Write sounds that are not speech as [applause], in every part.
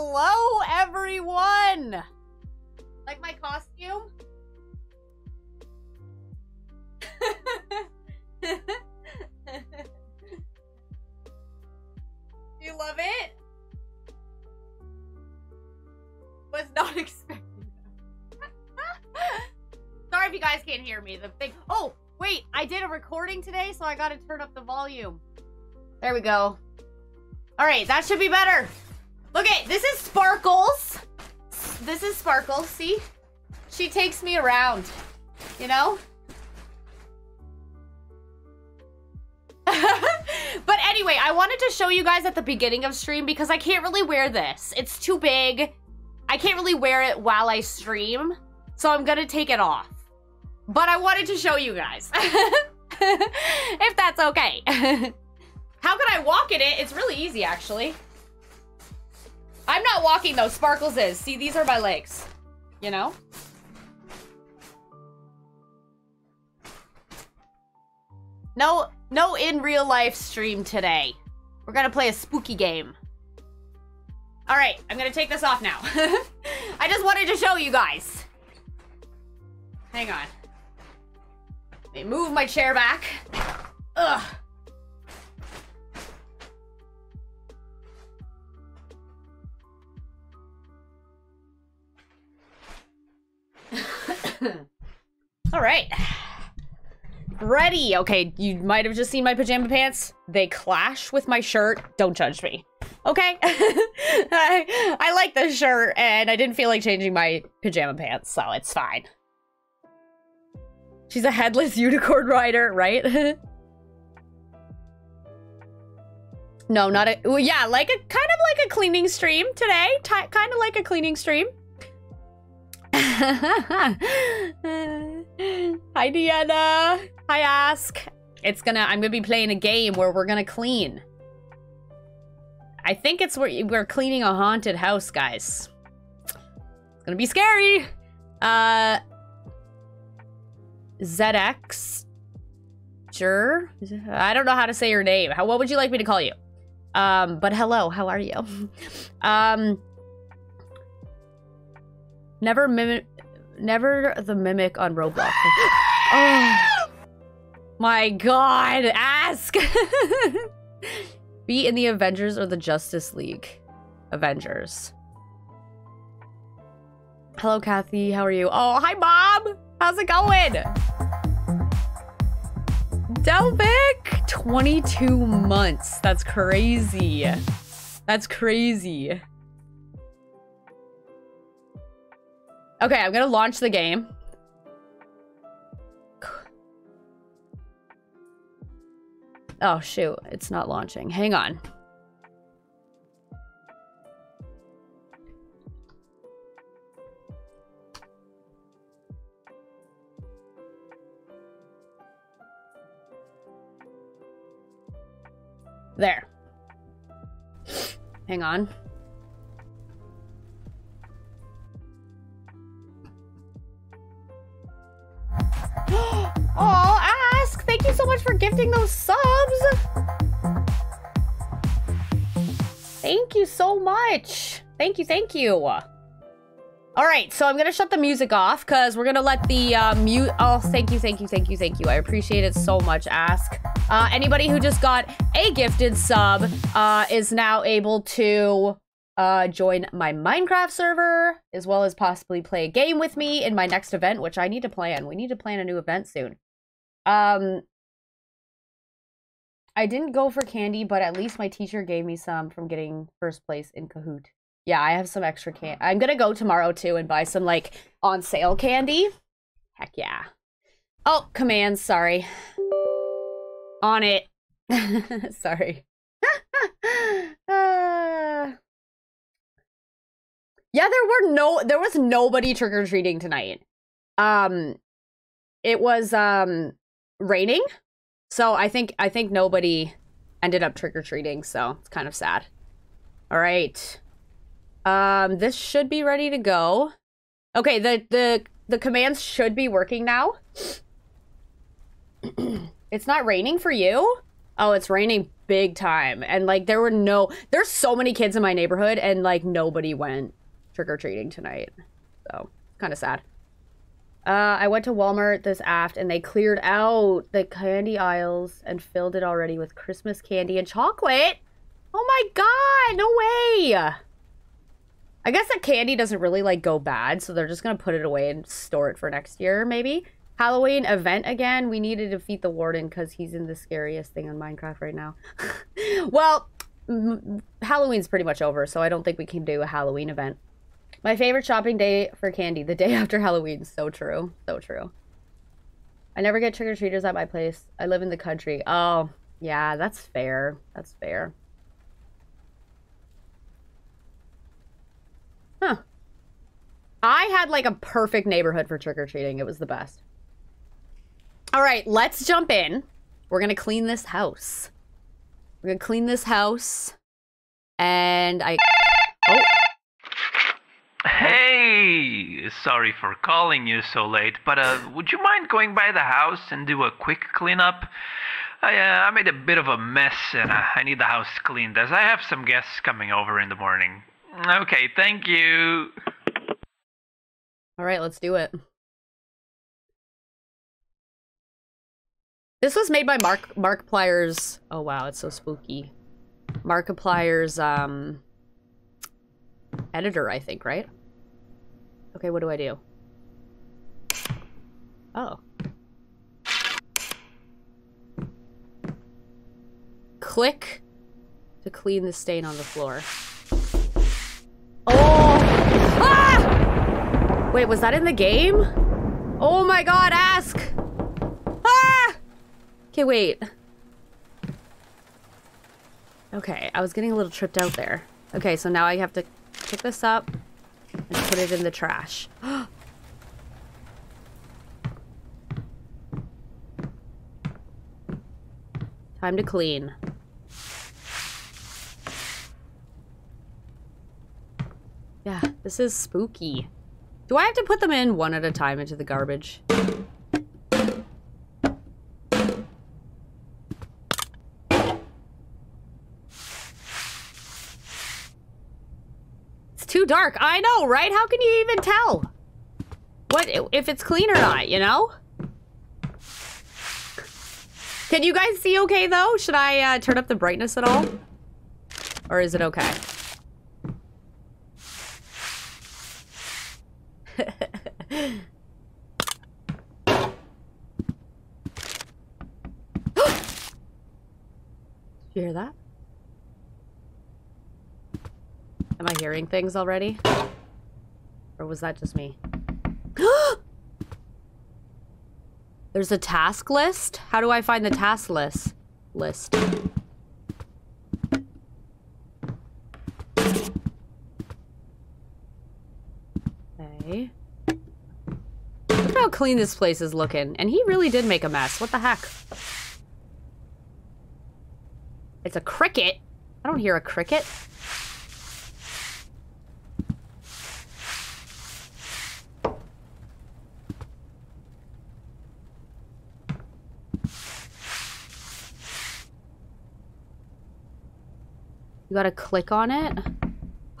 Hello, everyone! Like my costume? you love it? Was not [laughs] expecting that. Sorry if you guys can't hear me. The thing. Oh, wait, I did a recording today, so I gotta turn up the volume. There we go. All right, that should be better. Okay, this is Sparkles. This is Sparkles, see? She takes me around, you know? [laughs] but anyway, I wanted to show you guys at the beginning of stream because I can't really wear this. It's too big. I can't really wear it while I stream, so I'm gonna take it off. But I wanted to show you guys. [laughs] if that's okay. [laughs] How can I walk in it? It's really easy, actually. I'm not walking, though. Sparkles is. See, these are my legs. You know? No, no in real life stream today. We're gonna play a spooky game. All right, I'm gonna take this off now. [laughs] I just wanted to show you guys. Hang on. Let me move my chair back. Ugh. [laughs] All right. Ready. Okay, you might have just seen my pajama pants. They clash with my shirt. Don't judge me. Okay? [laughs] I, I like this shirt, and I didn't feel like changing my pajama pants, so it's fine. She's a headless [laughs] unicorn rider, right? no, not a... Well, yeah, like a... Kind of like a cleaning stream today. kind of like a cleaning stream. [laughs] Hi, Deanna. Hi, Ask. It's gonna, I'm gonna be playing a game where we're gonna clean. I think it's where we're cleaning a haunted house, guys. It's gonna be scary. Uh, ZX. Sure. I don't know how to say your name. How, what would you like me to call you? Um, but hello, how are you? [laughs] um, Never mimic, never the mimic on Roblox. [gasps] oh my god, ask! [laughs] Be in the Avengers or the Justice League? Avengers. Hello, Kathy. How are you? Oh, hi, Bob. How's it going? Delvic, 22 months. That's crazy. That's crazy. Okay, I'm gonna launch the game. Oh, shoot. It's not launching. Hang on. There. Hang on. [gasps] oh, ask! thank you so much for gifting those subs. Thank you so much. Thank you, thank you. All right, so I'm gonna shut the music off because we're gonna let the uh, mute. Oh, thank you, thank you, thank you, thank you. I appreciate it so much. Ask uh, anybody who just got a gifted sub uh, is now able to uh, join my Minecraft server as well as possibly play a game with me in my next event, which I need to plan. We need to plan a new event soon. Um, I didn't go for candy, but at least my teacher gave me some from getting first place in Kahoot. Yeah, I have some extra candy. I'm gonna go tomorrow too and buy some like on sale candy. Heck yeah. Oh, commands. Sorry. On it. [laughs] sorry. [laughs] uh... Yeah, there were no. There was nobody trick or treating tonight. Um, it was um raining, so I think I think nobody ended up trick or treating. So it's kind of sad. All right. Um, this should be ready to go. Okay, the the the commands should be working now. [clears throat] it's not raining for you? Oh, it's raining big time. And like there were no there's so many kids in my neighborhood and like nobody went trick or treating tonight. So, kind of sad. Uh, I went to Walmart this aft and they cleared out the candy aisles and filled it already with Christmas candy and chocolate. Oh my god, no way. I guess that candy doesn't really like go bad, so they're just gonna put it away and store it for next year, maybe. Halloween event again. We need to defeat the warden because he's in the scariest thing on Minecraft right now. [laughs] well, Halloween's pretty much over, so I don't think we can do a Halloween event. My favorite shopping day for candy, the day [laughs] after Halloween. So true. So true. I never get trick-or-treaters at my place. I live in the country. Oh, yeah, that's fair. That's fair. Huh. I had like a perfect neighborhood for trick-or-treating. It was the best. All right, let's jump in. We're going to clean this house. We're going to clean this house. And I... Hey, sorry for calling you so late, but uh, would you mind going by the house and do a quick cleanup? I, uh, I made a bit of a mess and uh, I need the house cleaned as I have some guests coming over in the morning. Okay, thank you. All right, let's do it. This was made by Mark Markiplier's. Oh wow, it's so spooky. Markiplier's um editor, I think, right? Okay, what do I do? Oh. Click to clean the stain on the floor. Oh! Ah! Wait, was that in the game? Oh my god, ask! Ah! Okay, wait. Okay, I was getting a little tripped out there. Okay, so now I have to pick this up and put it in the trash. [gasps] Time to clean. Yeah, this is spooky. Do I have to put them in one at a time into the garbage? Dark. I know, right? How can you even tell? What, if it's clean or not, you know? Can you guys see okay, though? Should I uh, turn up the brightness at all? Or is it okay? [laughs] [gasps] Hear that? Am I hearing things already? Or was that just me? [gasps] There's a task list? How do I find the task list? List. Okay. Look how clean this place is looking. And he really did make a mess. What the heck? It's a cricket. I don't hear a cricket. Gotta click on it. [gasps]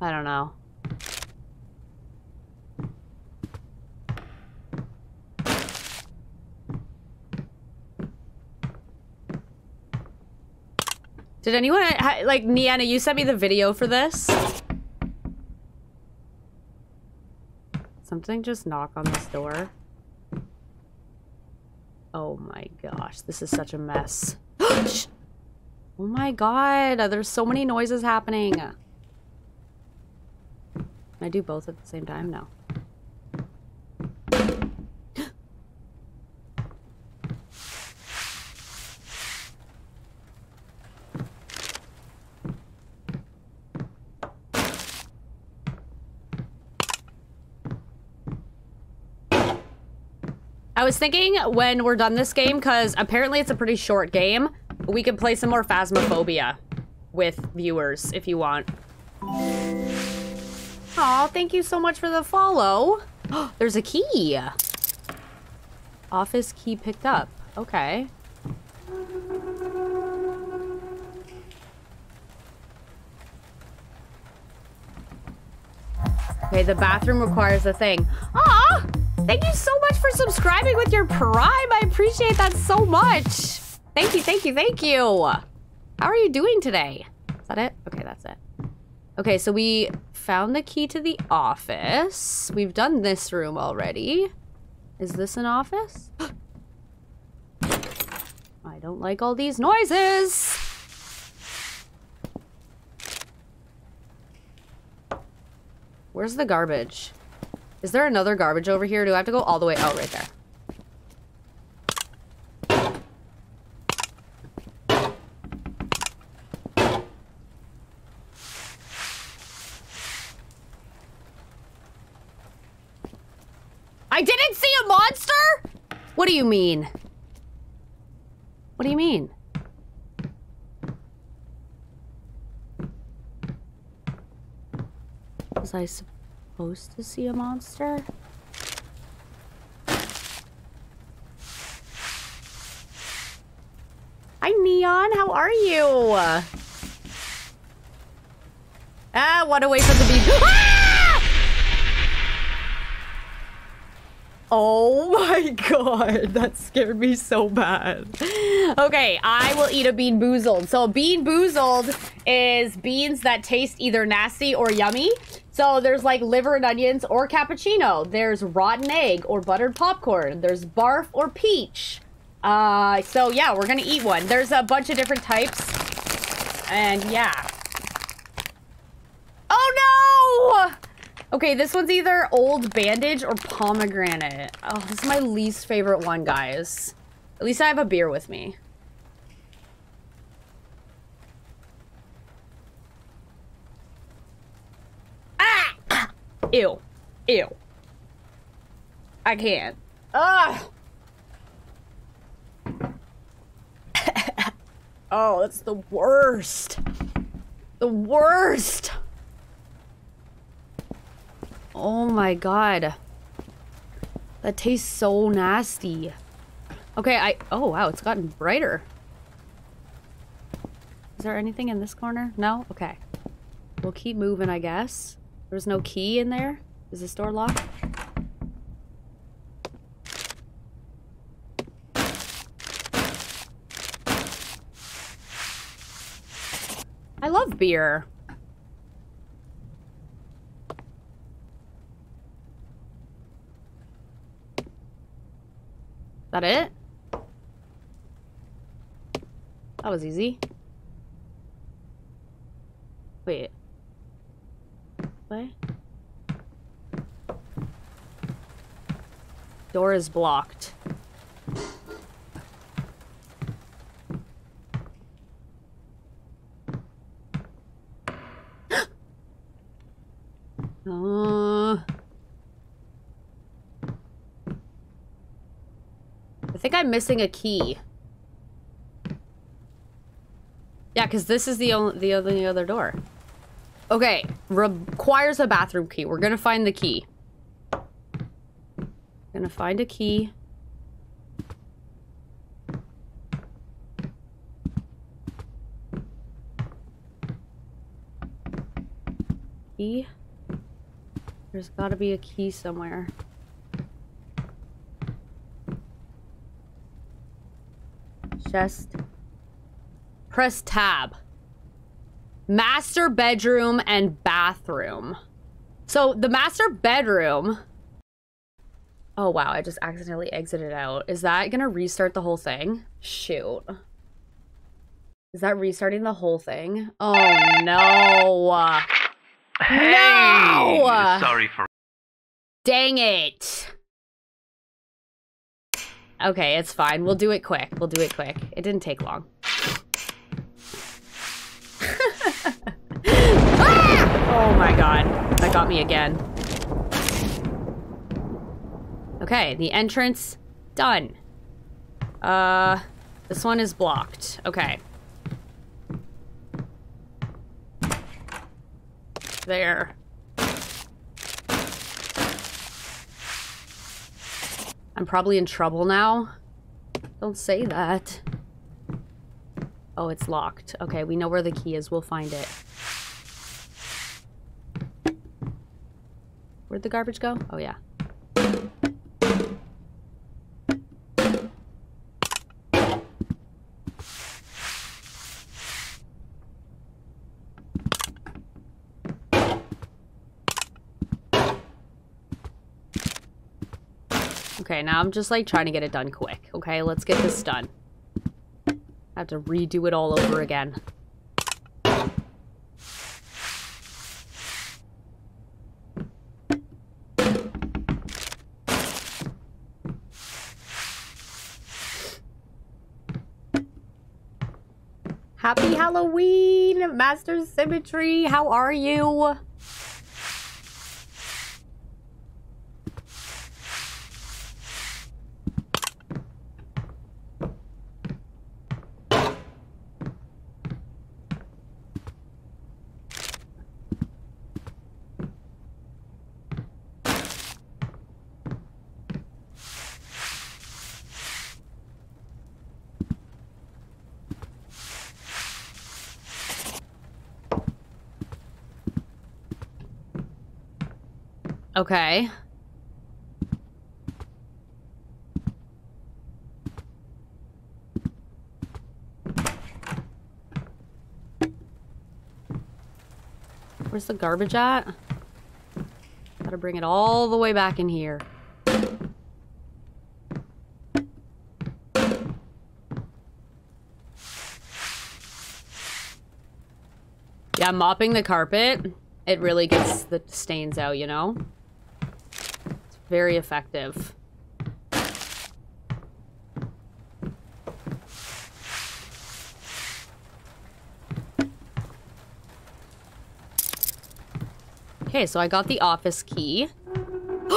I don't know. Did anyone, like, Niana, you sent me the video for this? Something just knock on this door. Oh my gosh, this is such a mess. [gasps] oh my god, there's so many noises happening. Can I do both at the same time? No. Was thinking when we're done this game, because apparently it's a pretty short game, we could play some more Phasmophobia with viewers if you want. Aw, thank you so much for the follow. [gasps] There's a key. Office key picked up. Okay. Okay, the bathroom requires a thing. Ah! Thank you so much for subscribing with your Prime. I appreciate that so much. Thank you, thank you, thank you. How are you doing today? Is that it? Okay, that's it. Okay, so we found the key to the office. We've done this room already. Is this an office? [gasps] I don't like all these noises. Where's the garbage? Is there another garbage over here? Do I have to go all the way? out right there. I didn't see a monster? What do you mean? What do you mean? Was I supposed to see a monster? Hi, Neon. How are you? Ah, what a way for the beach. [gasps] Ah! Oh my god, that scared me so bad. Okay, I will eat a BeanBoozled. So BeanBoozled is beans that taste either nasty or yummy. So there's like liver and onions or cappuccino. There's rotten egg or buttered popcorn. There's barf or peach. Uh, so yeah, we're gonna eat one. There's a bunch of different types. And yeah. Oh no! Okay, this one's either old bandage or pomegranate. Oh, this is my least favorite one, guys. At least I have a beer with me. Ah! Ew. Ew. I can't. Ugh. [laughs] oh, that's the worst. The worst. Oh my god. That tastes so nasty. Okay, I- oh wow, it's gotten brighter. Is there anything in this corner? No? Okay. We'll keep moving, I guess. There's no key in there? Is this door locked? I love beer. That it? That was easy. Wait way? Door is blocked. uh, [gasps] think I'm missing a key. Yeah, because this is the only the only other door. Okay, requires a bathroom key. We're gonna find the key. Gonna find a key. Key. There's gotta be a key somewhere. Chest. Press tab. Master bedroom and bathroom. So the master bedroom. Oh wow, I just accidentally exited out. Is that gonna restart the whole thing? Shoot. Is that restarting the whole thing? Oh no. Hey! No! Sorry for. Dang it. Okay, it's fine. We'll do it quick. We'll do it quick. It didn't take long. [laughs] Ah! Oh my god. That got me again. Okay, the entrance done. Uh, this one is blocked. Okay. There. I'm probably in trouble now. Don't say that. Oh, it's locked. Okay, we know where the key is. We'll find it. Where'd the garbage go? Oh, yeah. Okay, now I'm just like trying to get it done quick. Okay, let's get this done. I have to redo it all over again. Happy Halloween, Master Symmetry. How are you? Okay. Where's the garbage at? Gotta bring it all the way back in here. Yeah, mopping the carpet, it really gets the stains out, you know? Very effective. Okay, so I got the office key. [gasps]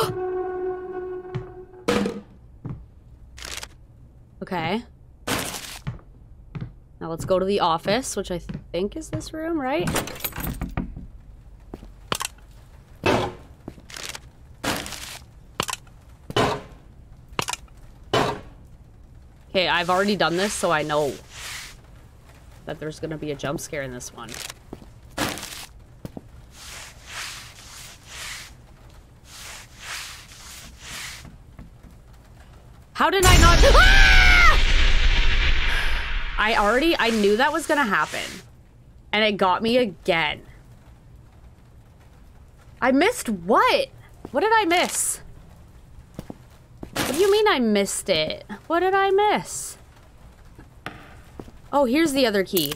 okay. Now let's go to the office, which I think is this room, right? Okay, I've already done this, so I know that there's gonna be a jump scare in this one. How did I not- [laughs] Ah! I already- I knew that was gonna happen. And it got me again. I missed what? What did I miss? Mean I missed it? What did I miss? Oh, here's the other key.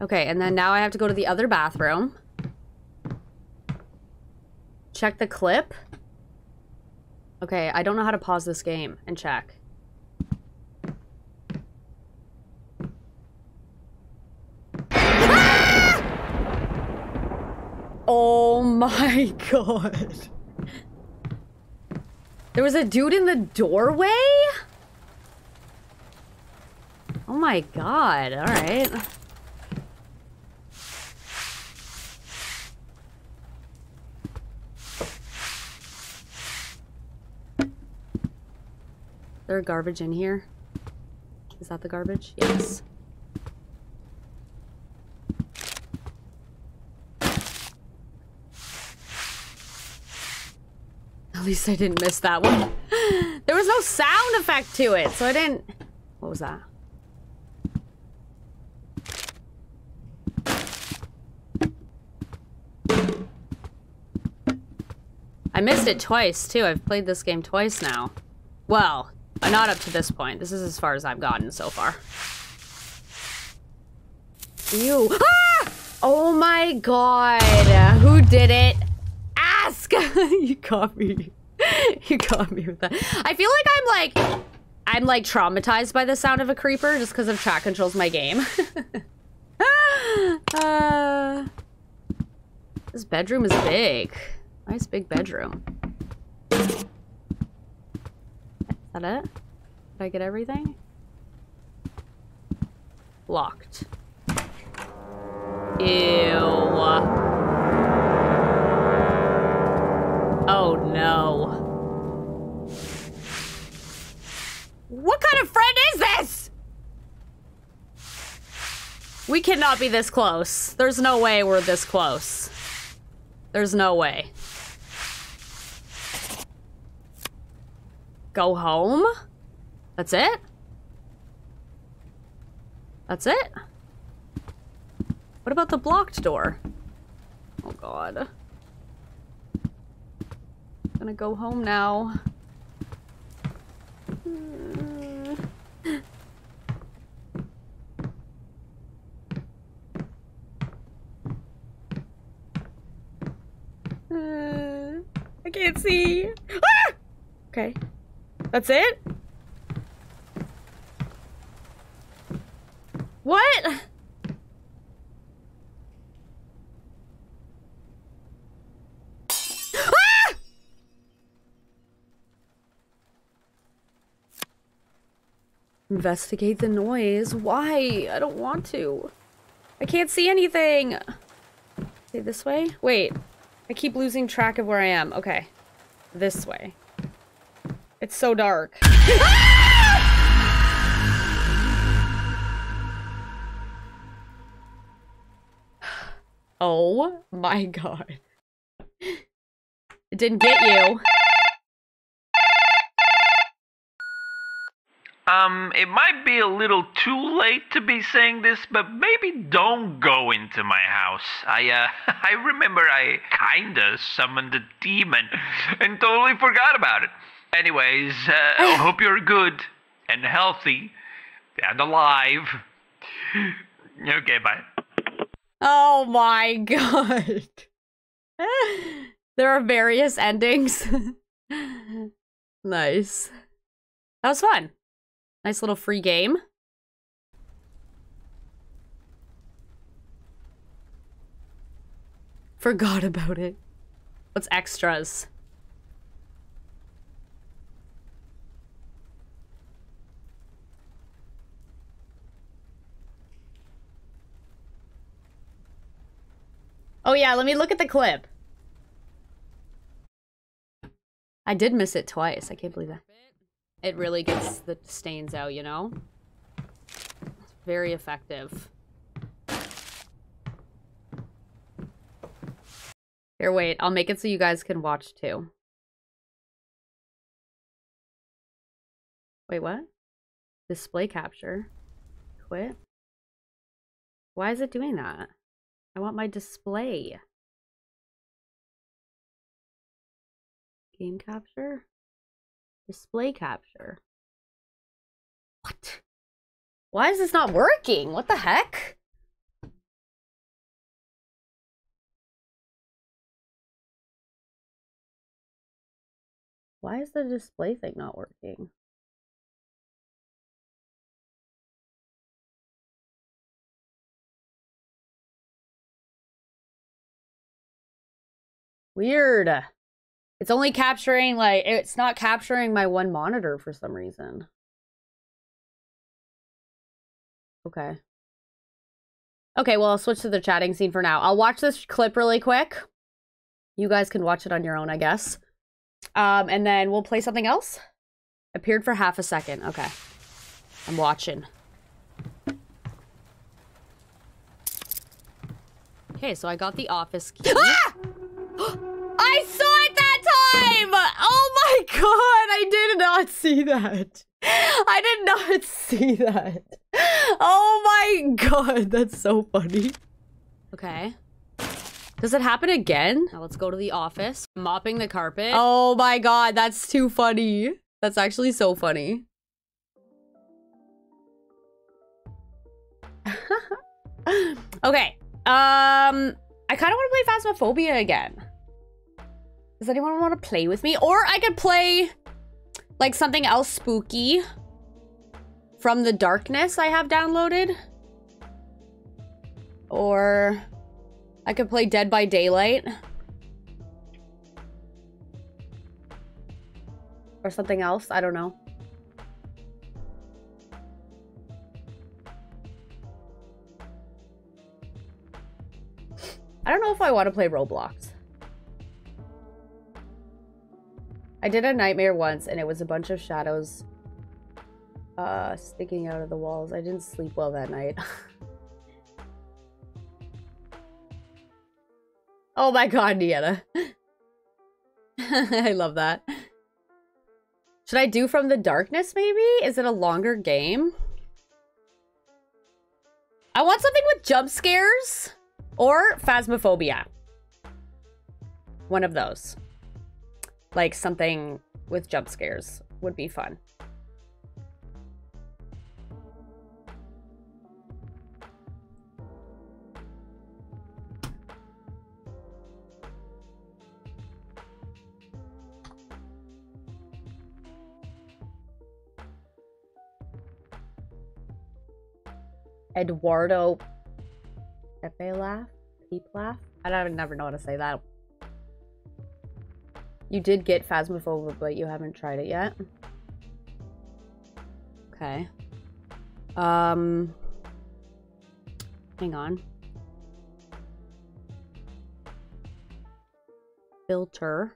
Okay, and then now I have to go to the other bathroom. Check the clip. Okay, I don't know how to pause this game and check. Ah! Oh my [laughs] god. There was a dude in the doorway? Oh my god, alright. Is there garbage in here? Is that the garbage? Yes. At least I didn't miss that one. [laughs] There was no sound effect to it, so I didn't... What was that? I missed it twice, too. I've played this game twice now. Well, not up to this point. This is as far as I've gotten so far. Ew. [gasps] Ah! Oh my god. Who did it? [laughs] You got me. [laughs] you got me with that. I feel like I'm like... I'm like traumatized by the sound of a creeper just because of chat controls my game. [laughs] uh, this bedroom is big. Nice big bedroom. Is that it? Did I get everything? Locked. Ew. Oh no. What kind of friend is this? We cannot be this close. There's no way we're this close. There's no way. Go home? That's it? That's it? What about the blocked door? Oh god. Gonna go home now. [sighs] I can't see. Ah! Okay. That's it? What? Ah! Investigate the noise. Why? I don't want to. I can't see anything. Okay, this way? Wait. I keep losing track of where I am. Okay. This way. It's so dark. [sighs] oh my god. It didn't get you. Um, it might be a little too late to be saying this, but maybe don't go into my house. I, uh, [laughs] I remember I kinda summoned a demon and totally forgot about it. Anyways, uh, I [laughs] hope you're good and healthy and alive. okay, bye. Oh my [laughs] god. there are various endings. nice. That was fun. Nice little free game. Forgot about it. What's extras? Oh yeah, let me look at the clip. I did miss it twice. I can't believe that. It really gets the stains out, you know? It's very effective. Here, wait. I'll make it so you guys can watch too. Wait, what? Display capture. Quit? Why is it doing that? I want my display. Game capture? Display capture. What? Why is this not working? What the heck? Why is the display thing not working? Weird. It's only capturing, like, it's not capturing my one monitor for some reason. Okay. Okay, well, I'll switch to the chatting scene for now. I'll watch this clip really quick. You guys can watch it on your own, I guess. Um, and then we'll play something else. Appeared for half a second. Okay. I'm watching. Okay, so I got the office key. Ah! [gasps] I saw it that time! Oh my god, I did not see that. I did not see that. Oh my god, that's so funny. Okay. Does it happen again? Now let's go to the office. Mopping the carpet. Oh my god, that's too funny. That's actually so funny. [laughs] okay. Um, I kind of want to play Phasmophobia again. Does anyone want to play with me? Or I could play like something else spooky from the darkness I have downloaded. Or I could play Dead by Daylight. Or something else. I don't know. I don't know if I want to play Roblox. I did a nightmare once and it was a bunch of shadows uh, sticking out of the walls. I didn't sleep well that night. [laughs] oh my god, Nieta. [laughs] I love that. Should I do From the Darkness, maybe? Is it a longer game? I want something with jump scares or Phasmophobia. One of those like something with jump scares would be fun. Eduardo Pepe laugh? Peep laugh? I don't never know how to say that. You did get Phasmophobia, but you haven't tried it yet. Okay. Um. Hang on. Filter.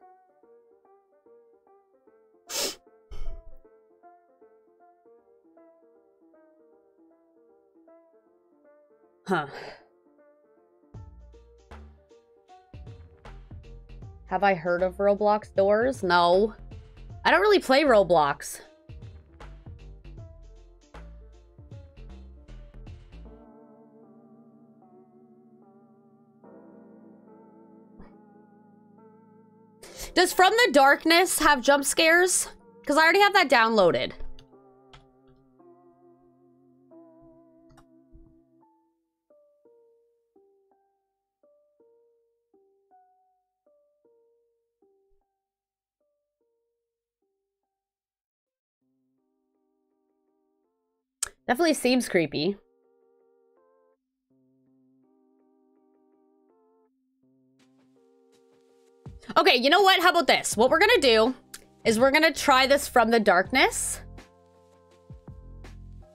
Huh. Have I heard of Roblox doors? No. I don't really play Roblox. Does From the Darkness have jump scares? Because I already have that downloaded. Definitely seems creepy. Okay, you know what? How about this? What we're gonna do is we're gonna try this from the darkness.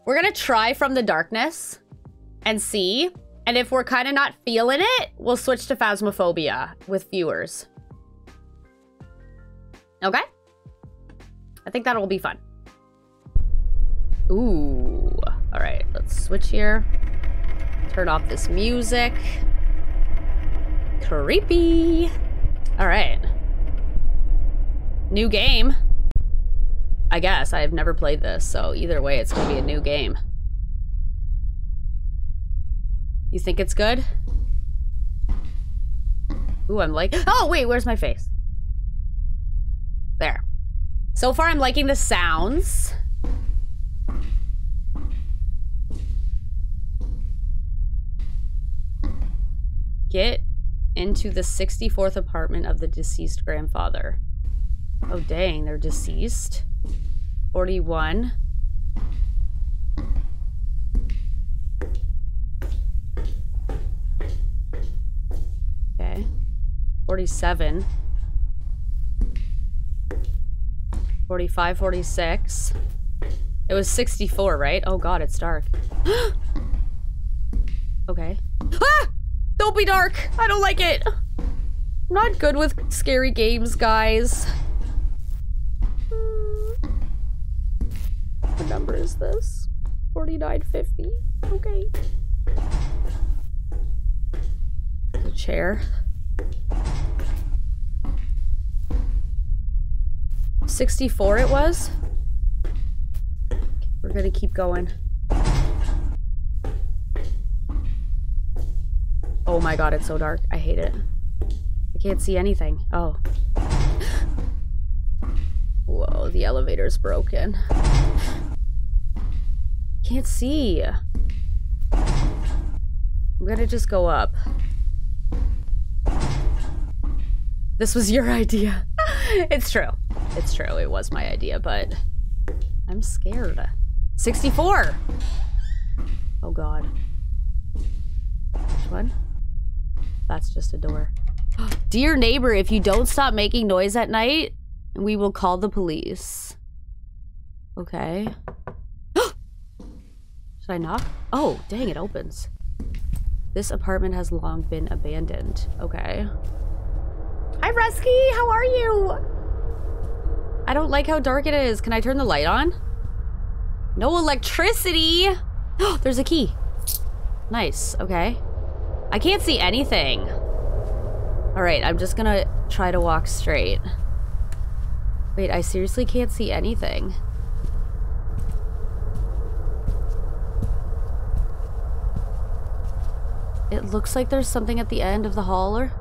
We're gonna try from the darkness and see. And if we're kind of not feeling it, we'll switch to Phasmophobia with viewers. Okay? I think that will be fun. Ooh. All right, let's switch here. Turn off this music. Creepy. All right. New game. I guess. I've never played this, so either way, it's gonna be a new game. You think it's good? Ooh, I'm like- [gasps] Oh, wait, where's my face? There. So far, I'm liking the sounds. Get into the 64th apartment of the deceased grandfather. Oh, dang, they're deceased. 41. Okay. 47. 45, 46. It was 64, right? Oh god, it's dark. [gasps] okay. [gasps] Ah! Don't be dark. I don't like it. I'm not good with scary games, guys. What number is this? 4950. Okay. The chair. 64 it was. We're gonna keep going. Oh my god, it's so dark. I hate it. I can't see anything. Oh. Whoa, the elevator's broken. Can't see. I'm gonna just go up. This was your [laughs] idea. it's true. It's true. It was my idea, but I'm scared. 64! Oh god. Which one? That's just a door. Dear neighbor, if you don't stop making noise at night, we will call the police. Okay. [gasps] Should I knock? Oh, dang, it opens. This apartment has long been abandoned. Okay. Hi, Rusky. How are you? I don't like how dark it is. Can I turn the light on? No electricity. Oh, [gasps] there's a key. Nice. Okay. I can't see anything. All right, I'm just gonna try to walk straight. Wait, I seriously can't see anything. It looks like there's something at the end of the hall or...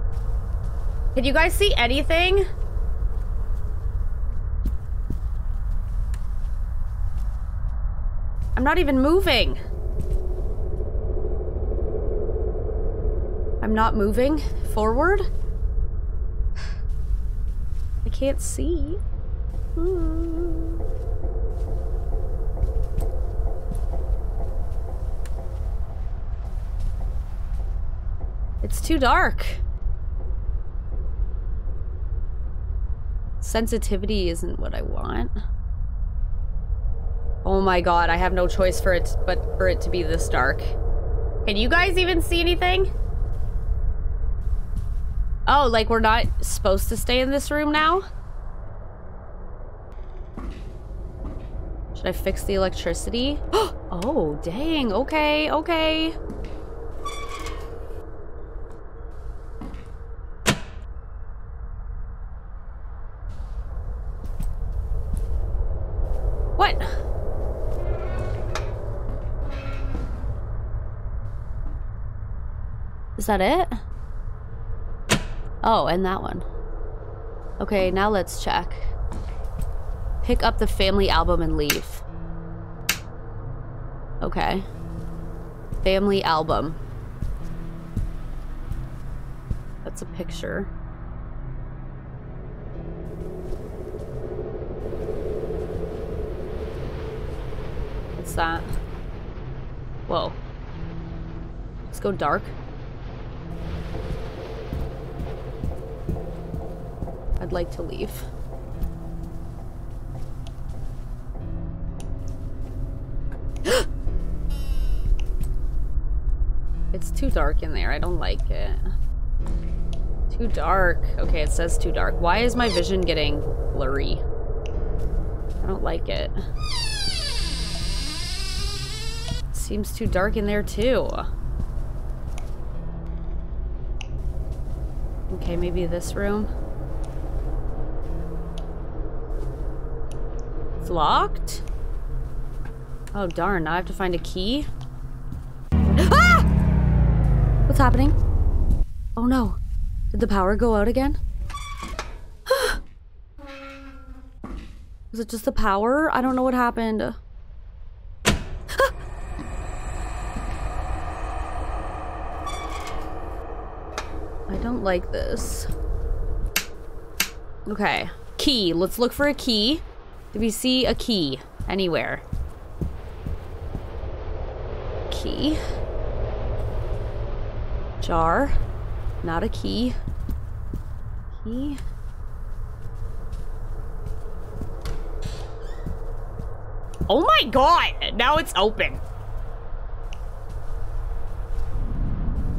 Can you guys see anything? I'm not even moving. I'm not moving forward. I can't see. Hmm. It's too dark. Sensitivity isn't what I want. Oh my god, I have no choice for it but for it to be this dark. Can you guys even see anything? Oh, like we're not supposed to stay in this room now? Should I fix the electricity? [gasps] oh, dang. Okay, okay. What? Is that it? Oh, and that one. Okay, now let's check. Pick up the family album and leave. Okay. Family album. That's a picture. What's that? Whoa. Let's go dark. I'd like to leave. [gasps] it's too dark in there. I don't like it. Too dark. Okay, it says too dark. Why is my vision getting blurry? I don't like it. Seems too dark in there too. Okay, maybe this room. Locked? Oh, darn. Now I have to find a key? [gasps] ah! What's happening? Oh, no. Did the power go out again? [gasps] Was it just the power? I don't know what happened. [gasps] I don't like this. Okay. Key. Let's look for a key. Do we see a key anywhere? Key. Jar. Not a key. Key. Oh my god! Now it's open.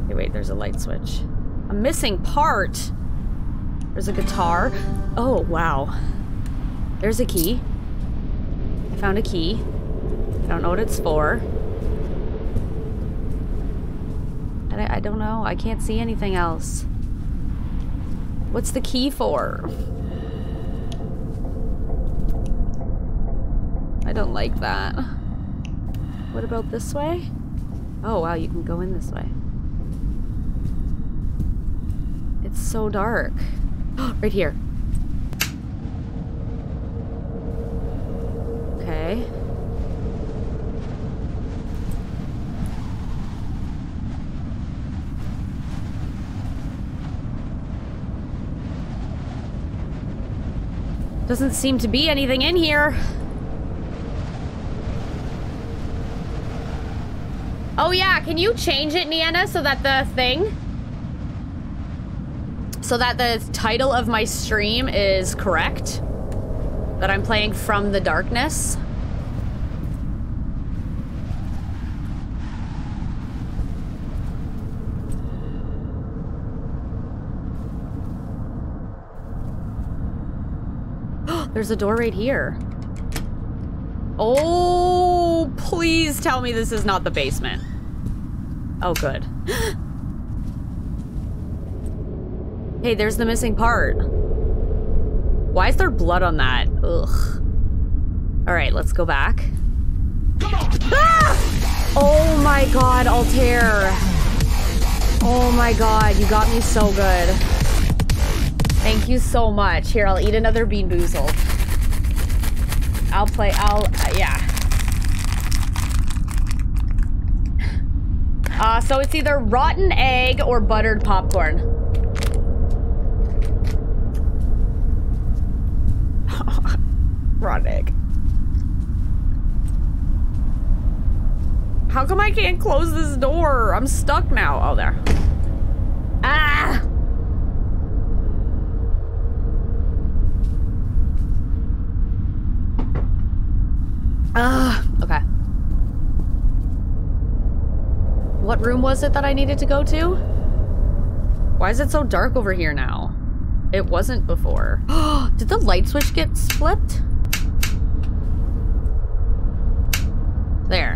Okay, wait, there's a light switch. A missing part. There's a guitar. Oh, wow. There's a key. I found a key. I don't know what it's for. I, I don't know. I can't see anything else. What's the key for? I don't like that. What about this way? Oh, wow, you can go in this way. It's so dark. [gasps] right here. Okay. Doesn't seem to be anything in here. Oh yeah, can you change it, Nienna, so that the thing... So that the title of my stream is correct? That I'm playing from the darkness? [gasps] There's a door right here. Oh, please tell me this is not the basement. Oh, good. [gasps] hey, there's the missing part. Why is there blood on that? Ugh. All right, let's go back. Ah! Oh my god, Altair. Oh my god, you got me so good. Thank you so much. Here, I'll eat another BeanBoozled. I'll play, I'll, uh, yeah. Uh, so it's either rotten egg or buttered popcorn. Egg. How come I can't close this door? I'm stuck now. Oh, there. Ah! Ah, okay. What room was it that I needed to go to? Why is it so dark over here now? It wasn't before. [gasps] Did the light switch get flipped? There.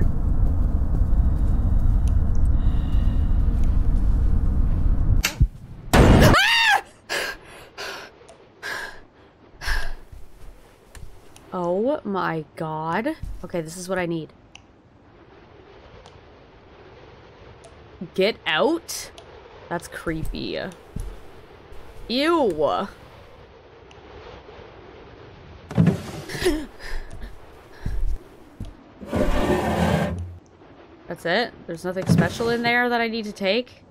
Oh my god. Okay, this is what I need. Get out? That's creepy. Ew. That's it? There's nothing special in there that I need to take?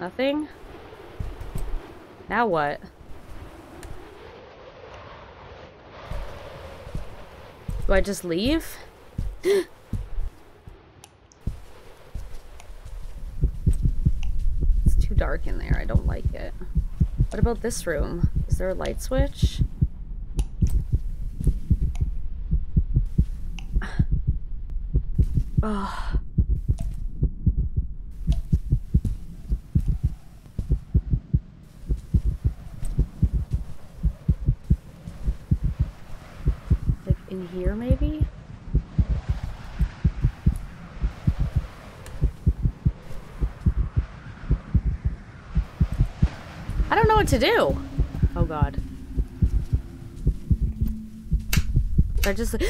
Nothing? Now what? Do I just leave? [gasps] it's too dark in there. I don't like it. What about this room? Is there a light switch? Oh. in here, maybe? I don't know what to do. Oh god. I just... [gasps]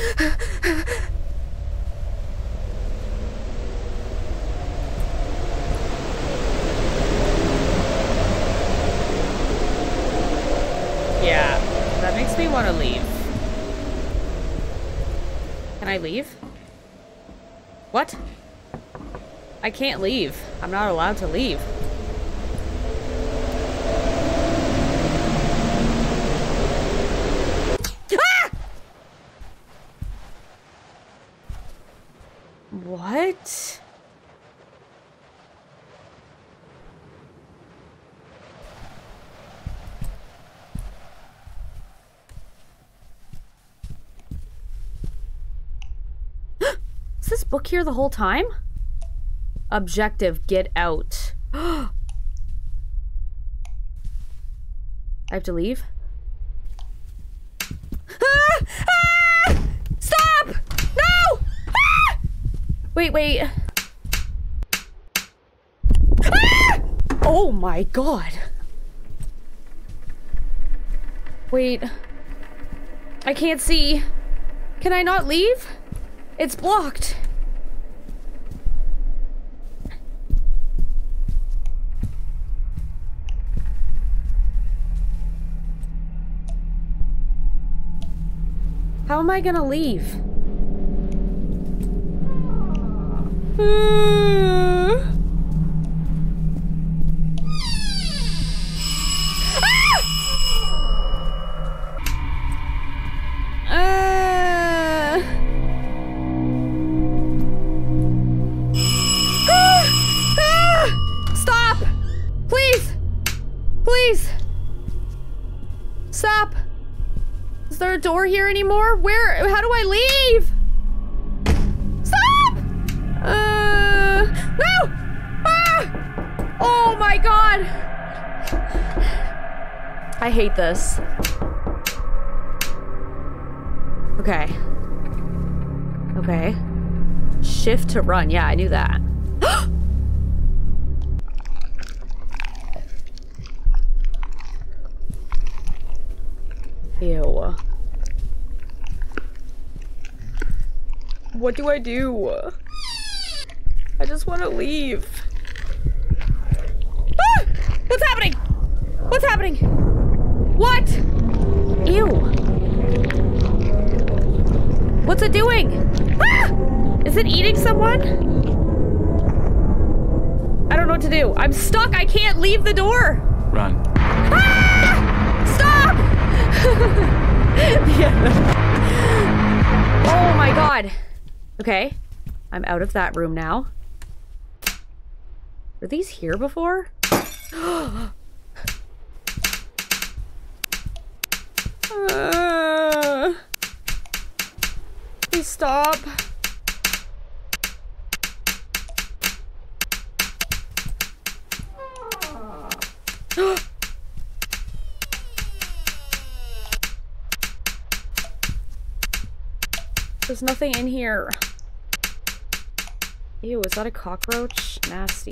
yeah, that makes me want to leave. Can I leave? What? I can't leave. I'm not allowed to leave. Ah! What? Is this book here the whole time? Objective, get out. [gasps] I have to leave? Ah! [laughs] Ah! Stop! No! Ah! [gasps] Wait, wait. [gasps] Oh my god. Wait. I can't see. Can I not leave? It's blocked. How am I gonna leave? Uh. Hate this. Okay. Okay. Shift to run. Yeah, I knew that. [gasps] Ew. What do I do? I just want to leave. What's it doing? Ah! Is it eating someone? I don't know what to do. I'm stuck. I can't leave the door. Run. Ah! Stop! yeah. [laughs] Oh my god. Okay. I'm out of that room now. Were these here before? [gasps] [gasps] [gasps] uh, please stop. There's nothing in here. Ew, is that a cockroach? Nasty.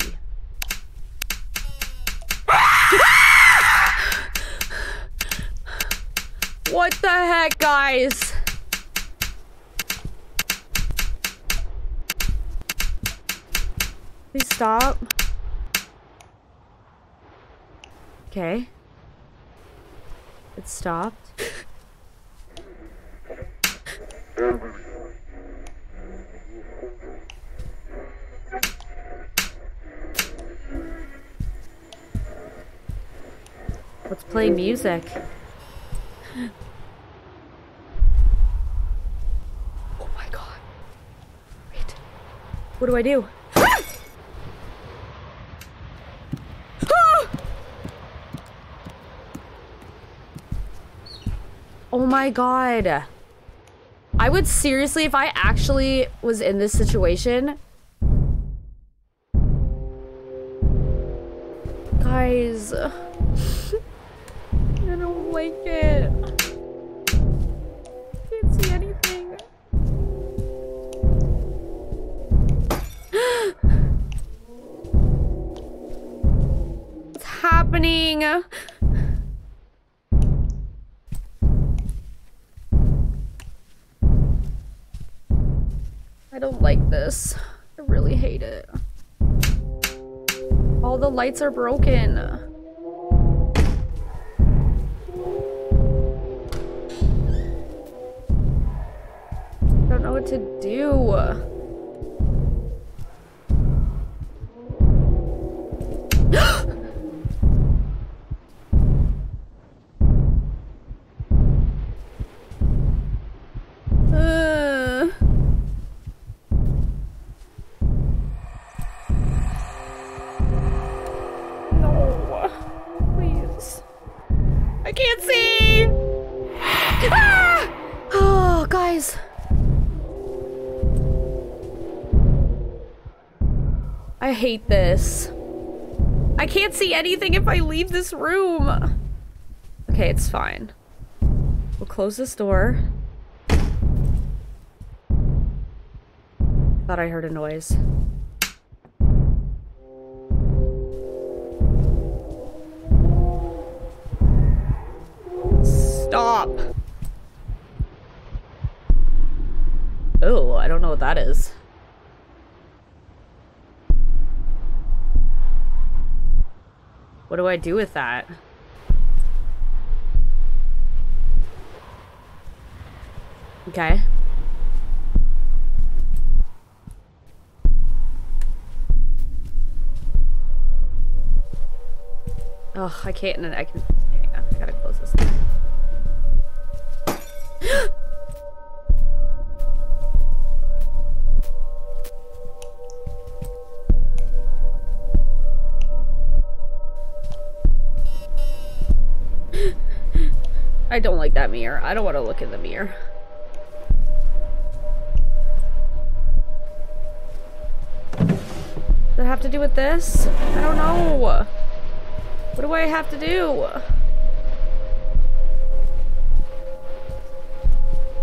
what the heck, guys? Please stop. Okay. It stopped. Play music. Oh my god. Wait. What do I do? [gasps] Oh my god. I would seriously, if I actually was in this situation. This. I really hate it. All the lights are broken. See anything if I leave this room. Okay, it's fine. We'll close this door. Thought I heard a noise. I do with that? Okay. Oh, I can't. And I can. Hang on. I gotta close this. I I don't want to look in the mirror. Does that have to do with this? I don't know. What do I have to do?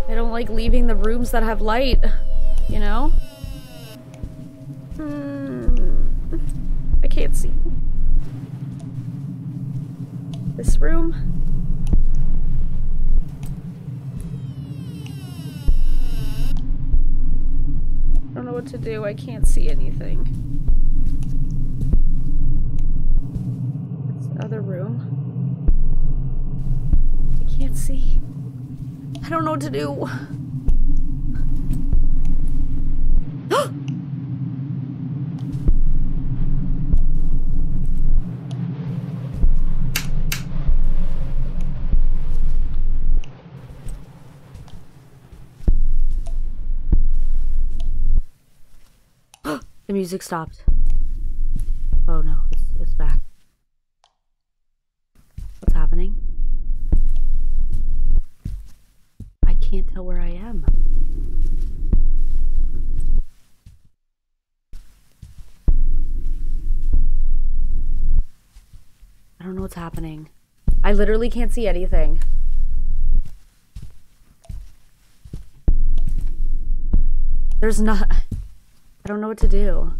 I don't like leaving the rooms that have light, you know? Hmm. I can't see. This room? Do. I can't see anything. That's the other room. I can't see. I don't know what to do. Music stopped. Oh no, it's, it's back. What's happening? I can't tell where I am. I don't know what's happening. I literally can't see anything. There's not... [laughs] I don't know what to do.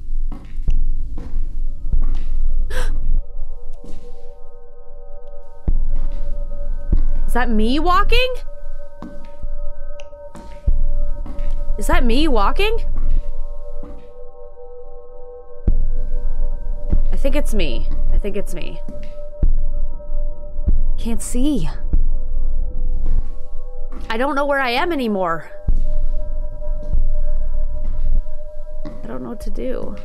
Is that me walking? Is that me walking? I think it's me. I think it's me. Can't see. I don't know where I am anymore. I don't know what to do.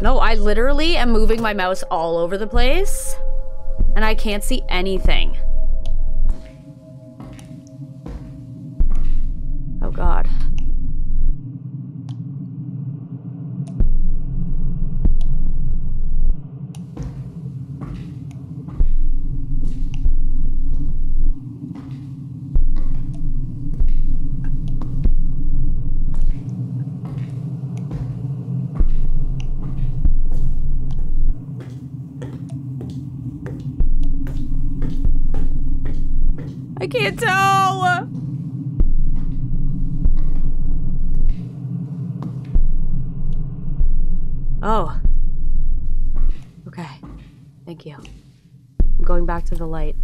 No, I literally am moving my mouse all over the place. And I can't see anything. The light.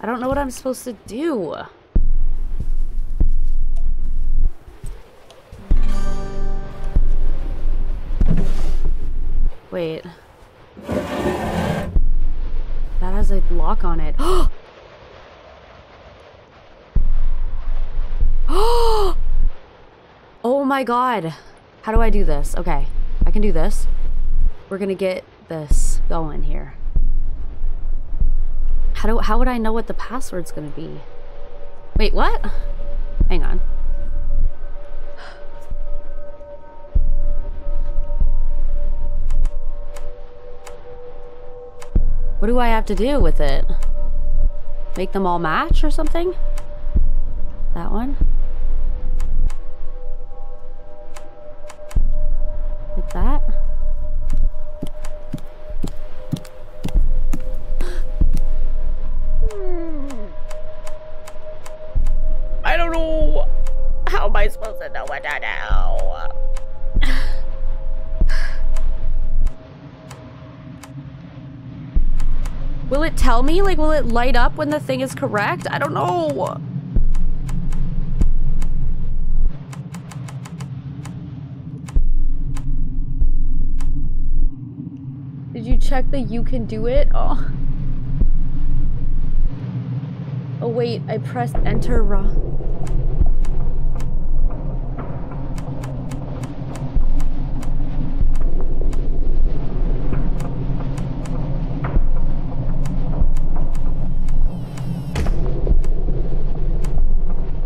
I don't know what I'm supposed to do. Wait. That has a lock on it. [gasps] [gasps] oh my god. How do I do this? Okay. I can do this. We're gonna get this going here. How do how would I know what the password's gonna be? Wait, what? Hang on. What do I have to do with it? Make them all match or something? That one? that. I don't know. How am I supposed to know what I know? will it tell me? Like, will it light up when the thing is correct? I don't know. Check the you can do it? [laughs] Oh. Oh wait, I pressed enter. Uh,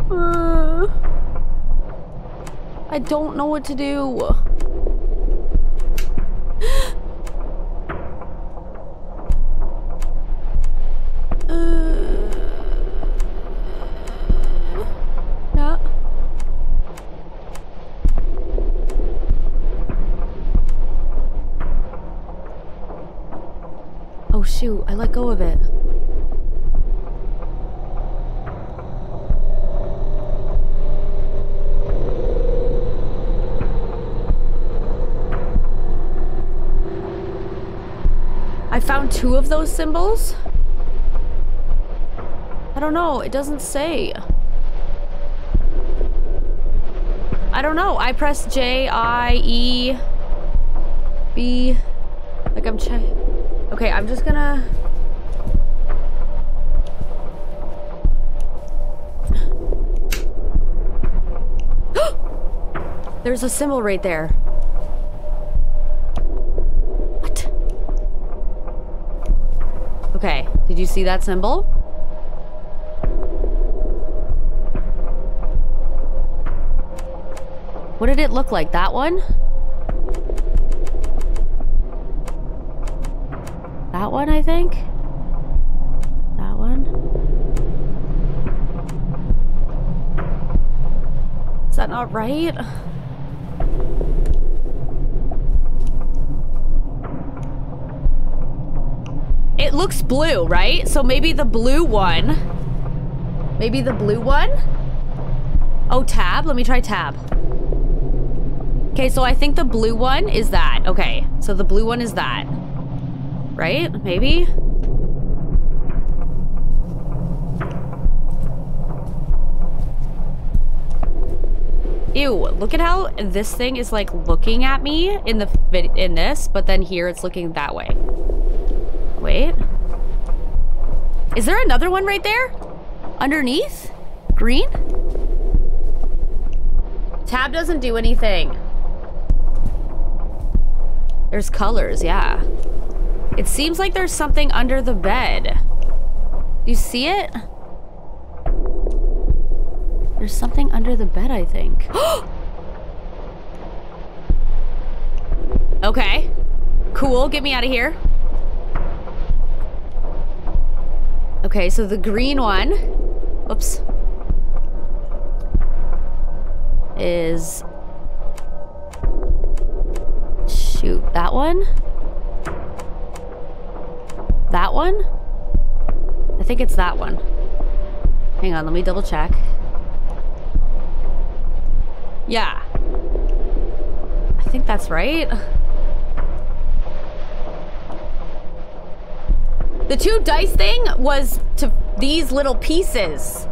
[sighs] I don't know what to do. Uh, yeah. Oh shoot, I let go of it. I found two of those symbols. I don't know. It doesn't say. I don't know. I press J, I, E, B. Like I'm check. Okay, I'm just gonna. [gasps] There's a symbol right there. You see that symbol? What did it look like? That one? That one, I think? That one? Is that not right? It looks blue, right? So maybe the blue one. Maybe the blue one? Oh, tab? Let me try tab. Okay, so I think the blue one is that. Okay, so the blue one is that. Right? Maybe? Ew, look at how this thing is like looking at me in the in this, but then here it's looking that way. Wait. Is there another one right there? Underneath? Green? Tab doesn't do anything. There's colors, yeah. It seems like there's something under the bed. You see it? There's something under the bed, I think. [gasps] okay. Cool, get me out of here. Okay, so the green one, oops, is, shoot, that one? That one? I think it's that one. Hang on, let me double check. Yeah. I think that's right. The two dice thing was to these little pieces.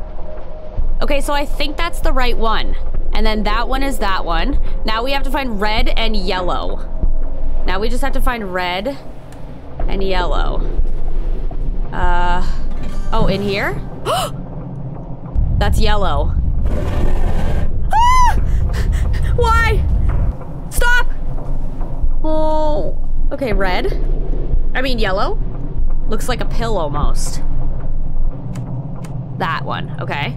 Okay, so I think that's the right one. And then that one is that one. Now we have to find red and yellow. Now we just have to find red and yellow. Uh, oh, in here? [gasps] That's yellow. Ah! [laughs] Why? Stop! Oh, okay, red. I mean, yellow. Looks like a pill almost. That one, okay.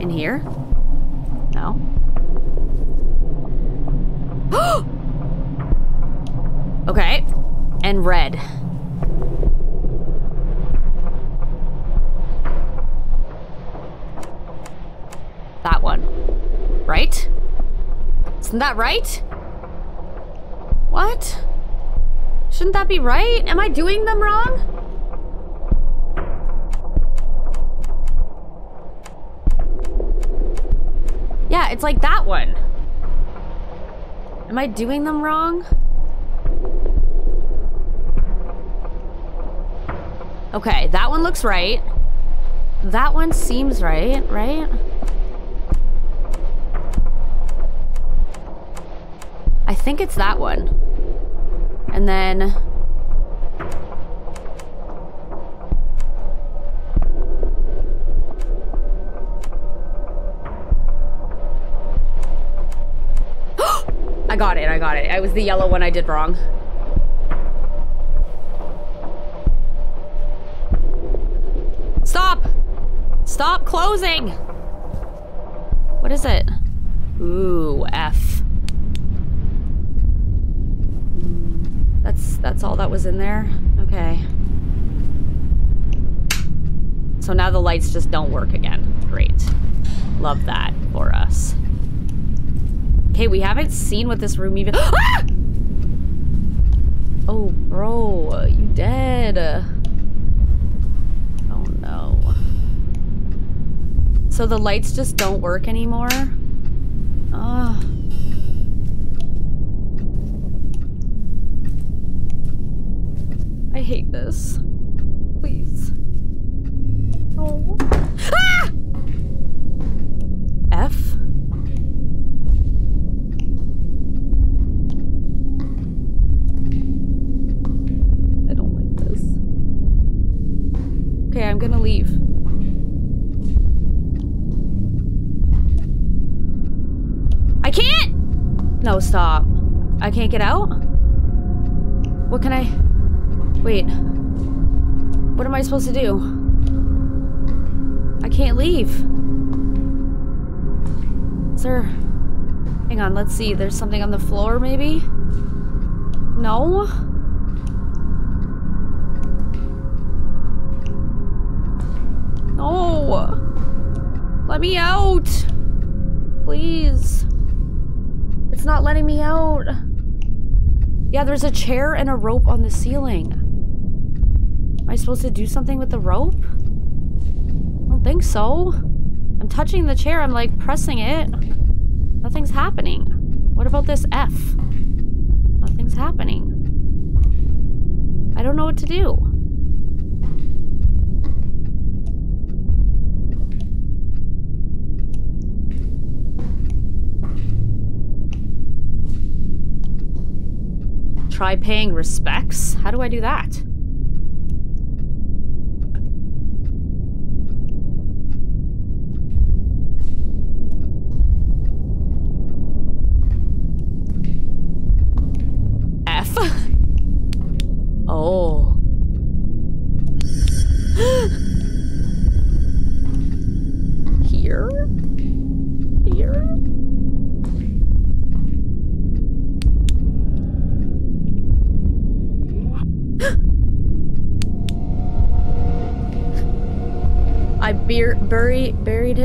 [gasps] in here? No. [gasps] okay. And red. That one. Right? Isn't that right? What? Shouldn't that be right? Am I doing them wrong? Yeah, it's like that one. Am I doing them wrong? Okay, that one looks right. That one seems right, right? I think it's that one. And then... [gasps] I got it, I got it. It was the yellow one I did wrong. Stop! Stop closing! What is it? Ooh, F. That's all that was in there? Okay. So now the lights just don't work again. Great. Love that for us. Okay, we haven't seen what this room even- [gasps] ah! Oh, bro, you dead. Oh no. So the lights just don't work anymore? This. Please. Oh. Ah! F? I don't like this. Okay, I'm gonna leave. I can't! No, stop. I can't get out? What can I... Wait. What am I supposed to do? I can't leave. Sir. Hang on, let's see. There's something on the floor, maybe? No? No! Let me out! Please. It's not letting me out. Yeah, there's a chair and a rope on the ceiling. Am I supposed to do something with the rope? I don't think so. I'm touching the chair. I'm like pressing it. Nothing's happening. What about this F? Nothing's happening. I don't know what to do. Try paying respects? How do I do that?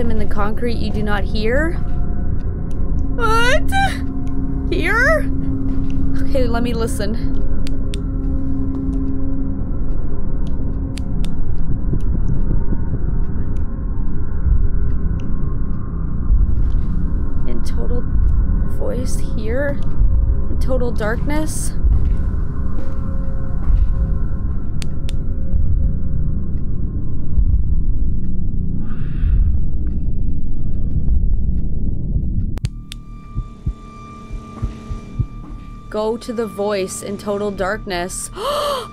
Him in the concrete you do not hear. What? Here? Okay, let me listen. In total voice here? In total darkness? Go to the voice in total darkness. [gasps] I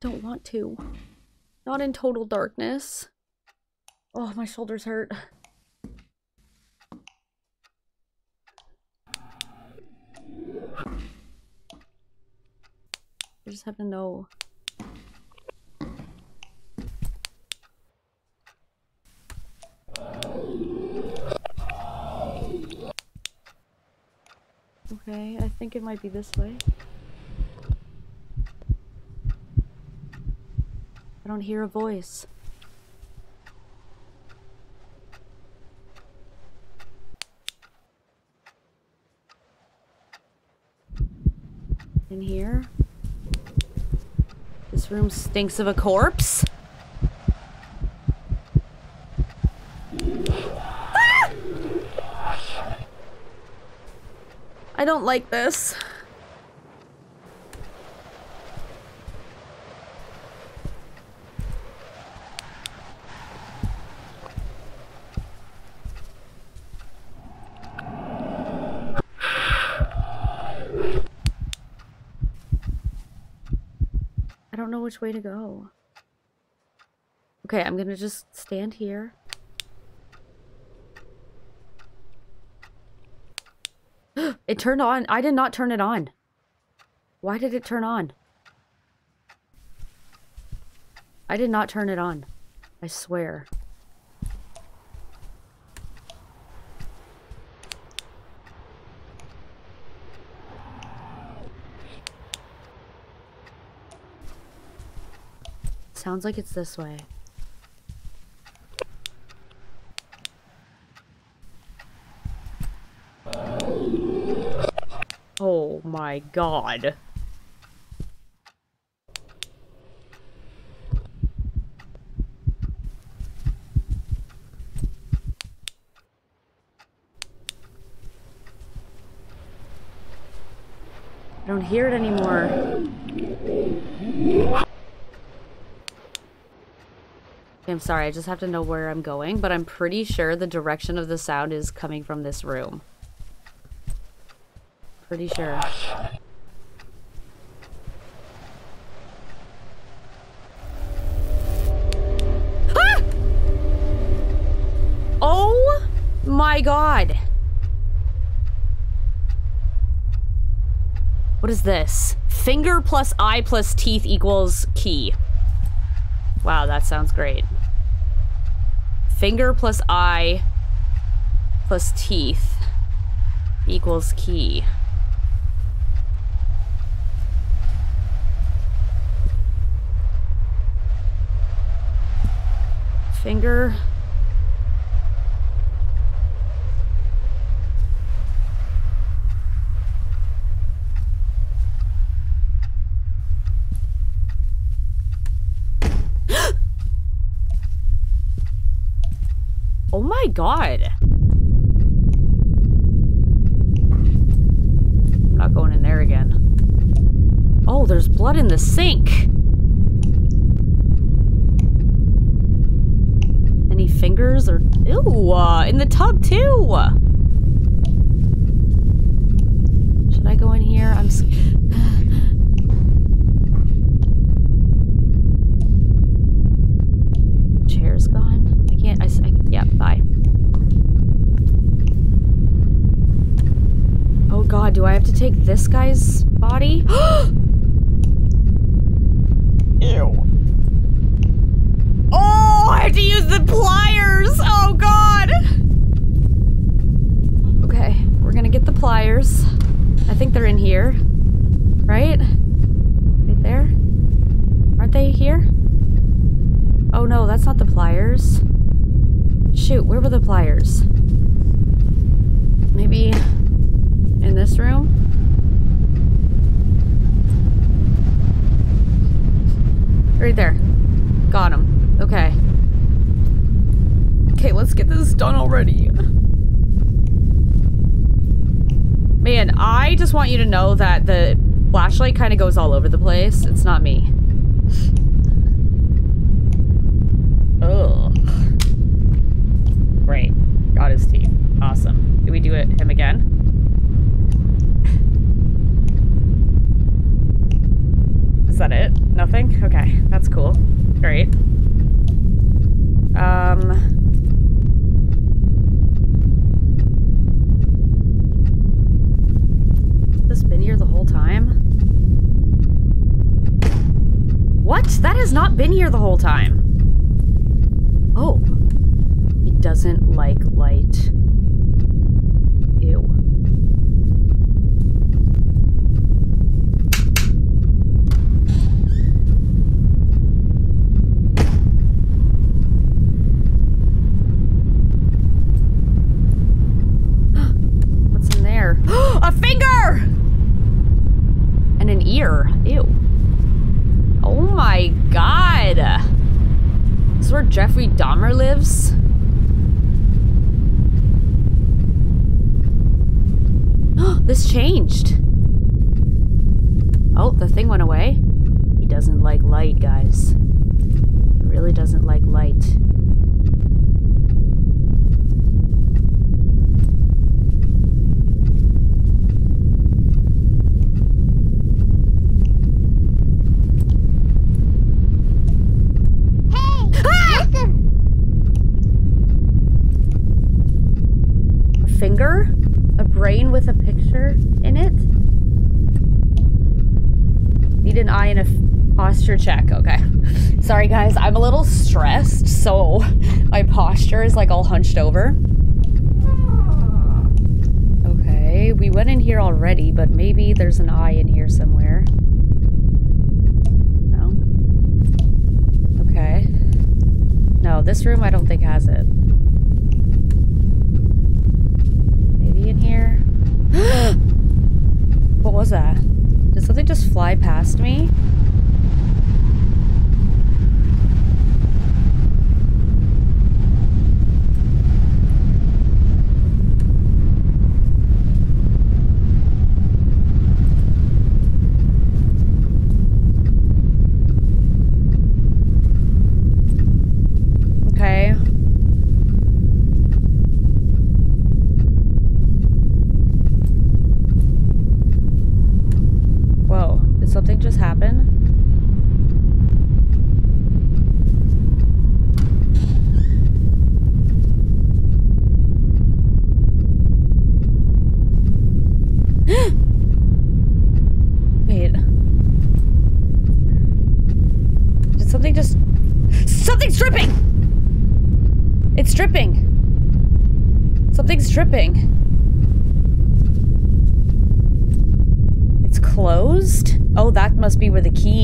don't want to. Not in total darkness. Oh, my shoulders hurt. I just have to know. Okay, I think it might be this way. I don't hear a voice. In here? This room stinks of a corpse? I don't like this. I don't know which way to go. Okay, I'm gonna just stand here. [gasps] it turned on. I did not turn it on. Why did it turn on? I did not turn it on. I swear. Sounds like it's this way. Oh my god. I don't hear it anymore. I'm sorry, I just have to know where I'm going, but I'm pretty sure the direction of the sound is coming from this room. Pretty sure. Ah! Oh my god. What is this? Finger plus eye plus teeth equals key. Wow, that sounds great. Finger plus eye plus teeth equals key. Finger. [gasps] oh my god. I'm not going in there again. Oh, there's blood in the sink. Any fingers or... Ew, uh, in the tub too. Should I go in here? I'm... [sighs] Chair's gone. I can't... I yeah, bye. Oh god, do I have to take this guy's body? [gasps] [gasps] Ew. Oh, I have to use the pliers! Oh god! Okay, we're gonna get the pliers. I think they're in here. Right? Right there? Aren't they here? Oh no, that's not the pliers. Shoot, where were the pliers? Maybe in this room? Right there. Got him. Okay. Okay, let's get this done already. Man, I just want you to know that the flashlight kind of goes all over the place. It's not me. Where the key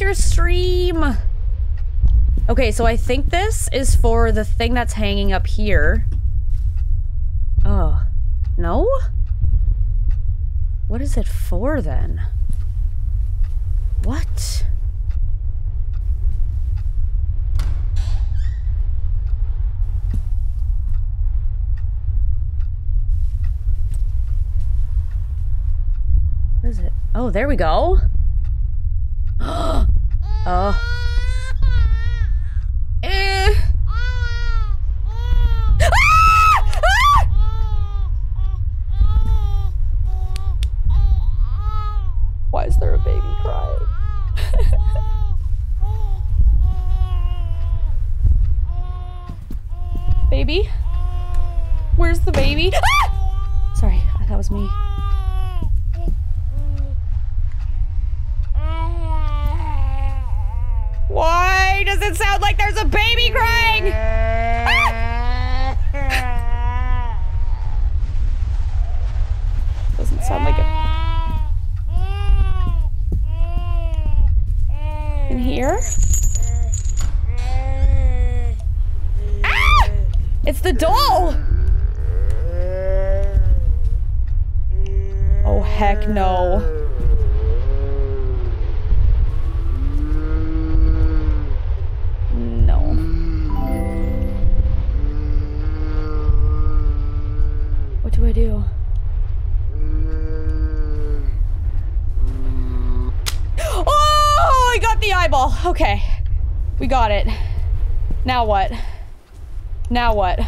your stream? Okay, so I think this is for the thing that's hanging up here. Oh, no? What is it for then? What? What is it? Oh, there we go. Oh. Now what? Now what?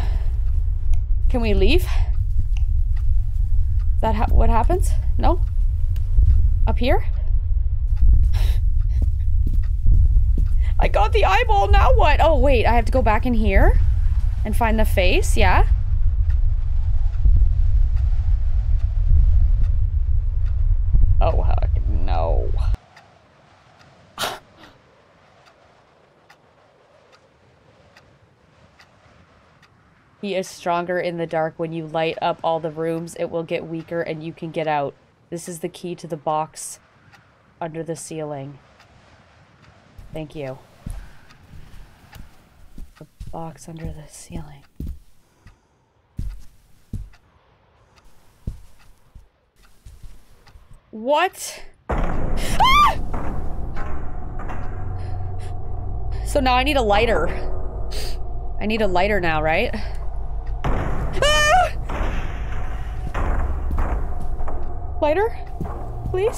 Can we leave? Is that ha what happens? No? Up here? [laughs] I got the eyeball, now what? Oh, wait, I have to go back in here and find the face, yeah? Oh, wow. He is stronger in the dark. When you light up all the rooms, it will get weaker and you can get out. This is the key to the box under the ceiling. Thank you. The box under the ceiling. What? Ah! So now I need a lighter. I need a lighter now, right? Ah! [gasps] Lighter? Please?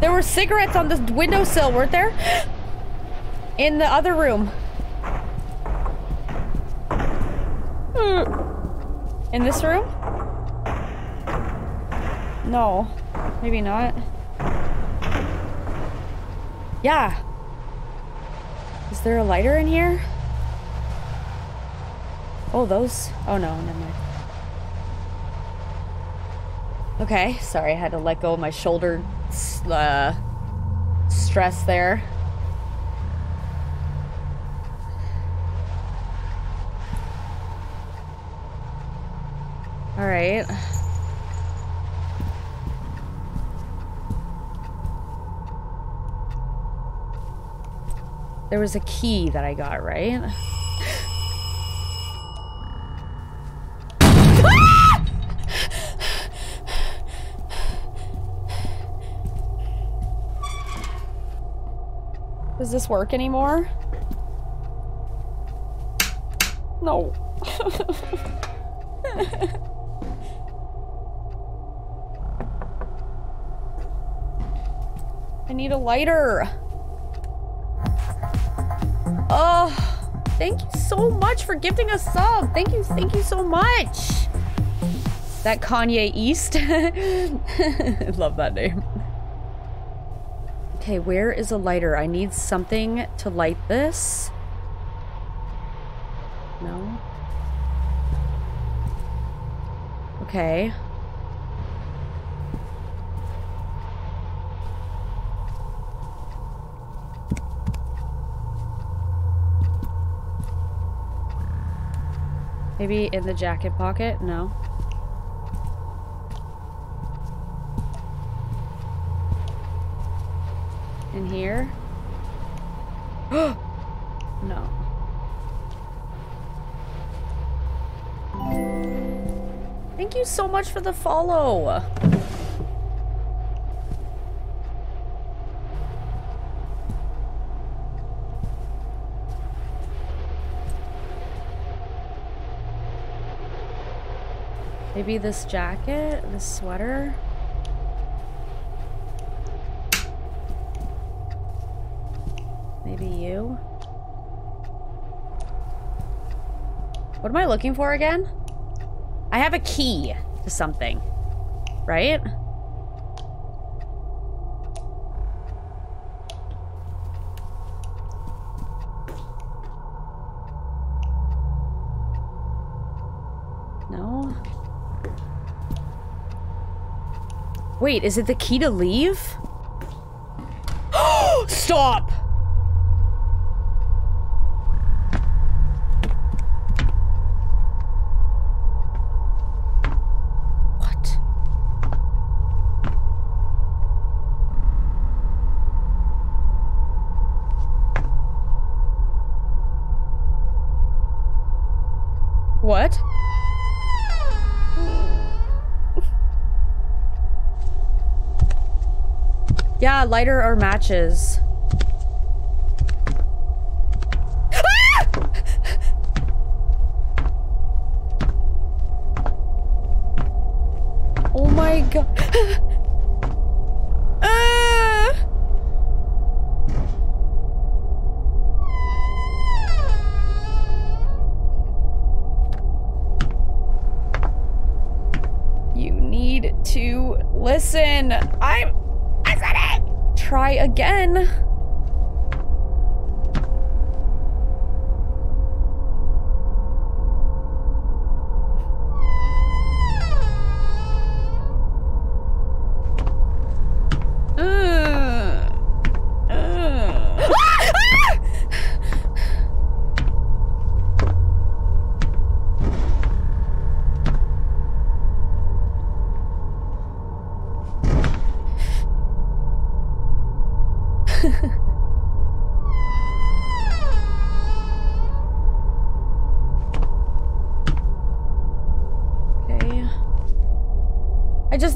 There were cigarettes on the windowsill, weren't there? [gasps] In the other room. In this room? No. Maybe not. Yeah. Is there a lighter in here? Oh, those? Oh no, never mind. Okay, sorry, I had to let go of my shoulder uh, stress there. All right. There was a key that I got, right? Ah! Does this work anymore? No. [laughs] I need a lighter. Oh, thank you so much for gifting us sub. Thank you, thank you so much. That Kanye East. [laughs] Love that name. Okay, where is a lighter? I need something to light this. No. Okay. Maybe in the jacket pocket? No. In here? [gasps] no. Thank you so much for the follow. Maybe this jacket, this sweater. Maybe you. What am I looking for again? I have a key to something, right? No. Wait, is it the key to leave? Lighter or matches.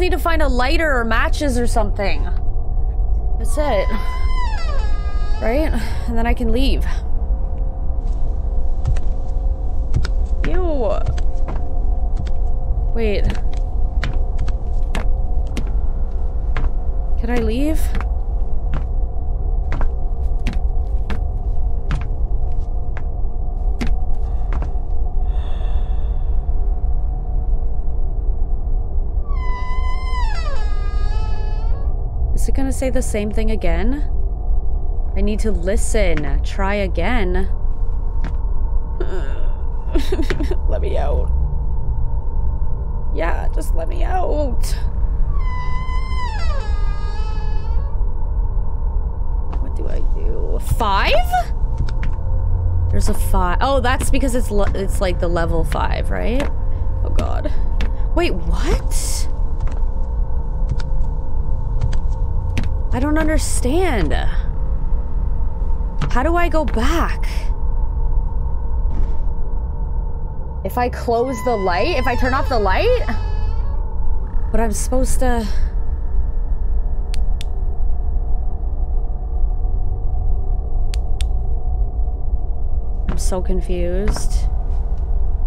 Need to find a lighter or matches or something. That's it. Right? And then I can leave. Ew. Wait. Can I leave? Is it gonna say the same thing again? I need to listen. Try again. [laughs] let me out. Yeah, just let me out. What do I do? Five? There's a five. Oh, that's because it's it's like the level five, right? Oh god. Wait, what? Don't understand. How do I go back? If I close the light? If I turn off the light? But I'm supposed to... I'm so confused.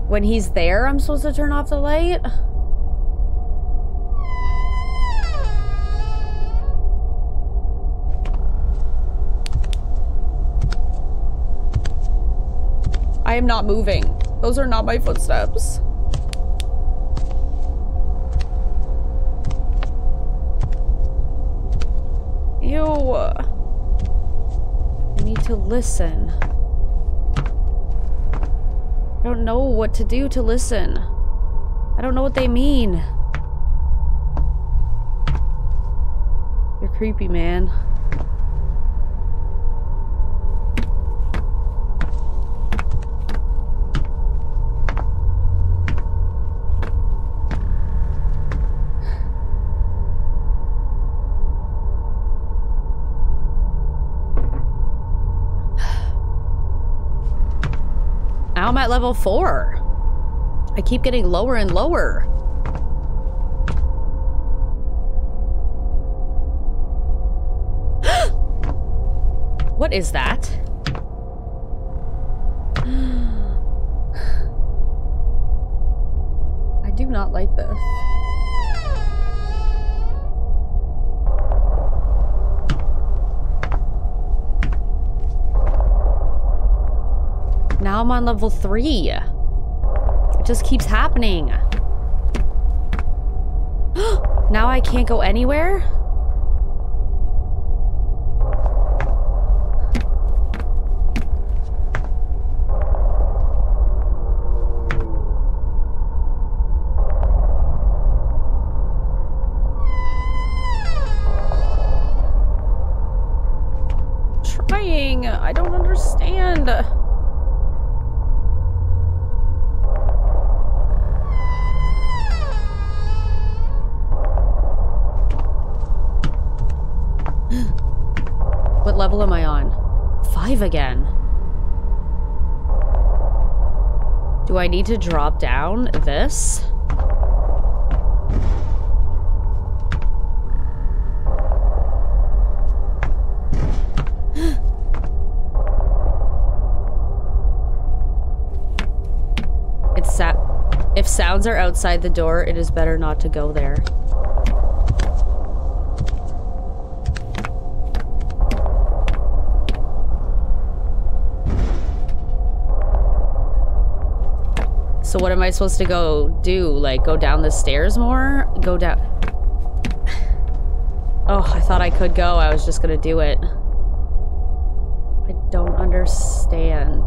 When he's there, I'm supposed to turn off the light? Am not moving. Those are not my footsteps. Ew. I need to listen. I don't know what to do to listen. I don't know what they mean. You're creepy, man. At level four. I keep getting lower and lower. [gasps] what is that? Level three. It just keeps happening. [gasps] now I can't go anywhere? Trying. I don't understand. What level am I on? Five again. Do I need to drop down this? [gasps] it's sa- If sounds are outside the door, it is better not to go there. So what am I supposed to go do? Like, go down the stairs more? Go down... [sighs] Oh, I thought I could go. I was just gonna do it. I don't understand.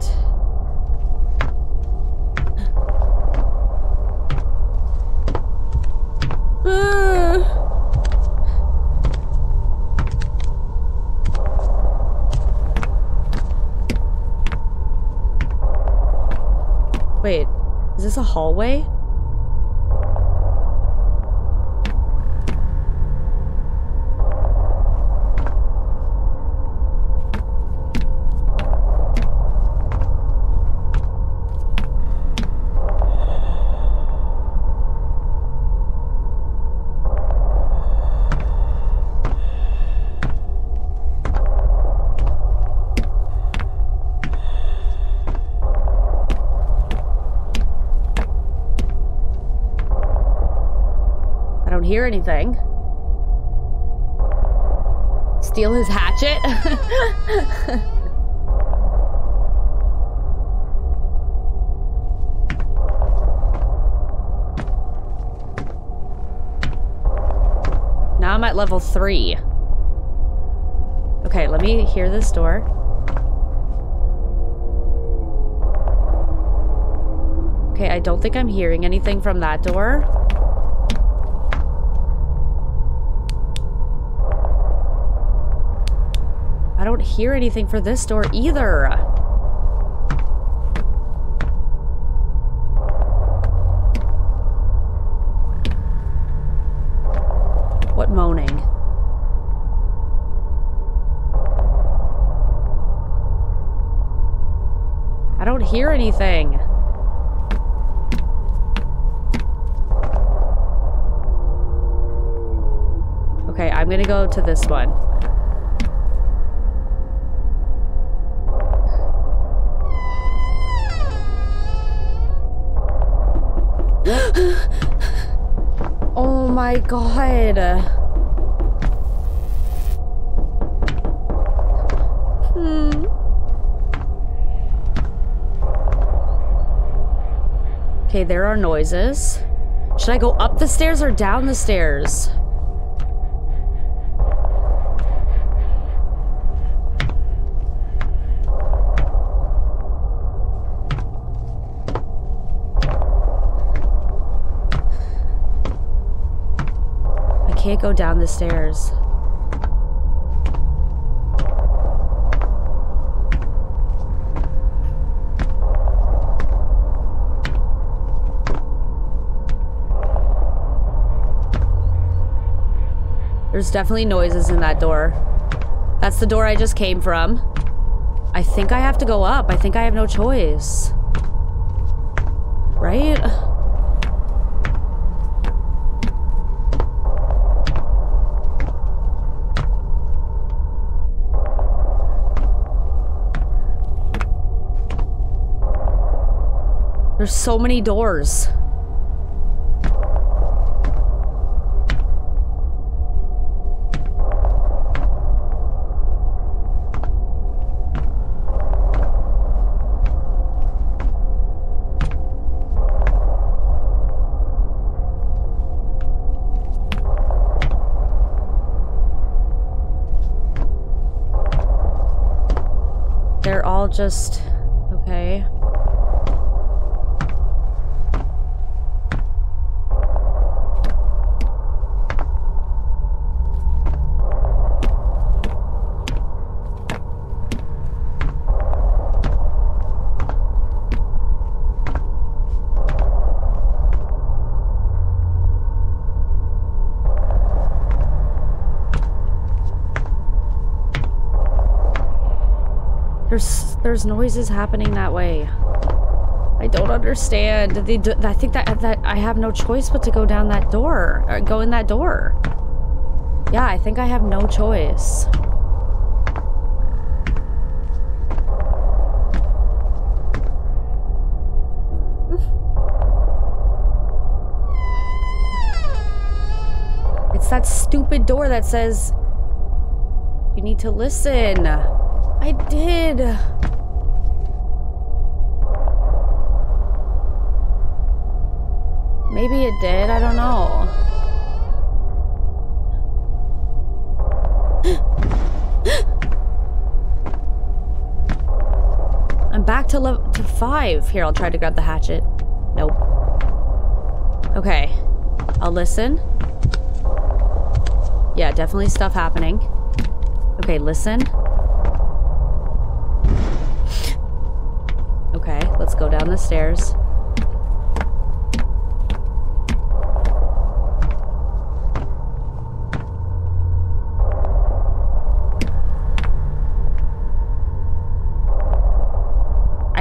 Wait, is this a hallway? don't hear anything. Steal his hatchet? [laughs] now I'm at level three. Okay, let me hear this door. Okay, I don't think I'm hearing anything from that door. Don't hear anything for this door either. What moaning? I don't hear anything. Okay, I'm gonna go to this one. Oh my god. Hmm. Okay, there are noises. Should I go up the stairs or down the stairs? I can't go down the stairs. There's definitely noises in that door. That's the door I just came from. I think I have to go up. I think I have no choice. Right? There's so many doors. They're all just okay. There's noises happening that way. I don't understand. They do, I think that that I have no choice but to go down that door or go in that door. Yeah, I think I have no choice. [laughs] It's that stupid door that says you need to listen. I did. Maybe it did, I don't know. [gasps] I'm back to level to five. Here, I'll try to grab the hatchet. Nope. Okay. I'll listen. Yeah, definitely stuff happening. Okay, listen. [sighs] Okay, let's go down the stairs.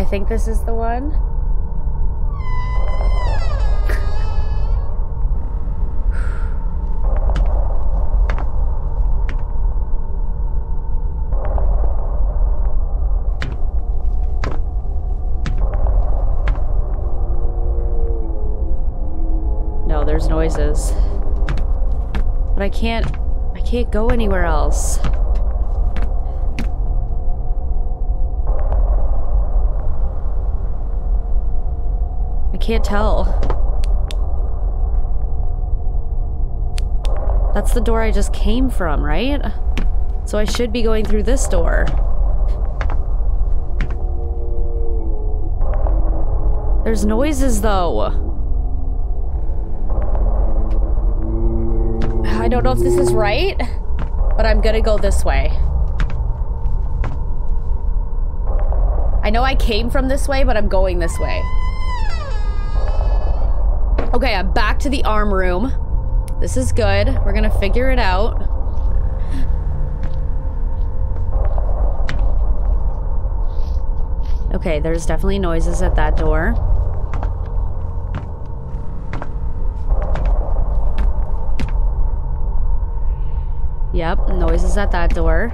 Think this is the one. [sighs] No, there's noises. But I can't... I can't go anywhere else. Can't tell. That's the door I just came from, right? So I should be going through this door. There's noises, though. I don't know if this is right, but I'm gonna go this way. I know I came from this way, but I'm going this way. Okay, I'm back to the arm room. This is good. We're gonna figure it out. Okay, there's definitely noises at that door. Yep, noises at that door.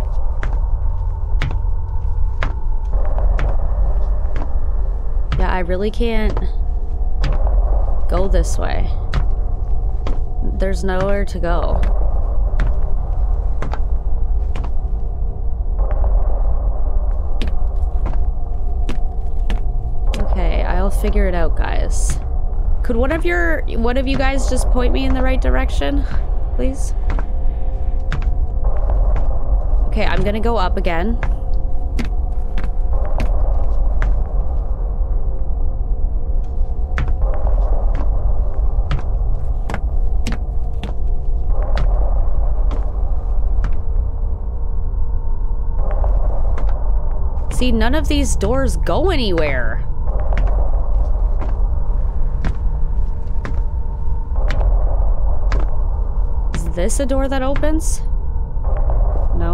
Yeah, I really can't go this way. There's nowhere to go. Okay, I'll figure it out, guys. Could one of your one of you guys just point me in the right direction, please? Okay, I'm gonna go up again. See, none of these doors go anywhere. Is this a door that opens? No.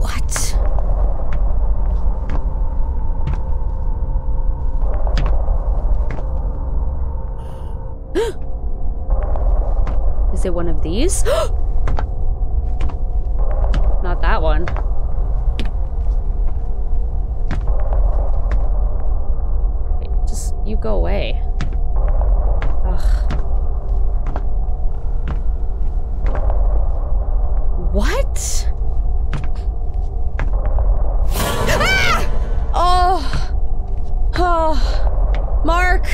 What? Is it one of these? Not that one. Just, you go away. Ugh. What? Ah! Oh. Oh. Mark.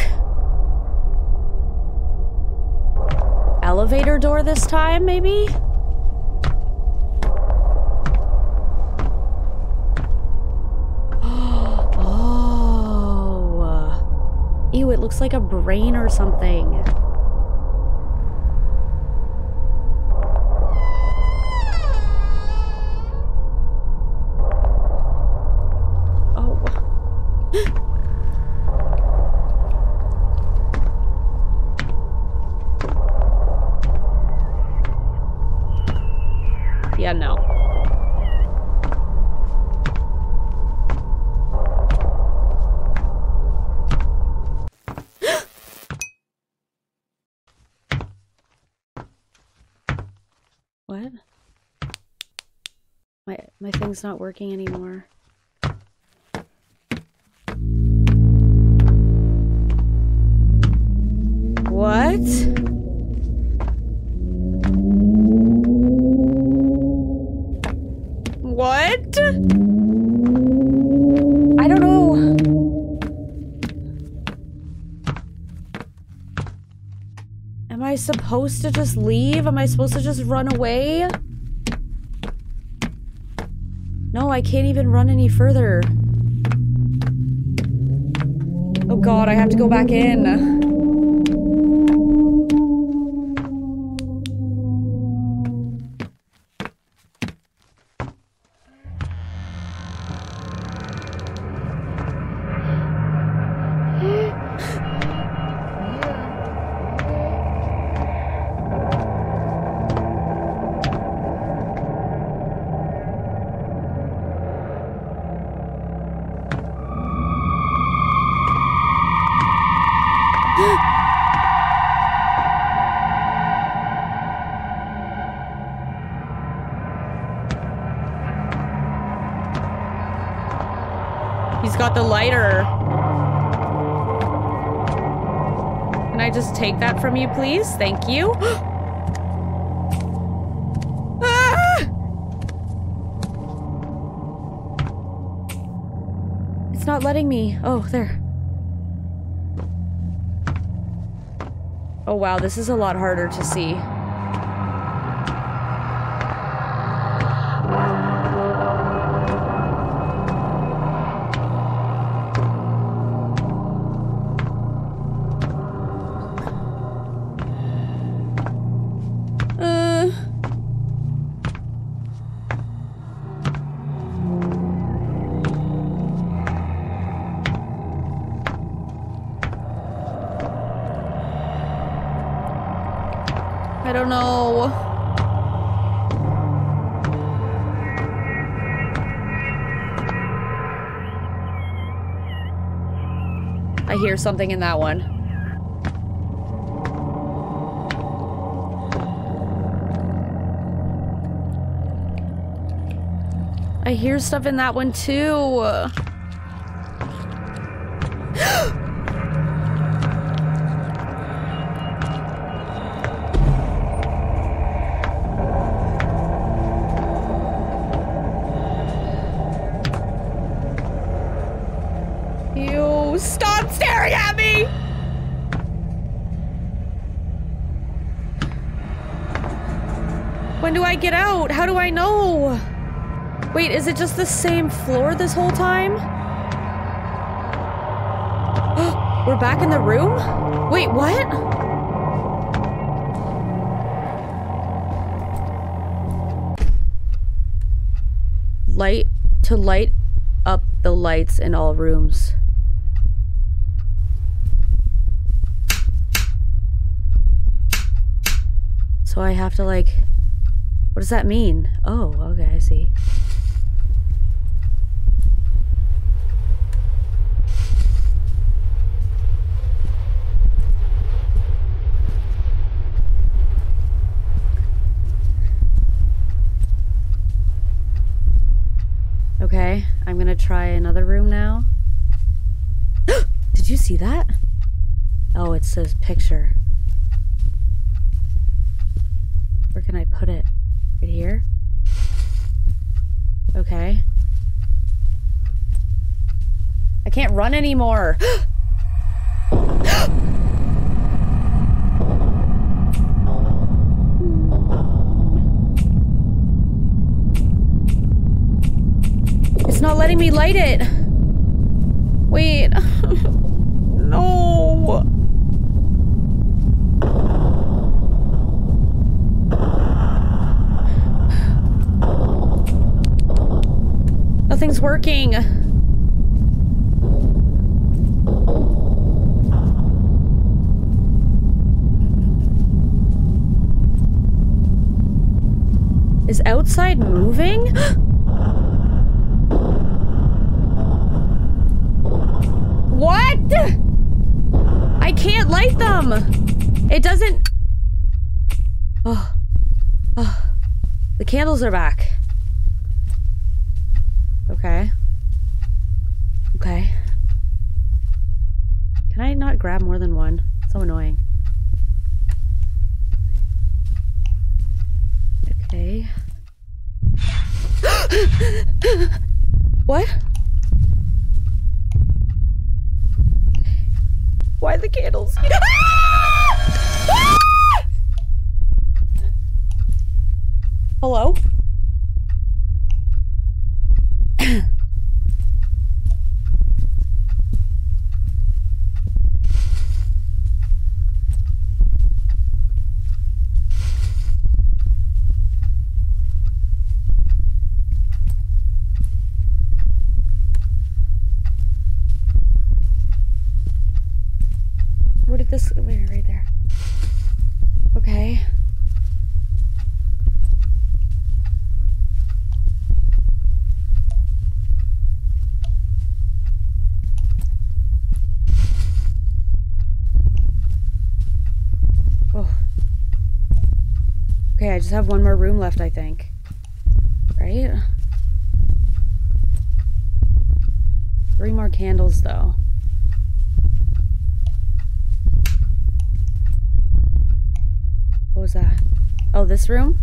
Elevator door this time, maybe? [gasps] Oh. Ew, it looks like a brain not working anymore. What? What? I don't know. Am I supposed to just leave? Am I supposed to just run away? No, I can't even run any further. Oh god, I have to go back in. Got the lighter. Can I just take that from you, please? Thank you. [gasps] ah! It's not letting me. Oh, there. Oh wow, this is a lot harder to see. Something in that one. I hear stuff in that one too. It just the same floor this whole time? [gasps] We're back in the room? Wait, what? Light to light up the lights in all rooms. So I have to like what does that mean? Oh, okay, I see. Okay, I'm gonna try another room now. Did you see that? Oh, it says picture. Where can I put it? Right here? Okay. I can't run anymore. Have one more room left, I think. Right? Three more candles, though. What was that? Oh, this room?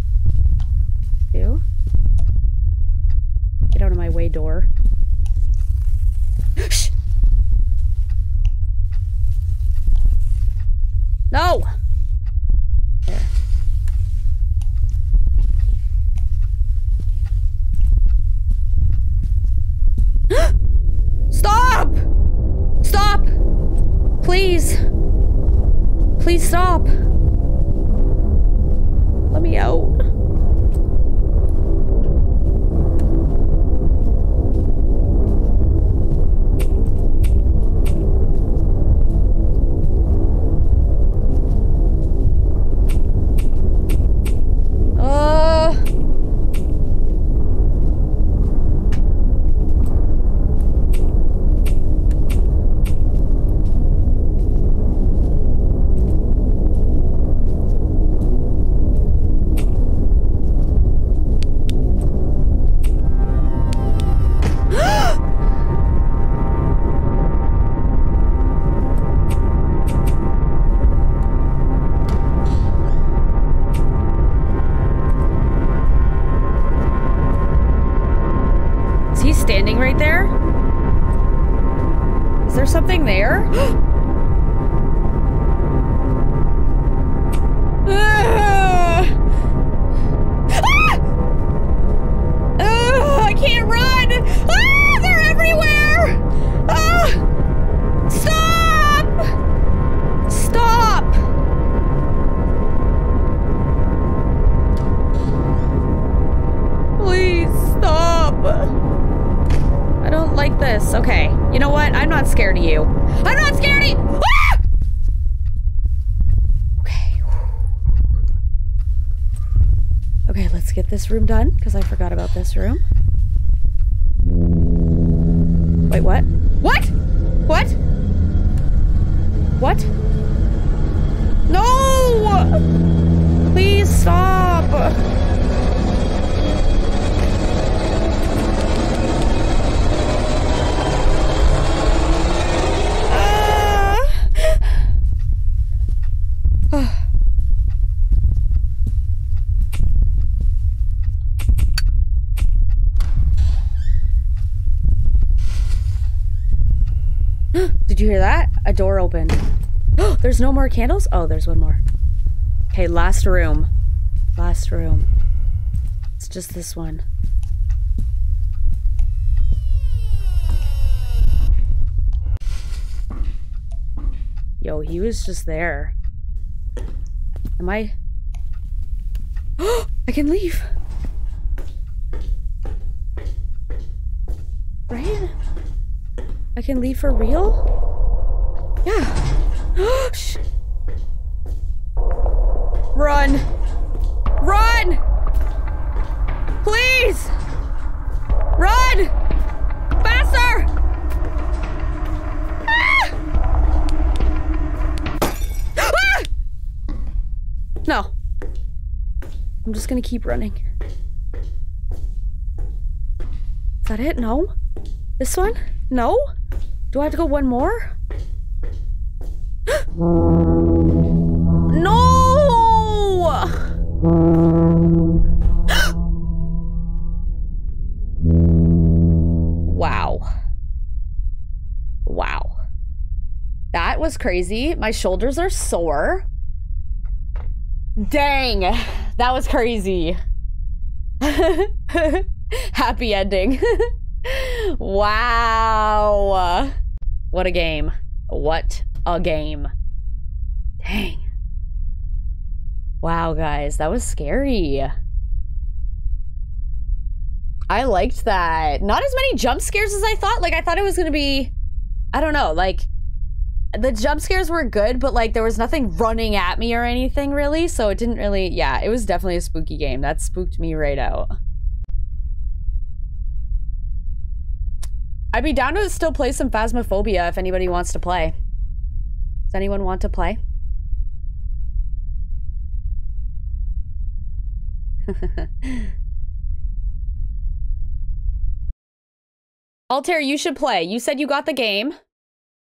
Candles? Oh, there's one more. Okay, last room. Last room. It's just this one. Yo, he was just there. Am I? [gasps] I can leave. Right? I can leave for real? Keep running. Is that it? No? This one? No? Do I have to go one more? [gasps] no! [gasps] wow. Wow. That was crazy. My shoulders are sore. Dang. That was crazy. [laughs] Happy ending. [laughs] wow. What a game. What a game. Dang. Wow, guys, that was scary. I liked that. Not as many jump scares as I thought. Like, I thought it was gonna be. I don't know, like. The jump scares were good, but like there was nothing running at me or anything really, so it didn't really. Yeah, it was definitely a spooky game. That spooked me right out. I'd be down to still play some Phasmophobia if anybody wants to play. Does anyone want to play? [laughs] Altair, you should play. You said you got the game.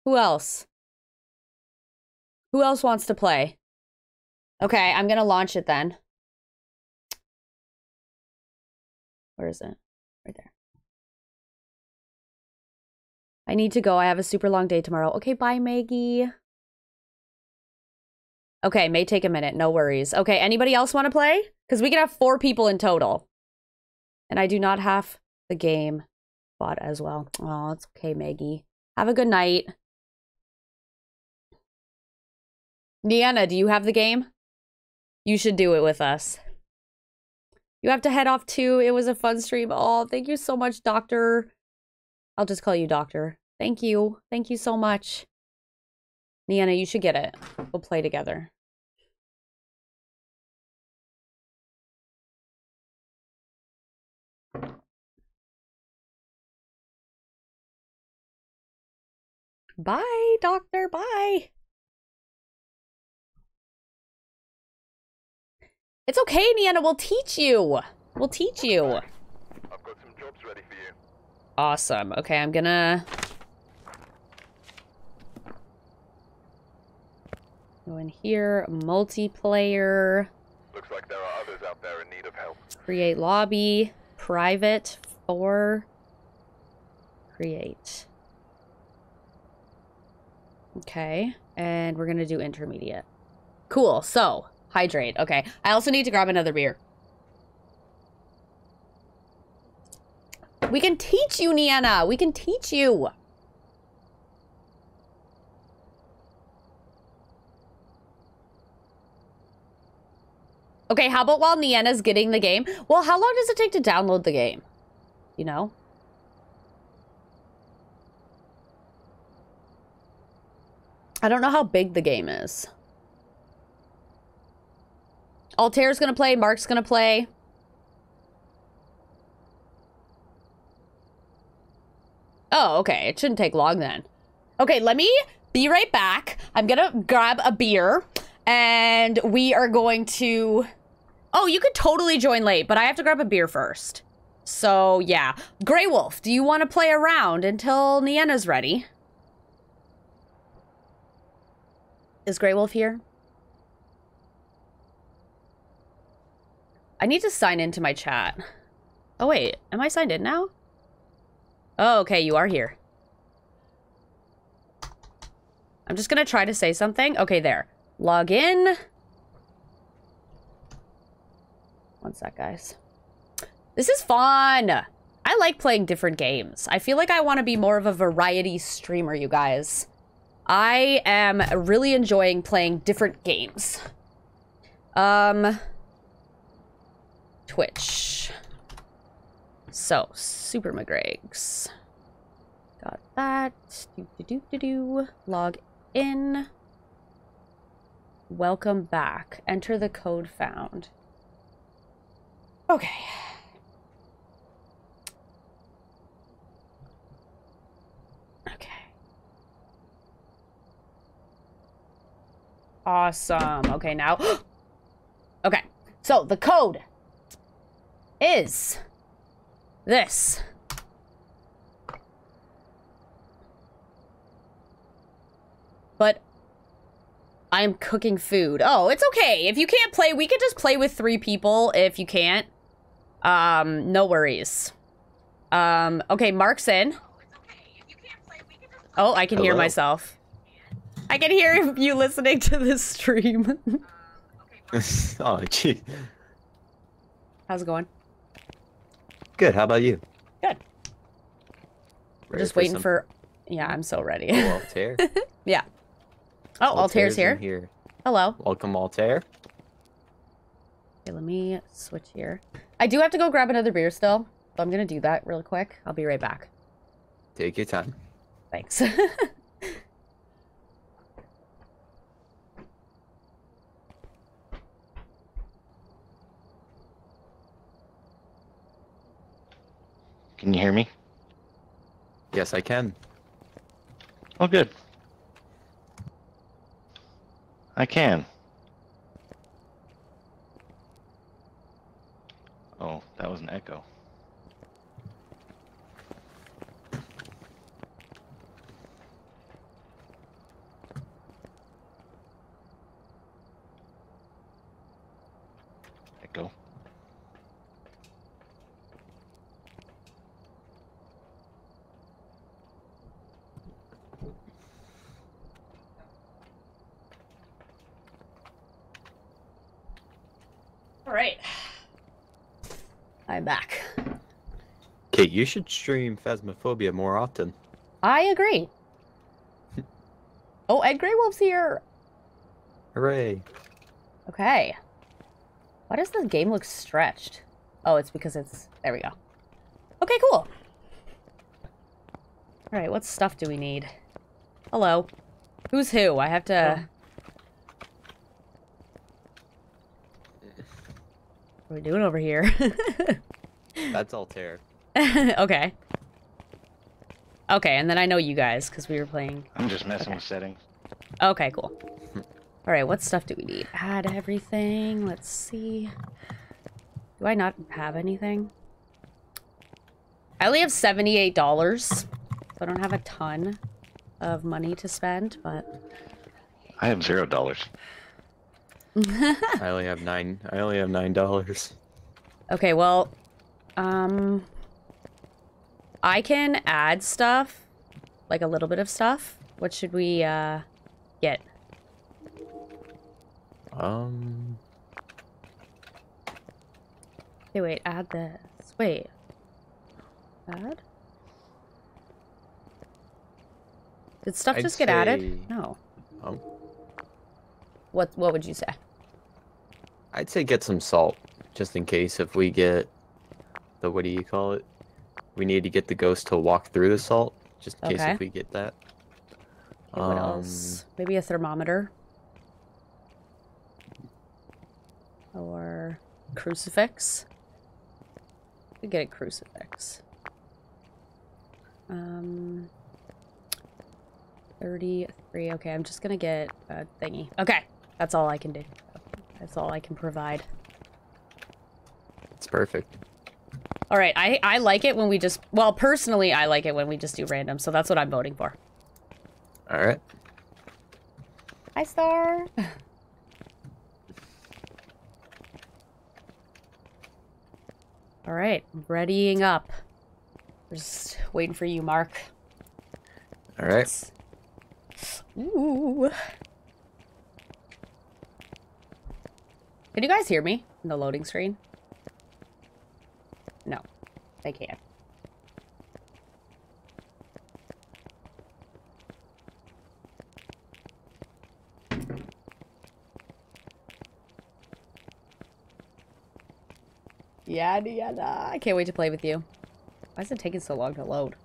Who else? Who else wants to play? Okay, I'm gonna launch it then. Where is it? Right there. I need to go. I have a super long day tomorrow. Okay, bye, Maggie. Okay, may take a minute. No worries. Okay, anybody else want to play? Because we can have four people in total. And I do not have the game bought as well. Oh, it's okay, Maggie. Have a good night. Niana, do you have the game? You should do it with us. You have to head off too. It was a fun stream. Oh, thank you so much, Doctor. I'll just call you Doctor. Thank you. Thank you so much. Niana, you should get it. We'll play together. Bye, doctor. Bye. It's okay, Niana. We'll teach you. We'll teach you. I've got some jobs ready for you. Awesome. Okay, I'm gonna go in here. Multiplayer. Looks like there are others out there in need of help. Create lobby. Private. For. Create. Okay. And we're gonna do intermediate. Cool. So, hydrate. Okay. I also need to grab another beer. We can teach you, Niana. We can teach you. Okay, how about while Niana's getting the game? Well, how long does it take to download the game? You know? I don't know how big the game is. Altair's gonna play, Mark's gonna play. Oh, okay. It shouldn't take long then. Okay, let me be right back. I'm gonna grab a beer and we are going to. Oh, you could totally join late, but I have to grab a beer first. So, yeah. Grey Wolf, do you want to play around until Niana's ready? Is Grey Wolf here? I need to sign into my chat. Oh, wait. Am I signed in now? Oh, okay. You are here. I'm just going to try to say something. Okay, there. Log in. One sec, guys. This is fun. I like playing different games. I feel like I want to be more of a variety streamer, you guys. I am really enjoying playing different games. Um, Twitch. So, Super McGreg's. Got that. Do, do, do, do, do. Log in. Welcome back. Enter the code found. Okay. Okay. Awesome. Okay, now. [gasps] okay. So the code is this. But I'm cooking food. Oh, it's okay. If you can't play, we can just play with three people if you can't. Um, no worries. Um, okay, Mark's in. Oh, I can hear myself. I can hear you listening to this stream. [laughs] oh, gee. How's it going? Good. How about you? Good. Ready Just waiting some- for. Yeah, I'm so ready. Oh, [laughs] Altair. yeah. Oh, Altair's in here. here. Hello. Welcome, Altair. Okay, let me switch here. I do have to go grab another beer still, so I'm gonna do that real quick. I'll be right back. Take your time. Thanks. [laughs] Can you hear me? Yes, I can. Oh, good. I can. Oh, that was an echo. Go. All right. I'm back. Kate, you should stream Phasmophobia more often. I agree. [laughs] oh, Ed Grey Wolf's here. Hooray. Okay. Why does the game look stretched? Oh, it's because it's... There we go. Okay, cool. Alright, what stuff do we need? Hello. Who's who? I have to... Um, What are we doing over here? [laughs] That's Altair. [laughs] okay. Okay, and then I know you guys, because we were playing... I'm just messing Okay. with settings. Okay, cool. [laughs] Alright, what stuff do we need? Add everything. Let's see. Do I not have anything? I only have $78. So I don't have a ton of money to spend, but... I have zero dollars. [laughs] I only have nine. I only have nine dollars. Okay, well, um... I can add stuff. Like a little bit of stuff. What should we, uh, get? Um, Hey, wait, add this. Wait. Add? Did stuff I'd just get added? No. um, What what would you say? I'd say get some salt, just in case if we get the what do you call it? We need to get the ghost to walk through the salt, just in case if we get that. Okay, what Um, else? Maybe a thermometer. Or crucifix. We get a crucifix. Um 33. Okay, I'm just gonna get a thingy. Okay, that's all I can do. That's all I can provide. It's perfect. All right, I I like it when we just well, personally, I like it when we just do random, so that's what I'm voting for. All right. Hi, Star. [laughs] All right, readying up. We're just waiting for you, Mark. All right. Ooh. Can you guys hear me in the loading screen? No, they can't. Yada yada. I can't wait to play with you. Why is it taking so long to load?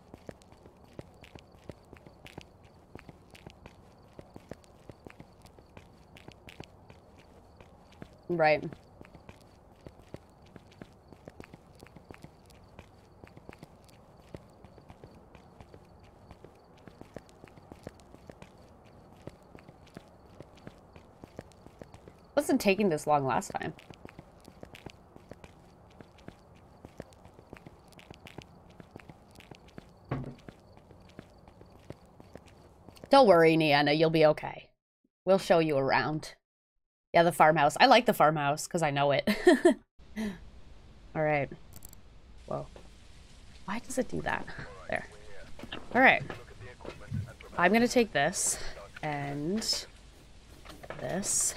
Right. Wasn't taking this long last time. Don't worry, Niana, you'll be okay. We'll show you around. Yeah, the farmhouse. I like the farmhouse because I know it. [laughs] All right. Whoa. Why does it do that? There. All right. I'm going to take this and this.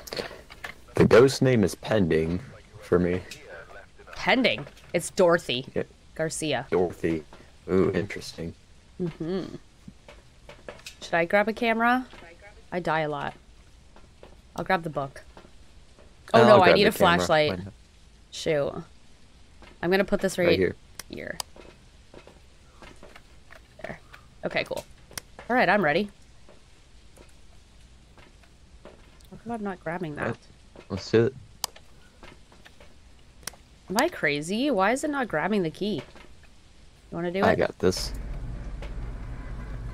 The ghost name is pending for me. Pending. It's Dorothy. Garcia. Dorothy. Ooh, interesting. Mhm. Should I grab a camera? I die a lot. I'll grab the book. Oh I'll no, I need a camera. flashlight. Shoot. I'm gonna put this right, Right here. here. There. Okay, cool. Alright, I'm ready. How come I'm not grabbing that? Let's do it. Am I crazy? Why is it not grabbing the key? You wanna do I it? I got this.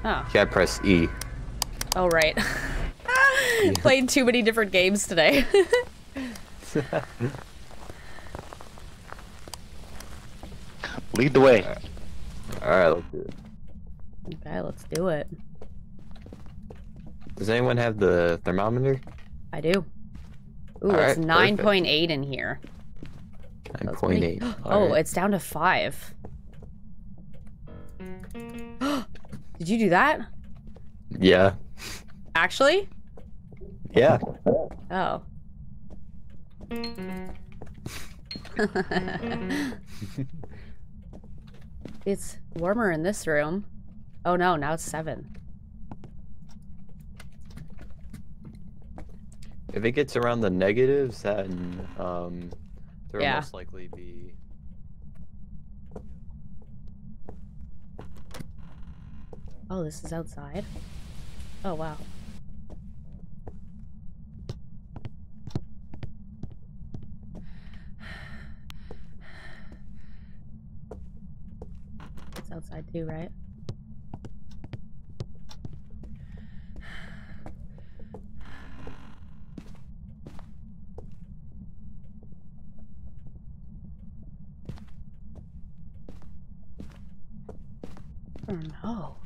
Oh. Gotta press E. Oh right. [laughs] Played too many different games today. [laughs] [laughs] Lead the way. Alright, let's do it. okay, let's do it. Does anyone have the thermometer? I do. Ooh, All it's right, 9.8 in here. 9.8. pretty- [gasps] Oh, Alright. it's down to five. [gasps] Did you do that? Yeah. Actually? Yeah. Oh. [laughs] it's warmer in this room. Oh no, now it's seven. If it gets around the negatives, then um, there will Yeah. most likely be. Oh, this is outside? Oh, wow. Outside too, right? [sighs] Oh no.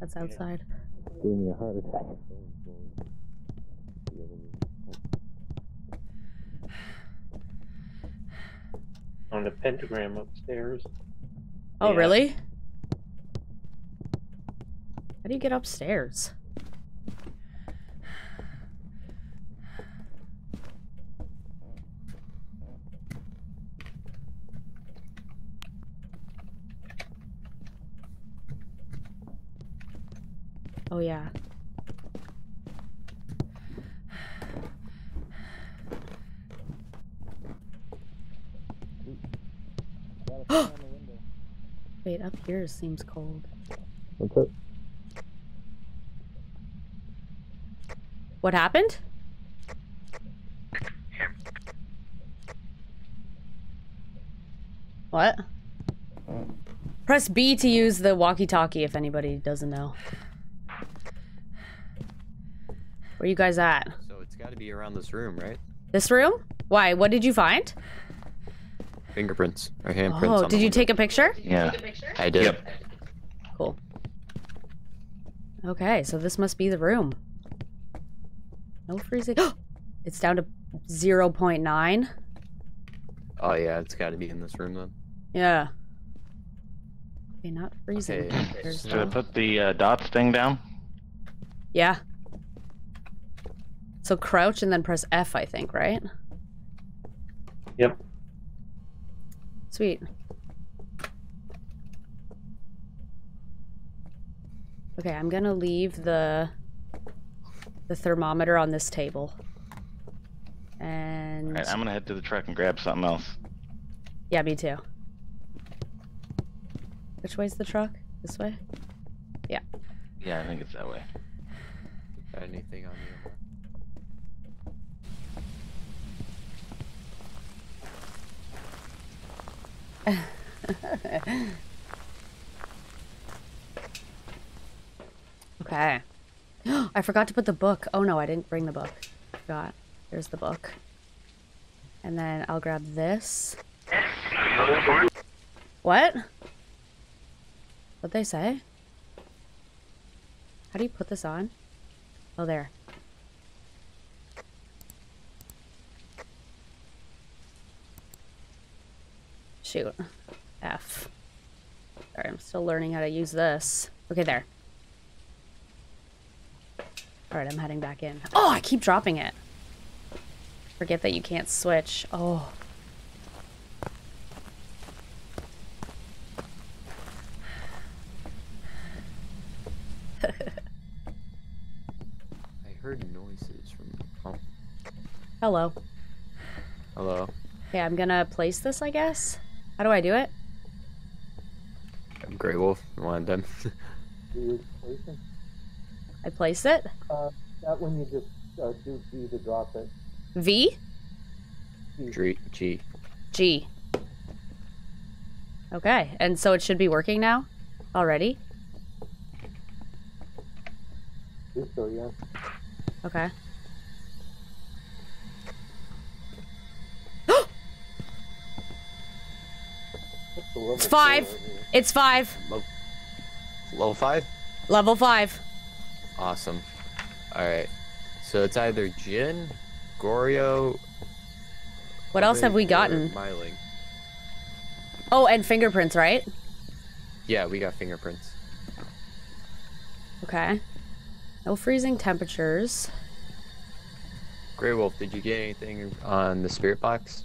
That's outside. Gave me a heart attack. on the pentagram upstairs. Oh, Yeah. really? How do you get upstairs? Oh, yeah. [gasps] Wait, up here seems cold. What's up? What happened? What? Press B to use the walkie-talkie if anybody doesn't know. Where you guys at? So it's got to be around this room, right? This room? Why? What did you find? Fingerprints or handprints. Oh, on did you window. take a picture? Yeah. I did. Yep. Cool. Okay, so this must be the room. No freezing. [gasps] it's down to 0.9. Oh yeah, it's got to be in this room then. Yeah. Okay, not freezing. Okay, There's Should I put the uh, dots thing down? Yeah. So crouch and then press F, I think, right? Yep. Sweet. Okay, I'm gonna leave the the thermometer on this table. And Alright, I'm gonna head to the truck and grab something else. yeah, me too. Which way's the truck? This way? Yeah. Yeah, I think it's that way. Got anything on you? Okay. [gasps] I forgot to put the book. Oh no, I didn't bring the book. Forgot. There's the book. And then I'll grab this. What? What'd they say? How do you put this on? Oh, there. Shoot. F. Sorry, I'm still learning how to use this. Okay, there. Alright, I'm heading back in. Oh, I keep dropping it. Forget that you can't switch. Oh. [laughs] I heard noises from. Oh, Hello. hello. Okay, I'm gonna place this, I guess. How do I do it? I'm Grey Wolf. One of them. You placing? I place it. Uh, that one you just uh, do G to drop it. V? G. G. G. Okay, and so it should be working now? Already? I so, yeah. Okay. What's the level It's five. four in here? It's five. Level five. Level five. Awesome. All right. So it's either Jinn, Goryo. What else have we gotten? Myling. Oh, and fingerprints, right? Yeah, we got fingerprints. Okay. No freezing temperatures. Grey Wolf, did you get anything on the spirit box?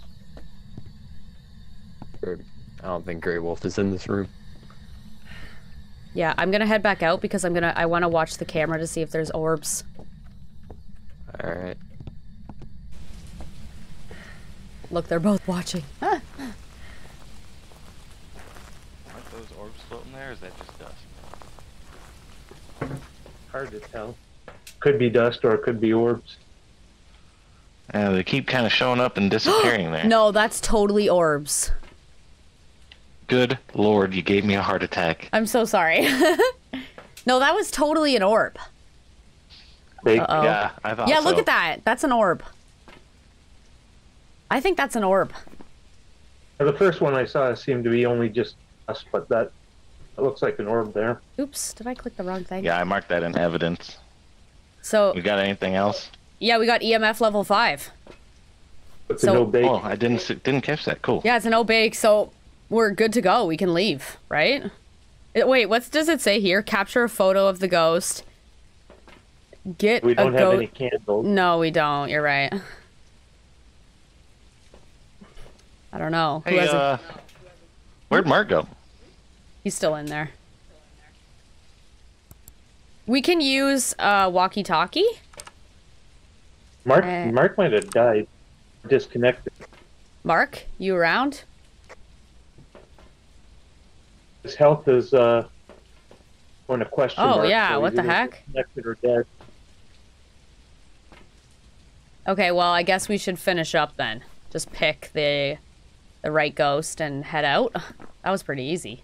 Or, I don't think Grey Wolf is in this room. Yeah, I'm gonna head back out because I'm gonna I wanna watch the camera to see if there's orbs. All right. Look, they're both watching. Aren't those orbs floating there, or is that just dust? Hard to tell. Could be dust or it could be orbs. Yeah, they keep kind of showing up and disappearing [gasps] there. No, that's totally orbs. Good lord, you gave me a heart attack. I'm so sorry. [laughs] no, that was totally an orb. Big. Uh-oh. Yeah, I thought Yeah, look at that. That's an orb. I think that's an orb. The first one I saw seemed to be only just us, but that, that looks like an orb there. Oops, did I click the wrong thing? Yeah, I marked that in evidence. So, We got anything else? yeah, we got EMF level 5. It's So- a no. Oh, I didn't didn't catch that. Cool. Yeah, it's an obake, so we're good to go. We can leave, right? It- wait, what does it say here? Capture a photo of the ghost. Get we a don't have ghost. any candles. No, we don't. You're right. I don't know. Who Hey, has a- uh, where'd Mark go? He's still in there. We can use uh, walkie-talkie. Mark, Uh, Mark might have died. Disconnected. Mark, you around? His health is uh, going to question Oh, mark, yeah, so what the heck? Disconnected or dead. Okay, well, I guess we should finish up then. Just pick the the right ghost and head out. [laughs] That was pretty easy.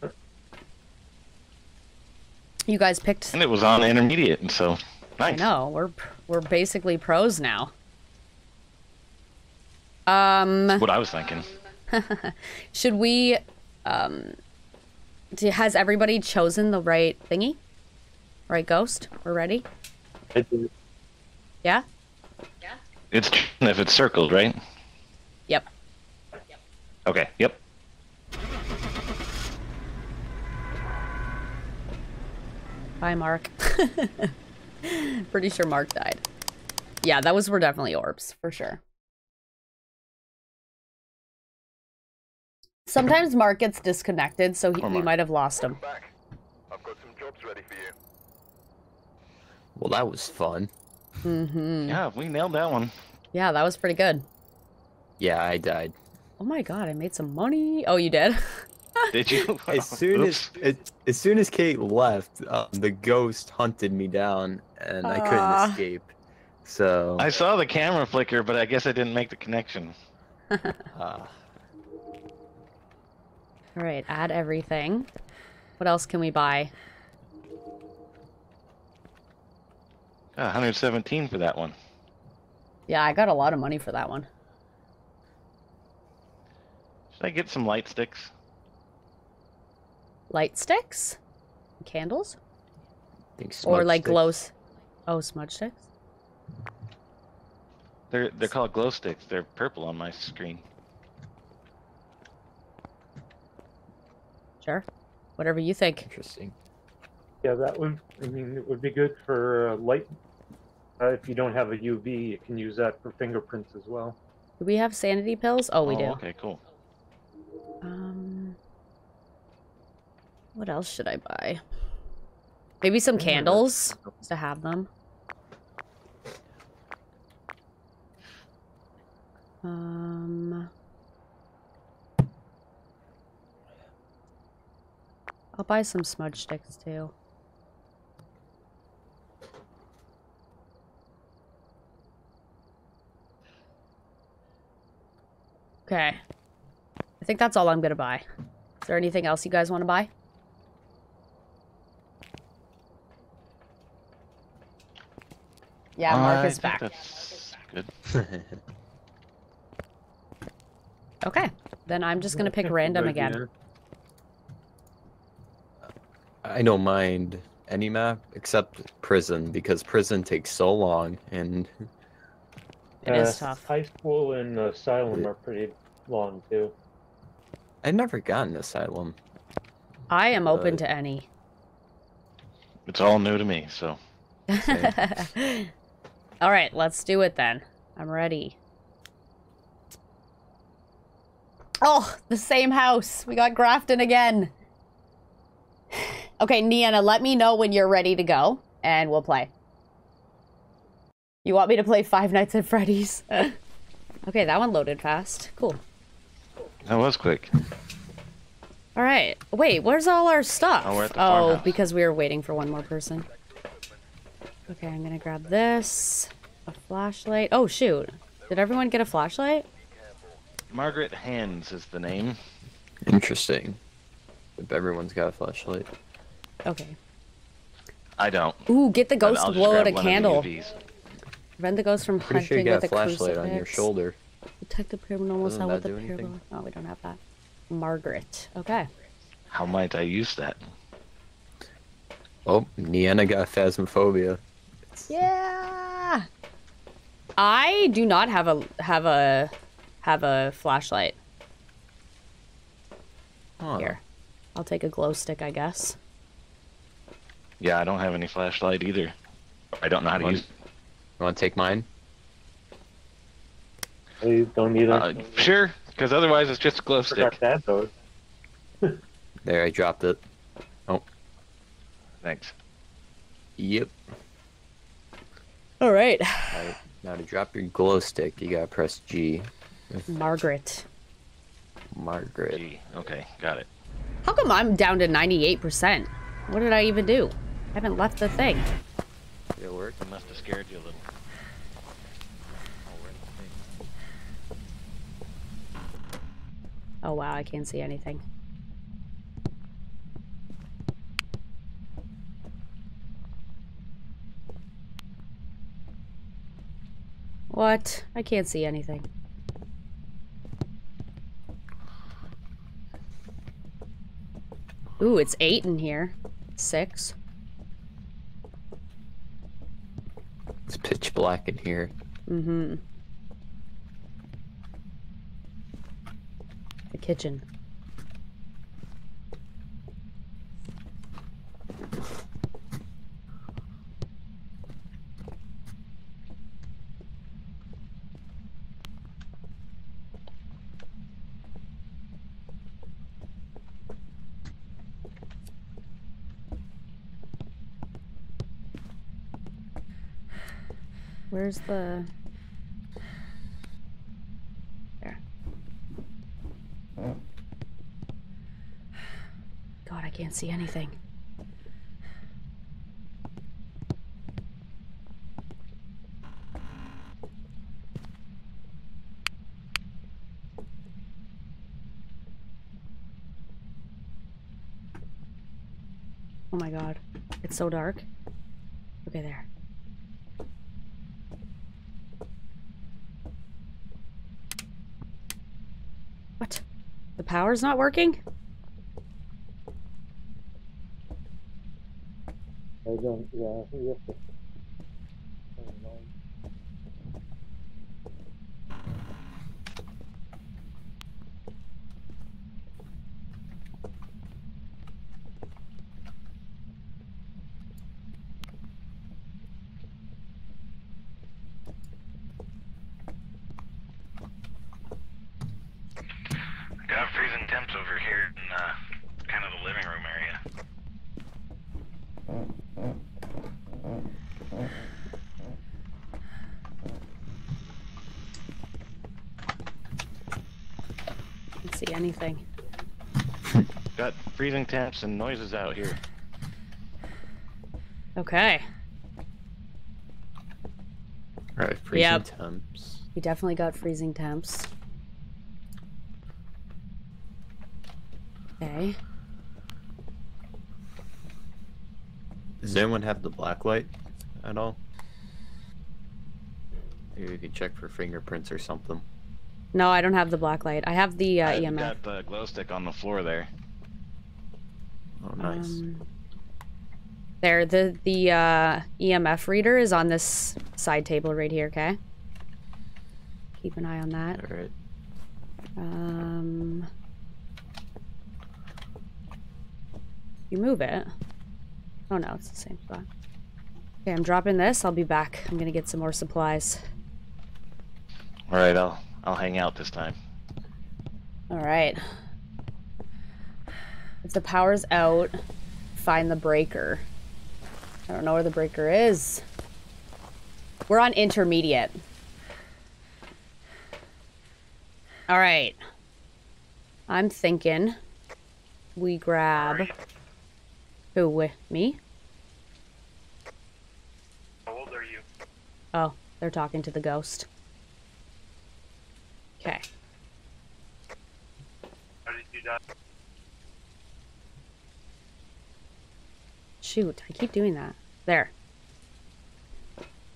You guys picked. And it was on intermediate, and so I nice. know we're we're basically pros now. Um, What I was thinking. [laughs] should we? Um, do, has everybody chosen the right thingy? Right ghost? We're ready. I did. Yeah. It's if it's circled, right? Yep. yep. Okay. Yep. Bye, Mark. [laughs] Pretty sure Mark died. Yeah, that was were definitely orbs for sure. Sometimes Mark gets disconnected, so he, Poor we might have lost him. I've got some jobs ready for you. Well, that was fun. Mm-hmm. Yeah, we nailed that one. Yeah, that was pretty good. Yeah, I died. Oh my god, I made some money. Oh, you did? [laughs] Did you? As soon as Oops. it, as soon as Kate left, um, the ghost hunted me down, and I Ah. couldn't escape. So, I saw the camera flicker, but I guess I didn't make the connection. uh, [laughs] All right, add everything. What else can we buy? Ah, 117 for that one. Yeah, I got a lot of money for that one. Should I get some light sticks? Light sticks? Candles? I think or like sticks. glows? Oh, smudge sticks? They're they're called glow sticks. They're purple on my screen. Sure. Whatever you think. Interesting. Yeah, that would. I mean, it would be good for uh, light. Uh, if you don't have a UV, you can use that for fingerprints as well. Do we have sanity pills? Oh, we oh, do. Okay, cool. Um, what else should I buy? Maybe some Yeah, candles just to have them. Um, I'll buy some smudge sticks too. Okay. I think that's all I'm gonna buy. Is there anything else you guys want to buy? Yeah, Mark I is back. That's good. [laughs] Okay. Then I'm just gonna pick random Good again. Idea. I don't mind any map except prison because prison takes so long and It is Uh, tough. High school and asylum are pretty long too. I've never gotten asylum. I am open uh, to any. It's all new to me, so [laughs] All right, let's do it then. I'm ready. Oh, the same house. We got Grafton again. Okay, Niana, let me know when you're ready to go, and we'll play. You want me to play Five Nights at Freddy's? [laughs] okay, that one loaded fast. Cool. that was quick. All right. Wait, where's all our stuff? Oh, we're at the oh, because we were waiting for one more person. Okay, I'm gonna grab this. A flashlight. Oh shoot! Did everyone get a flashlight? Margaret Hands is the name. Interesting. If everyone's got a flashlight. Okay. I don't. Ooh, get the ghost to blow out a one of the candle. Prevent the ghost from Pretty sure you got a with a flashlight on your shoulder. Detect the paranormal Doesn't cell with a do anything? Oh, we don't have that. Margaret. Okay. How might I use that? Oh, Niana got phasmophobia. Yeah. I do not have a have a have a flashlight Huh. here. I'll take a glow stick, I guess. Yeah, I don't have any flashlight either. I don't know how to One. use. You want to take mine? I don't need Uh, sure, because otherwise it's just a glow stick. that though. [laughs] There, I dropped it. Oh. Thanks. Yep. All right. Alright, now to drop your glow stick, you gotta press G. Margaret. Margaret. Gee, okay, got it. How come I'm down to 98%? What did I even do? I haven't left the thing. Did it work? I must have scared you a little. Oh wow, I can't see anything. What? I can't see anything. Ooh, it's eight in here. Six. It's pitch black in here. Mm-hmm. The kitchen. Where's the... There. God, I can't see anything. Oh my god. It's so dark. Okay, there. What? The power's not working? I don't. Yeah, we have to. turn it on. Got freezing temps over here in uh, kind of the living room area. Can't see anything. [laughs] Got freezing temps and noises out here. Okay. Alright, freezing Yep. temps. We definitely got freezing temps. Okay. Does anyone have the black light at all? Maybe we could check for fingerprints or something. No, I don't have the black light. I have the uh, I've EMF. got the glow stick on the floor there. Oh, nice. Um, there, the the uh, EMF reader is on this side table right here. Okay. Keep an eye on that. all right. Um, you move it. Oh no, it's the same spot. Okay, I'm dropping this. I'll be back. I'm gonna get some more supplies. All right, I'll I'll hang out this time. All right. If the power's out, find the breaker. I don't know where the breaker is. We're on intermediate. All right. I'm thinking we grab. Who? with Me? How old are you? Oh, they're talking to the ghost. Okay. Shoot, I keep doing that. There.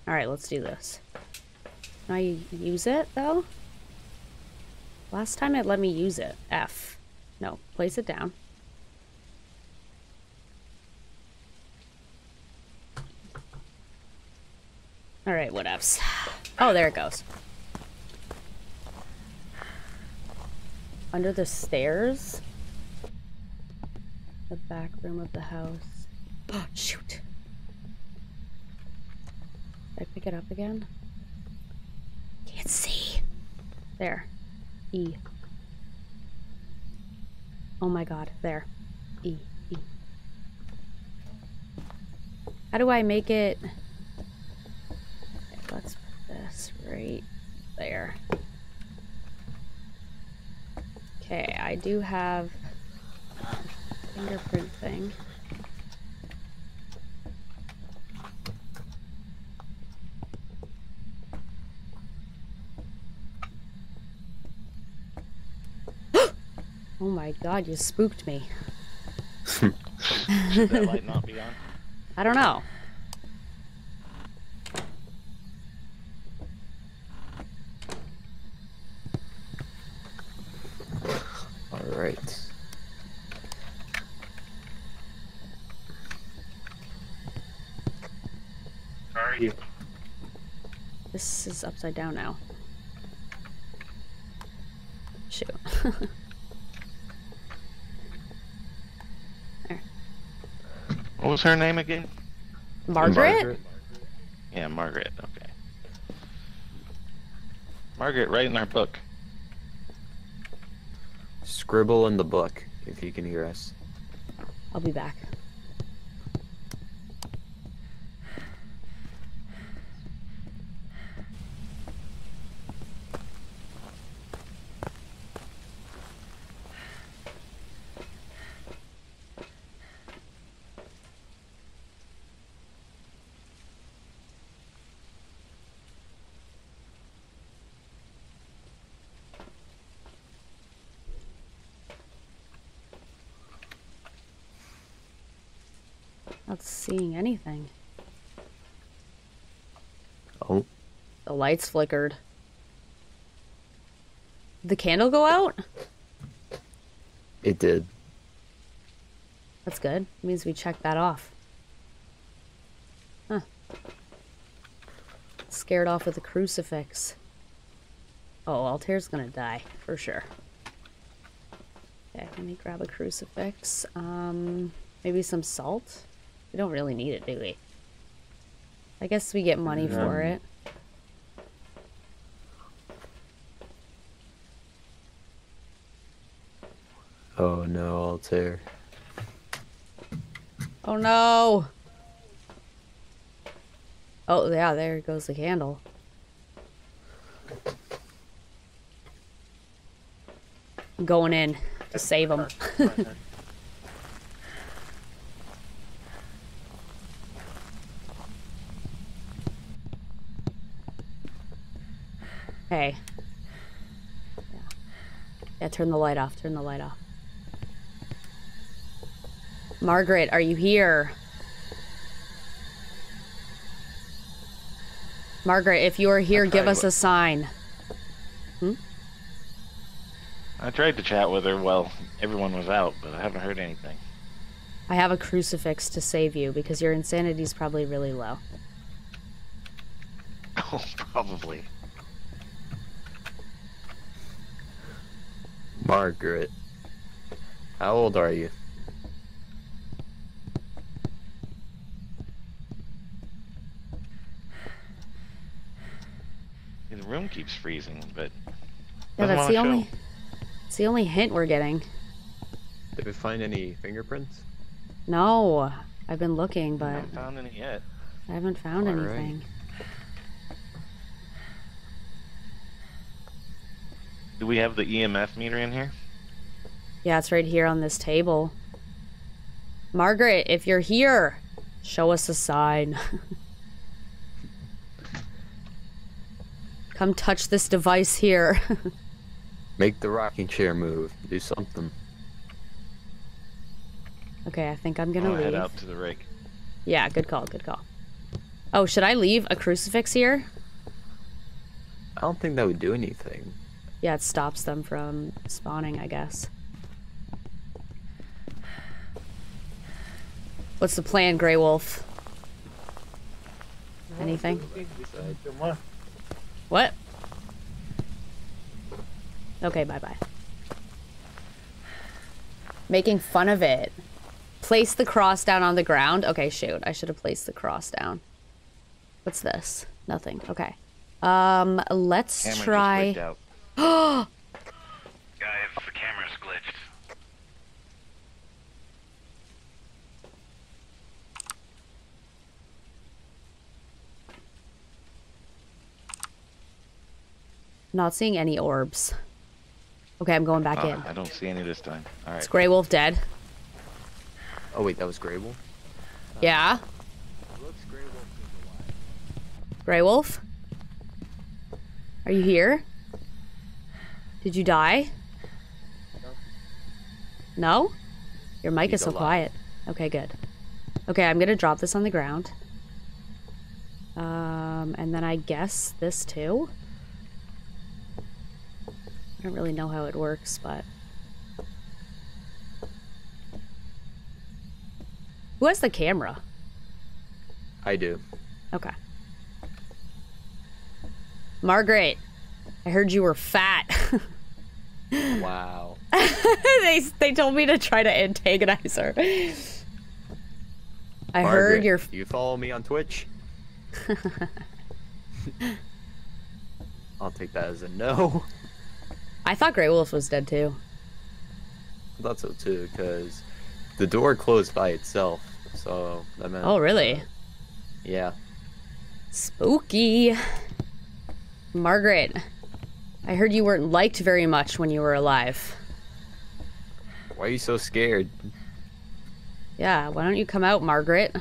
Alright, let's do this. Can I use it, though? Last time it let me use it. F. No, place it down. Alright, what else? Oh, there it goes. Under the stairs? The back room of the house. Oh, shoot. Did I pick it up again? Can't see. There. E. Oh my god, there. E. E. How do I make it? Okay, let's put this right there. Okay, I do have fingerprint thing. [gasps] Oh my god, you spooked me. [laughs] Should that light not be on? I don't know. Right. How are you? This is upside down now. Shoot. [laughs] there. What was her name again? Margaret? Yeah, Margaret. Okay. Margaret, right in our book. Scribble in the book if you can hear us. I'll be back. Not seeing anything. Oh, The lights flickered. The candle go out? it did. That's good. It means we checked that off. Huh. Scared off with a crucifix. Oh, Altair's gonna die, for sure. Okay, let me grab a crucifix. Um, maybe some salt? We don't really need it, do we? I guess we get money for it. Oh no, Altair. Oh no! Oh, yeah, there goes the candle. I'm going in to save him. [laughs] hey. Yeah. yeah, turn the light off. Turn the light off. Margaret, are you here? Margaret, if you are here, give us a sign. Hmm? I tried to chat with her while everyone was out, but I haven't heard anything. I have a crucifix to save you because your insanity is probably really low. [laughs] Oh, probably. Margaret. How old are you? The room keeps freezing, but Yeah, that's the show. only. It's the only hint we're getting. Did we find any fingerprints? No, I've been looking, I but haven't found any yet. I haven't found All right. Do we have the EMF meter in here? Yeah, it's right here on this table. Margaret, if you're here, show us a sign. [laughs] Come touch this device here. [laughs] Make the rocking chair move. Do something. okay, I think I'm gonna I'll head leave. out to the rig. Yeah, good call, good call. Oh, should I leave a crucifix here? I don't think that would do anything. Yeah, it stops them from spawning, I guess. What's the plan, Grey Wolf? Anything? Come. What? Okay, bye bye. Making fun of it. Place the cross down on the ground. Okay, shoot. I should have placed the cross down. What's this? Nothing. Okay. Um, let's Camera just try. [gasps] glitched out. Guys, the camera's glitched. Not seeing any orbs. Okay, I'm going back Ah, in. I don't see any this time. All right. Is. Grey Wolf dead? Oh wait, that was Grey Wolf? Yeah? Looks Grey Wolf is alive. Grey Wolf? Are you here? Did you die? No? Your mic He's is so alive. quiet. Okay, good. Okay, I'm gonna drop this on the ground. Um, and then I guess this too. I don't really know how it works, but. Who has the camera? I do. Okay. Margaret, I heard you were fat. [laughs] Wow. [laughs] they they told me to try to antagonize her. I heard Margaret, you're You follow me on Twitch? [laughs] I'll take that as a no. I thought Grey Wolf was dead too. I thought so too, because the door closed by itself. So that meant. Oh, really? Yeah. Spooky. Margaret, I heard you weren't liked very much when you were alive. Why are you so scared? Yeah, why don't you come out, Margaret?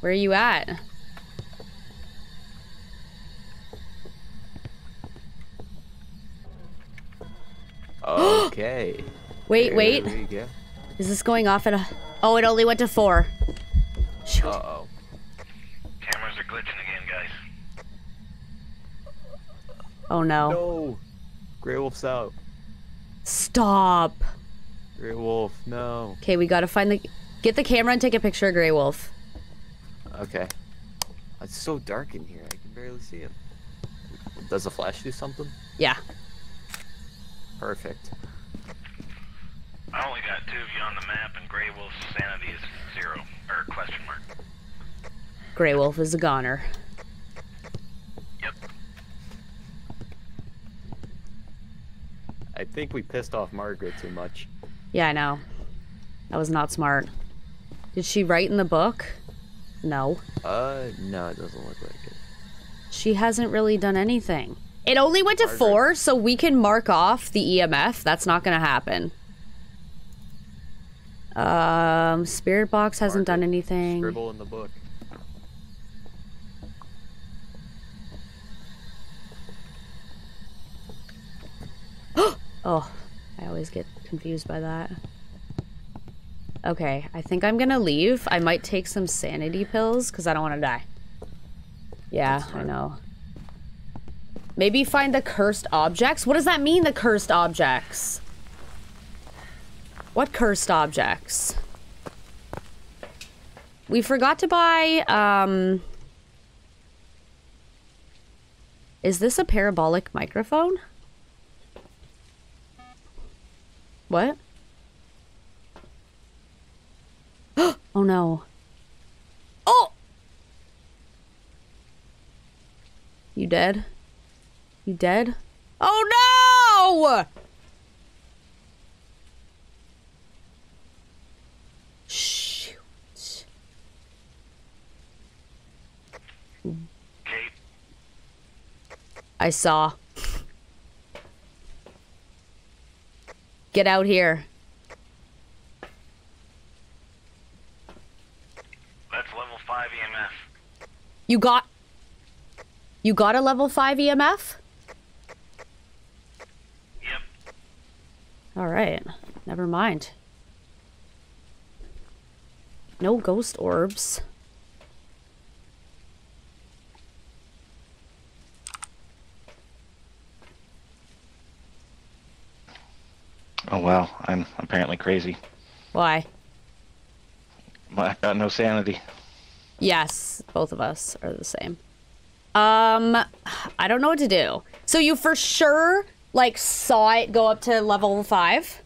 Where are you at? [gasps] Okay. Wait, There wait. go. Is this going off at a. Oh, it only went to four. Shoot. Uh oh. Cameras are glitching again, guys. Oh no. No. Grey Wolf's out. Stop. Grey Wolf, no. Okay, we gotta find the. Get the camera and take a picture of Grey Wolf. Okay. It's so dark in here. I can barely see him. Does the flash do something? Yeah. Perfect. I only got two of you on the map, and Grey Wolf's sanity is zero or question mark. Grey Wolf is a goner. I think we pissed off Margaret too much. Yeah, I know. That was not smart. Did she write in the book? No. Uh, no, it doesn't look like it. She hasn't really done anything. It only went to Margaret. four, so we can mark off the EMF. That's not gonna happen. Um, Spirit Box hasn't done anything. Scribble in the book. [gasps] [gasps] Oh, I always get confused by that. Okay, I think I'm gonna leave. I might take some sanity pills because I don't want to die. Yeah, I know. Maybe find the cursed objects. What does that mean, the cursed objects? What cursed objects? We forgot to buy, um... Is this a parabolic microphone? What? [gasps] oh no. Oh! You dead? You dead? Oh no! Shoot. I saw. Get out here. that's level 5 EMF. You got. You got a level 5 EMF? Yep. Alright. Never mind. No ghost orbs. Oh well, I'm apparently crazy. Why? I got no sanity. Yes, both of us are the same. Um, I don't know what to do. So you for sure, like, saw it go up to level 5?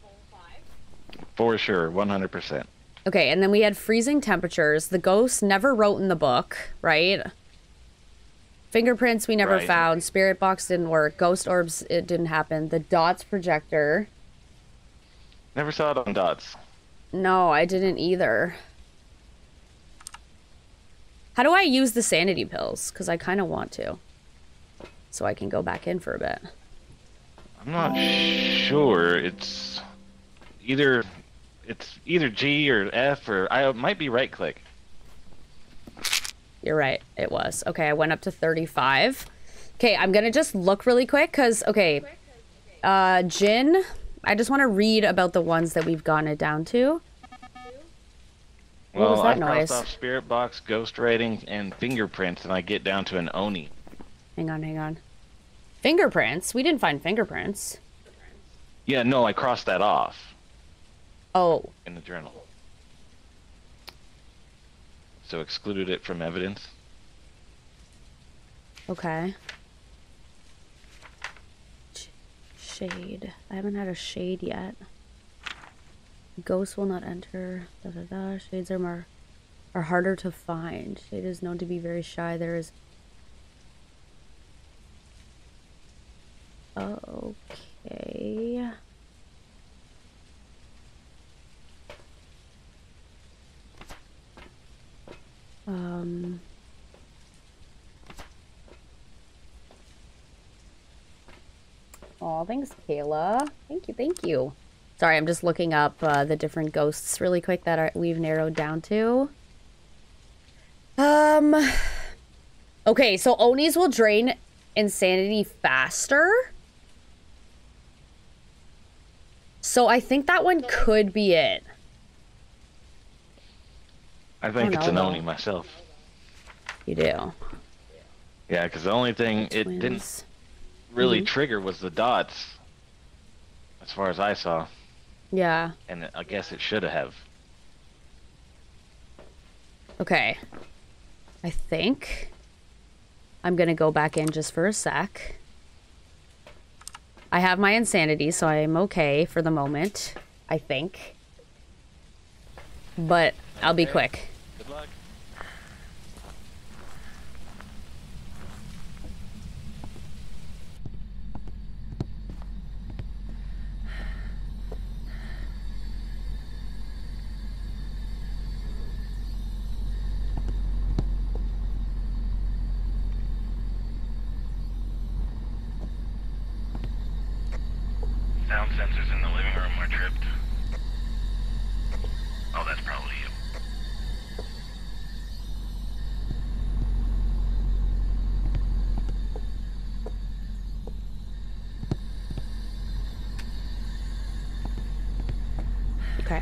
For sure, 100%. Okay, and then we had freezing temperatures. The ghost never wrote in the book, right? Fingerprints we never Right. found. Spirit box didn't work. Ghost orbs it didn't happen. The dots projector. Never saw it on dots. No, I didn't either. How do I use the sanity pills? Because I kind of want to. So I can go back in for a bit. I'm not sure. It's either it's either G or F or I might be right click. You're right. It was. Okay, I went up to 35. Okay, I'm going to just look really quick because, okay, uh, Jinn, I just want to read about the ones that we've gotten it down to. What Well, was that I noise? off spirit box, ghost writing, and fingerprints, and I get down to an Oni. Hang on, hang on. Fingerprints? We didn't find fingerprints. Yeah, no, I crossed that off Oh, in the journal. So excluded it from evidence. okay. Sh- Shade. I haven't had a shade yet. Ghosts will not enter. Da da da. Shades are more are harder to find. Shade is known to be very shy. There is. Okay. Um. Oh, thanks, Kayla. Thank you, thank you. Sorry, I'm just looking up uh, the different ghosts really quick that are, we've narrowed down to. Um. Okay, so Onis will drain insanity faster. So I think that one could be it. I think Oh, it's an. Oni myself. You do. Yeah, because the only thing it didn't Really Mhm. trigger was the dots, as far as I saw, Yeah. and I guess it should have. Okay. I think I'm gonna go back in just for a sec. I have my insanity, so I'm okay for the moment. I think. But I'll be quick. Good luck.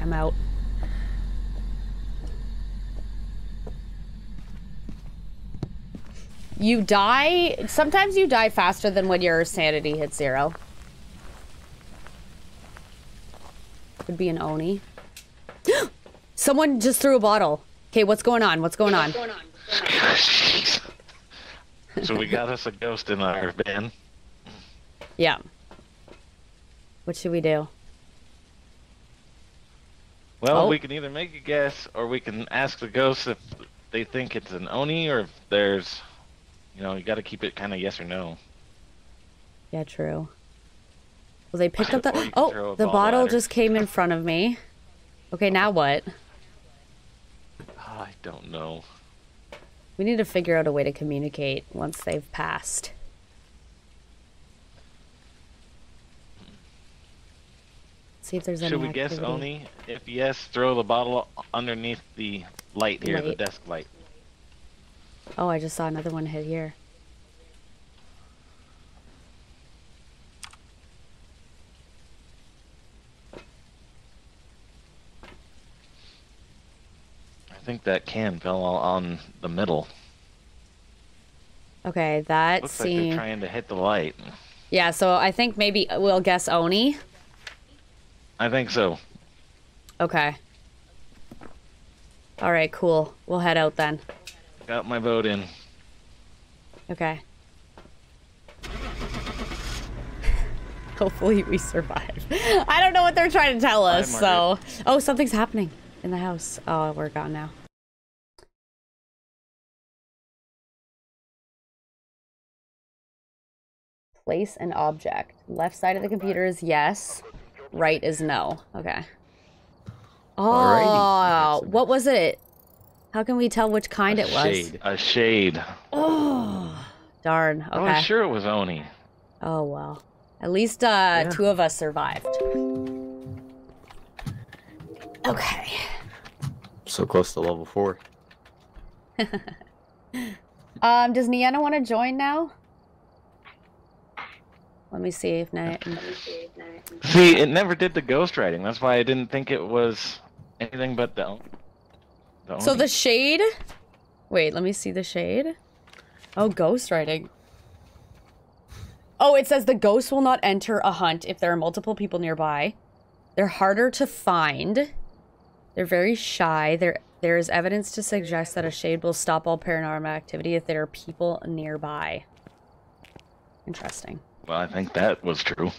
I'm out. You die... Sometimes you die faster than when your sanity hits zero. Could be an Oni. [gasps] Someone just threw a bottle. Okay, what's going on? What's going on? [laughs] so we got us a ghost in our van. Yeah. What should we do? Well, Oh. we can either make a guess or we can ask the ghosts if they think it's an oni or if there's, you know, you got to keep it kind of yes or no. Yeah, true. Well, they picked up [laughs] the. you can oh, throw Oh, the bottle at her. just came in front of me. Okay, now what? I don't know. We need to figure out a way to communicate once they've passed. See if there's any Should we guess activity. oni? If yes, throw the bottle underneath the light here, the desk light. Oh, I just saw another one hit here. I think that can fell on the middle. Okay, that Looks like they're trying to hit the light. yeah, so I think maybe we'll guess Oni. I think so. Okay. All right, cool. We'll head out then. Got my vote in. Okay. [laughs] Hopefully we survive. [laughs] I don't know what they're trying to tell us, so. Oh, something's happening in the house. Oh, we're gone now. Place an object. Left side of the computer is yes. Right is no. Okay. Oh, Alrighty. what was it? How can we tell which kind A it was? shade. A shade. Oh, darn. Okay. I was Okay. sure it was oni. Oh well. At least uh two of us survived. Okay. So close to level four. [laughs] Um, does Niana want to join now? Let me see if Ni- See, it never did the ghost writing. That's why I didn't think it was anything but the. the So the shade? Wait, let me see the shade. Oh, ghost writing. Oh, it says the ghost will not enter a hunt if there are multiple people nearby. They're harder to find. They're very shy. There there is evidence to suggest that a shade will stop all paranormal activity if there are people nearby. Interesting. Well, I think that was true.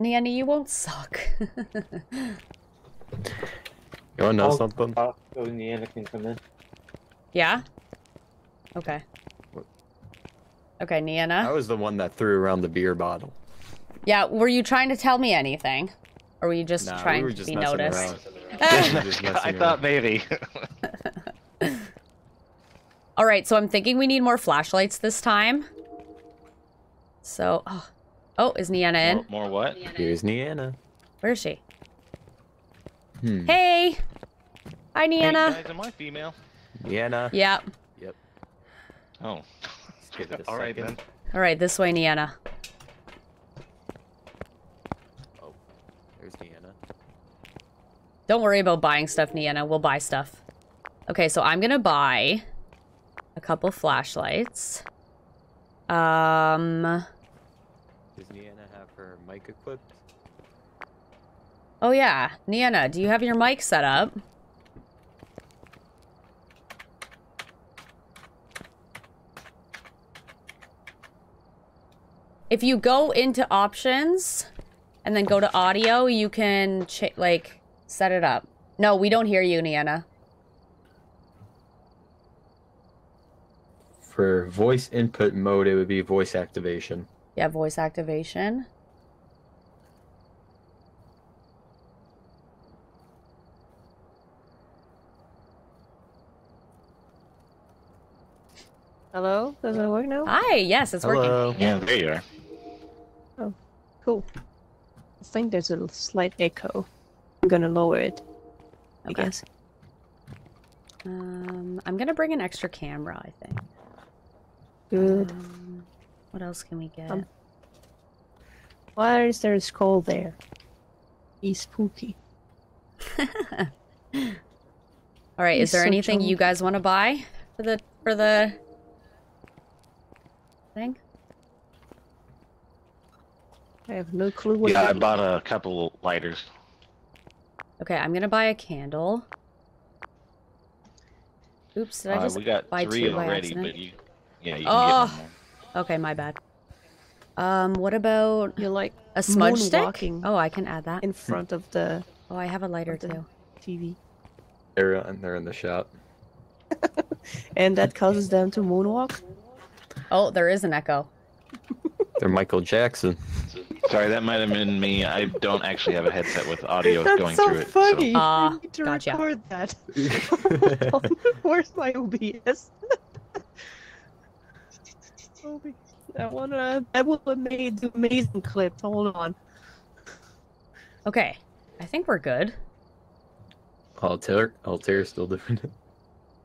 Niana, you won't suck. [laughs] You wanna know I'll something? talk so Niana can come in. yeah? Okay. Okay, Nia. I was the one that threw around the beer bottle. Yeah, were you trying to tell me anything? Or were you just Nah, trying we were to be noticed? around. [laughs] We were just [laughs] I thought maybe. All right, so I'm thinking we need more flashlights this time. So, oh, oh is Niana in? more, more what? Here's Niana. Where is she? Hmm. Hey! Hi, Hey, Niana. guys, am I female? Niana. Yeah. Yep. Oh. Let's give it a [laughs] All right then. All right, this way, Niana. Oh, there's Niana. Don't worry about buying stuff, Niana. We'll buy stuff. Okay, so I'm gonna buy a couple flashlights. Um. Does Niana have her mic equipped? Oh yeah, Niana, do you have your mic set up? If you go into options and then go to audio, you can like set it up. No, we don't hear you, Niana. For voice input mode, it would be voice activation. Yeah, voice activation. Hello? Does it work now? Hi, yes, it's working. Hello. Yeah, there you are. Oh, cool. I think there's a slight echo. I'm gonna lower it. I Okay. guess. Um, I'm gonna bring an extra camera, I think. Good. Um, what else can we get? Um, Why is there a skull there? He's spooky. [laughs] All right, is there so anything you guys want to buy for the for the thing? I have no clue what. Yeah, I is. bought a couple lighters. Okay, I'm gonna buy a candle. Oops, did I Uh, just we got buy three two by already, accident? but you, yeah, you can Oh. get one more. Okay, my bad. Um, what about You're like a smudge stick? Oh, I can add that. in front of the Oh, I have a lighter the too. TV, They're and they're in the shop. [laughs] and that causes them to moonwalk. Oh, there is an echo. [laughs] They're Michael Jackson. Sorry, that might have been me. I don't actually have a headset with audio That's going so through it. So funny. Ah, I need to gotcha. record that. [laughs] Where's my OBS? OBS. I wanna. I will have made the amazing clips. Hold on. Okay, I think we're good. Altair, Altair's still different.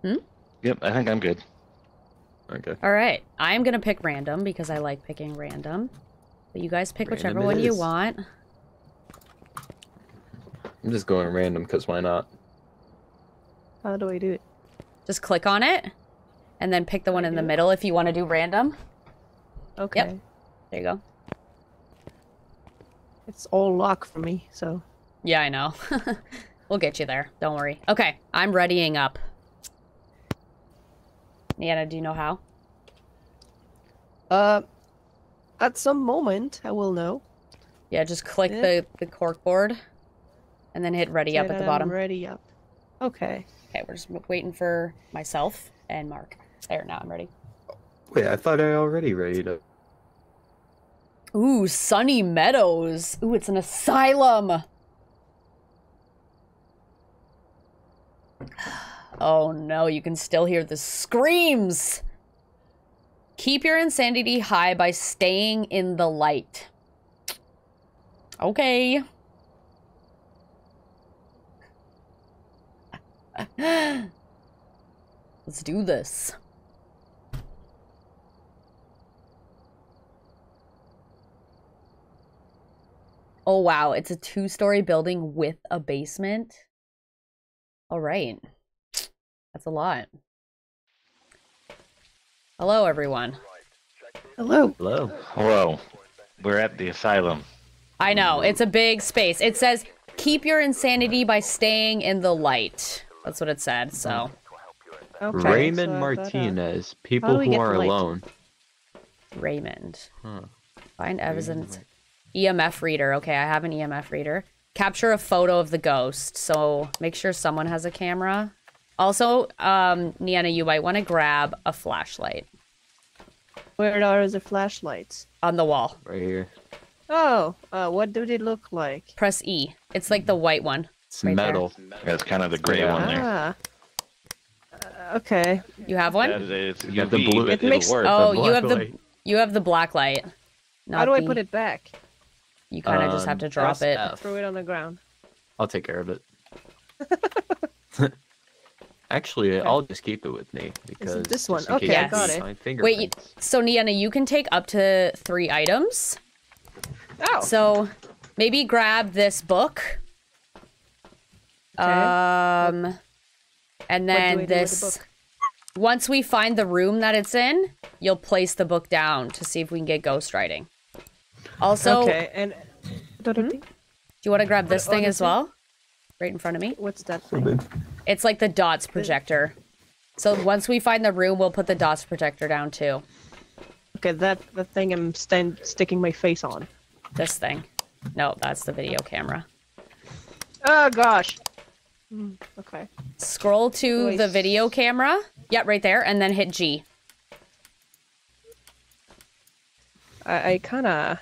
it. Yep, I think I'm good. Okay. All right, I'm gonna pick random because I like picking random. But you guys pick whichever Random it one you want. I'm just going random because why not? How do I do it? Just click on it, and then pick the one in the middle if you want to do random. Okay. There you go. It's all locked for me, so. Yeah, I know. [laughs] we'll get you there. Don't worry. Okay, I'm readying up. Niana, do you know how? Uh, at some moment, I will know. Yeah, just click Yeah. the, the cork board, and then hit ready up at the that I'm bottom. Ready up. Okay. Okay, we're just waiting for myself and Mark. There, now I'm ready. Wait, I thought I already ready to. Ooh, Sunny Meadows. Ooh, it's an asylum. [gasps] Oh no, you can still hear the screams. Keep your insanity high by staying in the light. Okay. [gasps] Let's do this. Oh wow, it's a two-story building with a basement. All right. That's a lot. Hello everyone. Hello. Hello. Hello, we're at the asylum. I know, it's a big space. It says keep your insanity by staying in the light. That's what it said. So, Okay, Raymond so I thought, uh, Martinez. People who are alone. Raymond. Huh. Find evidence. EMF reader. Okay, I have an EMF reader. Capture a photo of the ghost. So make sure someone has a camera. Also, um, Niana, you might want to grab a flashlight Where are the flashlights? on the wall. Right here. Oh, uh, what do they look like? Press E. It's like the white one. It's Right there. metal. That's kind of the gray Yeah. one there. Ah. Uh, okay. You have one? is, it's You got the blue- It it'll makes- work. Oh, the you black have the you have the black light. How not do I put it back? You kind of just have Um, to drop it. F. Throw it on the ground. I'll take care of it. [laughs] [laughs] Actually, I'll just keep it with me because this one? Okay, case I got it. find Wait, you, so Niana, you can take up to three items. Oh. So maybe grab this book. Okay. Um, and What do I then do with the this. Once we find the room that it's in, you'll place the book down to see if we can get ghost writing. Also, okay, and do you want to grab this thing other as thing? well? Right in front of me. what's that thing? It's like the dots projector. So once we find the room, we'll put the dots projector down too. Okay, that the thing I'm stand sticking my face on. This thing. No, that's the video camera. Oh gosh. Hmm, okay. Scroll to Wait. the video camera. Yeah, right there, and then hit G. I, I kind of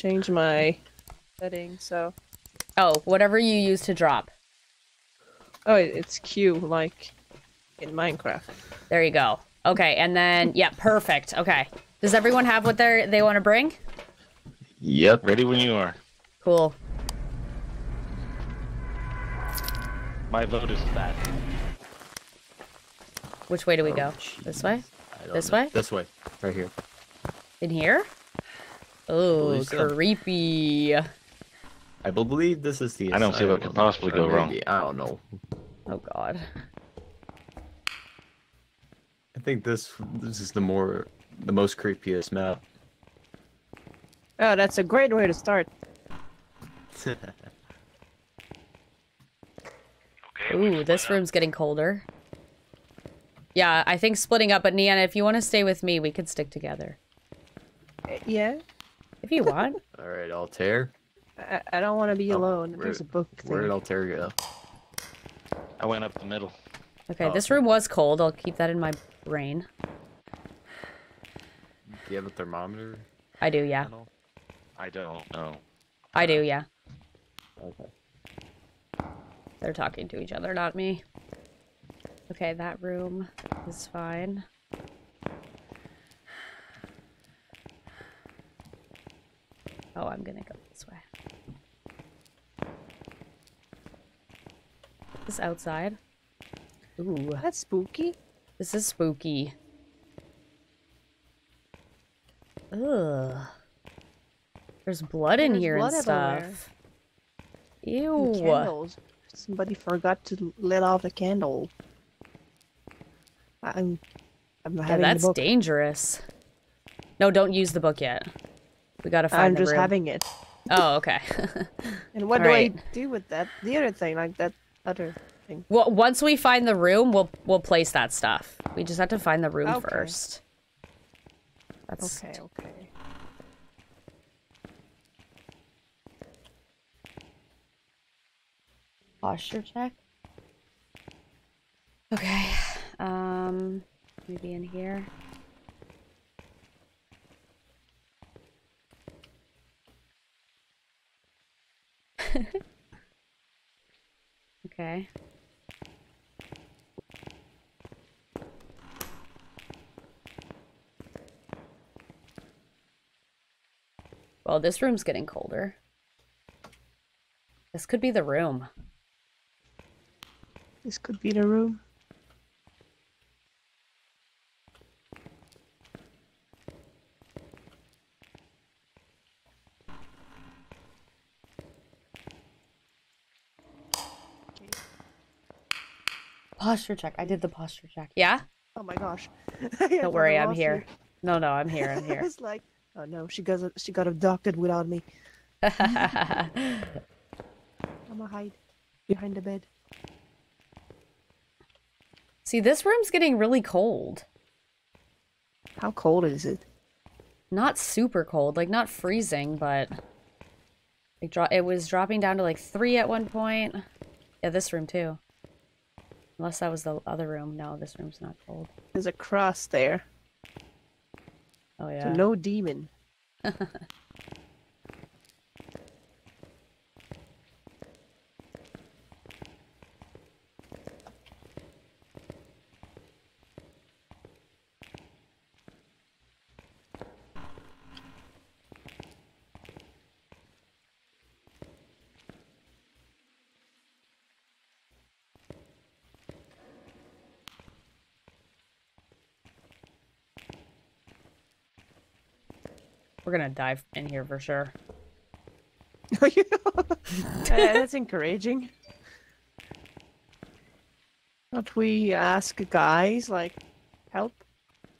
changed my setting, so Oh, whatever you use to drop. oh, it's Q like in Minecraft. There you go. Okay, and then yeah, perfect. Okay. Does everyone have what they they want to bring? Yep. Ready when you are. Cool. My vote is that. Which way do we go? Oh, this way? This know. way? This way. Right here. In here? Oh, so. creepy. I believe this is the. I don't see what could possibly go wrong. maybe- I don't know. Oh god. I think this this is the more the most creepiest map. Oh, that's a great way to start. [laughs] Okay. Ooh, this split up. room's getting colder. Yeah, I think splitting up, but Niana, if you want to stay with me, we could stick together. Uh, Yeah, If you want. [laughs] All right, Altair. I, I don't want to be Oh, alone. where- There's a book Where did. Altair go? I went up the middle. Okay, Oh, this room was cold. I'll keep that in my brain. Do you have a thermometer? I do, yeah. I don't know. I do, yeah. Okay. They're talking to each other, not me. Okay, that room is fine. Oh, I'm gonna go this way. This outside. Ooh, That's spooky. this is spooky. Ugh. There's blood in There's here blood and everywhere. stuff. And Ew. Candles. Somebody forgot to let off the candle. I'm. I'm Yeah, having that's the book. dangerous. No, don't use the book yet. We gotta find I'm just room. having it. Oh, okay. [laughs] And what do I do with that? The other thing, like that other thing. well, once we find the room, we'll we'll place that stuff. We just have to find the room Okay. first. That's Okay, okay. posture check. Okay. Um, maybe in here. [laughs] okay. Well, this room's getting colder. This could be the room. This could be the room. Posture check. I did the posture check. Yeah? Oh my gosh. [laughs] Don't worry, I'm here. No, no, I'm here. I'm [laughs] here. it's like, oh no, she got she got abducted without me. [laughs] I'm gonna hide behind the bed. See, this room's getting really cold. How cold is it? Not super cold, like not freezing, but it, dro- it was dropping down to like three at one point. Yeah, this room too. Unless that was the other room. No, this room's not cold. There's a cross there. Oh So yeah. no demon. [laughs] We're gonna dive in here for sure. [laughs] Uh, that's encouraging. Don't we ask guys like help?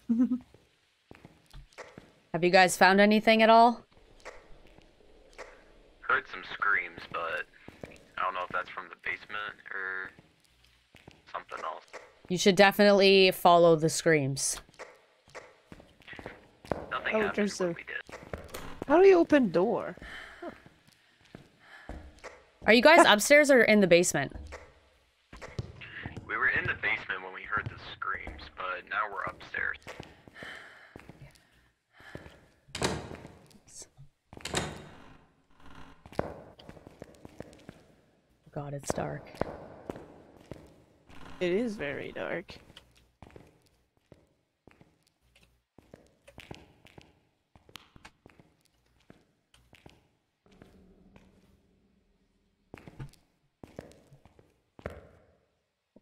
[laughs] Have you guys found anything at all? Heard some screams, but I don't know if that's from the basement or something else. You should definitely follow the screams. Nothing Oh, happened there's when a- we did. How do you open door? Are you guys upstairs or in the basement? We were in the basement when we heard the screams, but now we're upstairs. God, it's dark. It is very dark.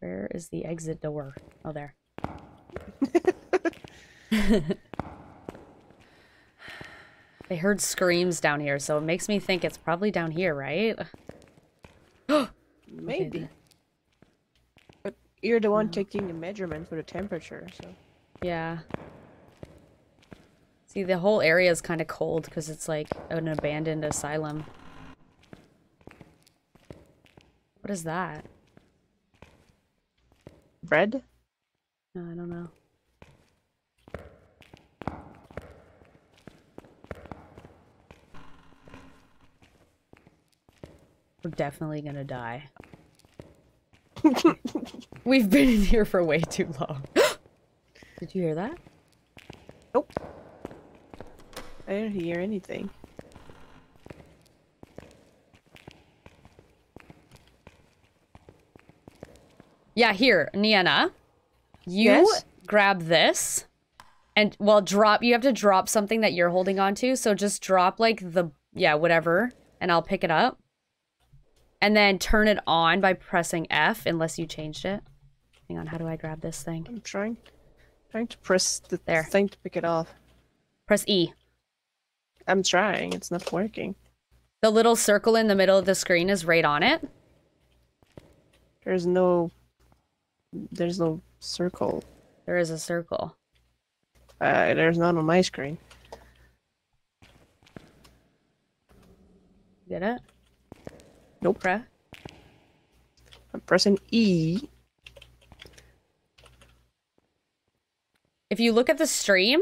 Where is the exit door? Oh, there. [laughs] they heard screams down here, so it makes me think it's probably down here, right? [gasps] Maybe. But you're the one taking the measurement for the temperature, so Yeah. See, the whole area is kind of cold because it's like an abandoned asylum. What is that? Bread? No, uh, I don't know. We're definitely gonna die. [laughs] We've been in here for way too long. [gasps] Did you hear that? Nope. I didn't hear anything. Yeah, here, Niana. You Yes? grab this and well drop you have to drop something that you're holding on to. So just drop like the yeah, whatever, and I'll pick it up. And then turn it on by pressing F unless you changed it. Hang on, how do I grab this thing? I'm trying trying to press the There. thing to pick it off. Press E. I'm trying, it's not working. The little circle in the middle of the screen is right on it. There's no there's no circle. There is a circle. Uh, there's none on my screen. Get it? Nope. Pre- I'm pressing E. If you look at the stream,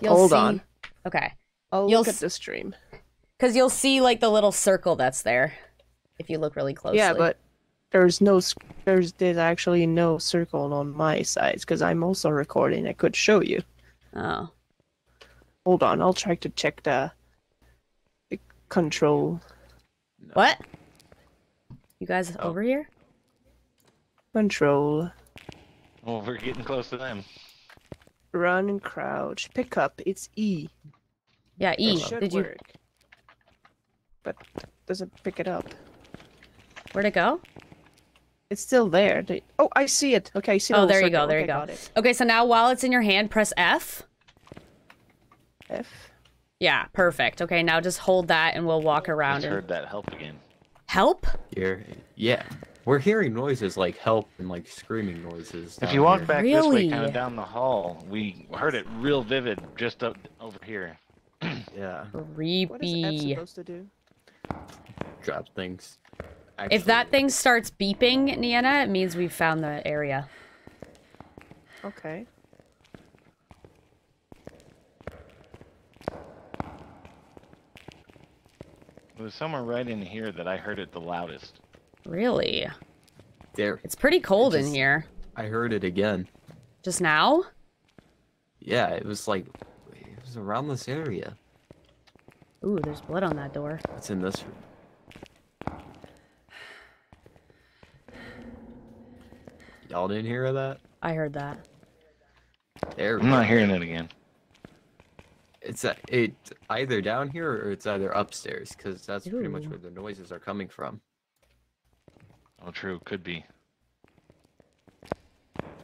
you'll Hold see... on. Okay. I'll You'll look at the stream. Because you'll see like the little circle that's there if you look really closely. Yeah, but there's no there's there's actually no circle on my side because I'm also recording. I could show you. Oh. Hold on, I'll try to check the, the control What? You guys Oh. over here? control Well, we're getting close to them. run and crouch pick up. It's E. Yeah, It E. should Did you work. But doesn't pick it up. where'd it go? It's still there. They- Oh, I see it. Okay, I see. Oh, the Oh, little there you go, there you go. it. Okay, so now while it's in your hand, press F. F. Yeah, perfect. Okay, now just hold that and we'll walk around Just and heard that help again. help. Here, yeah, we're hearing noises like help and like screaming noises. If you walk here. back this way, kind of down the hall, we heard it real vivid just up over here. [clears throat] yeah, What is F Creepy. supposed to do? drop things. If that thing starts beeping, Niana, it means we've found the area. Okay. It was somewhere right in here that I heard it the loudest. Really? there, It's pretty cold in here. I heard it again. Just now? Yeah, it was like it was around this area. Ooh, there's blood on that door. It's in this room. Y'all didn't hear that? I heard that. There. I'm not hearing it again. It's uh, it either down here or it's either upstairs because that's pretty much where the noises are coming from. Oh, true. Could be.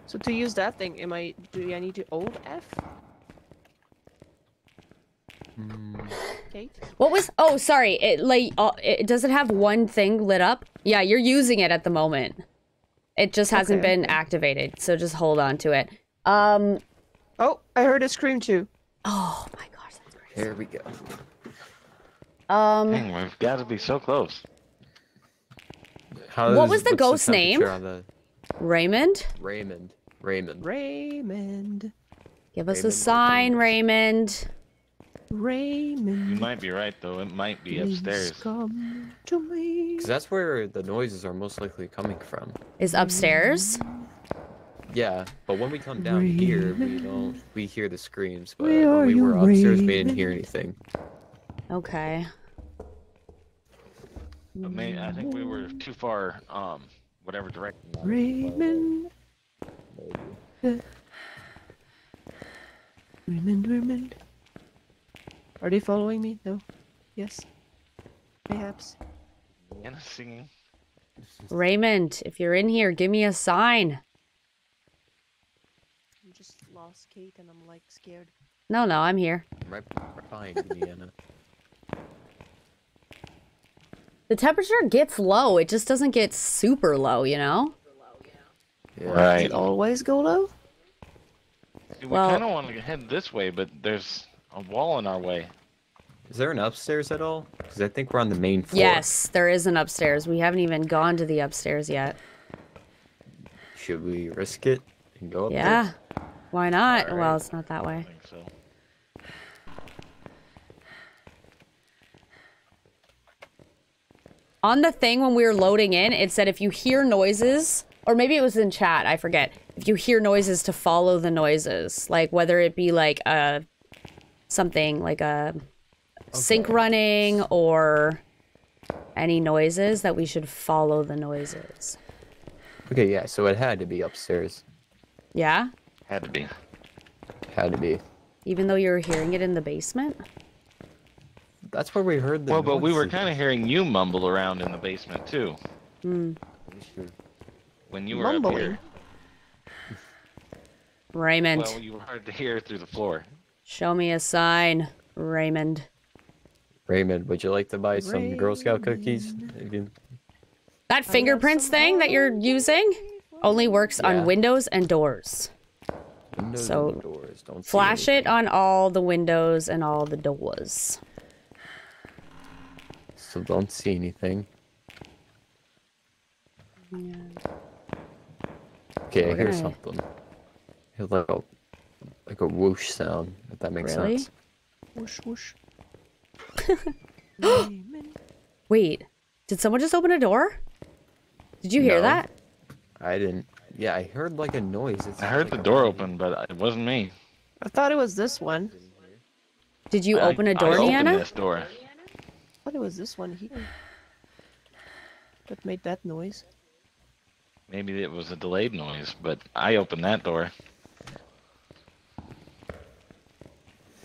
So to use that thing, am I? Do I need to hold F? Hmm. Kate. What was? Oh, sorry. It like uh, it does it have one thing lit up? Yeah, you're using it at the moment. It just hasn't Okay, been activated, so just hold on to it. Um. Oh, I heard a scream too. Oh my gosh, that's crazy. Here we go. Um. Dang, we've got to be so close. How What is- was the what's ghost name? the- Raymond, Raymond. Raymond. Raymond. give us a sign, Martinez. Raymond. Raymond. You might be right though. It might be upstairs. Come to me. Because that's where the noises are most likely coming from. Is upstairs. Yeah, but when we come down here, we don't. We hear the screams, but Where when we you, were upstairs, we didn't hear anything. Okay. But may, I think we were too far. Um, whatever direction. that was. Raymond. Raymond, Raymond. Are they following me? No. Yes. Perhaps. And singing. Raymond, if you're in here, give me a sign. I'm just lost Kate and I'm like scared. No, no, I'm here. Right, right behind you, [laughs] Deanna. The temperature gets low. It just doesn't get super low, you know? Yeah. Right. Does it always go low? We Well- kind of want to head this way, but there's a wall in our way. Is there an upstairs at all? Because I think we're on the main floor. Yes, there is an upstairs. We haven't even gone to the upstairs yet. Should we risk it and go up Yeah. Why not? Alright. Well, it's not that I way. think so. On the thing when we were loading in, it said if you hear noises, or maybe it was in chat, I forget. If you hear noises to follow the noises, like whether it be like a something like a sink running or any noises that we should follow the noises. Okay, yeah. So it had to be upstairs. Yeah? Had to be. Had to be. Even though you were hearing it in the basement? That's where we heard the. Well, but we were kind of hearing you mumble around in the basement too Hmm. when you were Mumbling. up here. Raymond. Well, you were hard to hear through the floor. Show me a sign, Raymond. Raymond, would you like to buy some Girl Scout cookies? That fingerprints thing that you're using only works Yeah. on windows and doors. Windows So, and doors. Don't Flash it on all the windows and all the doors. So don't see anything. Okay, We're I hear gonna- something. I hear like a like whoosh sound. If that makes Really? sense. Whoosh whoosh. [laughs] Wait, did someone just open a door? Did you hear No. that? I didn't. Yeah, I heard like a noise. It I heard like the door lady. open, but it wasn't me. I thought it was this one. Did you I- open a door, I opened Niana? this door. I thought it was this one here. That made that noise. Maybe it was a delayed noise, but I opened that door.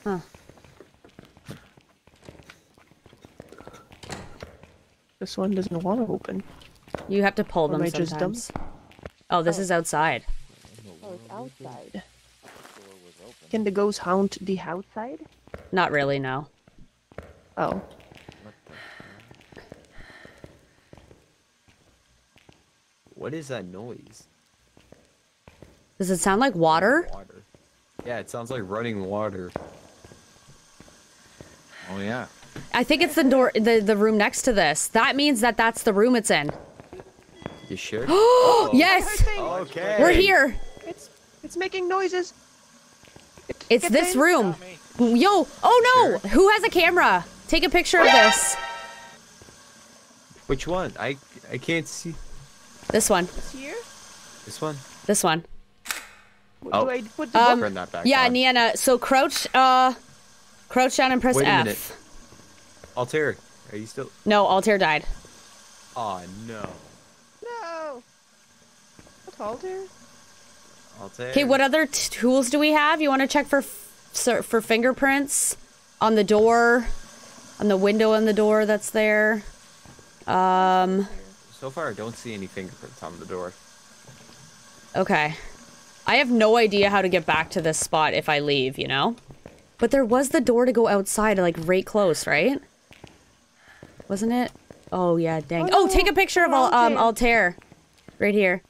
Huh. This one doesn't want to open. You have to pull Or them am I just dumb? sometimes. Oh, this oh. is outside. Oh, it's outside. Can the ghost haunt the outside? Not really, no. Oh. What is that noise? Does it sound like water? Water. Yeah, it sounds like running water. Oh yeah. I think it's the door, the, the room next to this. That means that that's the room it's in. You sure? [gasps] Oh yes! okay. We're here! It's it's making noises. It- It's this in. room. Yo! Oh no! Who has a camera? Take a picture of this. Which one? I I can't see. This one. It's here. This one? This one. Oh. Do I put the Um, that back Yeah, on. Niana. So crouch, uh, crouch down and press Wait a F. minute. Altair, are you still? No, Altair died. Oh no. No. What halter? Altair. Okay, what other t- tools do we have? You want to check for f- for fingerprints on the door, on the window on the door that's there. Um. So far, I don't see any fingerprints on the door. Okay. I have no idea how to get back to this spot if I leave, you know? But there was the door to go outside, like right close, right? Wasn't it? Oh, yeah, dang. Oh, Oh, take a picture of Al- um, Altair. Right here.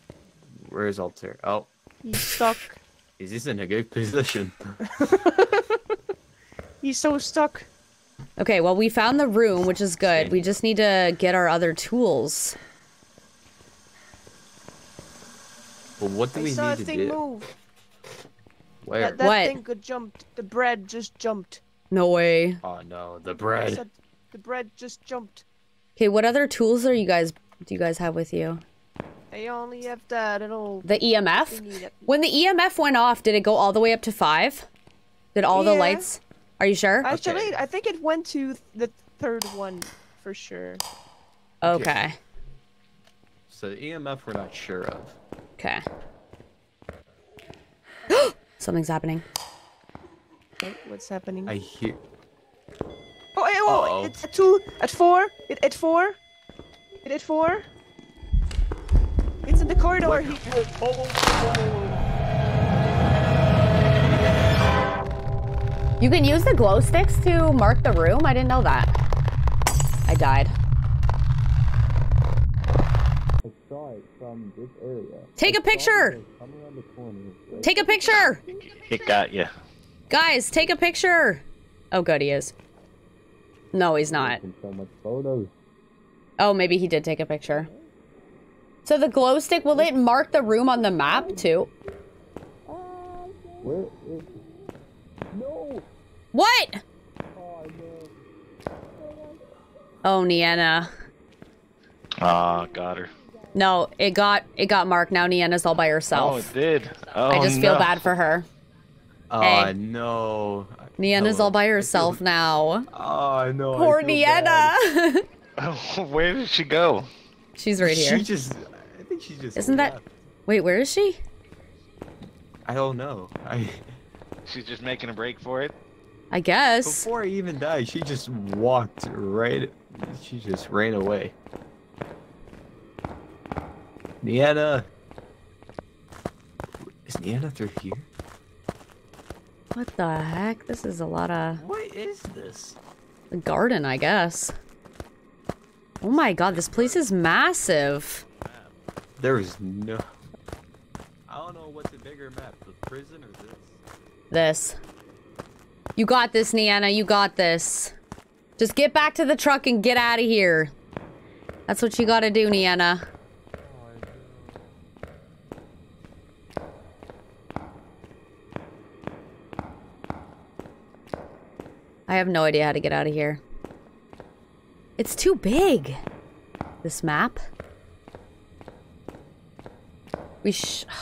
Where is Altair? Oh, He's stuck. [laughs] is this in a good position? [laughs] [laughs] He's so stuck. Okay, well, we found the room, which is good. We just need to get our other tools. Well, what do I we saw a need to thing do? move. Where? That, that What? thing could jump. The bread just jumped. No way. Oh no, the I bread. said the bread just jumped. Okay, what other tools are you guys do you guys have with you? I only have that little The EMF? When the EMF went off, did it go all the way up to five? Did all the lights? Are you sure? Actually, I think it went to the third one for sure. Okay. So the EMF we're not sure of. Okay. [gasps] [gasps] Something's happening. Wait, what's happening? I hear. Oh, oh, Uh-oh. it's at two, at four, it at four, it at four. It's in the corridor. He, You can use the glow sticks to mark the room? I didn't know that. I died. I saw it from from this area. Take a picture. Coming around the corner. right Take a picture. It got you. Guys, take a picture. Oh, good, he is. No, he's not. so much photos. Oh, maybe he did take a picture. So the glow stick, will it mark the room on the map too? Where is? No. What? Oh no. Oh, Nienna. Ah, got her. No, it got it got marked. Now Nienna's all by herself. Oh, it did. Oh, I just feel bad for her. Oh Hey. no. Nienna's Hello. all by herself now. Oh no. I Poor feel Nienna. [laughs] Where did she go? She's right here. She just. I think she just. Isn't that? Wait, where is she? I don't know. I. [laughs] She's just making a break for it. I guess. Before I even died, she just walked right. She just ran away. Niana. Is Niana through here? What the heck? This is a lot of What is this? a garden, I guess. Oh my god, this place is massive. There is no. I don't know what's a bigger map, the prison or this. This. You got this, Niana. You got this. Just get back to the truck and get out of here. That's what you gotta do, Niana. I have no idea how to get out of here. It's too big. This map. We sh- [sighs]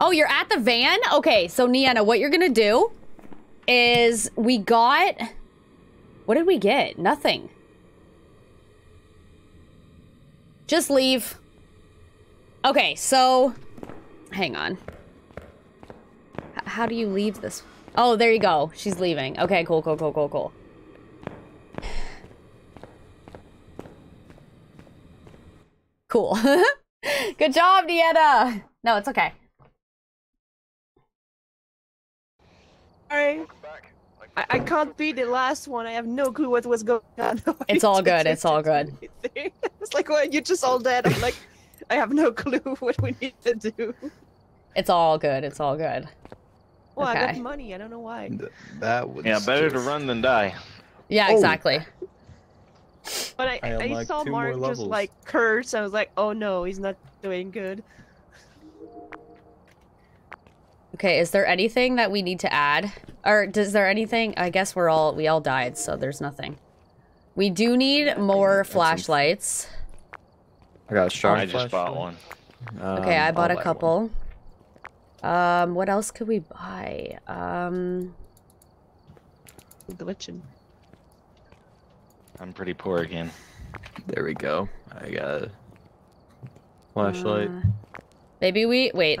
Oh, you're at the van? Okay, so Niana, what you're gonna do is we got. What did we get? Nothing. Just leave. Okay, so. Hang on. H- how do you leave this? Oh, there you go. She's leaving. Okay, cool, cool, cool, cool, cool. Cool. [laughs] Good job, Niana. No, it's okay. Sorry. I, I can't beat the last one. I have no clue what was going [laughs] on. It's all good, it's all good. [laughs] it's like, well, you're just all dead. I'm like, I have no clue what we need to do. It's all good. It's all good. Well, I Okay. got money. I don't know why. That was. Yeah, better to run than die. Yeah, Oh. exactly. But I, I I, saw Mark just like curse. I was like, oh no, he's not doing good. Okay, is there anything that we need to add? Or does there anything? I guess we're all we all died, so there's nothing. We do need more That's some- flashlights. I got a strong. I just bought flashlight. one. Okay, Um, I bought I'll a buy couple. Um, what else could we buy? Um, Glitching. I'm pretty poor again. There we go. I got a flashlight. uh, maybe we wait.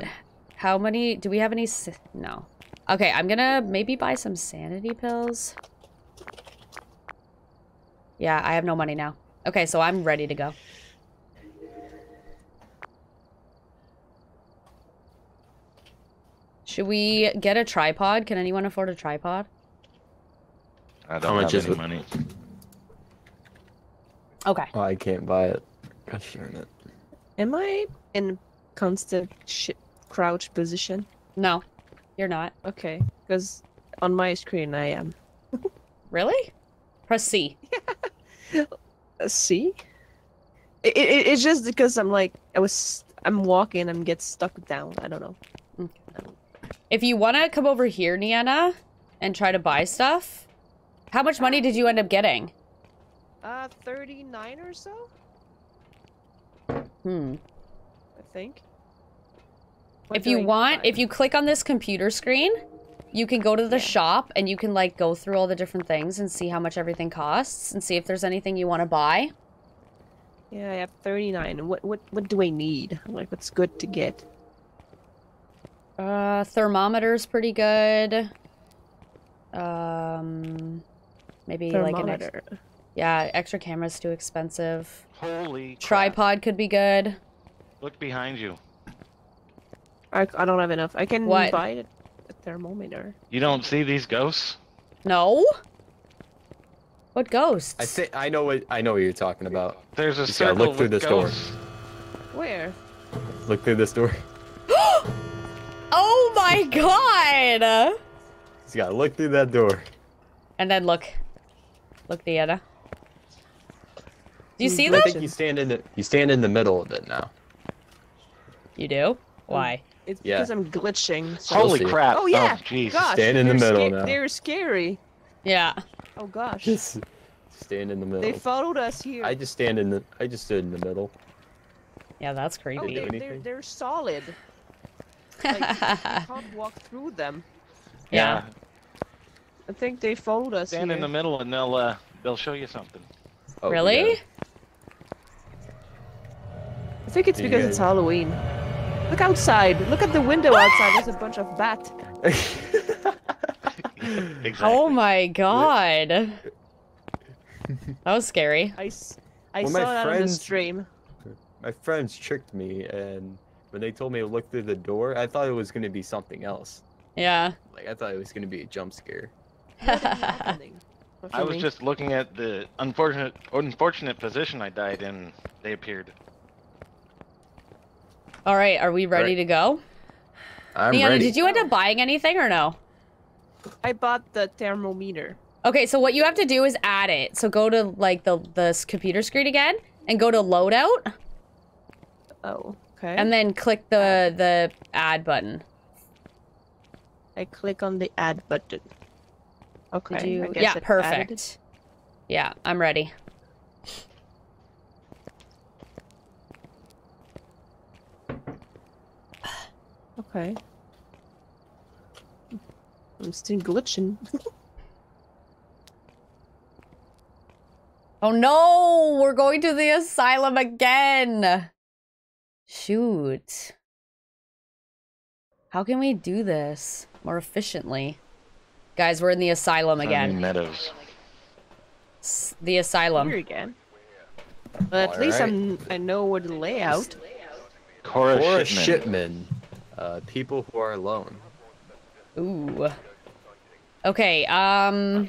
How many? Do we have any? No. Okay, I'm gonna maybe buy some sanity pills. Yeah, I have no money now. Okay, so I'm ready to go. Should we get a tripod? Can anyone afford a tripod? I don't much have is any it? money. Okay. Oh, I can't buy it. Gosh darn it. Am I in constant sh- crouch position? No, you're not. Okay, because on my screen I am. Really? Press C. [laughs] See? It, it, it's just because I'm like I was I'm walking and get stuck down. I don't know. If you want to come over here, Niana, and try to buy stuff, how much money did you end up getting? Uh, thirty nine or so, Hmm. I think. What If you want, buy? if you click on this computer screen, you can go to the Yeah. shop and you can like go through all the different things and see how much everything costs and see if there's anything you want to buy. Yeah, I have 39. What what what do I need? Like what's good to get? Uh, thermometer's pretty good. Um, maybe like an extra, yeah, extra camera's too expensive. Holy crap. Tripod could be good. Look behind you. I, I don't have enough. I can What? buy a, a thermometer. You don't see these ghosts? No. What ghosts? I think I know what I know what you're talking about. There's a Just gotta circle look through with this door. ghosts. Where? Look through this door. [gasps] [laughs] Oh my god! He's gotta look through that door. And then look. Look, Deanna. Do you hmm, see I them? think you stand in the you stand in the middle of it now. You do? Why? Hmm. It's Yeah. because I'm glitching. so- Holy see. crap! Oh yeah. Oh, jeez. Gosh, Stand in the they're middle now. They're scary. Yeah. Oh gosh. Just stand in the middle. They followed us here. I just stand in the I just stood in the middle. Yeah, that's oh, creepy. do they're, they're, they're solid. Like, [laughs] you can't walk through them. yeah. I think they followed us Stand here. in the middle and they'll uh they'll show you something. Oh, Really? yeah. I think it's because guys- it's Halloween. Look outside. Look at the window outside. There's a bunch of bat. [laughs] [laughs] Exactly. Oh my god. That was scary. I, s- I Well, saw my that on the stream. My friends tricked me, and when they told me to look through the door, I thought it was gonna be something else. Yeah. Like I thought it was gonna be a jump scare. [laughs] I was just looking at the unfortunate unfortunate position I died in. They appeared. All right, are we ready Alright. to go? I'm Deanna, ready. did you end up buying anything or no? I bought the thermometer. Okay, so what you have to do is add it. So go to like the the computer screen again and go to loadout Oh, okay. and then click the the add button. I click on the add button. Okay. Did you? Yeah, it added perfect. Yeah, I'm ready. Okay. I'm still glitching. [laughs] Oh no, we're going to the asylum again. Shoot. How can we do this more efficiently? Guys, we're in the asylum Sunny again. Meadows. S- The asylum. Here again. But at least Alright. I'm I know what the layout. Cora, Or Shipman. Shipman. Uh, people who are alone. Ooh. Okay, um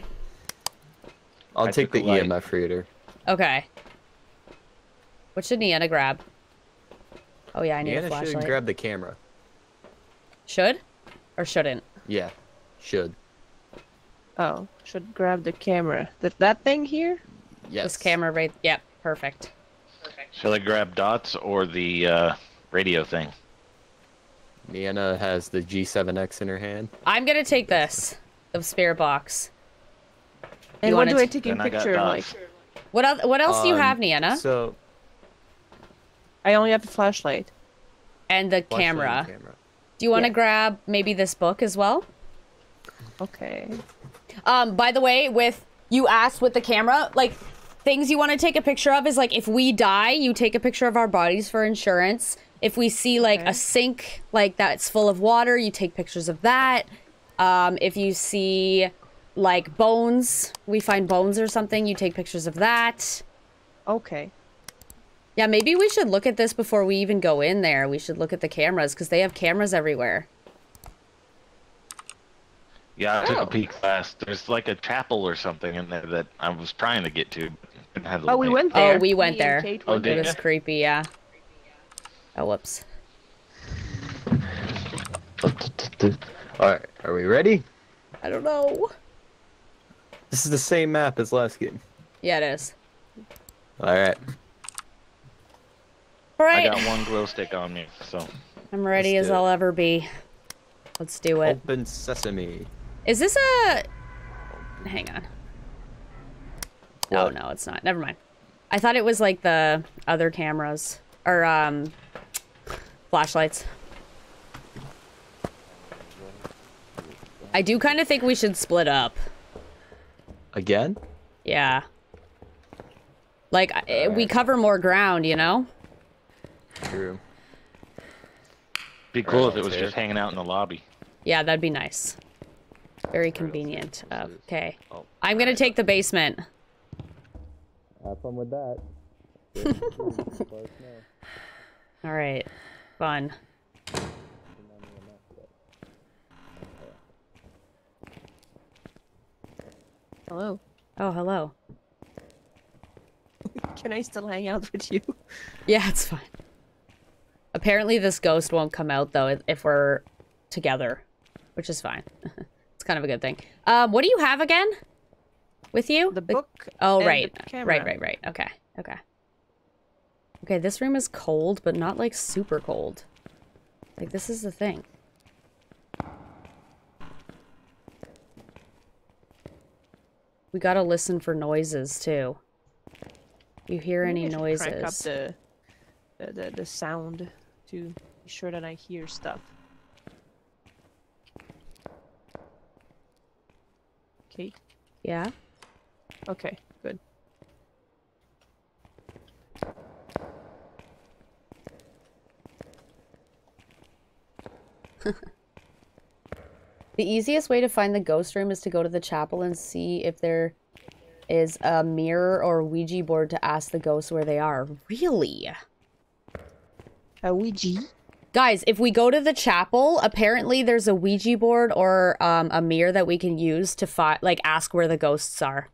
I'll I take took the light. EMF reader. okay. What should Niana grab? Oh yeah, I need a Deanna should flashlight. grab the camera. Should? Or shouldn't? Yeah, should. Oh, should grab the camera. That that thing here? Yes. This camera right yep, perfect. Perfect. Shall I grab dots or the uh, radio thing? Deanna has the G7X in her hand. I'm gonna take this. The spirit box. And You what wanna do I t- take in Then I got picture? Like dots. What else what else do you Um, have, Niana? So I only have the flashlight. and the flashlight and camera. camera. Do you want to Yeah. grab maybe this book as well? Okay. Um, by the way, with you asked with the camera, like things you want to take a picture of is like if we die, you take a picture of our bodies for insurance. If we see like Okay. a sink like that's full of water, you take pictures of that. Um, if you see like bones, we find bones or something, you take pictures of that. Okay. Yeah, maybe we should look at this before we even go in there. We should look at the cameras because they have cameras everywhere. Yeah, I took Oh. a peek last. There's like a chapel or something in there that I was trying to get to. but had to Oh, oh we went there. Oh, we went Me there. Kate Oh, went did It was creepy, yeah. Oh, whoops. Alright, are we ready? I don't know. This is the same map as last game. Yeah, it is. Alright. All I got one glow stick on me, so I'm ready Let's as. I'll ever be. Let's do it. Open sesame. Is this a... Hang on. Oh, no, it's not. Never mind. I thought it was like the other cameras. Or, um... Flashlights. I do kind of think we should split up. Again? Yeah. Like, I- we cover more ground, you know? True. be cool if it was fair. just hanging out in the lobby. Yeah, that'd be nice. Very convenient. Okay. Oh, I'm gonna take the basement. Have fun with that. [laughs] All right. Fun. Hello. Oh, hello. [laughs] Can I still hang out with you? Yeah, it's fine. Apparently, this ghost won't come out though if- we're together, which is fine. [laughs] it's kind of a good thing. Um, what do you have again? With you? The book. Oh, right. the. Right, right, right. Okay, okay. Okay, this room is cold, but not like super cold. Like, this is the thing. We gotta listen for noises too. You hear any should Crank up the, the, the, the sound to be sure that I hear stuff. Kate? Yeah? Okay, good. [laughs] The easiest way to find the ghost room is to go to the chapel and see if there is a mirror or Ouija board to ask the ghosts where they are. Really? A Ouija? Guys, if we go to the chapel, apparently there's a Ouija board or um, a mirror that we can use to fi- like ask where the ghosts are.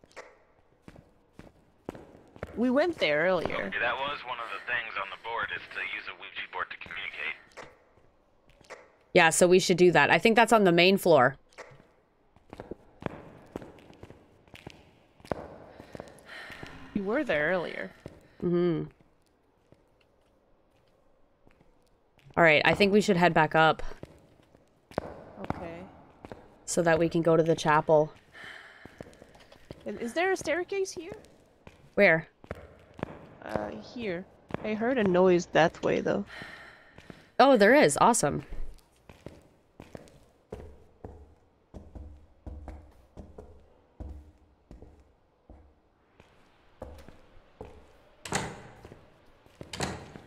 We went there earlier. Okay, that was one of the things on the board is to use a Ouija board to communicate. Yeah, so we should do that. I think that's on the main floor. You were there earlier. Mm-hmm. All right, I think we should head back up Okay. so that we can go to the chapel. Is there a staircase here? Where? Uh, here. I heard a noise that way, though. Oh, there is. Awesome.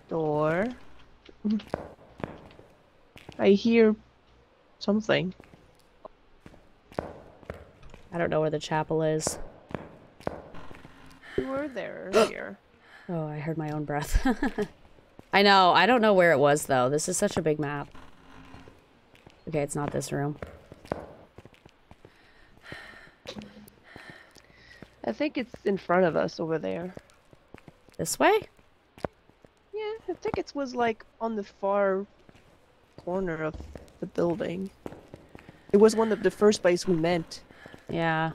Door. I hear something. I don't know where the chapel is. We were there [gasps] earlier. Oh, I heard my own breath. [laughs] I know. I don't know where it was, though. This is such a big map. Okay, it's not this room. I think it's in front of us over there. This way? Yeah, the tickets was like on the far corner of the building. It was one of the first place we met. Yeah.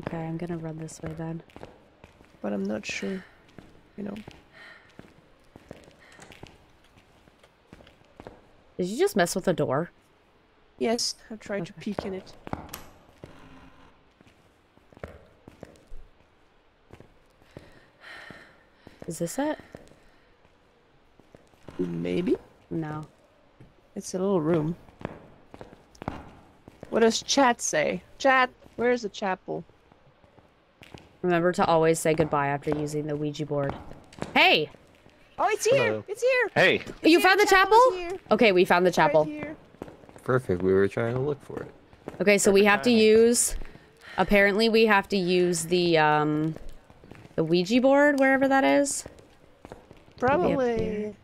Okay, I'm gonna run this way then. but I'm not sure. You know. Did you just mess with the door? Yes, I've tried to peek in it. Is this it? Maybe. No. It's a little room. What does chat say? Chat, where's the chapel? Remember to always say goodbye after using the Ouija board. Hey! Oh, it's here! Hello. It's here! Hey, You here, found the chapel's chapel? here. Okay, we found the chapel. Right. Perfect. We were trying to look for it. Okay, so we have to use. Apparently, we have to use the um, the Ouija board wherever that is. Probably.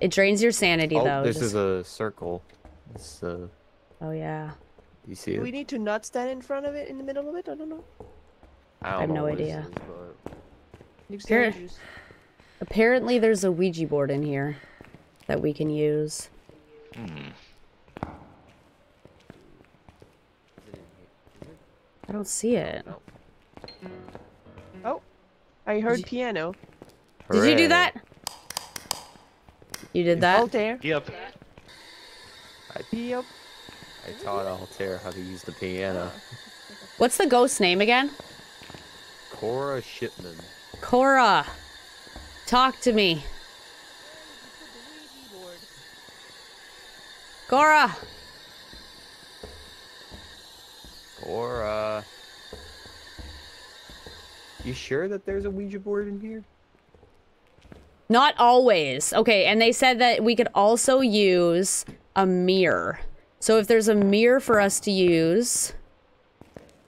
It drains your sanity, oh, though. this just- is a circle. It's, uh, Oh yeah. you see Do it? we need to not stand in front of it, in the middle of it? I don't know. I, don't have know no idea. is, but- Use Here. the juice. Apparently, there's a Ouija board in here that we can use. hmm. I don't see it. Oh, I heard you- piano. Did you do that? You did that? Altair. Yep. Yep. I taught Altair how to use the piano. What's the ghost name again? Cora Shipman. Cora. Talk to me. Cora. Cora. You sure that there's a Ouija board in here? Not always. Okay, and they said that we could also use a mirror. So if there's a mirror for us to use,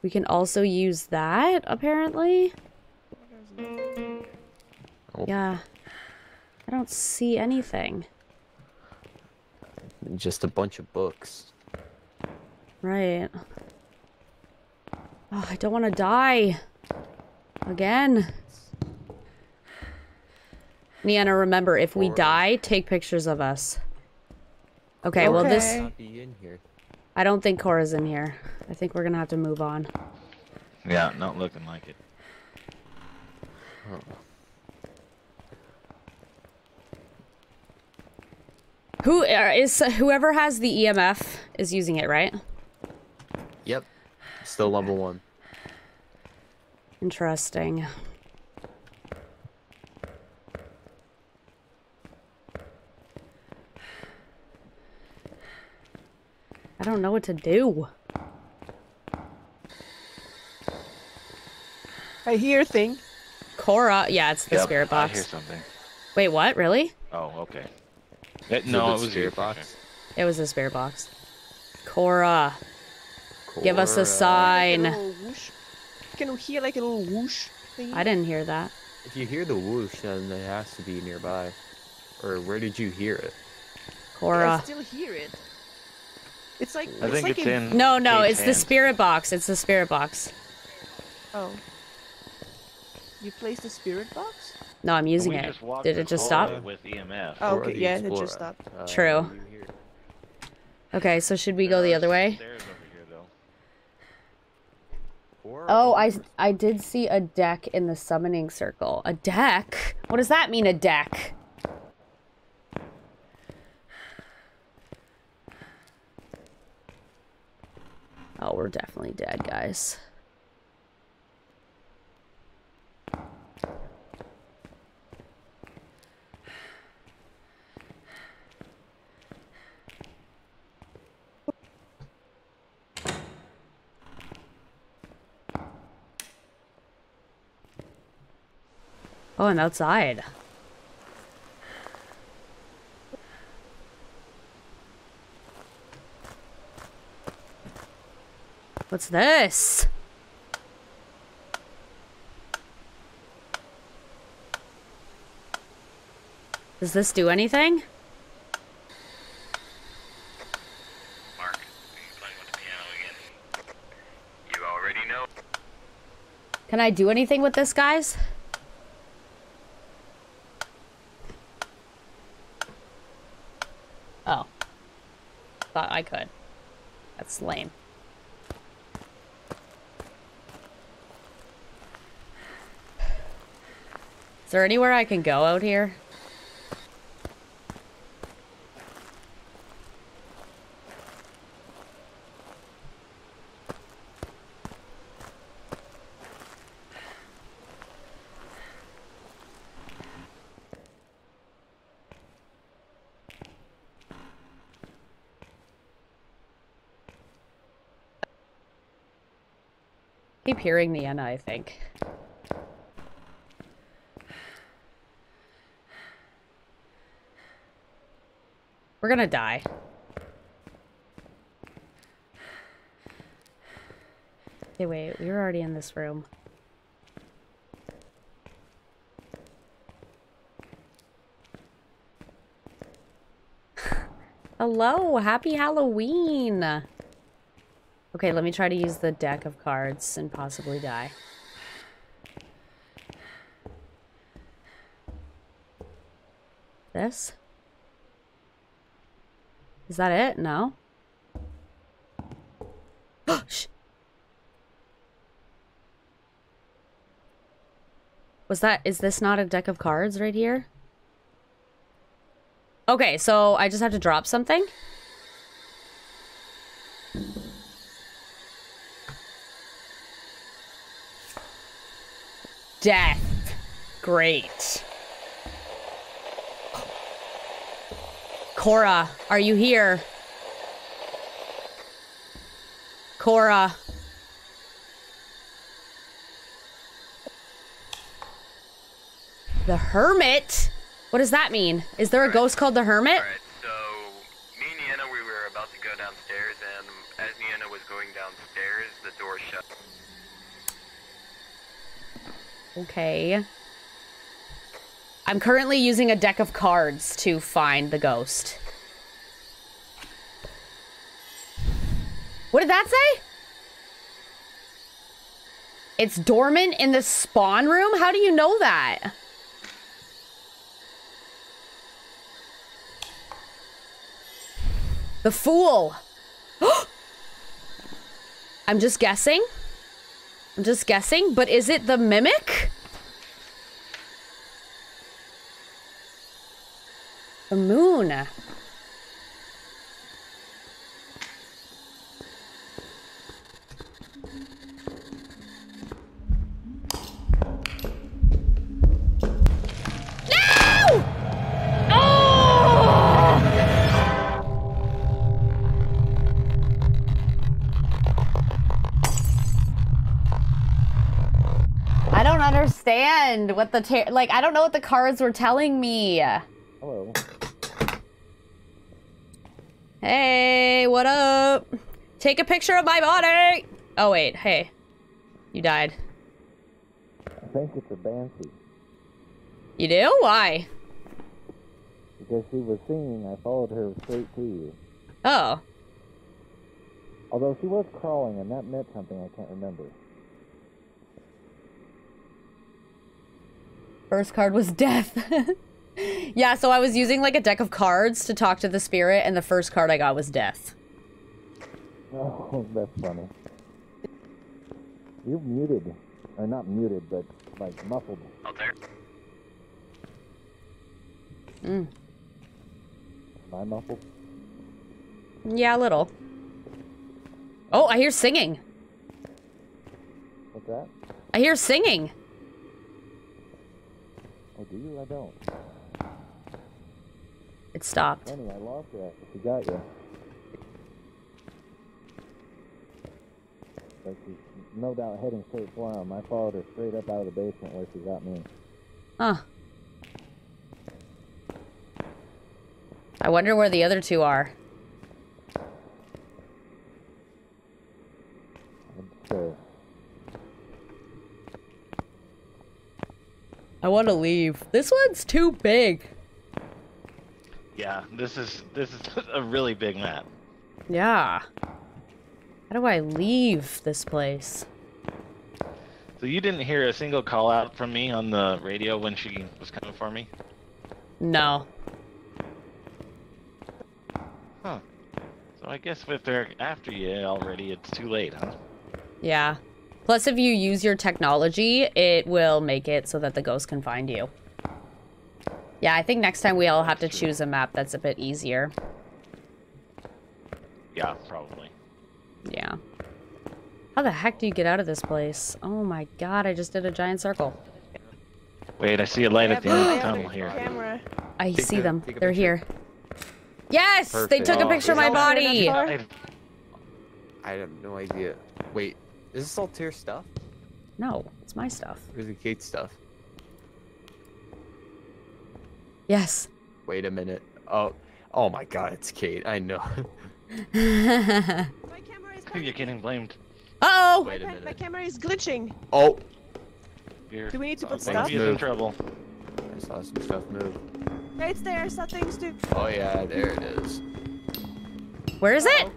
we can also use that, apparently. Oh. Yeah. I don't see anything. Just a bunch of books. Right. Oh, I don't want to die. Again. Niana, remember, if we die, take pictures of us. Okay, well this Okay. Not be in here. I don't think Cora's in here. I think we're gonna have to move on. Yeah, not looking like it. Who uh, is whoever has the EMF is using it, right? Yep. Still level one. Interesting. I don't know what to do. I hear a thing. Cora, yeah, it's the Yep, spirit I hear box. something. Wait, what? Really? Oh, okay. It, Is it no, the it was spirit your box. It was the spirit box. Cora, give us a Cora. Like a sign. little whoosh. Can hear like a little whoosh thing? I didn't hear that. If you hear the whoosh, then it has to be nearby. Or where did you hear it? Cora. I still hear it. It's like I it's think like it's a- in. No, no, Kate's it's the spirit box. It's the spirit box. Oh. You placed the spirit box? No, I'm using it. Did it just stop? With EMF. Oh, okay, the yeah, it just stopped. Uh, True. what do you hear? Okay, so should we go the other way? Stairs over here, though. Oh, I I did see a deck in the summoning circle. A deck? What does that mean, a deck? Oh, we're definitely dead, guys. Oh, I'm outside. What's this? Does this do anything? Mark, are you playing with the piano again? You already know. Can I do anything with this, guys? Oh. Thought I could. That's lame. Is there anywhere I can go out here? Keep the Niana, I think. We're gonna die. Hey, wait, we were already in this room. [laughs] Hello, happy Halloween! Okay, let me try to use the deck of cards and possibly die. This? Is that it? No? [gasps] Shh. Was that, is this not a deck of cards right here? Okay, so I just have to drop something? Death. Great. Cora, are you here? Cora. The Hermit? What does that mean? Is there a ghost called the Hermit? Alright, so Okay. I'm currently using a deck of cards to find the ghost. What did that say? It's dormant in the spawn room? How do you know that? The fool. [gasps] I'm just guessing. I'm just guessing, but is it the mimic? The moon. Understand what the like. I don't know what the cards were telling me. Hello. Hey, what up? Take a picture of my body. Oh wait, hey, you died. I think it's a Banshee. You do? Why? Because she was singing, I followed her straight to you. Oh, Although she was crawling, and that meant something I can't remember. First card was death. [laughs] yeah, so I was using like a deck of cards to talk to the spirit, and the first card I got was death. Oh, [laughs] that's funny. You're muted. Or not muted, but like muffled. Altair. Mm. Am I muffled? Yeah, a little. Oh, I hear singing. What's that? I hear singing. Do you? I don't. It stopped. Funny, I lost her after she got you. But she's no doubt heading straight for him. I followed her straight up out of the basement where she got me. Huh. I wonder where the other two are. So, I want to leave. This one's too big. Yeah, this is this is [laughs] a really big map. Yeah. How do I leave this place? So you didn't hear a single call out from me on the radio when she was coming for me? No. Huh. So I guess if they're after you already, it's too late, huh? Yeah. Plus, if you use your technology, it will make it so that the ghost can find you. Yeah, I think next time we all have to choose a map that's a bit easier. Yeah, probably. Yeah. How the heck do you get out of this place? Oh my god, I just did a giant circle. Wait, I see a light at the end of the tunnel here. Camera. I Take see a- them. They're picture. here. Yes! They Perfect. took a Oh, picture of oh, my body! I- I have no idea. Wait, is this Altair stuff? No, it's my stuff. Or is it Kate stuff? Yes. Wait a minute. Oh, oh my God, it's Kate. I know. uh My camera is You're getting blamed. oh! Wait a my, my camera is glitching. Oh, You're Do we need to put Something stuff? maybe in trouble. I saw some stuff move. Yeah, it's there. Some things to. Oh yeah, there it is. Where is it?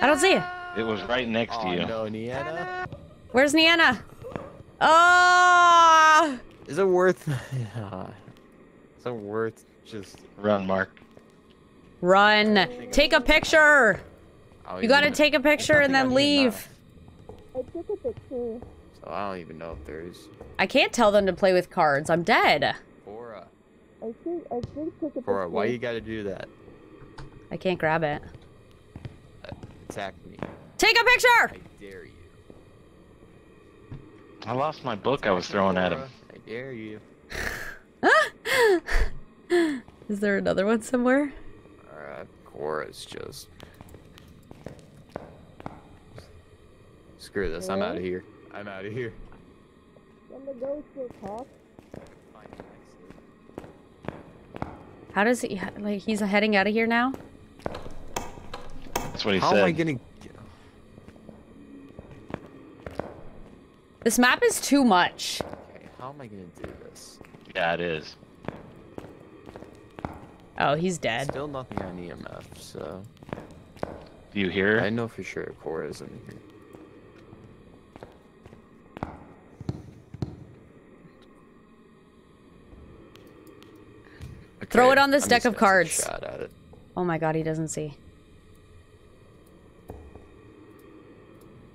I don't see it. It was right next to Oh you. no, Niana. Where's Niana? Oh! Ah! Is it worth? [laughs] Is it worth just? Run, Mark. Run! Take a picture! I don't You gotta even- take a picture and then nothing on leave. EMF, So I don't even know if there's I can't tell them to play with cards. I'm dead. Bora. I think I think took a Bora, why you gotta do that? I can't grab it. Uh, attack me. Take a picture! I dare you. I lost my book I was throwing at him. I dare you. [laughs] Is there another one somewhere? Alright, Cora's just. Screw this, I'm out of here. I'm out of here. How does he, like, he's heading out of here now? That's what he How said. am I gonna. This map is too much. Okay, how am I gonna do this? Yeah, it is. Oh, he's dead. Still nothing on EMF, so... Do you hear? I know for sure Core is in here. Okay, Throw it on this I'm deck of cards. Shot at it. Oh my god, he doesn't see.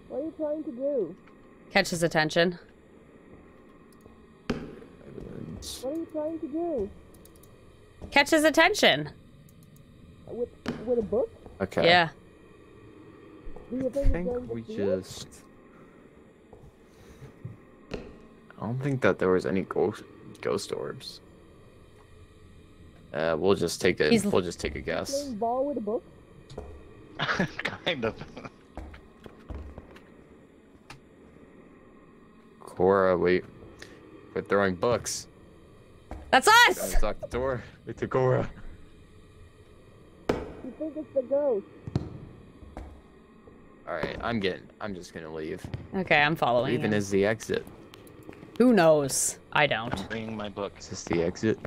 What are you trying to do? Catch his attention. What are you trying to do? Catch his attention. With with a book? Okay. Yeah. I think, think we just. I don't think that there was any ghost ghost orbs. Uh, we'll just take a He's- we'll just take a guess. ball with a book? [laughs] kind of. Cora, wait, we're throwing books. That's Gotta us! talk the door. Wait to Cora. You think it's the ghost? All right, I'm getting. I'm just gonna leave. Okay, I'm following Even you. is the exit. Who knows? I don't. I'm bringing my book. Is this the exit?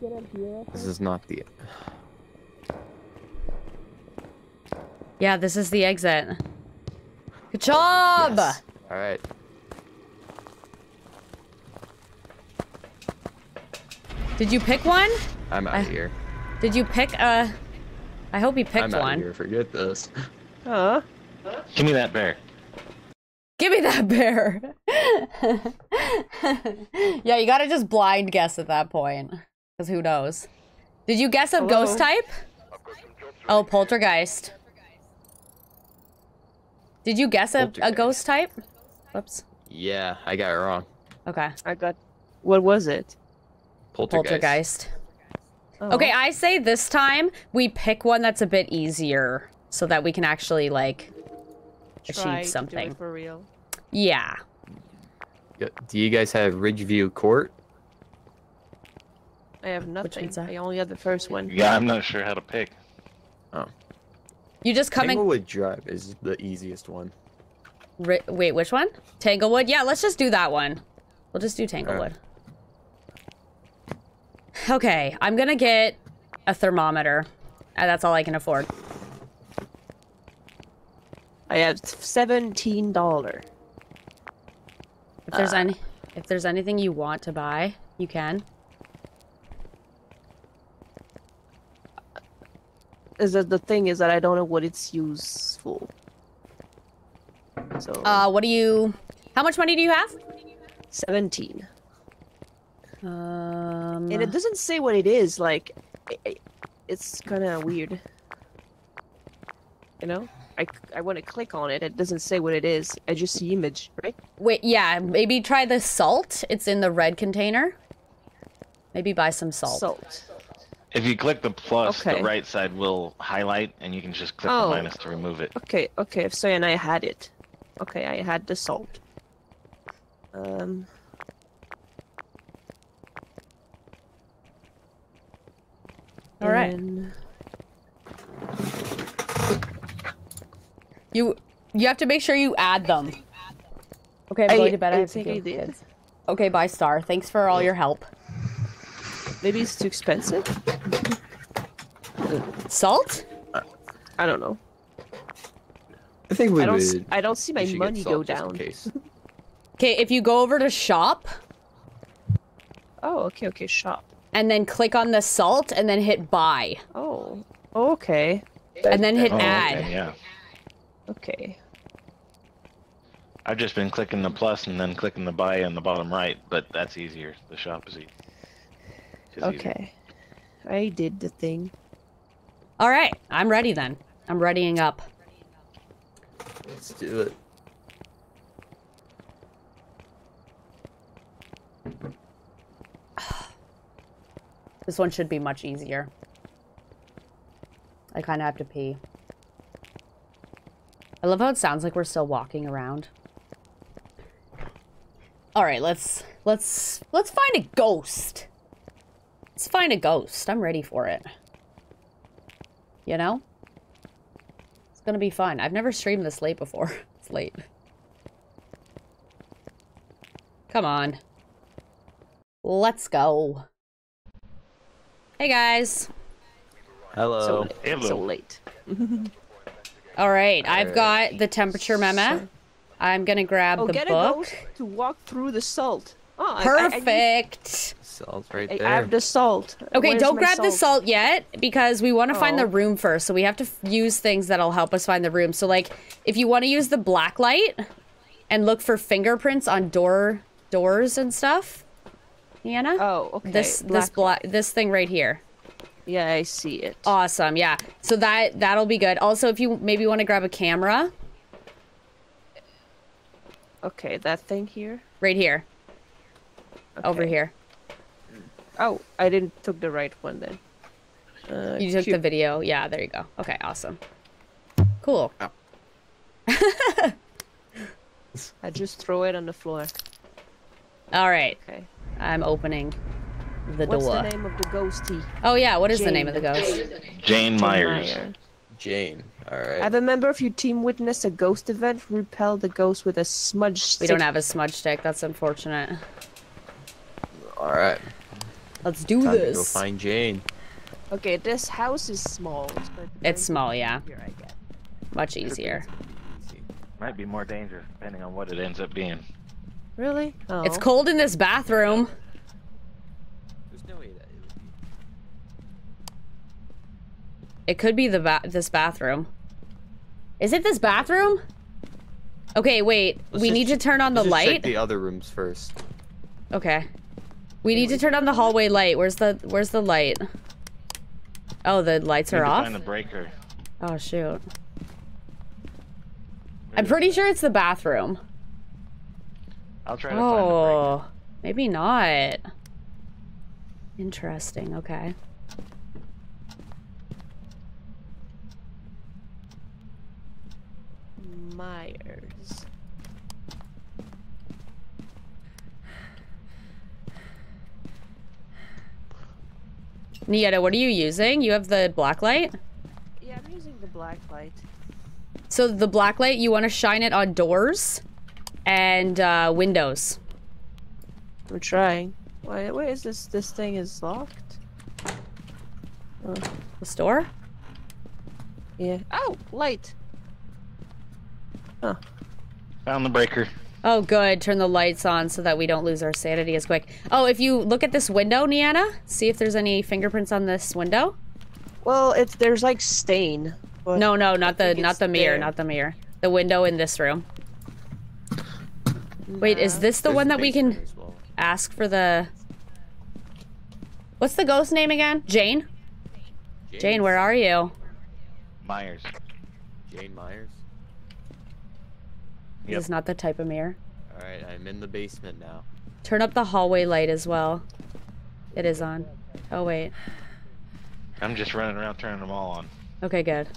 You cannot hear us? This is not the. Yeah, this is the exit. Good job! Yes. All Did you pick one? I'm out I- of here. Did you pick a... I hope he picked one. I'm out one. of here. Forget this. [laughs] Huh? Give me that bear. Give me that bear! [laughs] yeah, you gotta just blind guess at that point. Because who knows? Did you guess a Hello? ghost type? Oh, poltergeist. Did you guess a, a ghost type? Whoops. Yeah, I got it wrong. Okay. I got. What was it? Poltergeist. Poltergeist. Oh. Okay, I say this time we pick one that's a bit easier so that we can actually, like, Try achieve something. for real. Yeah. Yeah, Do you guys have Ridgeview Court? I have nothing. one's? I only have the first one. Yeah, I'm not sure how to pick. Oh. You just come and Tanglewood Drive is the easiest one. Ri- wait, which one? Tanglewood? Yeah, let's just do that one. We'll just do Tanglewood. Okay, I'm gonna get a thermometer. Uh, that's all I can afford. I have seventeen dollar. If there's Uh. any, if there's anything you want to buy, you can. Is that the thing is that I don't know what it's useful. So Uh, what do you? How much money do you have? seventeen, Um, and it doesn't say what it is. Like, i- i- it's kind of weird. You know, I I want to click on it. It doesn't say what it is. I just see image, right? wait, yeah, maybe try the salt. It's in the red container. Maybe buy some salt. Salt. If you click the plus, Okay. the right side will highlight, and you can just click Oh. the minus to remove it. Okay, okay. So and I had it. Okay, I had the salt. Um. All right. and- You you have to make sure you add them. Okay, I'm I- going to bed. I, I have to think go, did. kids. Okay, bye, Star. Thanks for all your help. Maybe it's too expensive. Salt? I don't know. I think we I don't. would. s- I don't see my we should get money go salt just in down. Okay, if you go over to shop Oh, okay, okay. Shop. And then click on the salt and then hit buy Oh, okay, and then hit Oh, add. okay, yeah. okay. I've just been clicking the plus and then clicking the buy in the bottom right, but that's easier. The shop is easy. Just easier. Okay. I did the thing. All right, I'm ready then. I'm readying up. Let's do it. This one should be much easier. I kind of have to pee. I love how it sounds like we're still walking around. All right, let's let's let's find a ghost. Let's find a ghost. I'm ready for it. You know? It's to be fun. I've never streamed this late before. [laughs] It's late. Come on. Let's go. Hey guys. Hello. So, late. Hello. so late. [laughs] All right, I've Alright. got the temperature memo. I'm gonna grab Oh, the get book. a ghost to walk through the salt. Oh, I- I- I need- Perfect. Salt's right there. I have the salt. Okay, Where's don't my grab the salt yet because we want to find the Oh. room first. So we have to f- use things that'll help us find the room. So like, if you want to use the black light and look for fingerprints on door doors and stuff, Deanna. Oh, okay. This this black this thing right here. Yeah, I see it. Awesome. Yeah. So that that'll be good. Also, if you maybe want to grab a camera Okay, that thing here. right here, over here. Oh, I didn't took the right one then. Uh, You took the video. Yeah. There you go. Okay. Awesome. Cool. [laughs] I just throw it on the floor. All right. Okay. I'm opening the What's door. the name of the ghostie? Oh yeah. What is the name of the ghost? Jane Myers. Meyer. Jane. All right. Have a member of your team witness a ghost event. Repel the ghost with a smudge stick. We don't have a smudge stick. That's unfortunate. All right. Let's do Time to go find Jane. Okay, this house is small. But It's small, yeah. Here I get. Much easier. Might be more dangerous depending on what it ends up being. Really? Oh. It's cold in this bathroom. There's no way that it would be. It could be the ba- this bathroom. Is it this bathroom? Okay, wait. Let's we just need to turn on the let's just check light. the other rooms first. Okay. We need to turn on the hallway light. Where's the Where's the light? Oh, the lights Need are to off. Find the breaker. Oh shoot. I'm pretty sure it's the bathroom. I'll try to find the breaker. Oh, maybe not. Interesting. Okay. Myers. Nieta, what are you using? You have the black light? Yeah, I'm using the black light. So the black light, you want to shine it on doors and uh, windows. I'm trying. Why? Why is this? This thing is locked. Oh, The store? yeah. Oh, light. Huh. Found the breaker. Oh, good. Turn the lights on so that we don't lose our sanity as quick. Oh, if you look at this window, Niana, see if there's any fingerprints on this window. Well, it's there's like stain. No, no, not the not the mirror, there. not the mirror. The window in this room. Wait, is this the There's one that we can well. ask for the? What's the ghost name again? Jane. Jane, where are you? Myers. Jane Myers. This Yep. is not the type of mirror. All right, I'm in the basement now. Turn up the hallway light as well. It is on. Oh wait. I'm just running around turning them all on. Okay, good.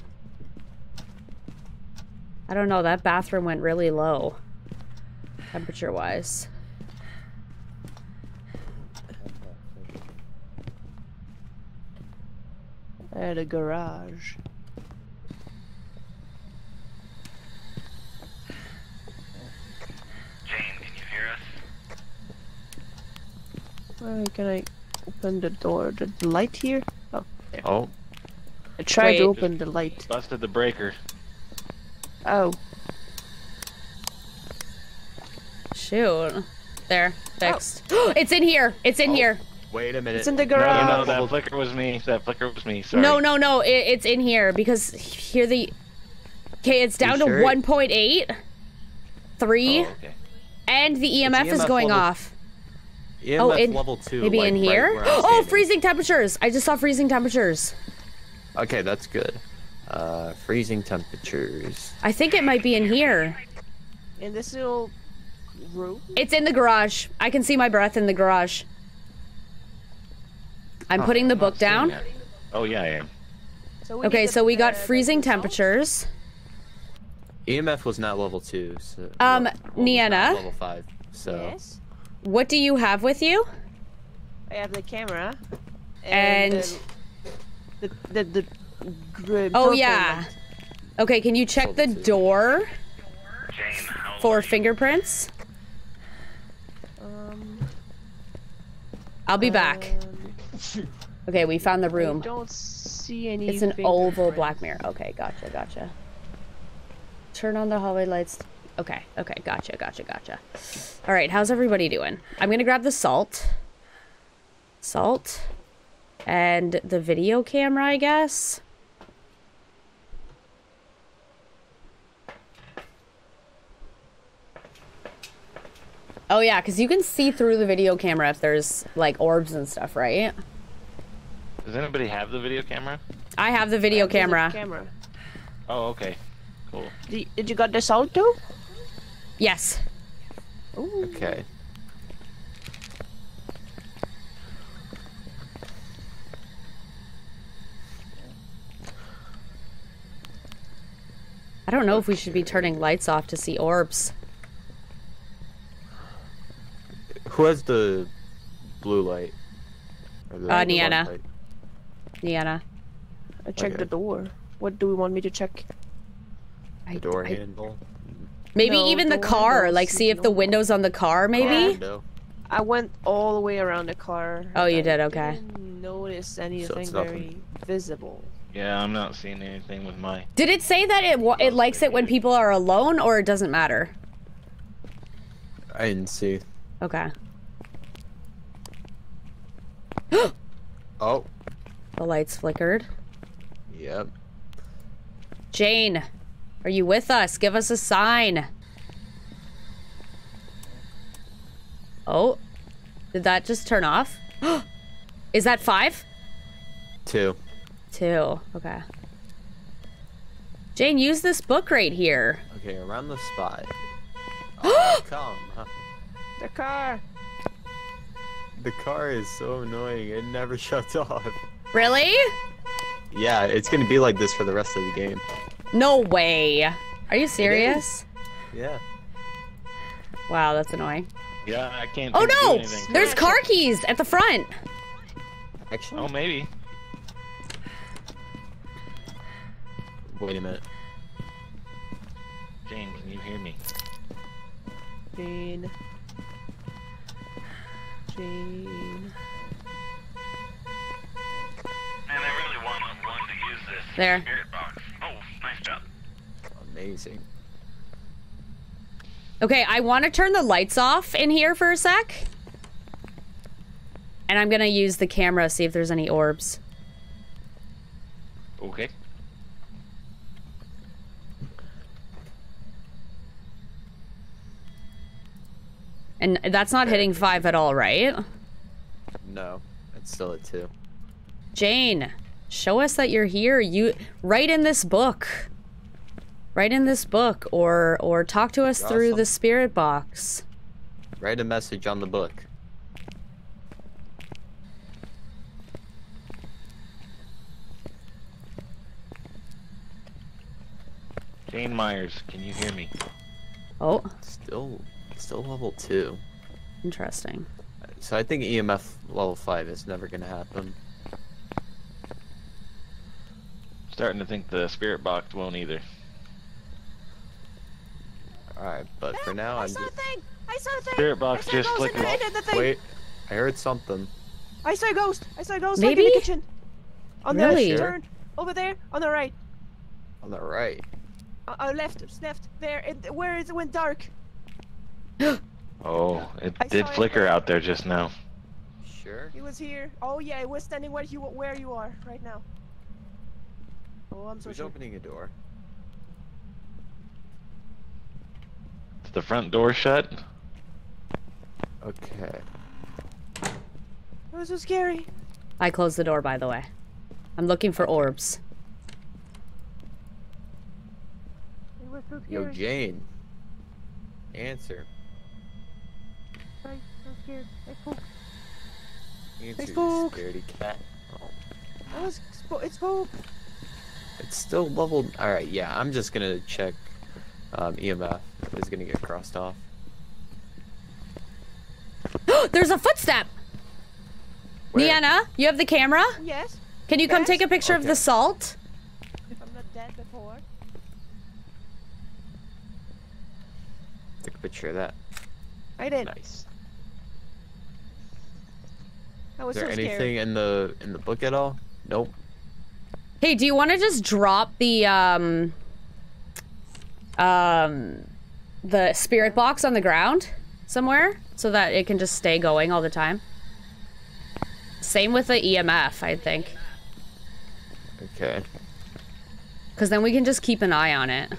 I don't know, that bathroom went really low. Temperature wise. At a garage. Jane, can you hear us? Why can I open the door? The light here? Oh, there. Oh, I tried Wait. to open the light. Busted the breaker. Oh, Shoot. There. Fixed. [gasps] it's in here. It's in here. wait a minute. it's in the No, no, no, that flicker was me. That flicker was me. Sorry. No, no, no. It, it's in here because here the. Okay, it's down You to sure? 1.8. 3. Oh, okay. And the EMF, is going level- off. EMF oh, in, level two. maybe like, in here? where I'm oh, standing. freezing temperatures. I just saw freezing temperatures. Okay, that's good. Uh, freezing temperatures. I think it might be in here. In this little room. It's in the garage. I can see my breath in the garage. I'm Huh, putting the I'm book down. that. Oh yeah, I am. So we Okay, need so we got the- the freezing temperatures. EMF was not level two. So, Um, well, was? Level five. So. Yes. What do you have with you? I have the camera. And- the the the, the gr- Oh yeah. light. Okay, can you check the two. door Jane, for are you? fingerprints? I'll be back. Okay, we found the I room. don't see any. It's an oval black mirror. Okay, gotcha, gotcha. Turn on the hallway lights. Okay, okay, gotcha, gotcha, gotcha. All right, how's everybody doing? I'm gonna grab the salt. Salt. And the video camera, I guess. Oh yeah, because you can see through the video camera if there's like orbs and stuff, right? Does anybody have the video camera? I have the video There's a camera. Camera. Oh, okay. Cool. Did, did you got the salt too? Yes. Okay. I don't know if we should be turning lights off to see orbs. Who has the blue light? Or the- Uh, the Niana. light? Niana. I checked Okay. the door. What do we want me to check? The door handle? Maybe No, even the the car. windows, Like, see if the windows on the car, maybe? Window? I went all the way around the car. Oh, you I did? Okay. didn't notice anything nothing. very visible. Yeah, I'm not seeing anything with my. Did it say that it it likes it when people are alone, or it doesn't matter? I didn't see. Okay. [gasps] Oh, The lights flickered. yep. Jane, are you with us? Give us a sign. Oh, did that just turn off? [gasps] Is that five? Two. Two. Okay. Jane, use this book right here. Okay, around the spot. Oh, [gasps] come. Huh. The car. The car is so annoying. It never [laughs] shuts off. Really? Yeah, it's gonna be like this for the rest of the game. No way. Are you serious? Yeah. Wow, that's annoying. Yeah, I can't. Oh seem to do no! anything. There's car keys at the front. Actually, Oh, maybe. wait a minute. Jane, can you hear me? Jane. Jane. Man, I really want one to use this There. spirit box. Oh, nice job. Amazing. Okay, I want to turn the lights off in here for a sec. And I'm gonna use the camera, see if there's any orbs. Okay. And that's not hitting five at all, right? No, it's still at two. Jane, show us that you're here. You write in this book. Write in this book or or talk to us Draw through some- the spirit box. Write a message on the book. Jane Myers, can you hear me? Oh, Still, still level two. interesting. So I think EMF level five is never gonna happen. Starting to think the spirit box won't either. All right, but for now, I I'm saw just a thing! I saw a thing! Spirit box I saw a just ghost in flickered. the, thing! wait. I heard something. I saw a ghost! I saw a ghost like in the kitchen! On Really? the turn! Over there! On the right! On the right. Uh, uh, left! Left! There! It, where it went dark! [gasps] Oh, it I did saw it flicker out there just now. Sure. He was here. Oh yeah, he was standing where you where you are right now. Oh, I'm so Who's sure. opening a door? Is the front door shut? Okay. It was so scary. I closed the door, by the way. I'm looking for orbs. It was so Yo. Jane. Answer. I'm so scared. I spoke. Answer, you spoke. scaredy cat. Oh. I was. Spo- it spoke. It's still leveled. All right, yeah. I'm just gonna check. Um, EMF is gonna get crossed off. [gasps] There's a footstep! Where? Niana, you have the camera? Yes. Can you come take a picture of the salt? If I'm not dead before. Took a picture of that. I did. Nice. I was Is there so anything scared. in the in the book at all? Nope. Hey, do you want to just drop the um um the spirit box on the ground somewhere so that it can just stay going all the time? Same with the EMF, I think. Okay. Because then we can just keep an eye on it.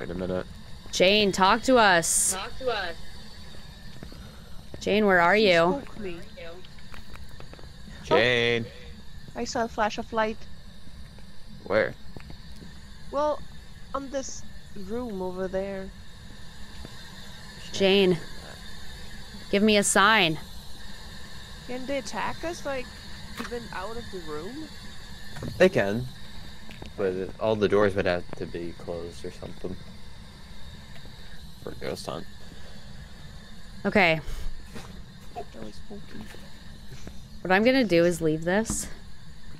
Wait a minute. Jane, talk to us. Talk to us. Jane, where are you? Spook me. Jane. I saw a flash of light. Where? Well, on this room over there. Jane. Give me a sign. Can they attack us, like, even out of the room? They can. But all the doors would have to be closed or something. For ghost hunt. Okay. Really spooky. What I'm gonna do is leave this.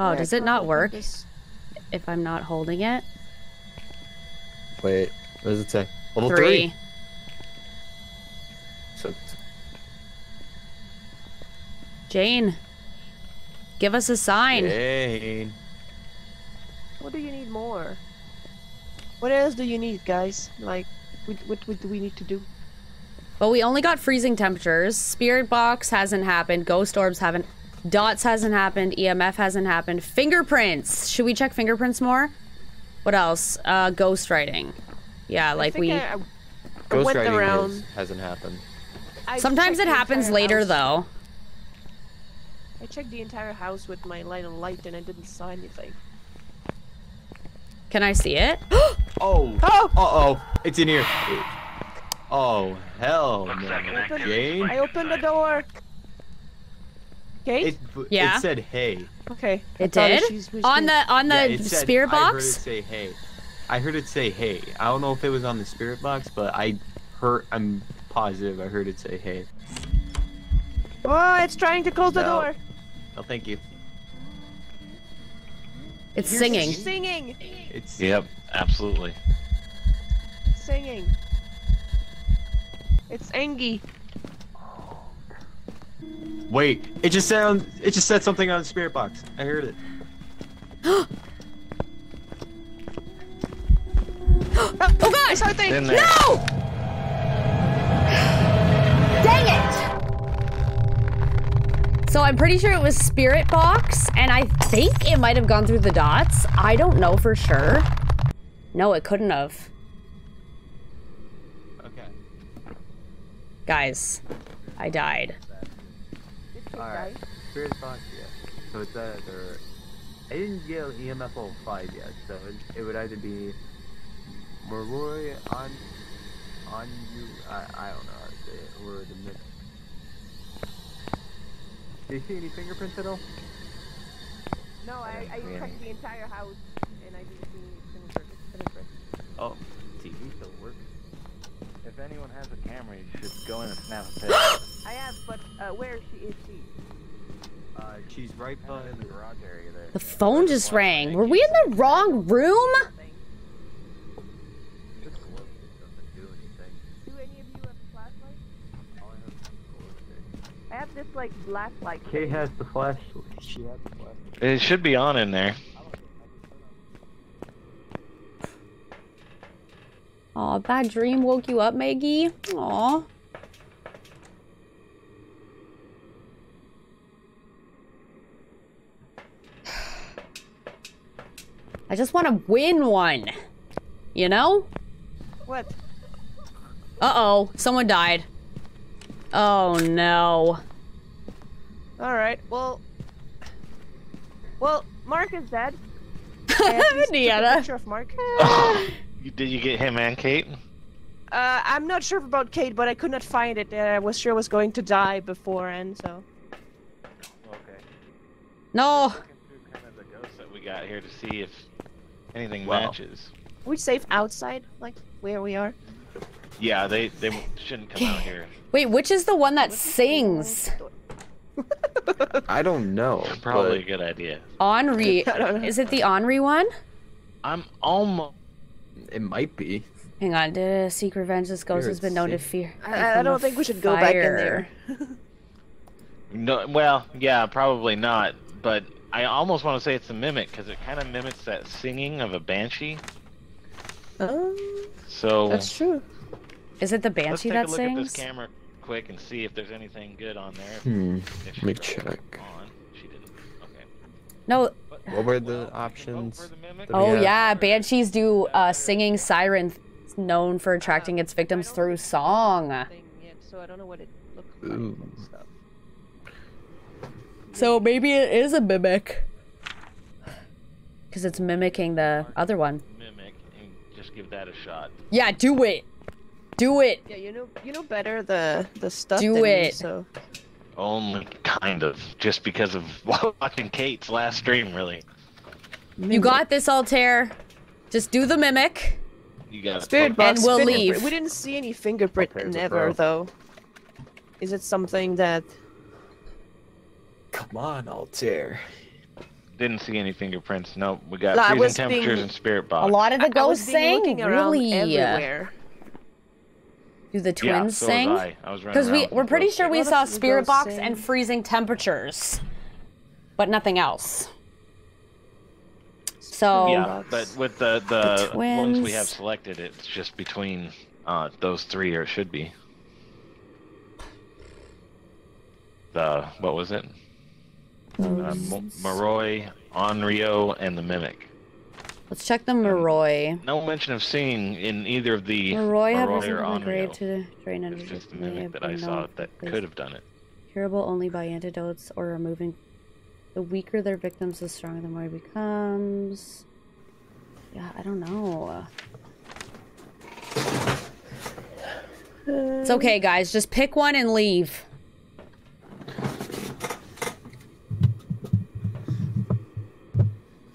Oh, does it not work if I'm not holding it? Wait, what does it say? Level Three. three. So Jane. Give us a sign. Jane. What do you need more? What else do you need, guys? Like, what, what, what do we need to do? But we only got freezing temperatures. Spirit box hasn't happened. Ghost orbs haven't. Dots hasn't happened. EMF hasn't happened. Fingerprints. Should we check fingerprints more? What else? Uh, ghost writing. Yeah, like I think we. I, I Ghost writing is- hasn't happened. I Sometimes it happens later house. though. I checked the entire house with my light of light and I didn't saw anything. Can I see it? [gasps] Oh. Oh! Uh oh. It's in here. Oh hell no. like Jane. I opened the door. Kate? It, Yeah. it said hey. okay. It did she's- she's on the on the Yeah, it said- spirit I heard it box. say hey. I heard it say hey. I don't know if it was on the spirit box, but I heard. I'm positive I heard it say hey. Oh, it's trying to close the door. Oh, thank you. It's singing. It's singing. It's Yep, absolutely. Singing. It's Angie. Wait, it just sound. It just said something on the spirit box. I heard it. [gasps] Oh god! Something. In there. No! Dang it! So I'm pretty sure it was Spirit Box, and I think it might have gone through the dots. I don't know for sure. No, it couldn't have. Okay. Guys, I died. Alright. Spirit box, yeah. So it's either. I didn't get EMF level 5 yet, so it, it would either be. Moroi on. On you. I, I don't know how to say it. Or the mid. Do you see any fingerprints at all? No, I, I Yeah. checked the entire house and I didn't see any fingerprints. Oh, TV still works. If anyone has a camera, you should go in and snap a pic. I have, but uh, where is she? Is she? Uh, she's right by in the garage area there. The phone just rang. Were we in the wrong room? This glow stick doesn't do anything. Do any of you have flashlights? All I have is a glow stick. I have this like black light. Kay has the flashlight. She has the flashlight. It should be on in there. Aw, bad dream woke you up, Maggie. Aw. I just want to win one. You know? What? Uh-oh, someone died. Oh no. All right. Well. Well, Mark is dead. I at least took a Deanna. picture of Mark. [laughs] You- Did you get him and Kate? Uh, I'm not sure about Kate, but I could not find it. Uh, I was sure I was going to die before, and so. Okay. No. Looking through kind of the ghosts that we got here to see if anything Wow. matches. We safe outside, like where we are. Yeah, they they shouldn't come out here. [laughs] Wait, which is the one that sings? [laughs] I don't know. Probably a good idea. Henri. [laughs] I don't know. Is it the Henri one? I'm almost. It might be. Hang on. Did seek revenge? This ghost Here, has been it's known to fear. I, I don't think we should go back in there. [laughs] No, well, yeah, probably not. But I almost want to say it's a mimic because it kind of mimics that singing of a banshee. Oh, So that's true. Is it the banshee that sings? let's banshee take that a look sings? at this camera quick and see if there's anything good on there. Hmm. Let me check. On. She didn't. Okay. No. What were the options? that Oh yeah, banshees do uh, singing siren, known for attracting its victims through song. Yet, so I don't know what it looks like. Ooh. So maybe it is a mimic. Because it's mimicking the other one. Mimic and just give that a shot. Yeah, do it. Do it. Yeah, you know, you know better the the stuff. Do than me, it. so Only kind of, just because of [laughs] watching Kate's last stream. Really, You got this, Altair. Just do the mimic. you got spirit And we'll leave. We didn't see any fingerprint Okay, but never though. Is it something that? Come on, Altair. Didn't see any fingerprints. Nope. We got No, freezing temperatures being- and spirit box. A lot of the I- I was ghosts being sing. Really? Uh, everywhere. Do the yeah, twins so sing? Was I. I was running Because we we're pretty sure we saw spirit box sing? and freezing temperatures, but nothing else. So Yeah, but with the the, The ones we have selected, it's just between uh, those three, or it should be. The what was it? Uh, Mo- Moroi, Onryo, and the Mimic. Let's check the Moroi. No mention of seeing in either of the Moroi have Moroi risen or from the grave Onryo. to drain It's just the May Mimic that I saw that for could have done it. Curable only by antidotes or removing. The weaker their victims, the stronger the more it becomes. Yeah, I don't know. It's okay, guys. Just pick one and leave.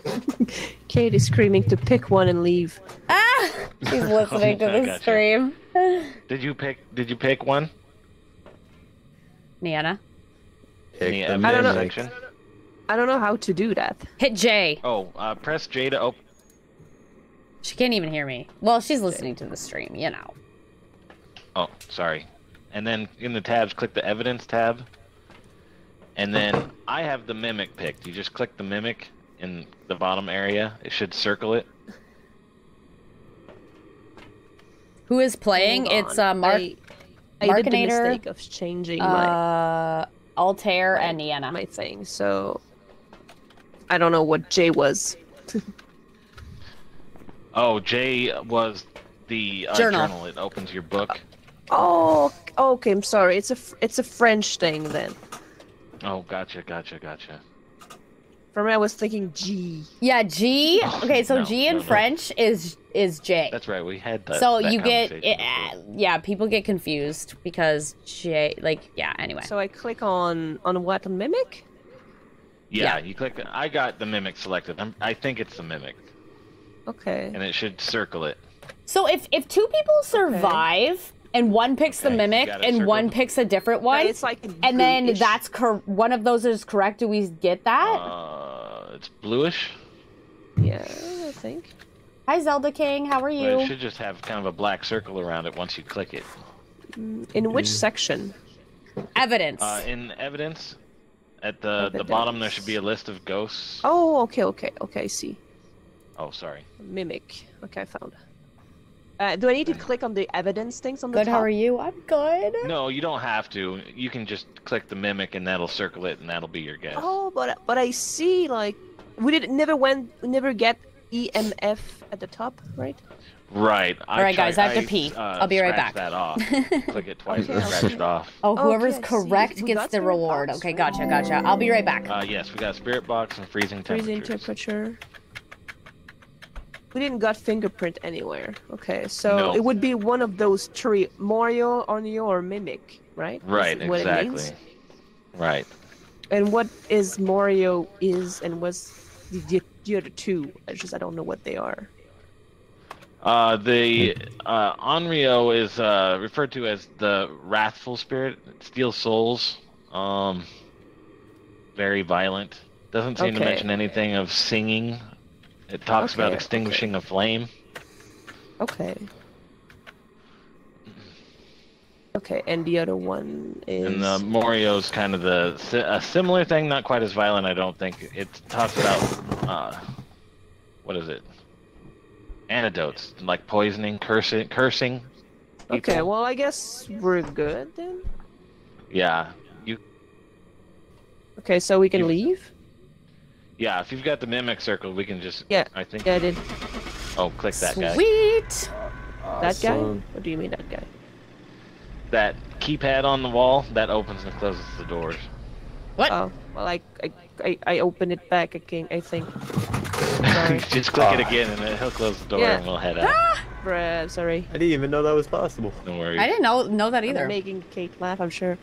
[laughs] Kate is screaming to pick one and leave. Ah! [laughs] She's listening to the gotcha. stream. Did you pick? Did you pick one? Niana, Pick the the I don't know. mimic. section? I don't know how to do that. hit J. Oh, uh, press J to open. She can't even hear me. Well, she's listening to the stream, you know. Oh, sorry. And then in the tabs, click the evidence tab. And then I have the mimic picked. You just click the mimic in the bottom area. It should circle it. Who is playing? Hold It's on. uh, Mark, I, I did the Markinator, mistake of changing my uh, Altair, and Niana. my thing, so I don't know what J was. [laughs] Oh, J was the uh, Journal. journal. It opens your book. Oh, okay. I'm sorry. It's a fr- it's a French thing then. Oh, gotcha, gotcha, gotcha. For me, I was thinking G. Yeah, G. Okay, so no, G in no, no. French is is J. That's right. We had that. so that you get it, before. yeah, people get confused because J like yeah. Anyway, So I click on on what mimic. Yeah, yeah. you click. I got the mimic selected. I'm, I think it's the mimic, Okay. and it should circle it. so if if two people survive and one picks the Okay, you mimic got it and one circled? picks a different one, it's like and then that's cor- one of those is correct. Do we get that? Uh, it's bluish. yeah, I think. Hi, Zelda King. How are But you? it should just have kind of a black circle around it once you click it. In which section? Evidence. Uh, in evidence, at the the bottom there should be a list of ghosts. Oh, okay, okay, okay. I see. Oh, sorry. Mimic. Okay, I found. Uh, do I need to click on the evidence things on the good. top? How are you? I'm good. No, you don't have to. You can just click the mimic and that'll circle it, and that'll be your guess. Oh, but but I see like we did never went we never get EMF at the top, right? Right. I All right, guys, I have to pee. uh, I'll be right back. that off. [laughs] click it twice Okay, and okay. scratch it off. Oh, whoever's Okay, I see. correct gets the reward. box, Okay, gotcha, gotcha. I'll be right back. Uh, yes, we got spirit box and freezing temperature. Freezing temperature. We didn't got fingerprint anywhere. Okay, so No. it would be one of those three: Mario, Onyo, or Mimic, right? Right, exactly. Right. And what is Mario is and was the, the, the other two? I just I don't know what they are. Uh, the uh, Onryo is uh, referred to as the wrathful spirit. It steals souls. Um, very violent. Doesn't seem to mention anything of singing. It talks about Okay, extinguishing a flame. Okay. Okay, and the other one is. And the Morio's kind of the a similar thing, not quite as violent. I don't think. It talks about uh, what is it? Antidotes like poisoning, cursing, cursing. Okay, well I guess we're good then. Yeah, you. Okay, so we can You- leave? Yeah, if you've got the mimic circle, we can just. Yeah. I think. Yeah, I did. Oh, click that guy. Sweet. That guy? What do you mean that guy? That keypad on the wall that opens and closes the doors. What? Oh, well, I, I, I, I open it back again, I think. [laughs] Just click it ah. again, and then he'll close the door, Yeah. and we'll head out. Ah! Bruh, sorry. I didn't even know that was possible. Don't worry. I didn't know know that I'm either. making Kate laugh, I'm sure.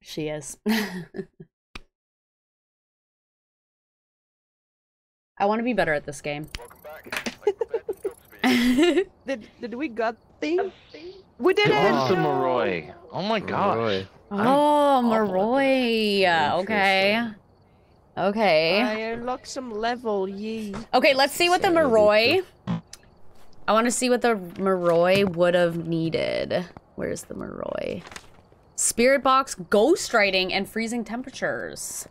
She is. [laughs] I want to be better at this game. [laughs] Did, did we got thing? We did it! It's the oh. Moroi. Oh my gosh. Oh, Moroi. Okay. Okay. I unlocked some level, yee. Okay, let's see what the Moroi. I want to see what the Moroi would have needed. Where's the Moroi? Spirit box, ghost writing, and freezing temperatures.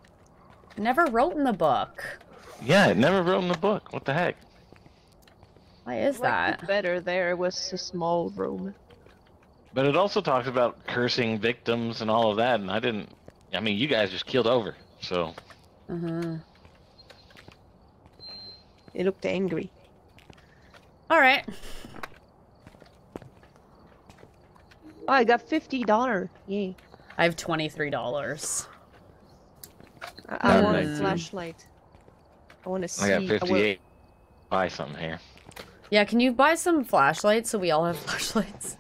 Never wrote in the book. Yeah, it never wrote in the book. What the heck? Why is Like, that? better there was a small room. But it also talks about cursing victims and all of that, and I didn't. I mean, you guys just killed over, so. Uh-huh. It looked angry. All right. Oh, I got fifty dollar. Yay! I have $23. I, I want a flashlight. I want to see. I got will- 58. Buy something here. Yeah, can you buy some flashlights so we all have [laughs] flashlights?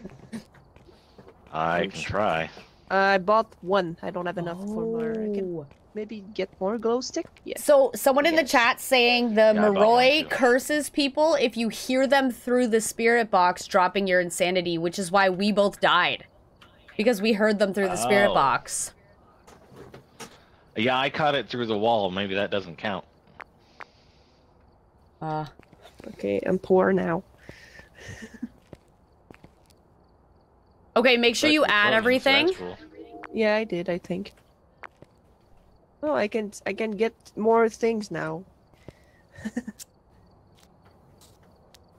I can try. I bought one. I don't have enough for more. I can Oh. maybe get more glow stick. Yes. So, someone in the chat saying the Yeah, I bought one Moroi curses people if you hear them through the spirit box, dropping your insanity, which is why we both died. Because we heard them through the spirit Oh. box. Yeah, I caught it through the wall. Maybe that doesn't count. Uh, Okay, I'm poor now. [laughs] okay, make sure you add everything. Yeah, I did. I think. Oh, I can I can get more things now. [laughs]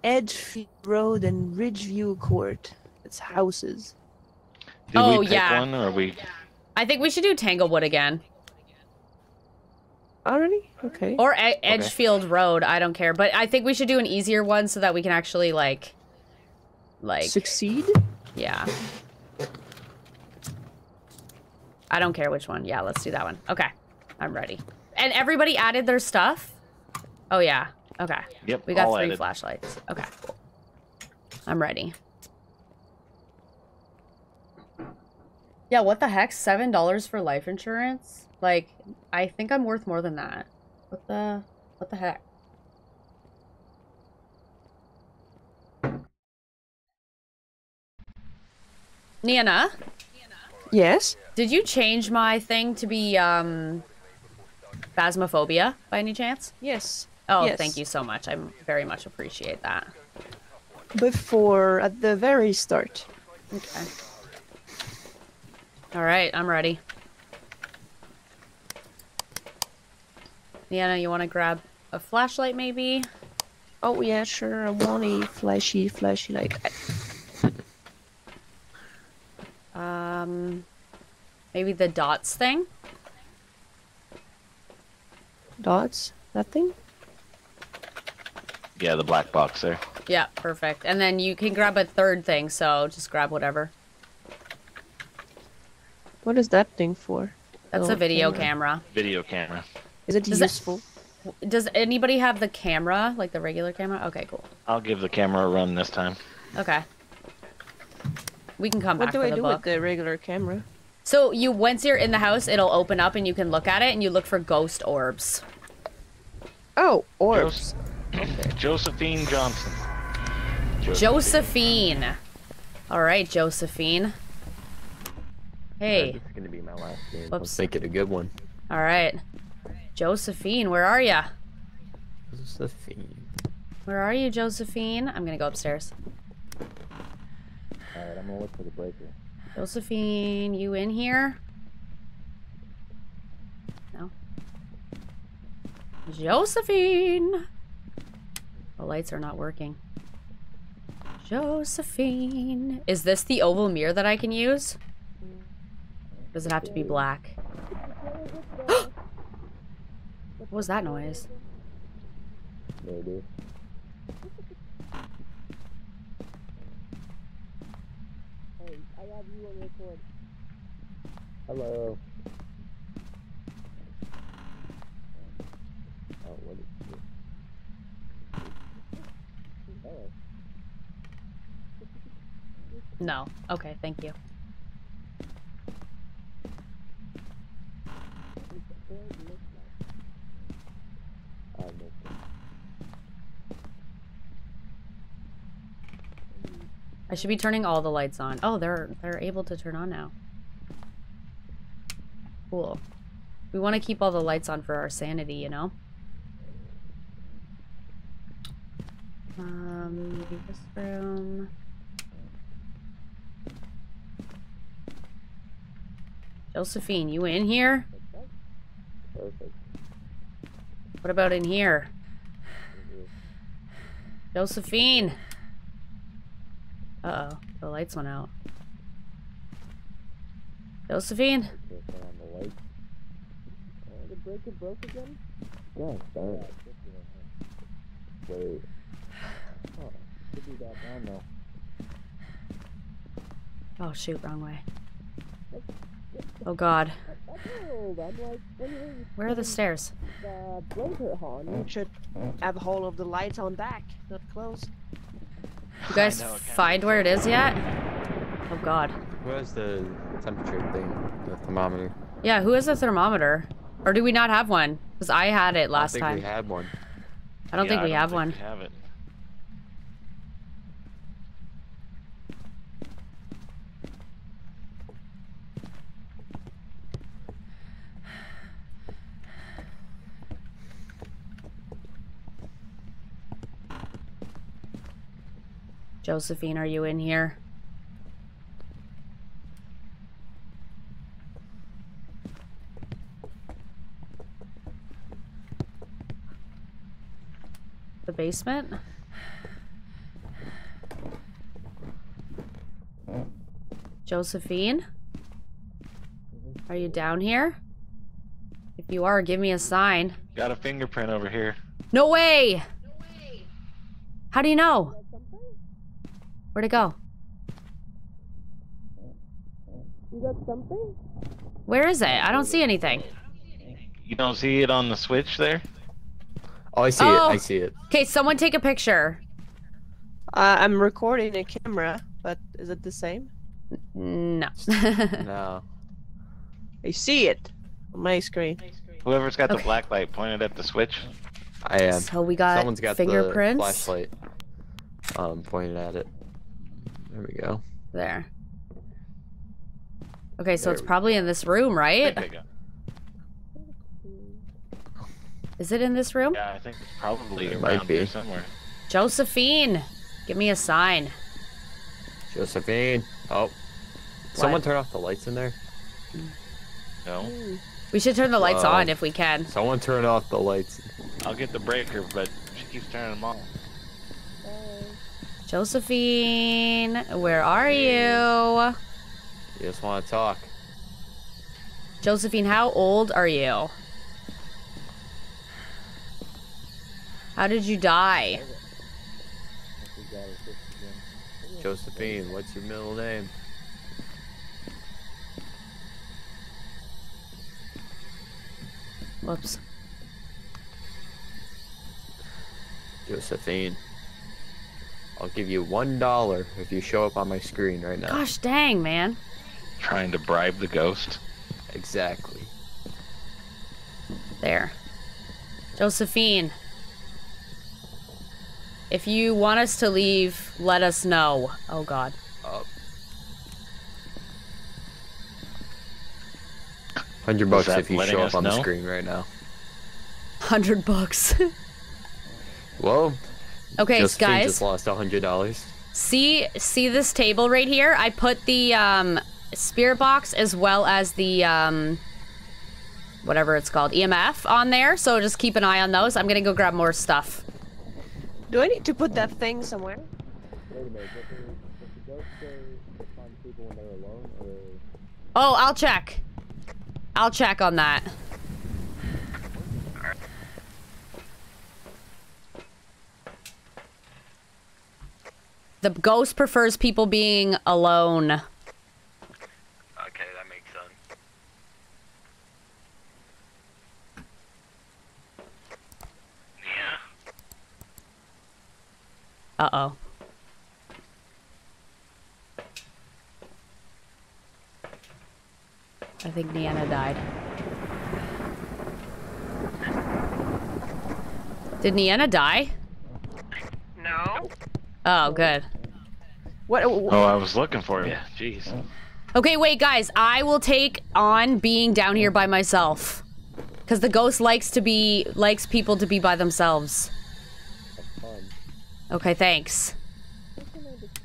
Edgefield Road and Ridgeview Court. It's houses. Did Oh, we pick yeah. one, or we? I think we should do Tanglewood again. Already? Okay. Or e- Edgefield Road, I don't care. But I think we should do an easier one so that we can actually, like... Like, Succeed? yeah. I don't care which one. Yeah, let's do that one. Okay, I'm ready. And everybody added their stuff? Oh, yeah. Okay. Yep. We got three added. flashlights. Okay, cool. I'm ready. Yeah, what the heck? Seven dollars for life insurance? Like, I think I'm worth more than that. What the what the heck? Nana, Yes. did you change my thing to be um phasmophobia by any chance? Yes. Oh, Yes. thank you so much. I very much appreciate that. Before at the very start. Okay. All right, I'm ready. Niana, you want to grab a flashlight, maybe? Oh yeah, sure. I want a flashy, flashy light. Um, maybe the dots thing. Dots. Nothing. Yeah, the black box there. Yeah, perfect. And then you can grab a third thing, so just grab whatever. What is that thing for? That's Oh, a video camera. camera. Video camera. Is it Does that- useful? Does anybody have the camera, like the regular camera? Okay, cool. I'll give the camera a run this time. Okay. We can come What back What do for I the do book. with the regular camera? So you once you're in the house, it'll open up and you can look at it and you look for ghost orbs. Oh, orbs. [clears throat] Josephine Johnson. Josephine. All right, Josephine. Hey. This is gonna be my last game. Whoops. Let's make it a good one. All right. Josephine, where are ya? Josephine. Where are you, Josephine? I'm gonna go upstairs. Alright, I'm gonna look for the breaker. Josephine, you in here? No. Josephine! The lights are not working. Josephine. Is this the oval mirror that I can use? Does it have to be black? [gasps] what was that noise? Maybe. Hey, I have you on record. Hello. Oh, what is this? Hello. No. Okay, thank you. I missed it. I should be turning all the lights on. Oh, they're they're able to turn on now. Cool. We want to keep all the lights on for our sanity, you know? Um, maybe this room. Josephine, you in here? Perfect. What about in here? Josephine! Uh-oh, the lights went out. Josephine? Okay, the lights. Uh, broke again? Gosh darn it. Wait. Oh, should be back on though. Oh shoot, wrong way. Oh god. Oh, I'm like, anyway, Where are the stairs? the breaker on. You should have all of the lights on back, not close. You guys know, it find where it is yet? Oh god. Who has the temperature thing? The thermometer? Yeah, who has a thermometer? Or do we not have one? Because I had it last I think time. we had one. I don't Yeah, think we don't have one. we have it. Josephine, are you in here? The basement? Josephine? Are you down here? If you are, give me a sign. Got a fingerprint over here. No way! No way. How do you know? Where'd it go? You got something? Where is it? I don't see anything. You don't see it on the switch there? Oh, I see Oh. it. I see it. Okay, someone take a picture. Uh, I'm recording a camera, but is it the same? No. [laughs] No. I see it on my screen. Whoever's got the Okay. black light pointed at the switch. I am. so we got Someone's got fingerprints. the flashlight um, pointed at it. There we go. There. Okay, so There it's we probably in this room, right? think they got- Is it in this room? Yeah, I think it's probably It around here somewhere. Josephine, give me a sign. Josephine. Oh. Someone turn off the lights in there. No, We should turn the lights Wow. on if we can. Someone turn off the lights. I'll get the breaker, but she keeps turning them off. Josephine, where are you? You just want to talk. Josephine, how old are you? How did you die? Josephine, what's your middle name? Whoops. Josephine. I'll give you one dollar if you show up on my screen right now. Gosh dang, man. Trying to bribe the ghost. Exactly. There. Josephine. If you want us to leave, let us know. Oh god. Up. Hundred bucks if you show up on the screen right now. [laughs] Hundred bucks. Whoa. Okay, Josephine guys. just lost hundred dollars. See see this table right here? I put the um spirit box as well as the um whatever it's called, EMF on there, so just keep an eye on those. I'm gonna go grab more stuff. Do I need to put that thing somewhere? Wait a minute, does the, does the ghost say to find people when they're alone, or... Oh, I'll check. I'll check on that. The ghost prefers people being alone. Okay, that makes sense. Yeah. Uh-oh. I think Niana died. Did Niana die? No. Oh, good. What? Uh, oh, I was looking for you. Jeez. Okay, wait, guys. I will take on being down here by myself. Because the ghost likes to be... likes people to be by themselves. Okay, thanks.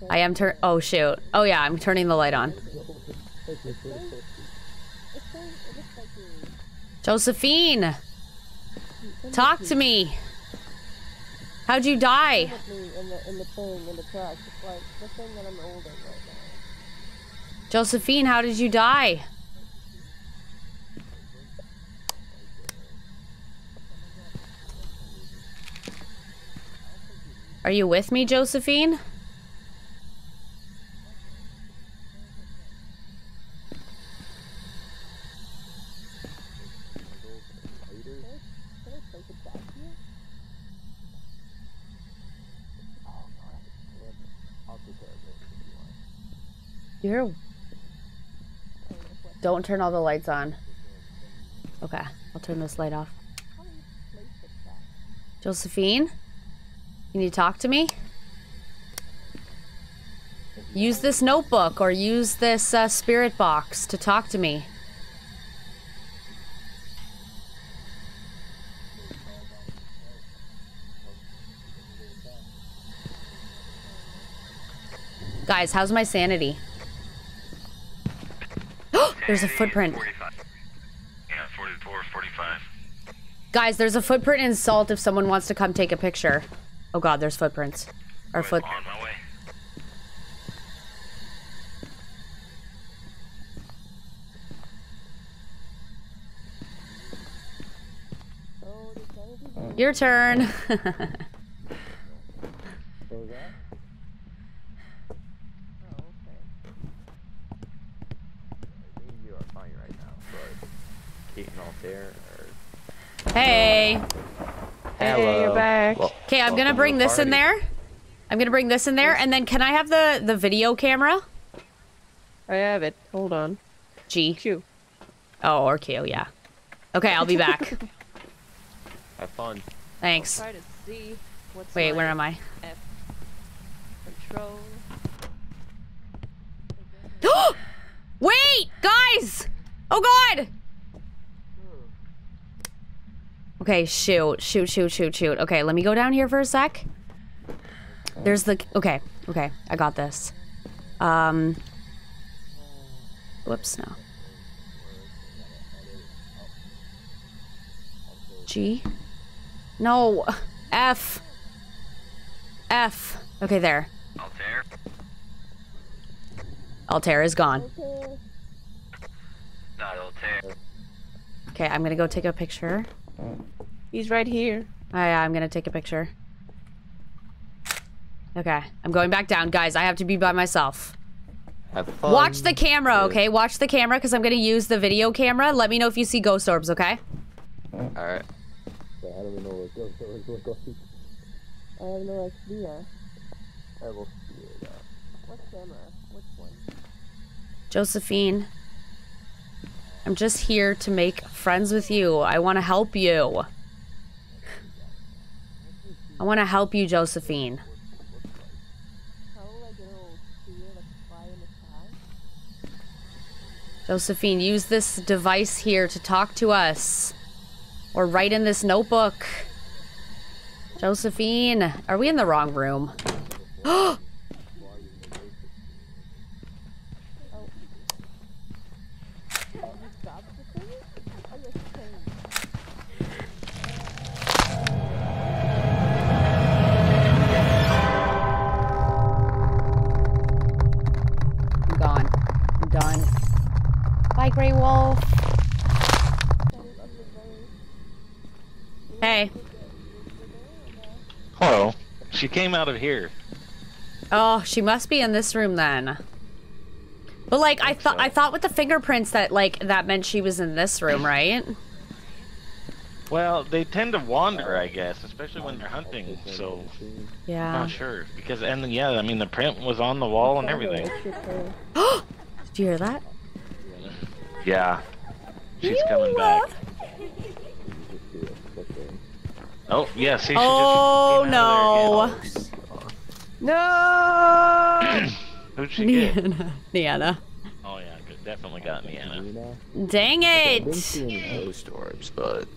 I am turn... Oh, shoot. Oh, yeah, I'm turning the light on. Josephine! Talk to me! How'd you die? In the, in the thing, in the truck. It's like the thing that I'm holding right now. Josephine, how did you die? Are you with me, Josephine? You're. Don't turn all the lights on. Okay, I'll turn this light off. Josephine? You talk to me? Use this notebook or use this uh, spirit box to talk to me. Guys, how's my sanity? [gasps] There's a footprint. 45. Yeah, 44, 45. Guys, there's a footprint in salt if someone wants to come take a picture. Oh god, there's footprints. Or foot. On my way. Your turn. [laughs] You are fine right now, but Keaton Altair or hey. Hey, you're back. Okay, I'm gonna welcome to bring this in there. I'm gonna bring this in there, and then can I have the the video camera? I have it. Hold on. G. Q. Oh, or Q, yeah. Okay, I'll be back. [laughs] Have fun. Thanks. Try to see what's Wait, where am I? F control. [gasps] Wait, guys! Oh god! Okay, shoot, shoot, shoot, shoot, shoot. Okay, let me go down here for a sec. There's the okay, okay, I got this. Um, whoops, no. G, no, F, F. Okay, there. Altair. Altair is gone. Not Altair. Okay, I'm gonna go take a picture. He's right here. Oh, yeah, I'm gonna take a picture. Okay, I'm going back down. Guys, I have to be by myself. Have fun. Watch the camera, okay? Watch the camera, because I'm gonna use the video camera. Let me know if you see ghost orbs, okay? Alright. So how do we know what goes over what goes I have no idea. I will see it. What camera? Which one? Josephine, I'm just here to make friends with you. I want to help you. I want to help you, Josephine. Josephine, use this device here to talk to us. Or write in this notebook. Josephine, are we in the wrong room? [gasps] Oh, Hi, Grey Wolf. Hey. Hello. She came out of here. Oh, she must be in this room then. But like I thought so. I thought with the fingerprints that like that meant she was in this room, right? Well, they tend to wander, I guess, especially when they're hunting, so Yeah. I'm not sure. Because and yeah, I mean the print was on the wall and everything. [gasps] Did you hear that? Yeah, she's coming back. Oh yeah, see, she Oh just came out no. of there No! again. [clears throat] Who'd she get? Niana. Niana. Oh yeah, good. definitely got Niana. Dang I've been it! seeing ghost orbs, but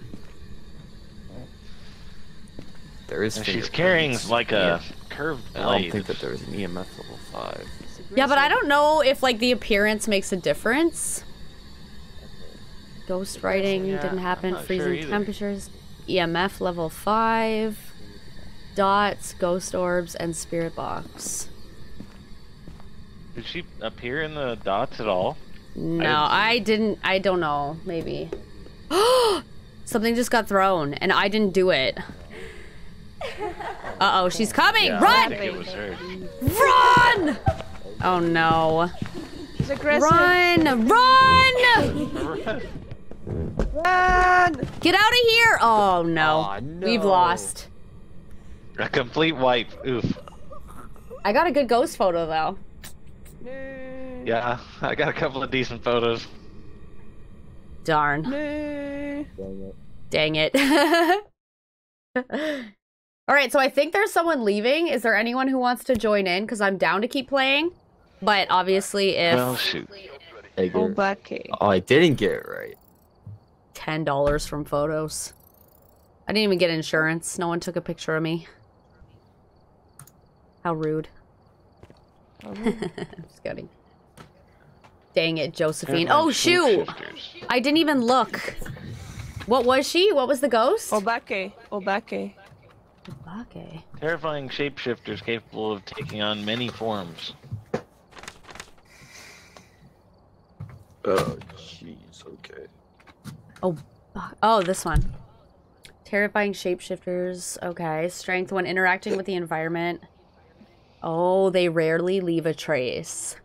there is. She's carrying like a Yeah. curved I don't think that there's an EMF level five. Yeah, but I don't know if like the appearance makes a difference. Ghost writing Yeah, didn't happen. not sure Freezing temperatures. EMF level five. Dots, ghost orbs, and spirit box. Did she appear in the dots at all? No, didn't I didn't. I don't know. Maybe. [gasps] Something just got thrown, and I didn't do it. [laughs] Uh oh, she's coming! Yeah, I Run! think it was her. Run! Oh no. He's aggressive. Run! Run! [laughs] Run! Get out of here! Oh no. Aw, We've lost. A complete wipe. Oof. I got a good ghost photo though. No. Yeah, I got a couple of decent photos. Darn. No. Dang it. [laughs] All right, so I think there's someone leaving. Is there anyone who wants to join in? Because I'm down to keep playing. But obviously, if Well, shoot. Hey, Oh, Gary. Bucky. Oh, I didn't get it right. Ten dollars from photos, I didn't even get insurance. No one took a picture of me. How rude. [laughs] Just kidding. Dang it, Josephine. Oh shoot! I didn't even look. What was she? What was the ghost? Obake. Obake. Okay. Terrifying shapeshifters capable of taking on many forms. Oh, jeez. Okay. Oh, oh, this one. Terrifying shapeshifters. Okay. Strength when interacting with the environment. Oh, they rarely leave a trace.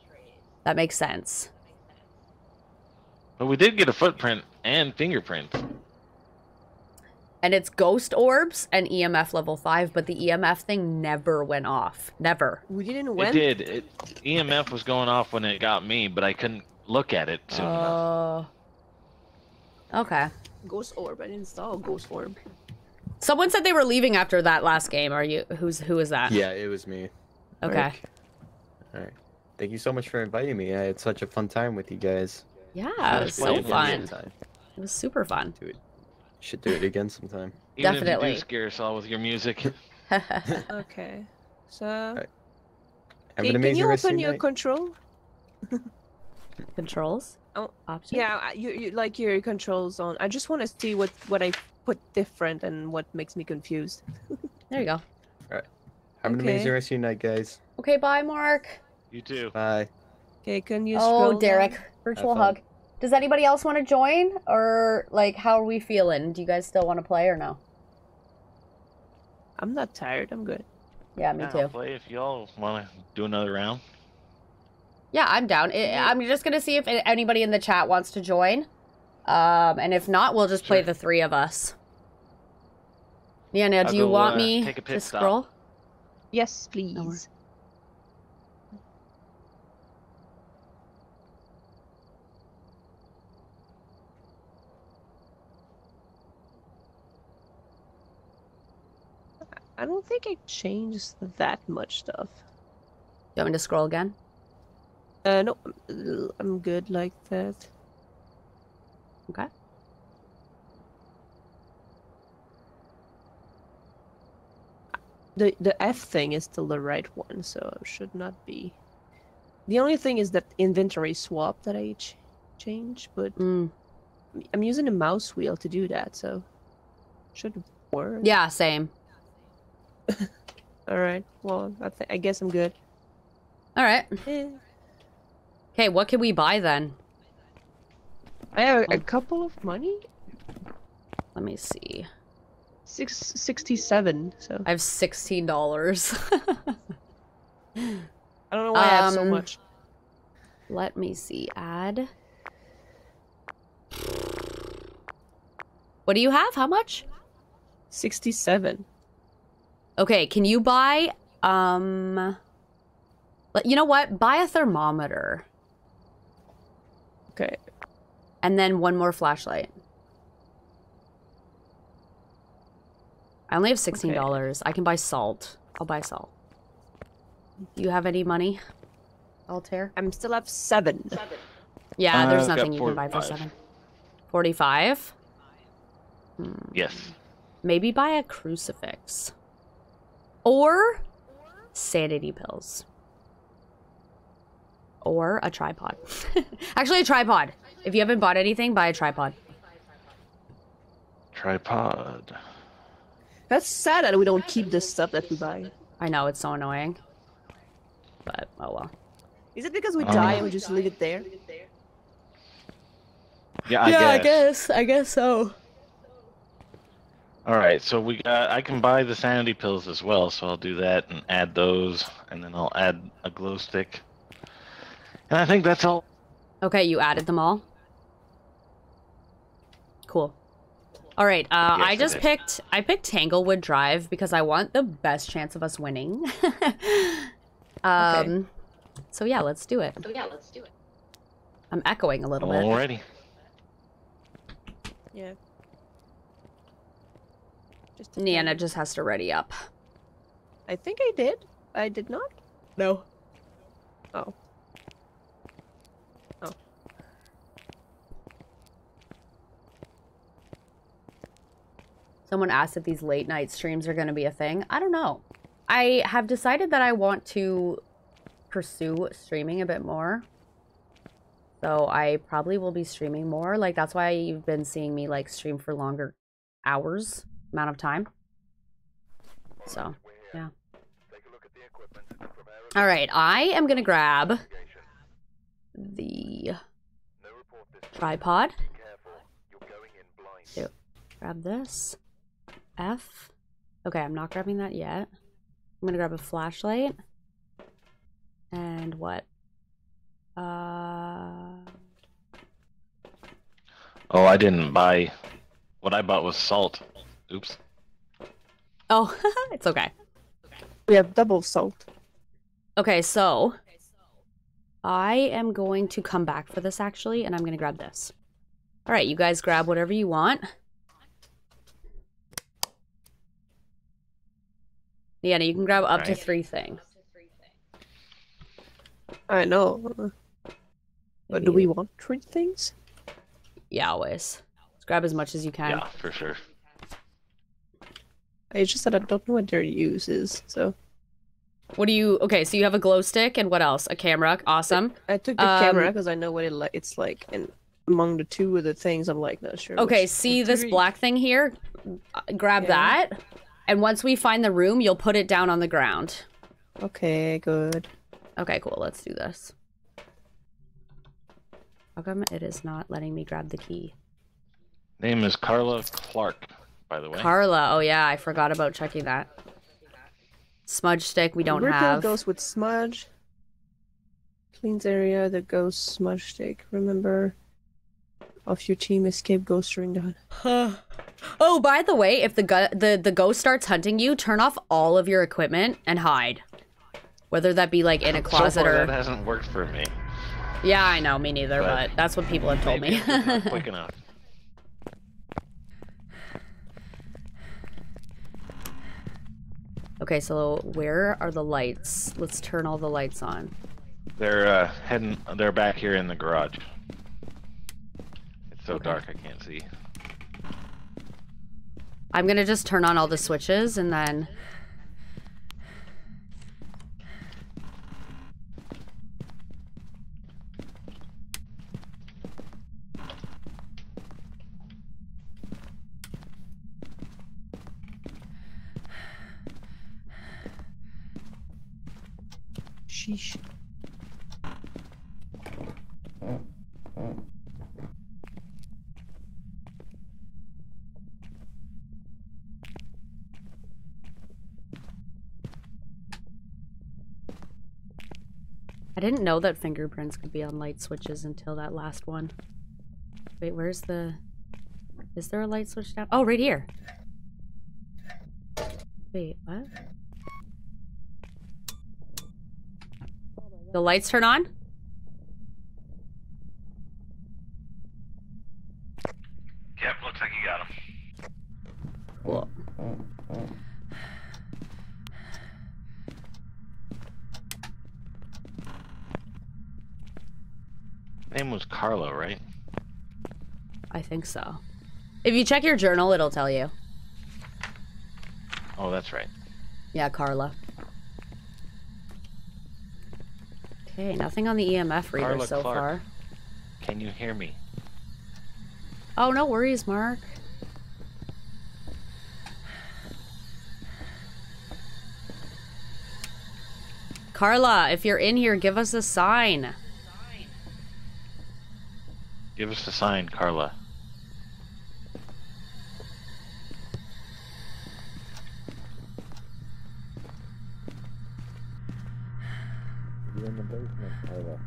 That makes sense. But we did get a footprint and fingerprint. And it's ghost orbs and EMF level 5, but the EMF thing never went off. Never. We didn't It did. It, EMF was going off when it got me, but I couldn't look at it soon oh. enough. Okay. Ghost orb. I didn't saw ghost orb. Someone said they were leaving after that last game. Are you who's who is that? Yeah, it was me. Okay. All right. Thank you so much for inviting me. I had such a fun time with you guys. Yeah, it was was so fun. It was super fun. Do it. Should do it again sometime. [laughs] Even if Definitely. you do scare us all with your music. [laughs] [laughs] Okay. So. Have Can, an can amazing you open your your night. control? Controls? Oh, Options? Yeah, you, you like your controls on. I just want to see what what I put different and what makes me confused. [laughs] There you go. All right. Have an Okay. amazing rest of your night, guys. Okay, bye, Mark. You too. Bye. Okay, can you? Oh, Derek. down? Virtual hug. Does anybody else want to join? Or, like, how are we feeling? Do you guys still want to play or no? I'm not tired. I'm good. Yeah, me Yeah, too. I'll play if y'all want to do another round. Yeah, I'm down. I- I'm just gonna see if anybody in the chat wants to join. Um, and if not, we'll just play Sure. the three of us. Yeah, now, I'll do you go, want uh, me take a to pit stop. scroll? Yes, worries. please. I don't think I changed that much stuff. You want me to scroll again? Uh, no, I'm- good like that. Okay. The the F thing is still the right one, so it should not be. The only thing is that inventory swap that I ch- change, but Mm. I'm using a mouse wheel to do that, so should work. Yeah, same. [laughs] All right. Well, I, I guess I'm good. All right. Eh. Okay, what can we buy then? I have a, a couple of money. Let me see. Six sixty-seven. So I have sixteen dollars. I don't know why I have so Um, much. Let me see. Add. What do you have? How much? Sixty-seven. Okay, can you buy um let- you know what? Buy a thermometer Okay. and then one more flashlight. I only have $16. I can buy salt. I'll buy salt. Do you have any money? Altair? I'm still at seven. Yeah, Uh, there's I've nothing you can buy for 7. 45? Yes. Maybe buy a crucifix. Or sanity pills. Or a tripod. [laughs] Actually, a tripod. If you haven't bought anything, buy a tripod. Tripod. That's sad that we don't keep the stuff that we buy. I know, it's so annoying. But, oh well. Is it because we Um, die and we just leave it there? Yeah, I guess. I guess so. All right, so we got. I can buy the sanity pills as well, so I'll do that and add those, and then I'll add a glow stick. And I think that's all. Okay, you added them all? Cool. All right, uh, Yes, I I just did. picked I picked Tanglewood Drive because I want the best chance of us winning. [laughs] um, so yeah, let's do it. So yeah, let's do it. I'm echoing a little bit. Alrighty. Yeah. Just a Niana just has to ready up. I think I did. I did not. No. Oh. Someone asked if these late night streams are going to be a thing. I don't know. I have decided that I want to pursue streaming a bit more. So I probably will be streaming more. Like that's why you've been seeing me like stream for longer hours amount of time. So, yeah. All right, I am going to grab the tripod. Grab this. F. Okay, I'm not grabbing that yet. I'm gonna grab a flashlight. And what? Uh. Oh, I didn't buy. What I bought was salt. Oops. Oh, [laughs] it's okay. We have double salt. Okay, so I am going to come back for this actually, and I'm gonna grab this. All right, you guys grab whatever you want. Yeah, you can grab up to three things. I know. But do we want three things? Yeah, always. Just grab as much as you can. Yeah, for sure. I just said I don't know what their use is, so What do you? Okay, so you have a glow stick and what else? A camera. Awesome. I took the Um, camera because I know what it li- it's like, and among the two of the things, I'm like not sure. Okay, which see this read. black thing here? Uh, Grab Yeah. that. And once we find the room, you'll put it down on the ground. Okay, good. Okay, cool. Let's do this. How come it is not letting me grab the key? Name is Carla Clark, by the way. Carla. Oh yeah, I forgot about checking that. Smudge stick we don't Ritual have. goes with smudge. Cleans area, the ghost smudge stick. Remember, of your team escape ghost during the hunt. oh, by the way, if the gu- the the ghost starts hunting you, turn off all of your equipment and hide. Whether that be like in a closet so far, or that hasn't worked for me. Yeah, I know, me neither, But but that's what people have told me. Maybe it's not quick [laughs] enough. okay, so where are the lights? Let's turn all the lights on. They're uh, heading. They're back here in the garage. It's so dark I can't see. I'm gonna just turn on all the switches and then. Sheesh. I didn't know that fingerprints could be on light switches until that last one. Wait, where's the... Is there a light switch down? Oh, right here. Wait, what? The lights turn on? Yep, looks like you got him. Cool. Name was Carlo, right? I think so. If you check your journal, it'll tell you. Oh, that's right. Yeah, Carla. Okay, nothing on the EMF reader Carla so Clark. far. Can you hear me? Oh, no worries, Mark. Carla, if you're in here, give us a sign. Give us a sign, Carla. You're in the Carla.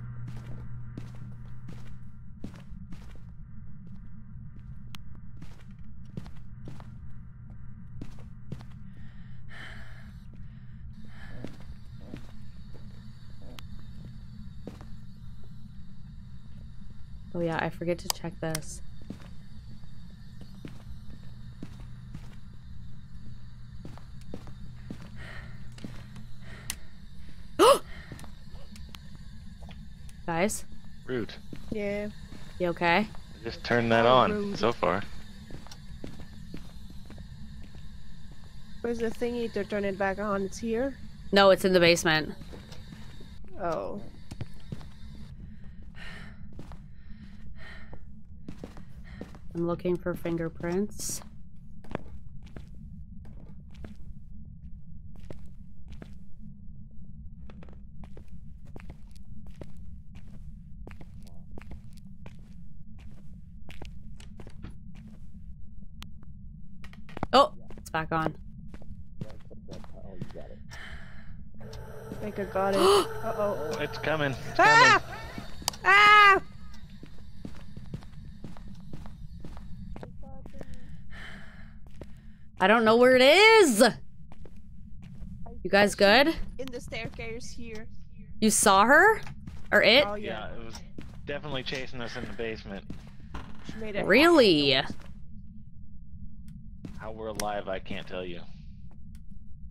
Oh yeah, I forget to check this. [gasps] Guys, Rude. Yeah. you okay? I just turned that Oh, on rude. so far. Where's the thingy to turn it back on? It's here? No, it's in the basement. Oh. I'm looking for fingerprints. Oh, it's back on. Oh, you got it. I think I got it. uh [gasps] oh. It's coming. It's Ah! coming. Ah! I don't know where it is. You guys good? In the staircase here. You saw her? Or it? Oh yeah. Yeah, it was definitely chasing us in the basement. She made it. Really? How we're alive, I can't tell you.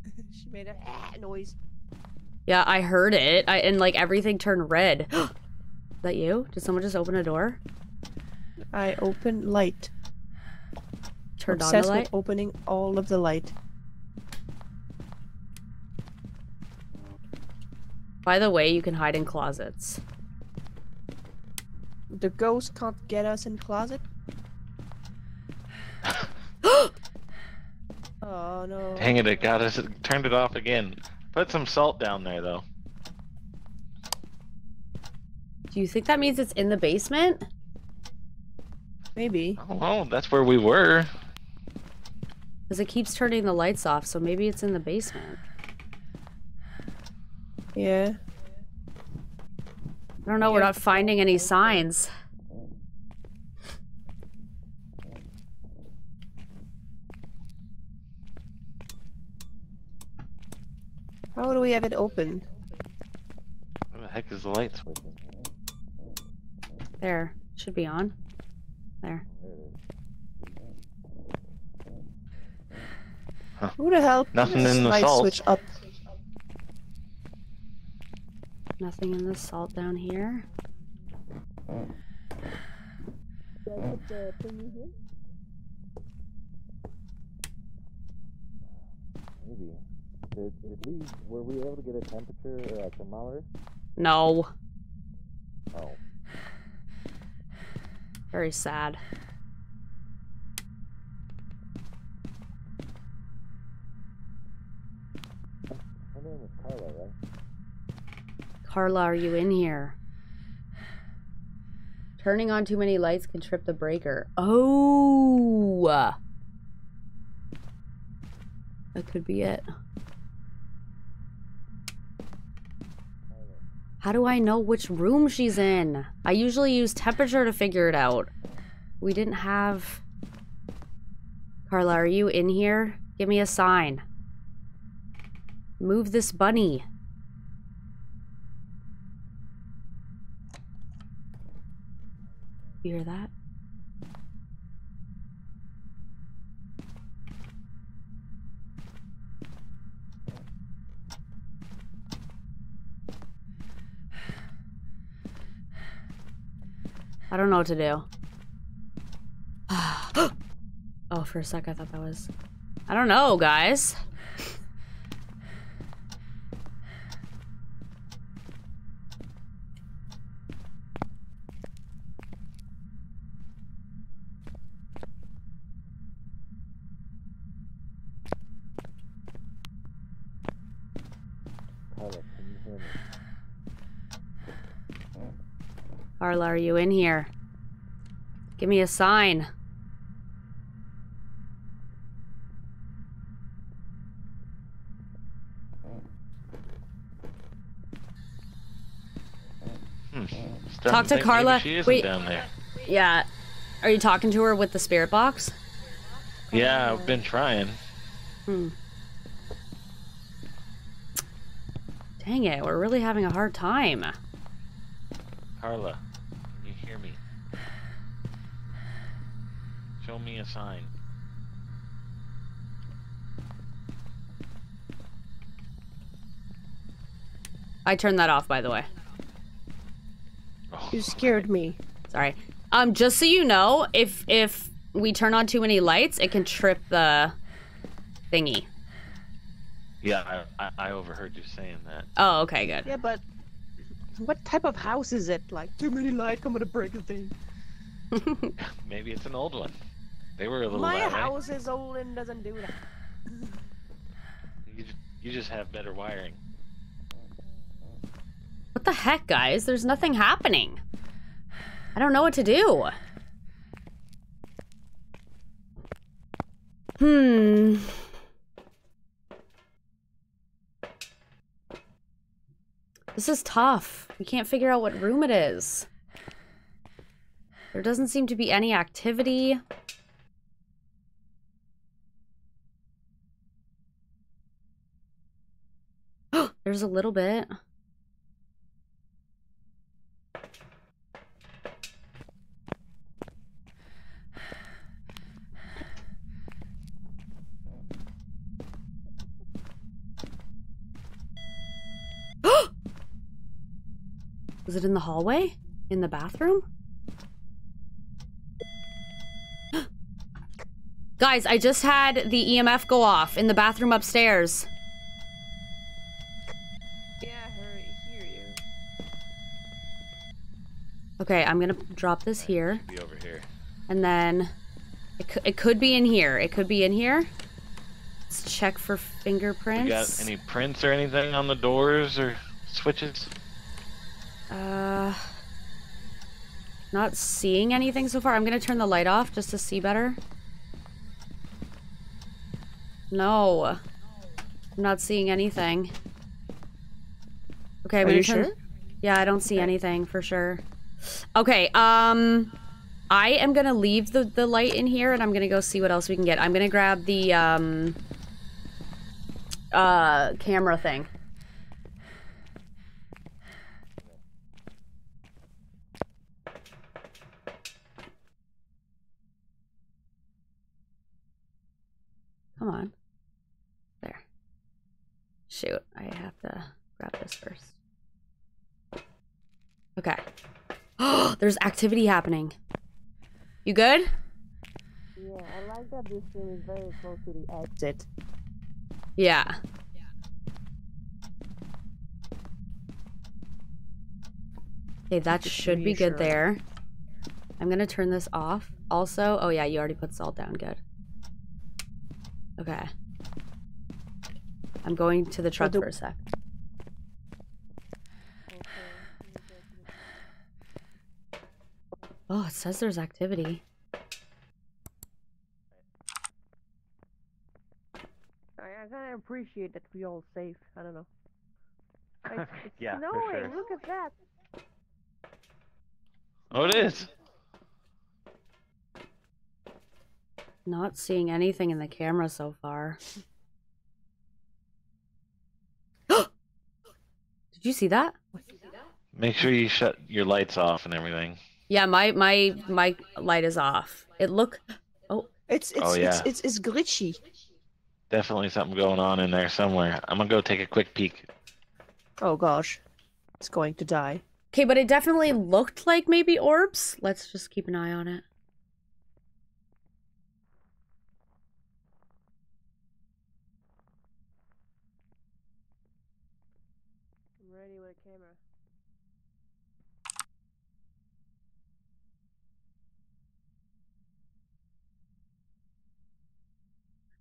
[laughs] she made a ah noise. Yeah, I heard it. I and like everything turned red. [gasps] Is that you? Did someone just open a door? I open light. Turned on the Obsessed light? with opening all of the light. By the way, you can hide in closets. The ghost can't get us in closet. [gasps] oh no. Dang it, it got us. It turned it off again. Put some salt down there, though. Do you think that means it's in the basement? Maybe. Oh, well, that's where we were. Because it keeps turning the lights off, so maybe it's in the basement. Yeah. I don't know, we're not finding any signs. How do we have it open? Where the heck is the light switch? There. Should be on. There. Who the hell? Nothing in the salt. switch up? Nothing in the salt down here. Maybe. Did, did we, were we able to get a temperature uh, or a thermometer? No. Oh. Very sad. Name Carla, right? Carla, are you in here? Turning on too many lights can trip the breaker. Oh! That could be it. How do I know which room she's in? I usually use temperature to figure it out. We didn't have... Carla, are you in here? Give me a sign. Move this bunny. You hear that? I don't know what to do. [sighs] oh, for a sec I thought that was... I don't know, guys. Carla, can you hear me? Carla, are you in here? Give me a sign. Hmm. Talk to think maybe Carla. She isn't Wait. down there. Yeah. Are you talking to her with the spirit box? Yeah, I've been trying. Hmm. Dang it, we're really having a hard time. Carla, can you hear me? Show me a sign. I turned that off, by the way. You scared me. Sorry. Um, just so you know, if if we turn on too many lights, it can trip the thingy. Yeah, I, I, I overheard you saying that. Oh, okay, good. Yeah, but what type of house is it? Like too many lights, I'm gonna break the thing. [laughs] Maybe it's an old one. They were a little My that way. house is old and doesn't do that. You, you just have better wiring. What the heck, guys? There's nothing happening. I don't know what to do. Hmm. This is tough. We can't figure out what room it is. There doesn't seem to be any activity. There's a little bit. [gasps] Was it in the hallway? In the bathroom? [gasps] Guys, I just had the EMF go off in the bathroom upstairs. Yeah, I heard, hear you. Okay, I'm gonna drop this here. Be over here. And then it, cou- it could be in here. It could be in here. Let's check for fingerprints. You got any prints or anything on the doors or switches? Uh, not seeing anything so far. I'm gonna turn the light off just to see better. No, I'm not seeing anything. Okay, I'm Are you turn. sure? Yeah, I don't see anything for sure. Okay, um, I am gonna leave the the light in here, and I'm gonna go see what else we can get. I'm gonna grab the um uh camera thing. Come on. There. Shoot, I have to grab this first. Okay. Oh, [gasps] there's activity happening. You good? Yeah, I like that this room is very close to the exit. Yeah. Okay, that Just should be good there. I'm gonna turn this off. Also, oh yeah, you already put salt down. Good. Okay. I'm going to the truck for a sec. Oh, it says there's activity. I, I kind of appreciate that we all safe. I don't know. [laughs] It's, it's Yeah, for snowing. sure. Look at that. Oh, it is. Not seeing anything in the camera so far. [gasps] Did you see that? Make sure you shut your lights off and everything. Yeah, my my my light is off. It look Oh, It's it's Oh, it's, it's it's glitchy. Definitely something going on in there somewhere. I'm gonna go take a quick peek. Oh gosh, it's going to die. Okay, but it definitely looked like maybe orbs. Let's just keep an eye on it. I'm ready with a camera.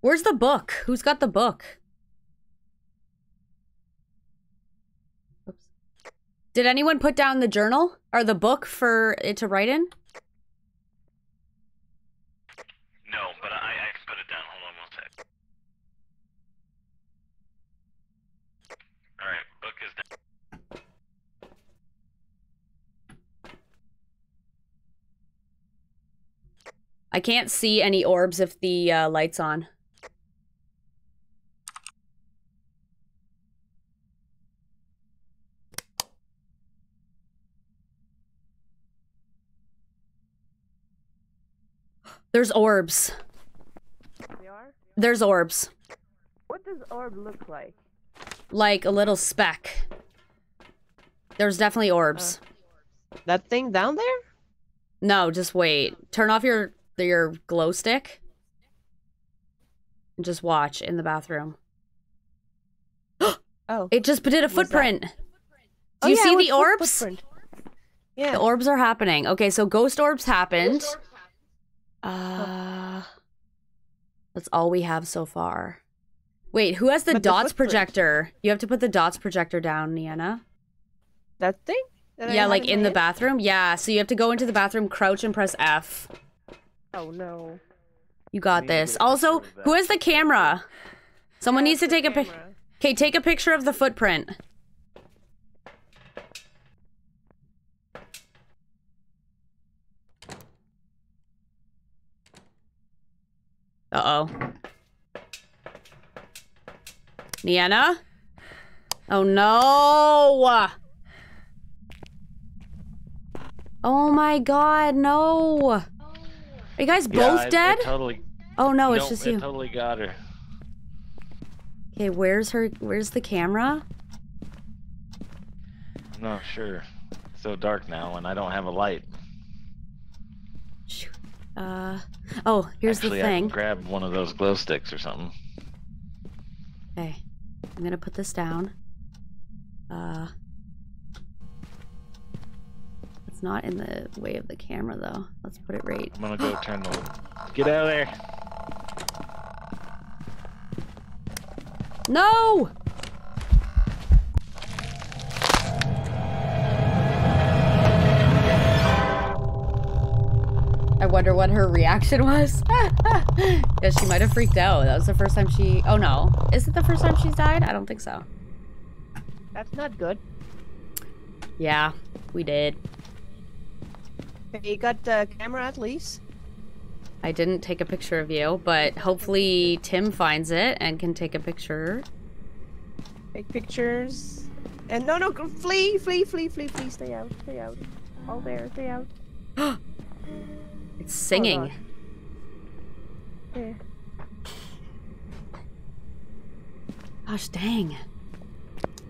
Where's the book? Who's got the book? Oops. Did anyone put down the journal or the book for it to write in? No, but I, I put it down. Hold on one sec. Alright, book is down. I can't see any orbs if the uh, light's on. There's orbs. There's orbs. What does orb look like? Like a little speck. There's definitely orbs. Uh, that thing down there? No, just wait. Turn off your your glow stick. And just watch in the bathroom. [gasps] Oh. It just did a footprint. Do Oh, you yeah, see the orbs? footprint? Yeah. The orbs are happening. Okay, so ghost orbs happened. Uh That's all we have so far. Wait, who has the But dots footprint. projector? You have to put the dots projector down, Niana. That thing? That yeah, like in the hand? bathroom. Yeah, so you have to go into the bathroom, crouch and press F. Oh no. You got this. Also, who has the camera? Someone needs to take a pic. Okay, take a picture of the footprint. Uh oh. Niana? Oh no! Oh my god, no! Are you guys Yeah, both it dead? totally. Oh no, it's just you. totally got her. Okay, where's her? Where's the camera? I'm not sure. It's so dark now, and I don't have a light. Uh, oh, here's Actually, the I can thing. grab one of those glow sticks or something. Okay, I'm gonna put this down. Uh, it's not in the way of the camera though. Let's put it right. I'm gonna go [gasps] turn the. Get out of there! No! Wonder what her reaction was. [laughs] yeah, she might have freaked out. That was the first time she. Oh no. Is it the first time she's died? I don't think so. That's not good. Yeah, we did. You got the camera at least? I didn't take a picture of you, but hopefully Tim finds it and can take a picture. Take pictures. And no, no, flee, flee, flee, flee, flee. Stay out, stay out. All there, stay out. [gasps] [gasps] [gasps] It's singing. Oh, yeah. Gosh dang.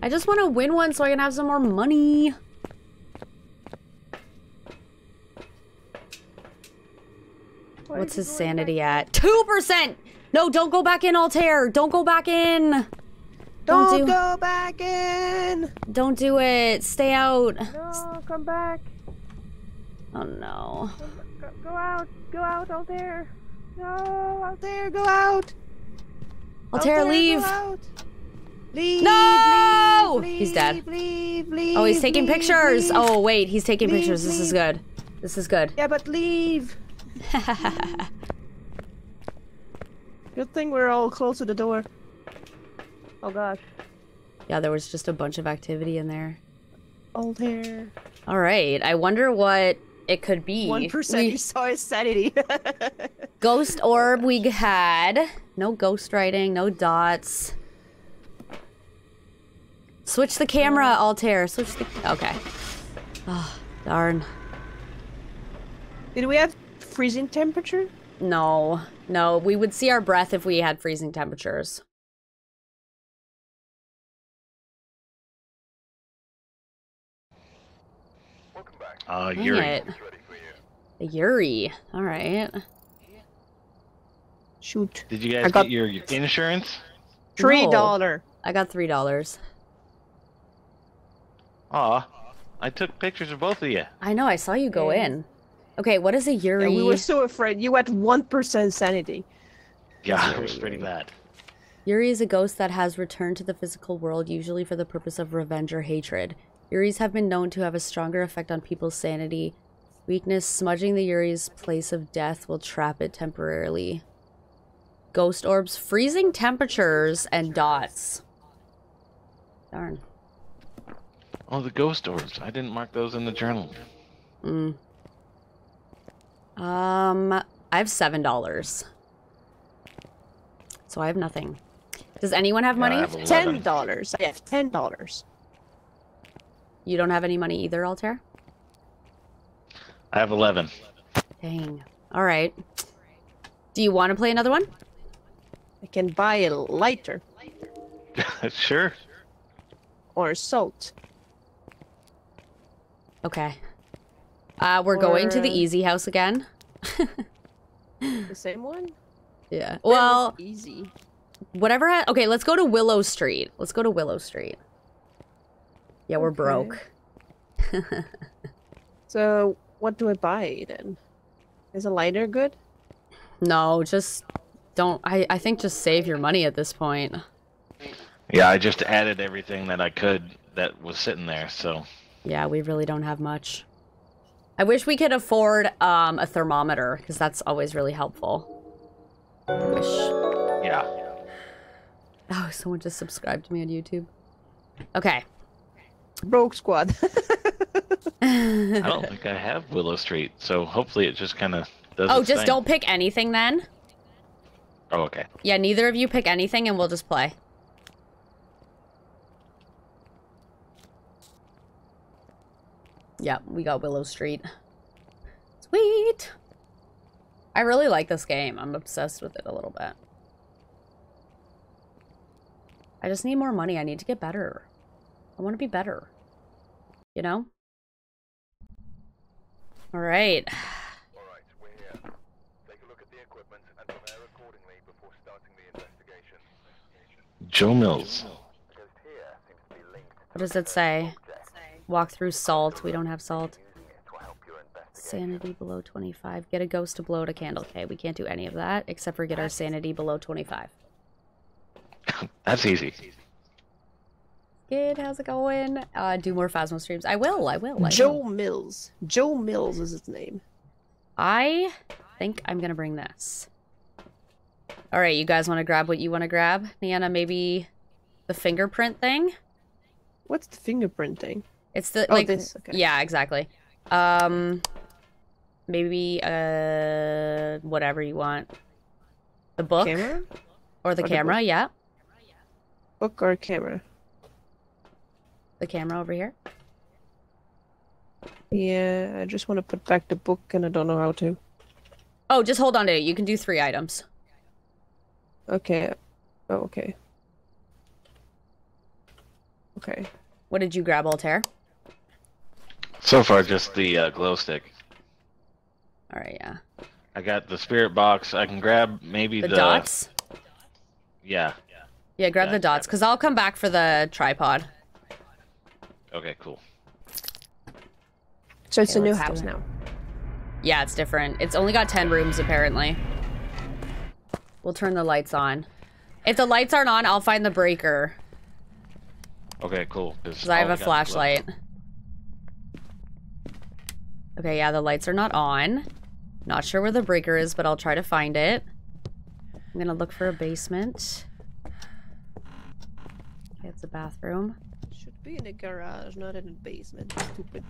I just want to win one so I can have some more money. What's his sanity at? 2%! No, don't go back in, Altair! Don't go back in! Don't do- go back in! Don't do it! Stay out! No, come back. Oh no. Go, go out, go out, out there. No, out there, go out. Altair, Out there, leave! Out. Leave, No! leave, He's dead. Leave, leave, Oh, he's taking leave, pictures! leave. Oh, wait, he's taking Leave, pictures. This is good. This is good. Yeah, but leave. [laughs] Good thing we're all close to the door. Oh gosh. Yeah, there was just a bunch of activity in there. Altair. All right. I wonder what it could be. One percent. You saw his sanity. [laughs] Ghost orb we had. No ghost writing, no dots. Switch the camera, Altair. Switch the. Okay. Oh, darn. Did we have freezing temperature? No, no. We would see our breath if we had freezing temperatures. Uh, Dang Yuri. it. A Yuri. All right. Shoot. Did you guys I got- get your insurance? Three No. I got three dollars. Aw, I took pictures of both of you. I know. I saw you go Yeah. in. Okay, what is a Yuri? And we were so afraid. You had one percent sanity. Yeah, it was pretty bad. Yuri is a ghost that has returned to the physical world, usually for the purpose of revenge or hatred. Yuris have been known to have a stronger effect on people's sanity. Weakness, smudging the Yuri's place of death will trap it temporarily. Ghost orbs, freezing temperatures, and dots. Darn. Oh, the ghost orbs. I didn't mark those in the journal. Mm. Um, I have seven dollars. So I have nothing. Does anyone have Yeah, I money? have Ten dollars. I have ten dollars. You don't have any money either, Altair? I have 11. Dang. All right. Do you want to play another one? I can buy a lighter [laughs] sure. or salt. Okay. Uh, we're going to the easy house again. [laughs] The same one? Yeah. Well, easy. whatever. Ha- okay, let's go to Willow Street. Let's go to Willow Street. Yeah, we're Okay. broke. [laughs] So what do I buy then? Is a lighter good? No, just don't. I, I think just save your money at this point. Yeah, I just added everything that I could that was sitting there, so. Yeah, we really don't have much. I wish we could afford um, a thermometer because that's always really helpful. I wish. Yeah. Oh, someone just subscribed to me on YouTube. Okay. Broke squad. [laughs] I don't think I have Willow Street, so hopefully it just kind of does Oh, its just thing. don't pick anything then. Oh, okay. Yeah, neither of you pick anything and we'll just play. Yep, we got Willow Street. Sweet! I really like this game. I'm obsessed with it a little bit. I just need more money. I need to get better. I want to be better. You know? Alright. Alright, we're here. Take a look at the equipment and prepare accordingly before starting the investigation. Joe Mills. Just here seems to be linked What does it say? Walk through salt. We don't have salt. to help your investigation. Sanity below 25. Get a ghost to blow out a candle. Okay, we can't do any of that except for get our sanity below 25. [laughs] That's easy. Good, how's it going? Uh, do more Phasmo streams. I will, I will. I Joe will. Mills. Joe Mills is his name. I think I'm gonna bring this. All right, you guys want to grab what you want to grab? Niana, maybe the fingerprint thing? What's the fingerprint thing? It's the Oh, like this, okay. yeah, exactly. Um maybe uh whatever you want. The book Camera? or the Or the camera, book? yeah. Book or camera? The camera over here. Yeah, I just want to put back the book and I don't know how to. Oh, just hold on to it. You can do 3 items. Okay. Oh, okay. Okay. What did you grab, Altair? So far, just the uh, glow stick. All right, yeah. I got the spirit box. I can grab maybe The, the, dots? Yeah. Yeah, grab Yeah, the dots cuz I'll come back for the tripod. Okay, cool. So it's Okay, a new house now. Yeah, it's different. It's only got 10 rooms apparently. We'll turn the lights on. If the lights aren't on, I'll find the breaker Okay, cool. cuz I have a flashlight. Okay, yeah, the lights are not on. Not sure where the breaker is, but I'll try to find it. I'm gonna look for a basement. Okay, it's a bathroom. Should be in the garage, not in the basement. Stupid.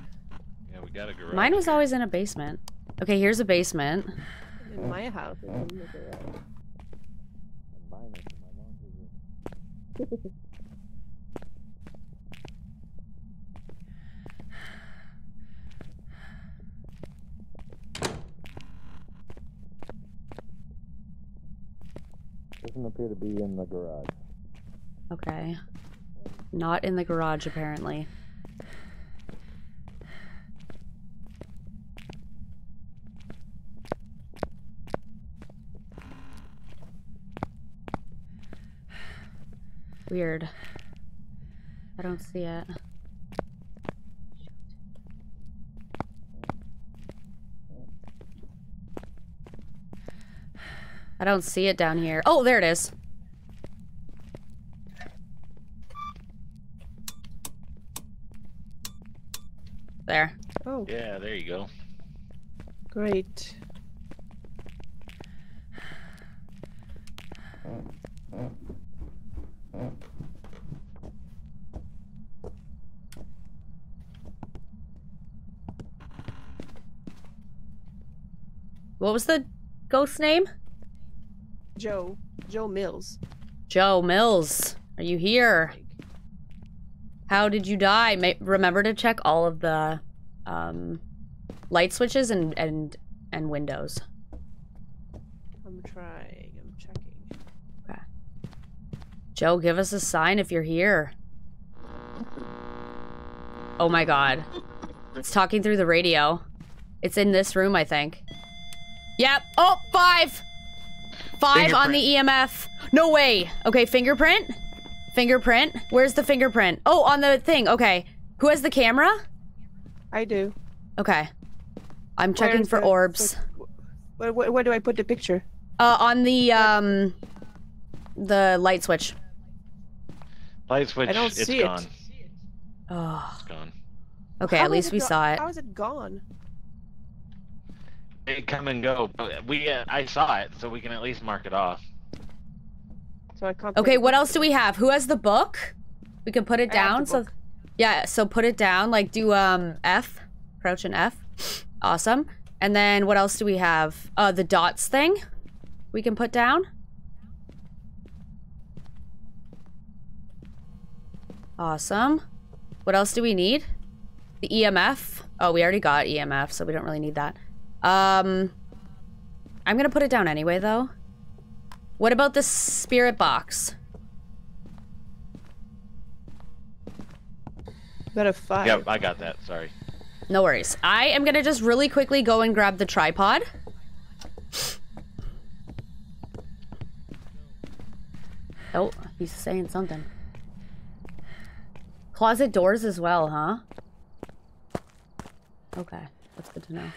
Yeah, we got a garage. Mine was here. always in a basement. Okay, here's a basement. In my house, it's in the garage. Doesn't appear to be in the garage. Okay. Not in the garage, apparently. Weird. I don't see it. I don't see it down here. Oh, there it is. There. Oh, Yeah, there you go. great. What was the ghost name? Joe. Joe Mills. Joe Mills. Are you here? How did you die? Ma- remember to check all of the um, light switches and and and windows. I'm trying. I'm checking. Okay. Joe, give us a sign if you're here. Oh my god. It's talking through the radio. It's in this room, I think. Yep. Oh, five. Five on the EMF. No way. Okay, fingerprint. Fingerprint. Where's the fingerprint? Oh, on the thing. Okay. Who has the camera? I do. Okay. I'm checking for the- orbs. Where, where, where do I put the picture? Uh, on the um, the light switch. Light switch. I don't it's see it. gone. Oh. It's gone. Okay, How at least we saw it. How is it gone? It come and go. But we, uh, I saw it, so we can at least mark it off. So I can't. Okay, what else do we have? Who has the book? We can put it I down. So, book. yeah. So put it down. Like do um F, crouch and F. Awesome. And then what else do we have? Uh, the dots thing. We can put down. Awesome. What else do we need? The EMF. Oh, we already got EMF, so we don't really need that. Um, I'm gonna put it down anyway, though. What about the spirit box? Got a five. Yeah, I got that. Sorry. No worries. I am gonna just really quickly go and grab the tripod. Oh, he's saying something. Closet doors as well, huh? Okay, that's good to know.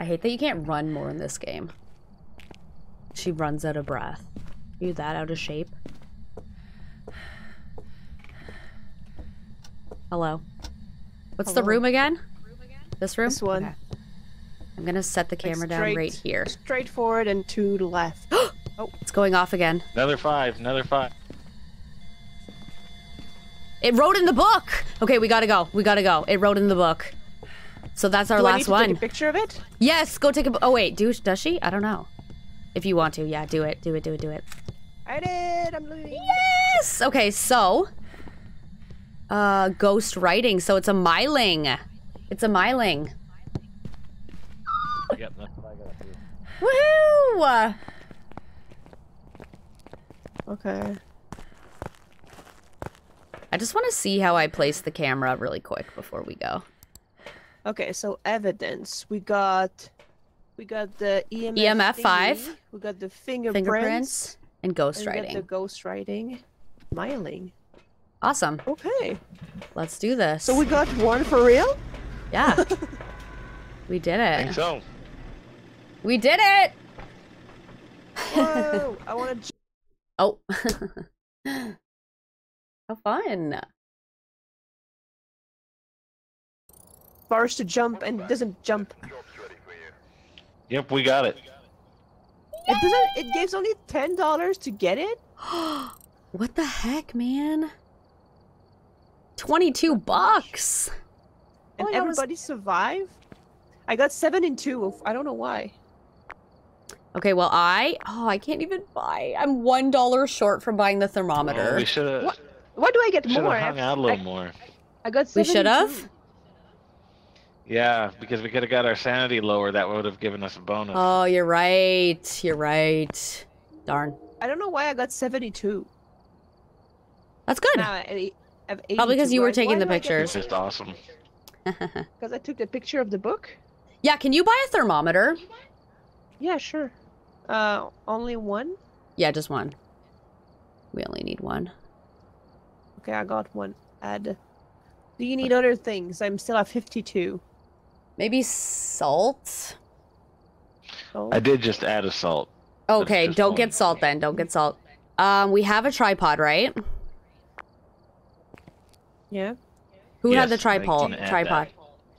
I hate that you can't run more in this game. She runs out of breath. Are you that out of shape? Hello. What's the Hello. room again? This room? This one. Okay. I'm gonna set the Like camera down right here. Straight forward and to the left. [gasps] Oh. It's going off again. Another five. Another five. It wrote in the book. Okay, we gotta go. We gotta go. It wrote in the book. So that's our do I need last to one. Take a picture of it. Yes, go take a. Oh wait, do does she? I don't know. If you want to, yeah, do it, do it, do it, do it. I did. I'm leaving. Yes. Okay, so, uh, ghost writing. So it's a myling. It's a myling. Yep, that's what I got. Here. Woohoo! Okay. I just want to see how I place the camera really quick before we go. Okay, so evidence. We got we got the EMF, EMF thingy, five. We got the fingerprints. Fingerprints and ghost and writing. the ghost writing. Myling. Awesome. Okay. Let's do this. So we got one for real? Yeah. [laughs] we did I think it. so. We did it. Whoa! I want to [laughs] Oh. [laughs] How fun. Bars to jump and it doesn't jump. Yep, we got it. It doesn't. It gives only ten dollars to get it. [gasps] what the heck, man? 22 bucks. And Oh, that was- everybody survived. I got seven and two. I don't know why. Okay, well, I. Oh, I can't even buy. I'm $1 short from buying the thermometer. Oh, we should have. What? Why do I get Should more? have hung out a little more. I got We should have? Two. Yeah, because we could have got our sanity lower. That would have given us a bonus. Oh, you're right. You're right. Darn. I don't know why I got seventy-two. That's good. Now I I have Probably because you were taking why the do pictures. It's just awesome. [laughs] Because I took the picture of the book. Yeah, can you buy a thermometer? Yeah, sure. Uh, only one. Yeah, just one. We only need one. Okay, I got one. Add. Do you need other things? I'm still at fifty-two. Maybe salt? So I did just add a salt. Okay, don't get salt then. Don't get salt. Um, we have a tripod, right? yeah. Who had the Yes, I tripod? can add Tripod.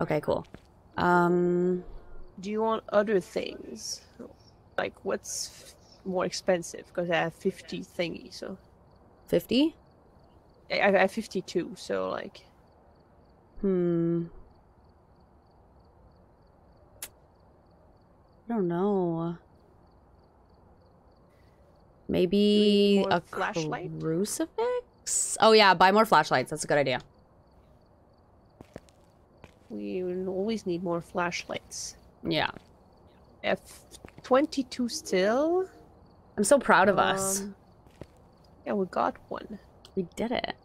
Okay, cool. Um, Do you want other things? Like what's f- more expensive? Because I have fifty thingy, so 50? I I have fifty-two. So like, Hmm. I don't know. Maybe a flashlight? crucifix? Oh yeah, buy more flashlights. That's a good idea. we always need more flashlights. Yeah. F twenty-two still. I'm so proud of us. Um, Yeah, we got one. We did it.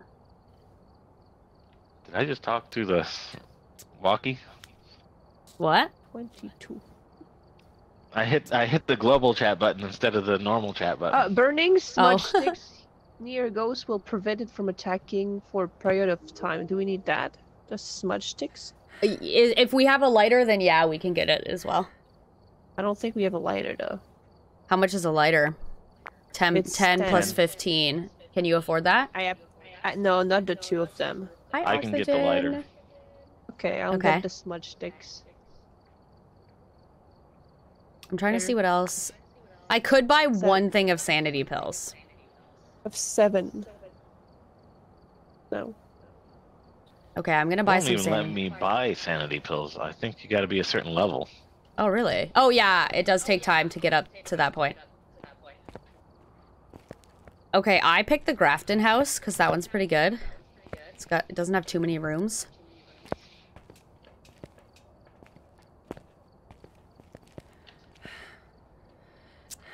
Did I just talk to the s- walkie? What? Twenty-two. I hit I hit the global chat button instead of the normal chat button. Uh, burning smudge Oh. [laughs] sticks near ghosts will prevent it from attacking for a period of time. Do we need that? Just smudge sticks? If we have a lighter, then yeah, we can get it as well. I don't think we have a lighter though. How much is a lighter? 10, 10 plus 10. 15. Can you afford that? I have. I, no, not the two of them. Hi, I can get the lighter. Okay, I'll Okay. get the smudge sticks. I'm trying to see what else. I could buy Seven. one thing of sanity pills. Of seven. No. Okay, I'm gonna They buy don't some even let me buy sanity pills. I think you got to be a certain level. Oh, really? Oh, yeah, it does take time to get up to that point. Okay, I picked the Grafton house because that one's pretty good. It's got it doesn't have too many rooms.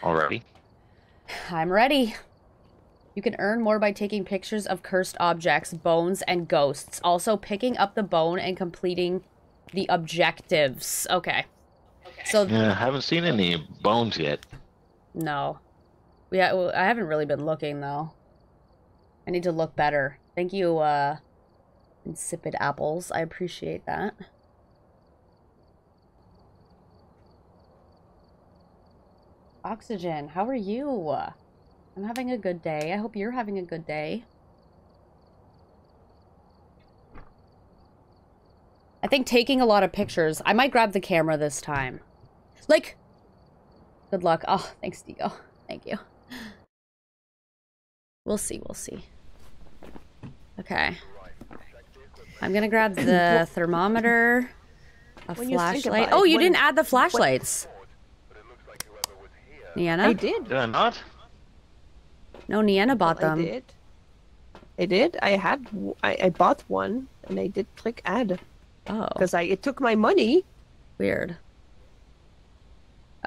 Already. I'm ready. You can earn more by taking pictures of cursed objects, bones, and ghosts. Also, picking up the bone and completing the objectives. Okay. So, Yeah, I haven't seen any bones yet. no. Yeah, well, I haven't really been looking, though. I need to look better. Thank you, uh, Insipid Apples. I appreciate that. Oxygen, how are you? I'm having a good day. I hope you're having a good day. I think taking a lot of pictures. I might grab the camera this time. Like, good luck. Oh, thanks, Digo. Thank you. We'll see. We'll see. Okay. I'm gonna grab the [coughs] thermometer, a When flashlight. Oh, you didn't add the flashlights. Niana? I did. Did I not? No, Niana bought I them. did. I did. I had. I, I bought one, and I did click add Oh, because I it took my money. weird.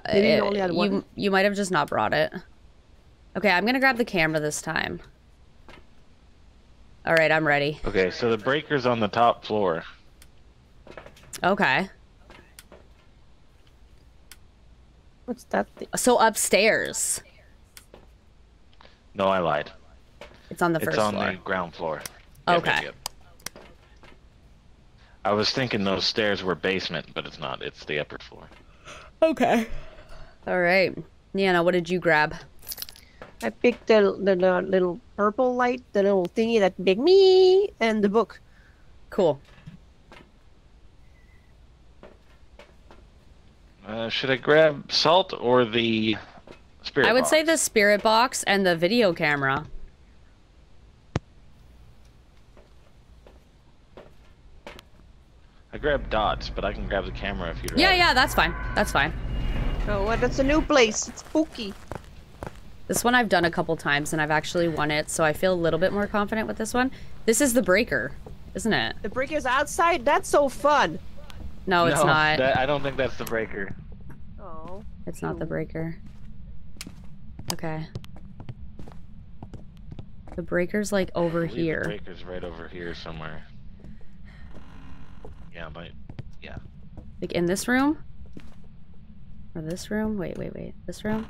Maybe you Uh, only had you, you might have just not brought it. Okay, I'm gonna grab the camera this time. All right, I'm ready. Okay, so the breaker's on the top floor. Okay. What's that thing? So upstairs. No, I lied. It's on the first floor. it's on floor. the ground floor. Okay. yep, yep. I was thinking those stairs were basement, but it's not. It's the upper floor. Okay. All right. Niana, what did you grab? I picked the, the, the little purple light, the little thingy that big me, and the book. Cool. Uh, should I grab salt or the spirit? I would box? say the spirit box and the video camera. I grabbed dots, but I can grab the camera if you'd Yeah, rather. yeah, that's fine. That's fine. Oh, well, that's a new place. It's spooky. This one I've done a couple times and I've actually won it, so I feel a little bit more confident with this one. This is the breaker, isn't it? The brick is outside. That's so fun. No, it's No, not. that- I don't think that's the breaker. Oh. It's not the breaker. Okay. The breaker's like over I here. The breaker's right over here somewhere. Yeah, but yeah. Like in this room? Or this room? Wait, wait, wait. This room?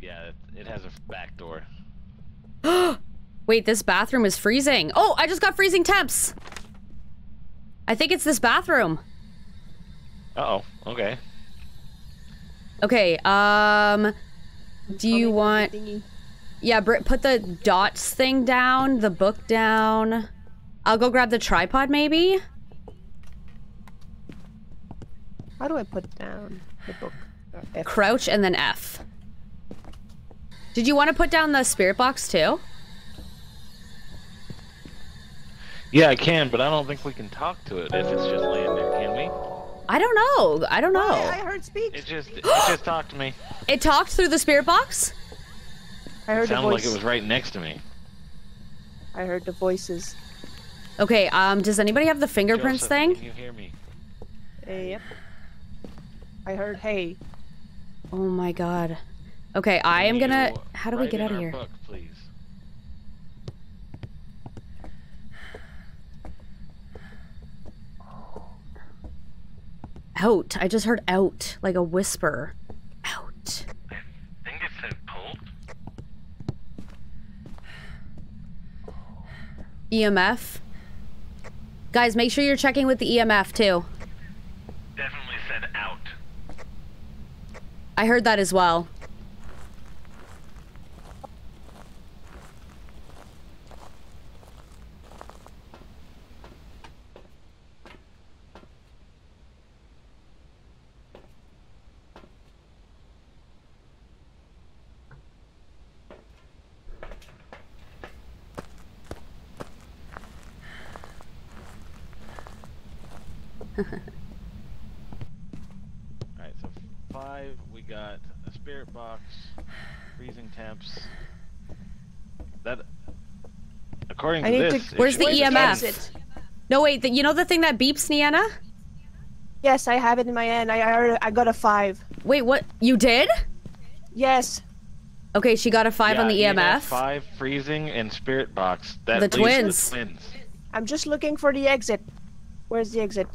Yeah, it, it has a back door. [gasps] [gasps] Wait, this bathroom is freezing. Oh, I just got freezing temps. I think it's this bathroom. Uh oh. Okay. Okay, um do you want Yeah, Brit, put the dots thing down, the book down. I'll go grab the tripod maybe. How do I put down the book? Uh, Crouch and then F. Did you want to put down the spirit box too? Yeah, I can, but I don't think we can talk to it if it's just laying there, can we? I don't know. I don't know. I, I heard speak. It just it just talked to me. It talked through the spirit box? I heard the Sounded voice. like it was right next to me. I heard the voices. Okay, um does anybody have the fingerprints Joseph, thing? Can you hear me? Uh, yep. I heard hey. Oh my god. Okay, I am gonna How do we get out of here? Book, please. Out. I just heard out like a whisper. Out. I think it said pulled. EMF. Guys, make sure you're checking with the EMF too. Definitely said out. I heard that as well. Alright, so five, we got a spirit box, freezing temps. That, according I to need this, to- it Where's the be EMF? No, wait, the, you know the thing that beeps, Niana? Yes, I have it in my hand. I I, heard, I got a five. Wait, what? You did? Yes. Okay, she got a five on the EMF. Five freezing and spirit box. That The twins. The twins. I'm just looking for the exit. Where's the exit?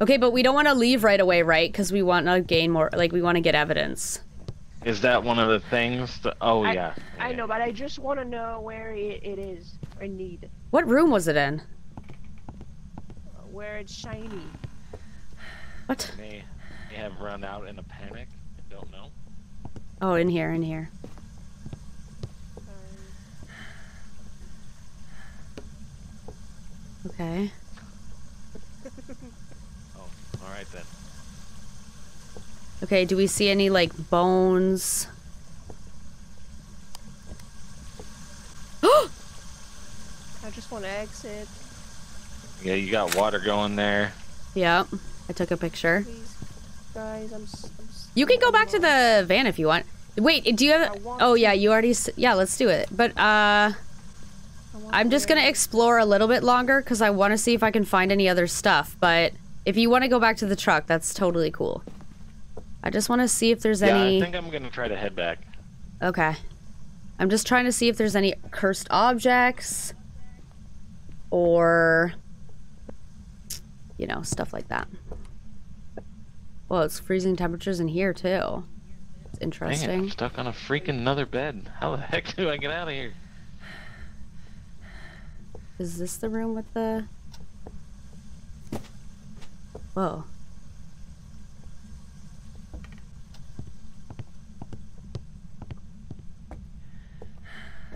Okay, but we don't want to leave right away, right? Because we want to gain more, like, we want to get evidence. Is that one of the things? That, oh I, yeah. I know, but I just want to know where it, it is. I need. What room was it in? Where it's shiny. What? May, may have run out in a panic. I don't know. Oh, in here, in here. Okay. [laughs] Oh, all right then. Okay, do we see any, like, bones? [gasps] I just want to exit. Yeah, you got water going there. Yep. I took a picture. Please, guys, I'm. s- I'm You can go back to the van if you want. Wait, do you have? Oh yeah, you already. Yeah, let's do it. But uh, I'm just gonna explore a little bit longer because I want to see if I can find any other stuff. But if you want to go back to the truck, that's totally cool. I just want to see if there's Yeah, any. I think I'm gonna try to head back. Okay. I'm just trying to see if there's any cursed objects or you know, stuff like that. Well, it's freezing temperatures in here too. It's Dang it, interesting. I'm stuck on a freaking another bed. How the heck do I get out of here? Is this the room with the Whoa.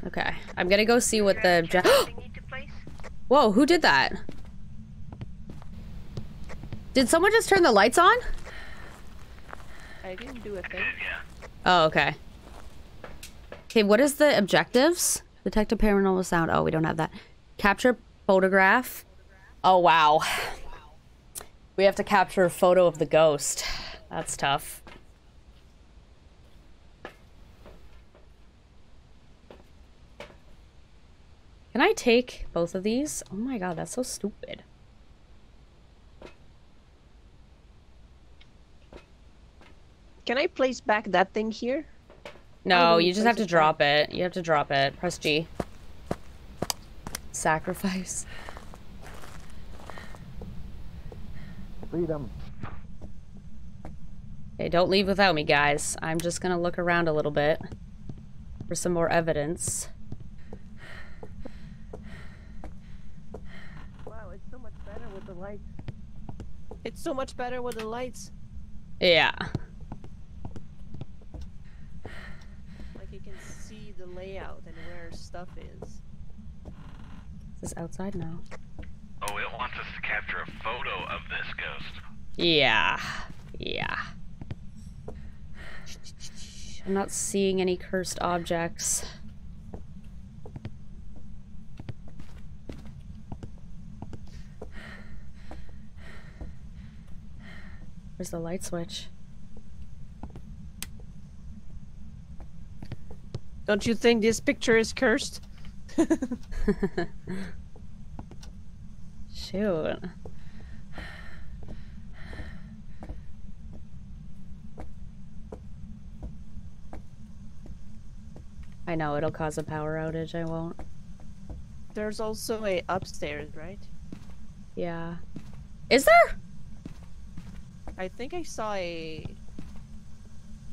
Okay, I'm gonna go see what the obje- [gasps] Whoa, who did that? Did someone just turn the lights on? I didn't do a thing. Oh, okay. Okay, what is the objectives? Detect a paranormal sound. Oh, we don't have that. Capture photograph. Oh, wow. We have to capture a photo of the ghost. That's tough. Can I take both of these? Oh my god, that's so stupid. Can I place back that thing here? No, you just have to it back? drop it. You have to drop it. Press G. Sacrifice. Freedom. Okay, don't leave without me, guys. I'm just gonna look around a little bit for some more evidence. Wow, it's so much better with the lights. It's so much better with the lights. Yeah. Like you can see the layout and where stuff is. Is this outside now? Oh, it wants us to capture a photo of this ghost. Yeah. Yeah. I'm not seeing any cursed objects. Where's the light switch? Don't you think this picture is cursed? [laughs] Shoot. I know it'll cause a power outage. I won't. There's also a upstairs, right? Yeah. Is there? I think I saw a.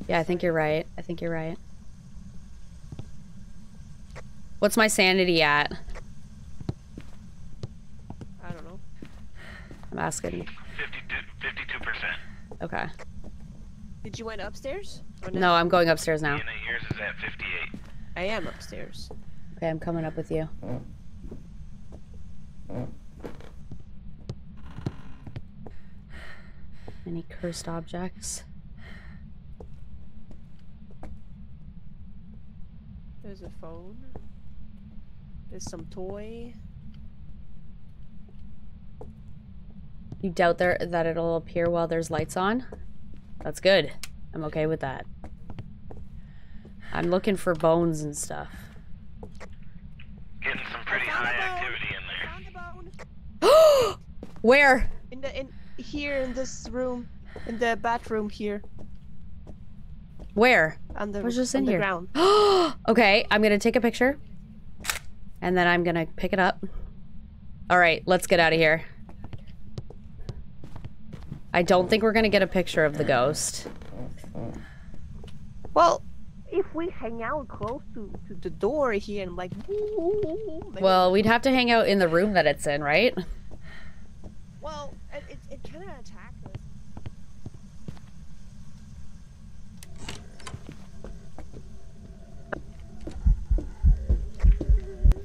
Yeah, I think you're right. I think you're right. What's my sanity at? I don't know. I'm asking. 52, 52%. Okay. Did you went upstairs? Or No, I'm going upstairs now. And yours is at 58. I am upstairs. Okay, I'm coming up with you. Any cursed objects? There's a phone. There's some toy. You doubt there that it'll appear while there's lights on? That's good. I'm okay with that. I'm looking for bones and stuff. Getting some pretty high activity in there. [gasps] Where? In the in here in this room, in the bathroom here, Where? on the What's just on in here? ground. [gasps] okay, I'm gonna take a picture. And then I'm gonna pick it up. Alright, let's get out of here. I don't think we're gonna get a picture of the ghost. Well, if we hang out close to, to the door here and like, maybe- Well, we'd have to hang out in the room that it's in, right? well, it it, it kind of attack us.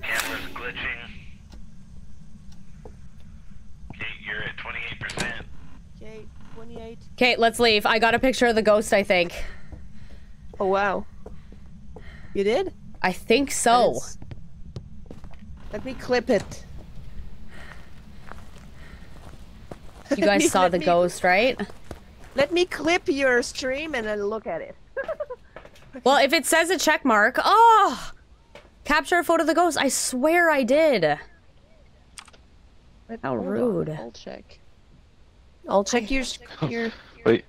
Camera's glitching. Okay, you're at 28%. Okay, 28. Okay, let's leave. I got a picture of the ghost, I think. Oh wow. You did? I think so. Let's- Let me clip it. You guys me- saw the me- ghost, right? Let me clip your stream and then look at it. [laughs] Well, if it says a check mark, oh! Capture a photo of the ghost. I swear I did. How Hold on, rude. I'll check. I'll check your your. Wait.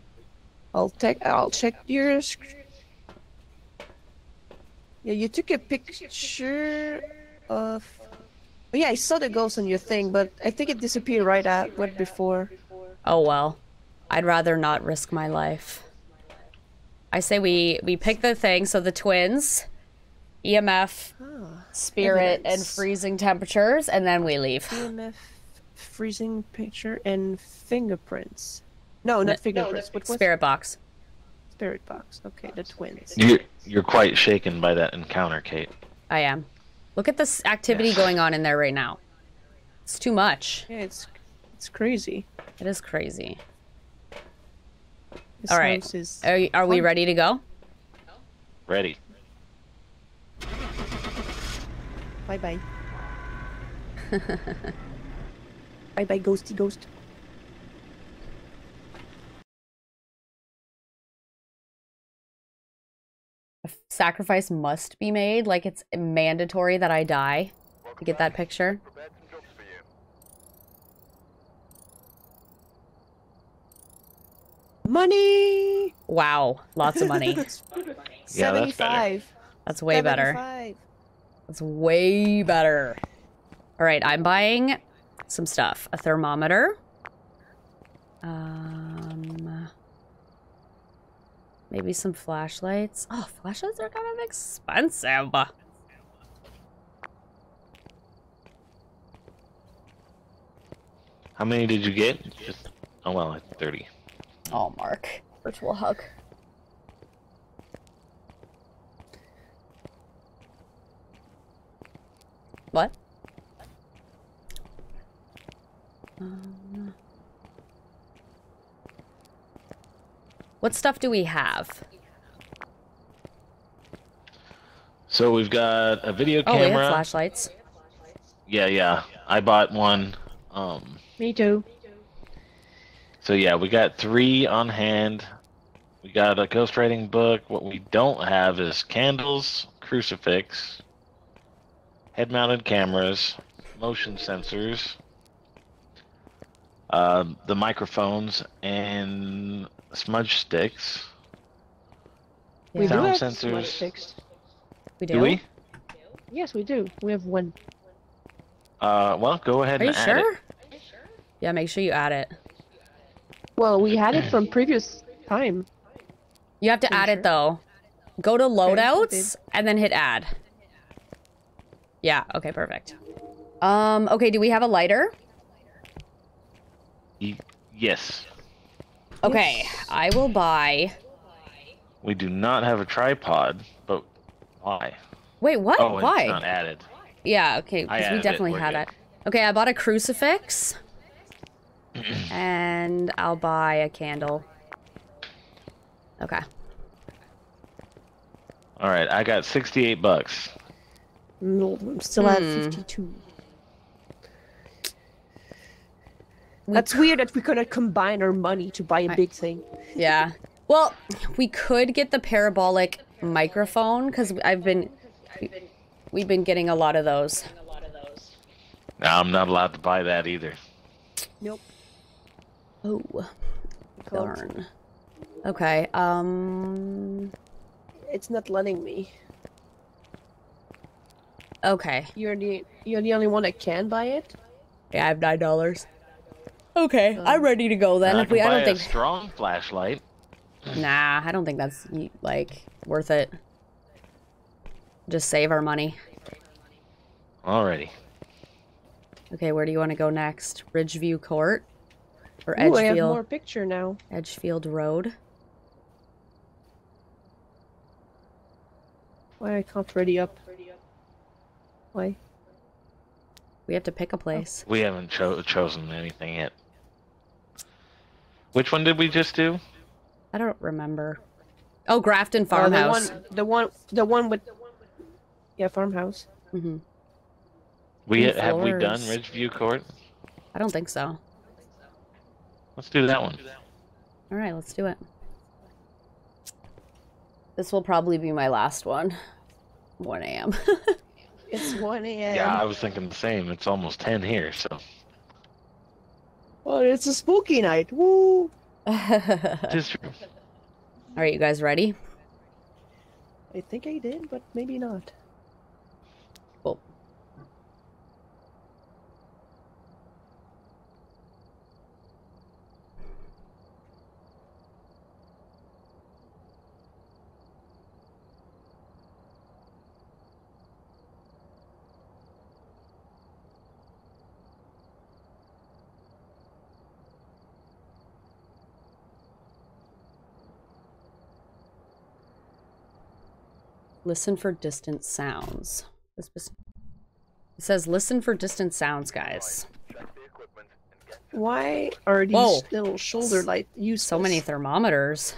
I'll check. I'll check your. Yeah, you took a picture of. Oh, yeah, I saw the ghost on your thing, but I think it disappeared right at right before. Oh well. I'd rather not risk my life. I say we we pick the thing, so the twins, EMF, spirit, and freezing temperatures, and then we leave. EMF, freezing picture, and fingerprints. No, not fingerprints. what was Spirit box. Spirit box. Okay, the twins. You're, you're quite shaken by that encounter, Kate. I am. Look at this activity going on in there right now. It's too much. Yeah, it's it's crazy. It is crazy. This All right. is Are, you- are we ready to go? Ready. Bye bye. bye bye, ghosty ghost. A sacrifice must be made. Like it's mandatory that I die. to get that picture? Money. Wow. Lots of money. [laughs] Yeah, that's better. Seventy-five. That's way better. That's way better. All right, I'm buying some stuff. A thermometer. Um, maybe some flashlights. Oh, flashlights are kind of expensive. How many did you get? Just oh well, like thirty. Oh, Mark. Virtual hug. What? Um, what stuff do we have? So we've got a video camera. Oh, we have camera. flashlights. yeah, yeah. I bought one. Um. Me too. So yeah, we got three on hand. We got a ghostwriting book. What we don't have is candles, crucifix, head-mounted cameras, motion sensors, uh, the microphones, and smudge sticks. We Sound do have sensors. smudge sticks. We do? Do we? Yes, we do. We have one. Uh, well, go ahead Are you and add sure? it. Yeah, make sure you add it. Well, we had it from previous time. You have to Are add sure? it though. Go to Okay, loadouts and then hit add. Yeah, okay, perfect. Um, okay, do we have a lighter? Yes. Okay, I will buy. We do not have a tripod, but why? Wait, what? Oh, why? It's not added. Yeah, okay, because we definitely had it. Okay, I bought a crucifix. [clears throat] and I'll buy a candle. Okay. Alright, I got 68 bucks. No, I'm still mm. at 52. We That's [laughs] weird that we cannot combine our money to buy a big thing. Yeah. Well, we could get the parabolic microphone because I've been, we've been getting a lot of those. I'm not allowed to buy that either. Nope. Oh, darn. Okay. Um, it's not letting me. Okay. You're the you're the only one that can buy it. Yeah, I have nine dollars. Okay, I'm ready to go then. I if we, can I don't a think. strong flashlight. Nah, I don't think that's like worth it. Just save our money. Alrighty. Okay, where do you want to go next? Ridgeview Court or Ooh, I have Edgefield? more picture now. Edgefield Road. Why I can't ready up? Why? We have to pick a place. We haven't cho- chosen anything yet. Which one did we just do? I don't remember. Oh, Grafton Oh, Farmhouse. the one, the one, the one with. Yeah, farmhouse. Mm-hmm. We Three have we done. Ridgeview Court? I don't think so. Let's do that one. All right, let's do it. This will probably be my last one. 1 a.m. [laughs] It's 1 a.m. Yeah, I was thinking the same. It's almost 10 here, so Oh, it's a spooky night. Woo! it is true. All right, you guys ready? I think I did, but maybe not. Listen for distant sounds. This it says listen for distant sounds, guys. Why are these Whoa. little shoulder light useless? So many thermometers.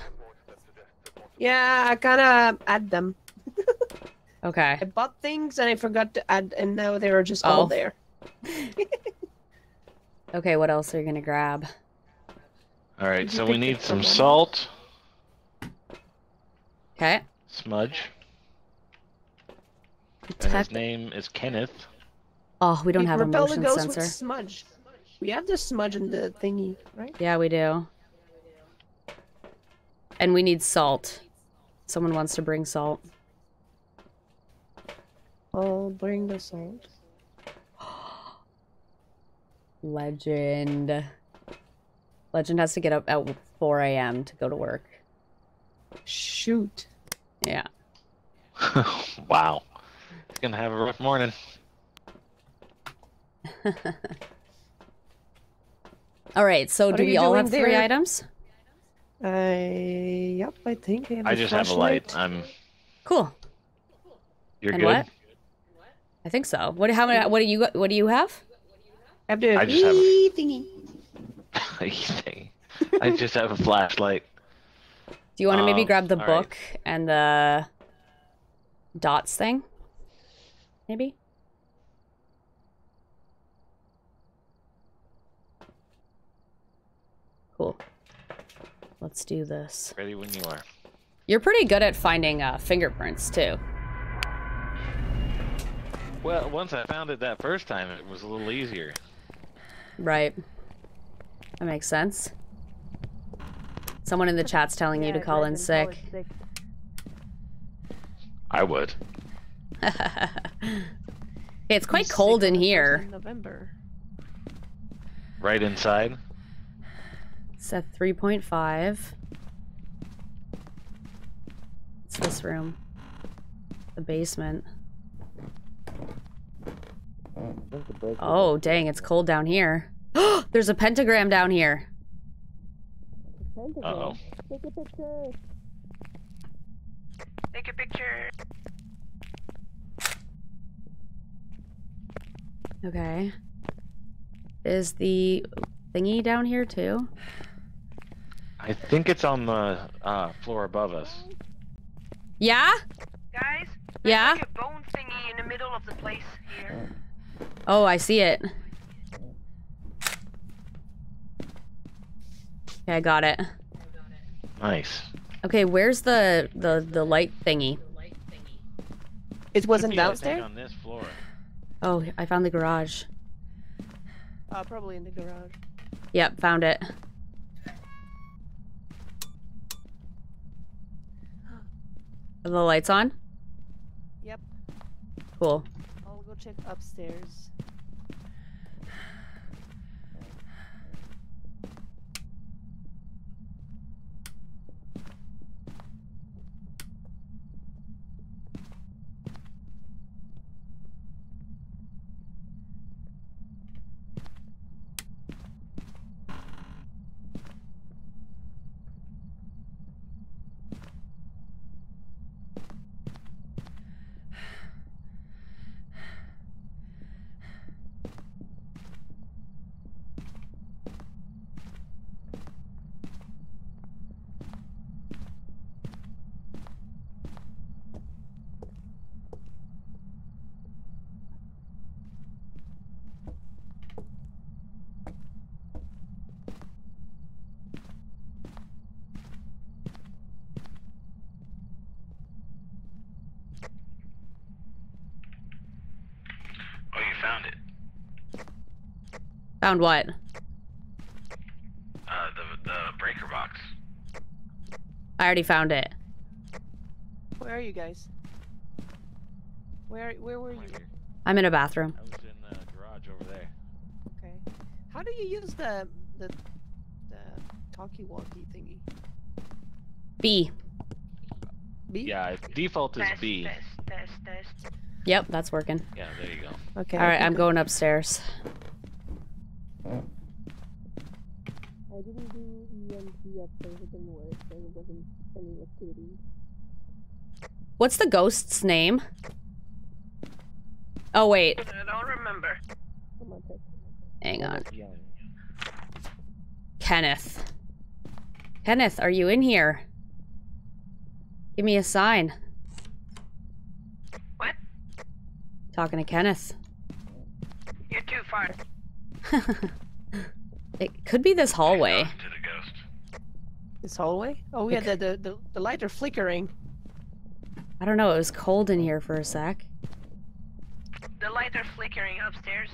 Yeah, I gotta add them. [laughs] Okay. I bought things and I forgot to add, and now they are just all Oh. there. [laughs] Okay, what else are you gonna grab? All right, so we need some salt, Okay. smudge, and his name is Kenneth. Oh, we don't We have a repel the motion ghost sensor. with smudge. We have the smudge in the thingy, right? Yeah, we do. And we need salt. Someone wants to bring salt. I'll bring the salt. [gasps] Legend. Legend has to get up at 4 a.m. to go to work. Shoot. Yeah. [laughs] wow, he's gonna have a rough morning. [laughs] All right, so What do we all doing have three items? I yep, I think I have I a just have a light. flashlight. I'm. Cool. You're and good. what? I think so. What? How many? What do you? What do you have? I have the I just have a- wee thingy. [laughs] I just have a flashlight. Do you want to maybe Um, grab the all right. book and the dots thing? Maybe. Cool. Let's do this. Ready when you are. You're pretty good at finding uh, fingerprints too. Well, once I found it that first time, it was a little easier. Right. That makes sense. Someone in the chat's telling you to call in sick. I would. Hey, [laughs] it's quite cold in here. of November. Right inside. It's at 3.5. It's this room. The basement. Oh, dang, it's cold down here. [gasps] There's a pentagram down here. Uh oh. Take a picture. Take a picture. Okay. Is the thingy down here too? I think it's on the uh, floor above us. Yeah? Guys, Yeah? like a bone thingy in the middle of the place here. Oh, I see it. Okay, I got it. Nice. Okay, where's the the the light thingy? It wasn't Could be, downstairs? on this floor. Oh, I found the garage. Uh, probably in the garage. Yep, found it. Are the lights on? Yep. Cool. I'll go check upstairs. Oh, you found it. Found what? Uh, the the breaker box. I already found it. Where are you guys? Where where were you? I'm in a bathroom. I was in the garage over there. Okay. How do you use the the the talkie-walkie thingy? B. B? Yeah, it- default is B. Test, test, test. Yep, that's working. Yeah, there you go. Okay. All right, I I'm going upstairs. I didn't do EMF upstairs, it didn't work, so it wasn't any activity. What's the ghost's name? Oh wait, I don't remember. hang on. Kenneth. Kenneth, are you in here? Give me a sign. What? Talking to Kenneth. You're too far. [laughs] It could be this hallway. This hallway? Oh yeah, the the the, the lights are flickering. I don't know, it was cold in here for a sec. The lights are flickering upstairs.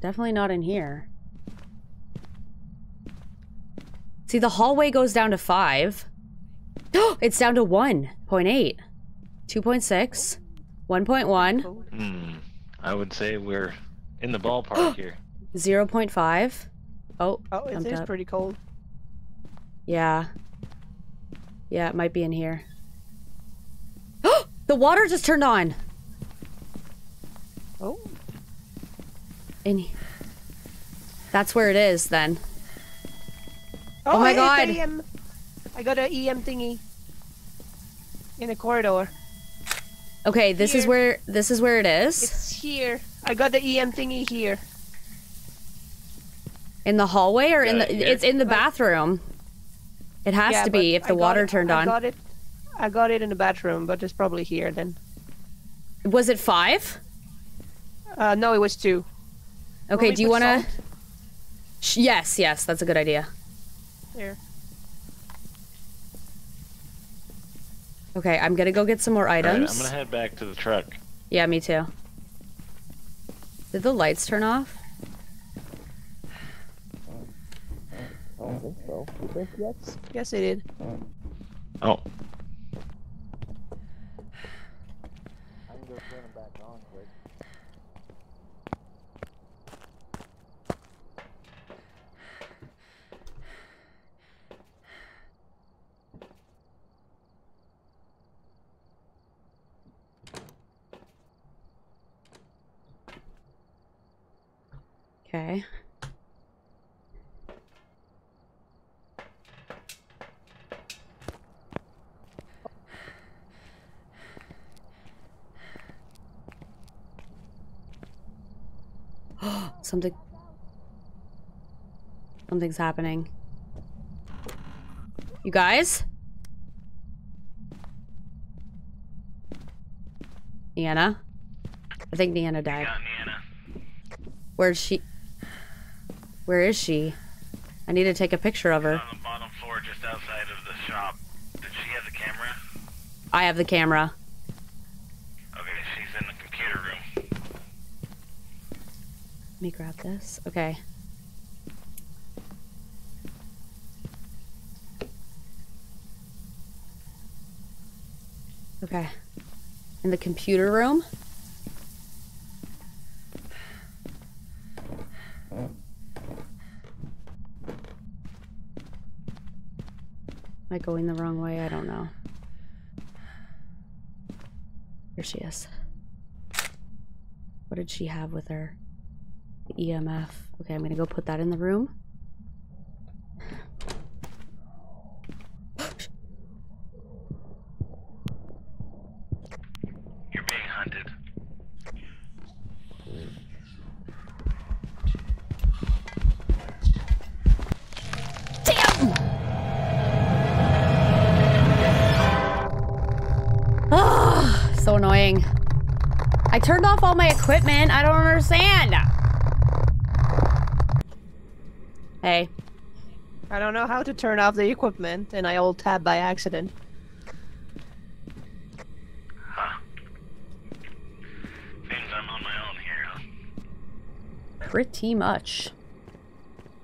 Definitely not in here. See, the hallway goes down to 5. [gasps] it's down to 1.8. 2.6. 1.1. Hmm. I would say we're in the [gasps] ballpark here. 0.5. Oh, Oh, it is up. pretty cold. Yeah. Yeah, it might be in here. [gasps] the water just turned on. Oh. In he- That's where it is then. Oh, my it's God. EM. I got an EM thingy in the corridor. Okay, this is where this is where it is. It's here. I got the EM thingy here. In the hallway or in the it here? it's in the bathroom. It has Yeah, to be if the water it- turned I on. got it. I got it in the bathroom, but it's probably here then. Was it 5? Uh, no, it was two. Okay, do you want to Yes, yes, that's a good idea. There. Okay, I'm going to go get some more Alright, items. I'm gonna head back to the truck. Yeah, me too. Did the lights turn off? I don't think so. You think yes? Yes, it did. Oh. I can go turn them back on quick. Okay. [gasps] Something. Something's happening. You guys? Niana? I think Niana died. Where's she? Where is she? I need to take a picture of her. On the bottom floor, just outside of the shop. Did she have the camera? I have the camera. Okay, she's in the computer room. Let me grab this. Okay. Okay. In the computer room? Going the wrong way? I don't know. Here she is. What did she have with her? The EMF. Okay, I'm gonna go put that in the room. Equipment. I don't understand. Hey. I don't know how to turn off the equipment, and I old tab by accident. Seems I'm on my own here, huh? Pretty much.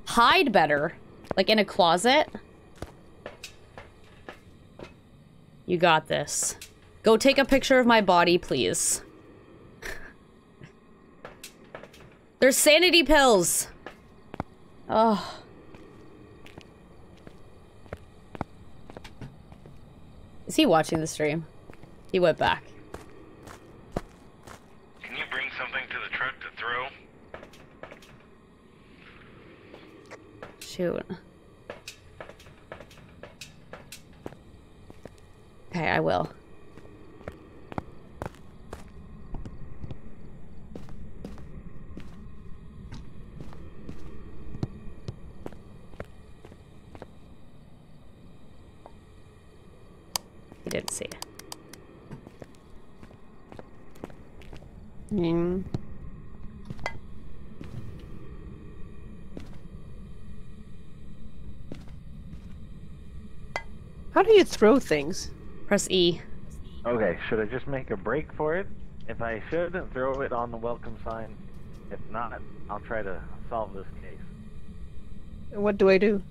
Hide better. Like in a closet. You got this. Go take a picture of my body, please. They're sanity pills. Oh. Is he watching the stream? He went back. Can you bring something to the truck to throw? Shoot. Okay, I will. Mm. How do you throw things? Press E. Okay, should I just make a break for it? If I should, throw it on the welcome sign. If not, I'll try to solve this case. What do I do?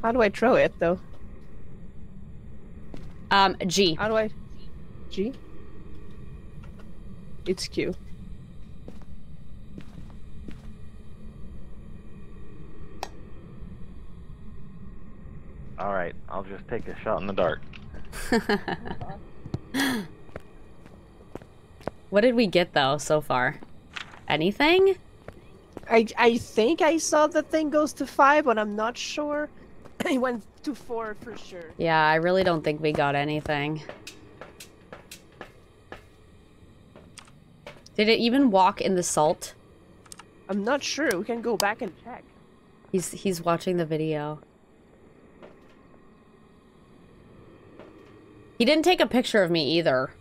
How do I throw it though? Um, G. How do I? G. It's Q. Alright, I'll just take a shot in the dark. [laughs] What did we get though so far? Anything? I I think I saw the thing goes to five, but I'm not sure. [laughs] it went to four for sure. Yeah, I really don't think we got anything. Did it even walk in the salt? I'm not sure. We can go back and check. He's he's watching the video. He didn't take a picture of me either.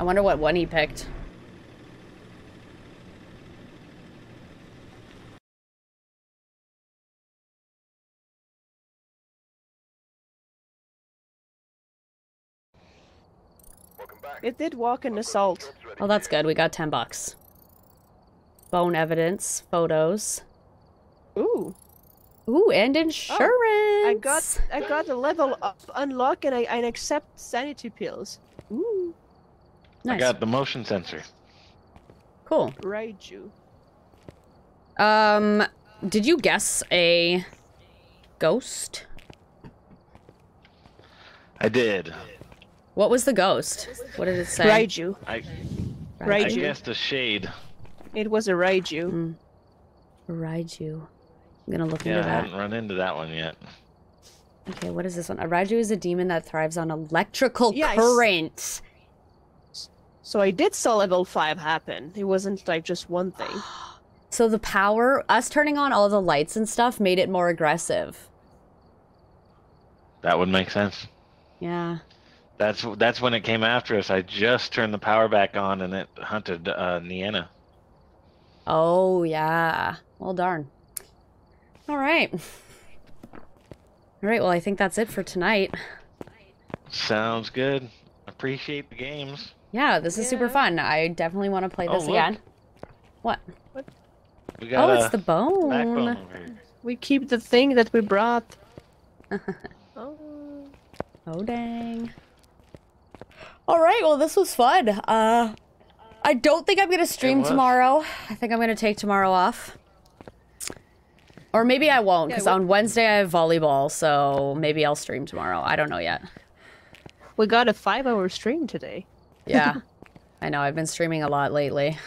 I wonder what one he picked. It did walk in the salt. Oh, that's good. We got 10 bucks. Bone evidence, photos. Ooh. Ooh, and insurance. Oh, I got I got a level up unlock and I, I accept sanity pills. Ooh. I got the motion sensor. Cool. Raiju. Um, did you guess a ghost? I did. What was the ghost? What did it say? Raiju. I, Raiju. I guessed a shade. It was a Raiju. Raiju. I'm gonna look Yeah, I into that. I haven't run into that one yet. Okay, what is this one? A Raiju is a demon that thrives on electrical Yeah, I s- current. So I did saw level five happen. It wasn't like just one thing. [gasps] So the power, us turning on all the lights and stuff, made it more aggressive. That would make sense. Yeah. That's that's when it came after us. I just turned the power back on and it hunted uh, Nienna. Oh, yeah. Well, darn. All right. All right, well, I think that's it for tonight. Sounds good. Appreciate the games. Yeah, this is super fun. I definitely want to play Oh, this look. again. What? We got Oh, a it's the bone. backbone. We keep the thing that we brought. [laughs] oh. Oh, dang. All right, well, this was fun. Uh, I don't think I'm going to stream tomorrow. I think I'm going to take tomorrow off. Or maybe I won't, because we- on Wednesday I have volleyball, so maybe I'll stream tomorrow. I don't know yet. We got a five hour stream today. Yeah. [laughs] I know, I've been streaming a lot lately.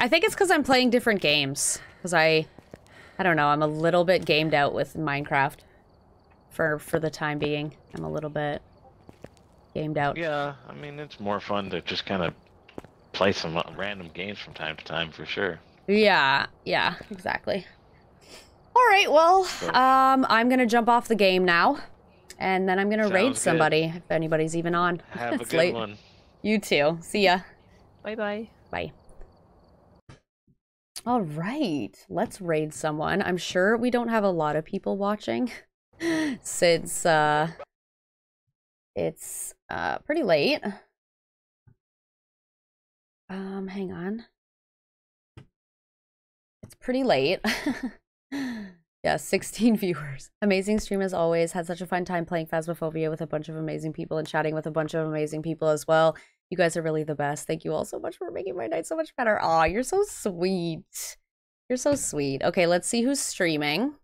I think it's because I'm playing different games. Because I, I don't know, I'm a little bit gamed out with Minecraft. For, for the time being. I'm a little bit gamed out. Yeah, I mean it's more fun to just kind of play some uh, random games from time to time for sure. Yeah, yeah, exactly. All right, well, um, I'm gonna jump off the game now, and then I'm gonna raid Sounds good. somebody if anybody's even on. [laughs] Have a good late. one. You too. See ya. Bye bye. Bye. All right, let's raid someone. I'm sure we don't have a lot of people watching [laughs] since uh it's uh pretty late. Um hang on. It's pretty late. [laughs] yeah, 16 [laughs] viewers. Amazing stream as always. Had such a fun time playing Phasmophobia with a bunch of amazing people and chatting with a bunch of amazing people as well. You guys are really the best. Thank you all so much for making my night so much better. Aw, you're so sweet. You're so sweet. Okay, let's see who's streaming.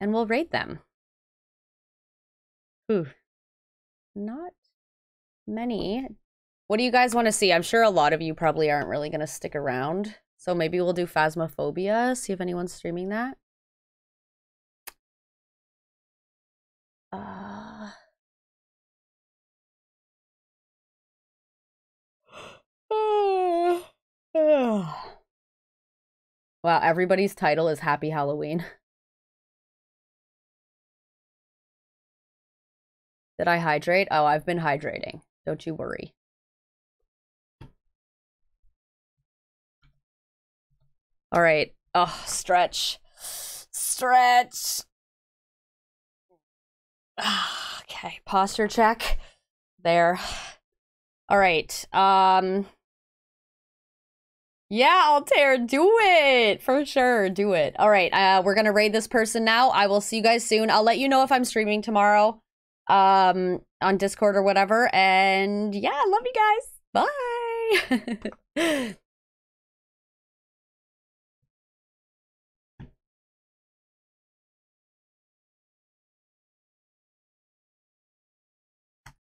And we'll rate them. Ooh, not many. What do you guys want to see? I'm sure a lot of you probably aren't really going to stick around. So maybe we'll do Phasmophobia, see if anyone's streaming that. Uh... [sighs] wow, everybody's title is Happy Halloween. Did I hydrate? Oh, I've been hydrating. Don't you worry. All right. Oh, stretch. Stretch. Okay, posture check. There. All right. Um Yeah, Altair, do it. For sure, do it. All right. Uh we're going to raid this person now. I will see you guys soon. I'll let you know if I'm streaming tomorrow um on Discord or whatever. And yeah, love you guys. Bye. [laughs]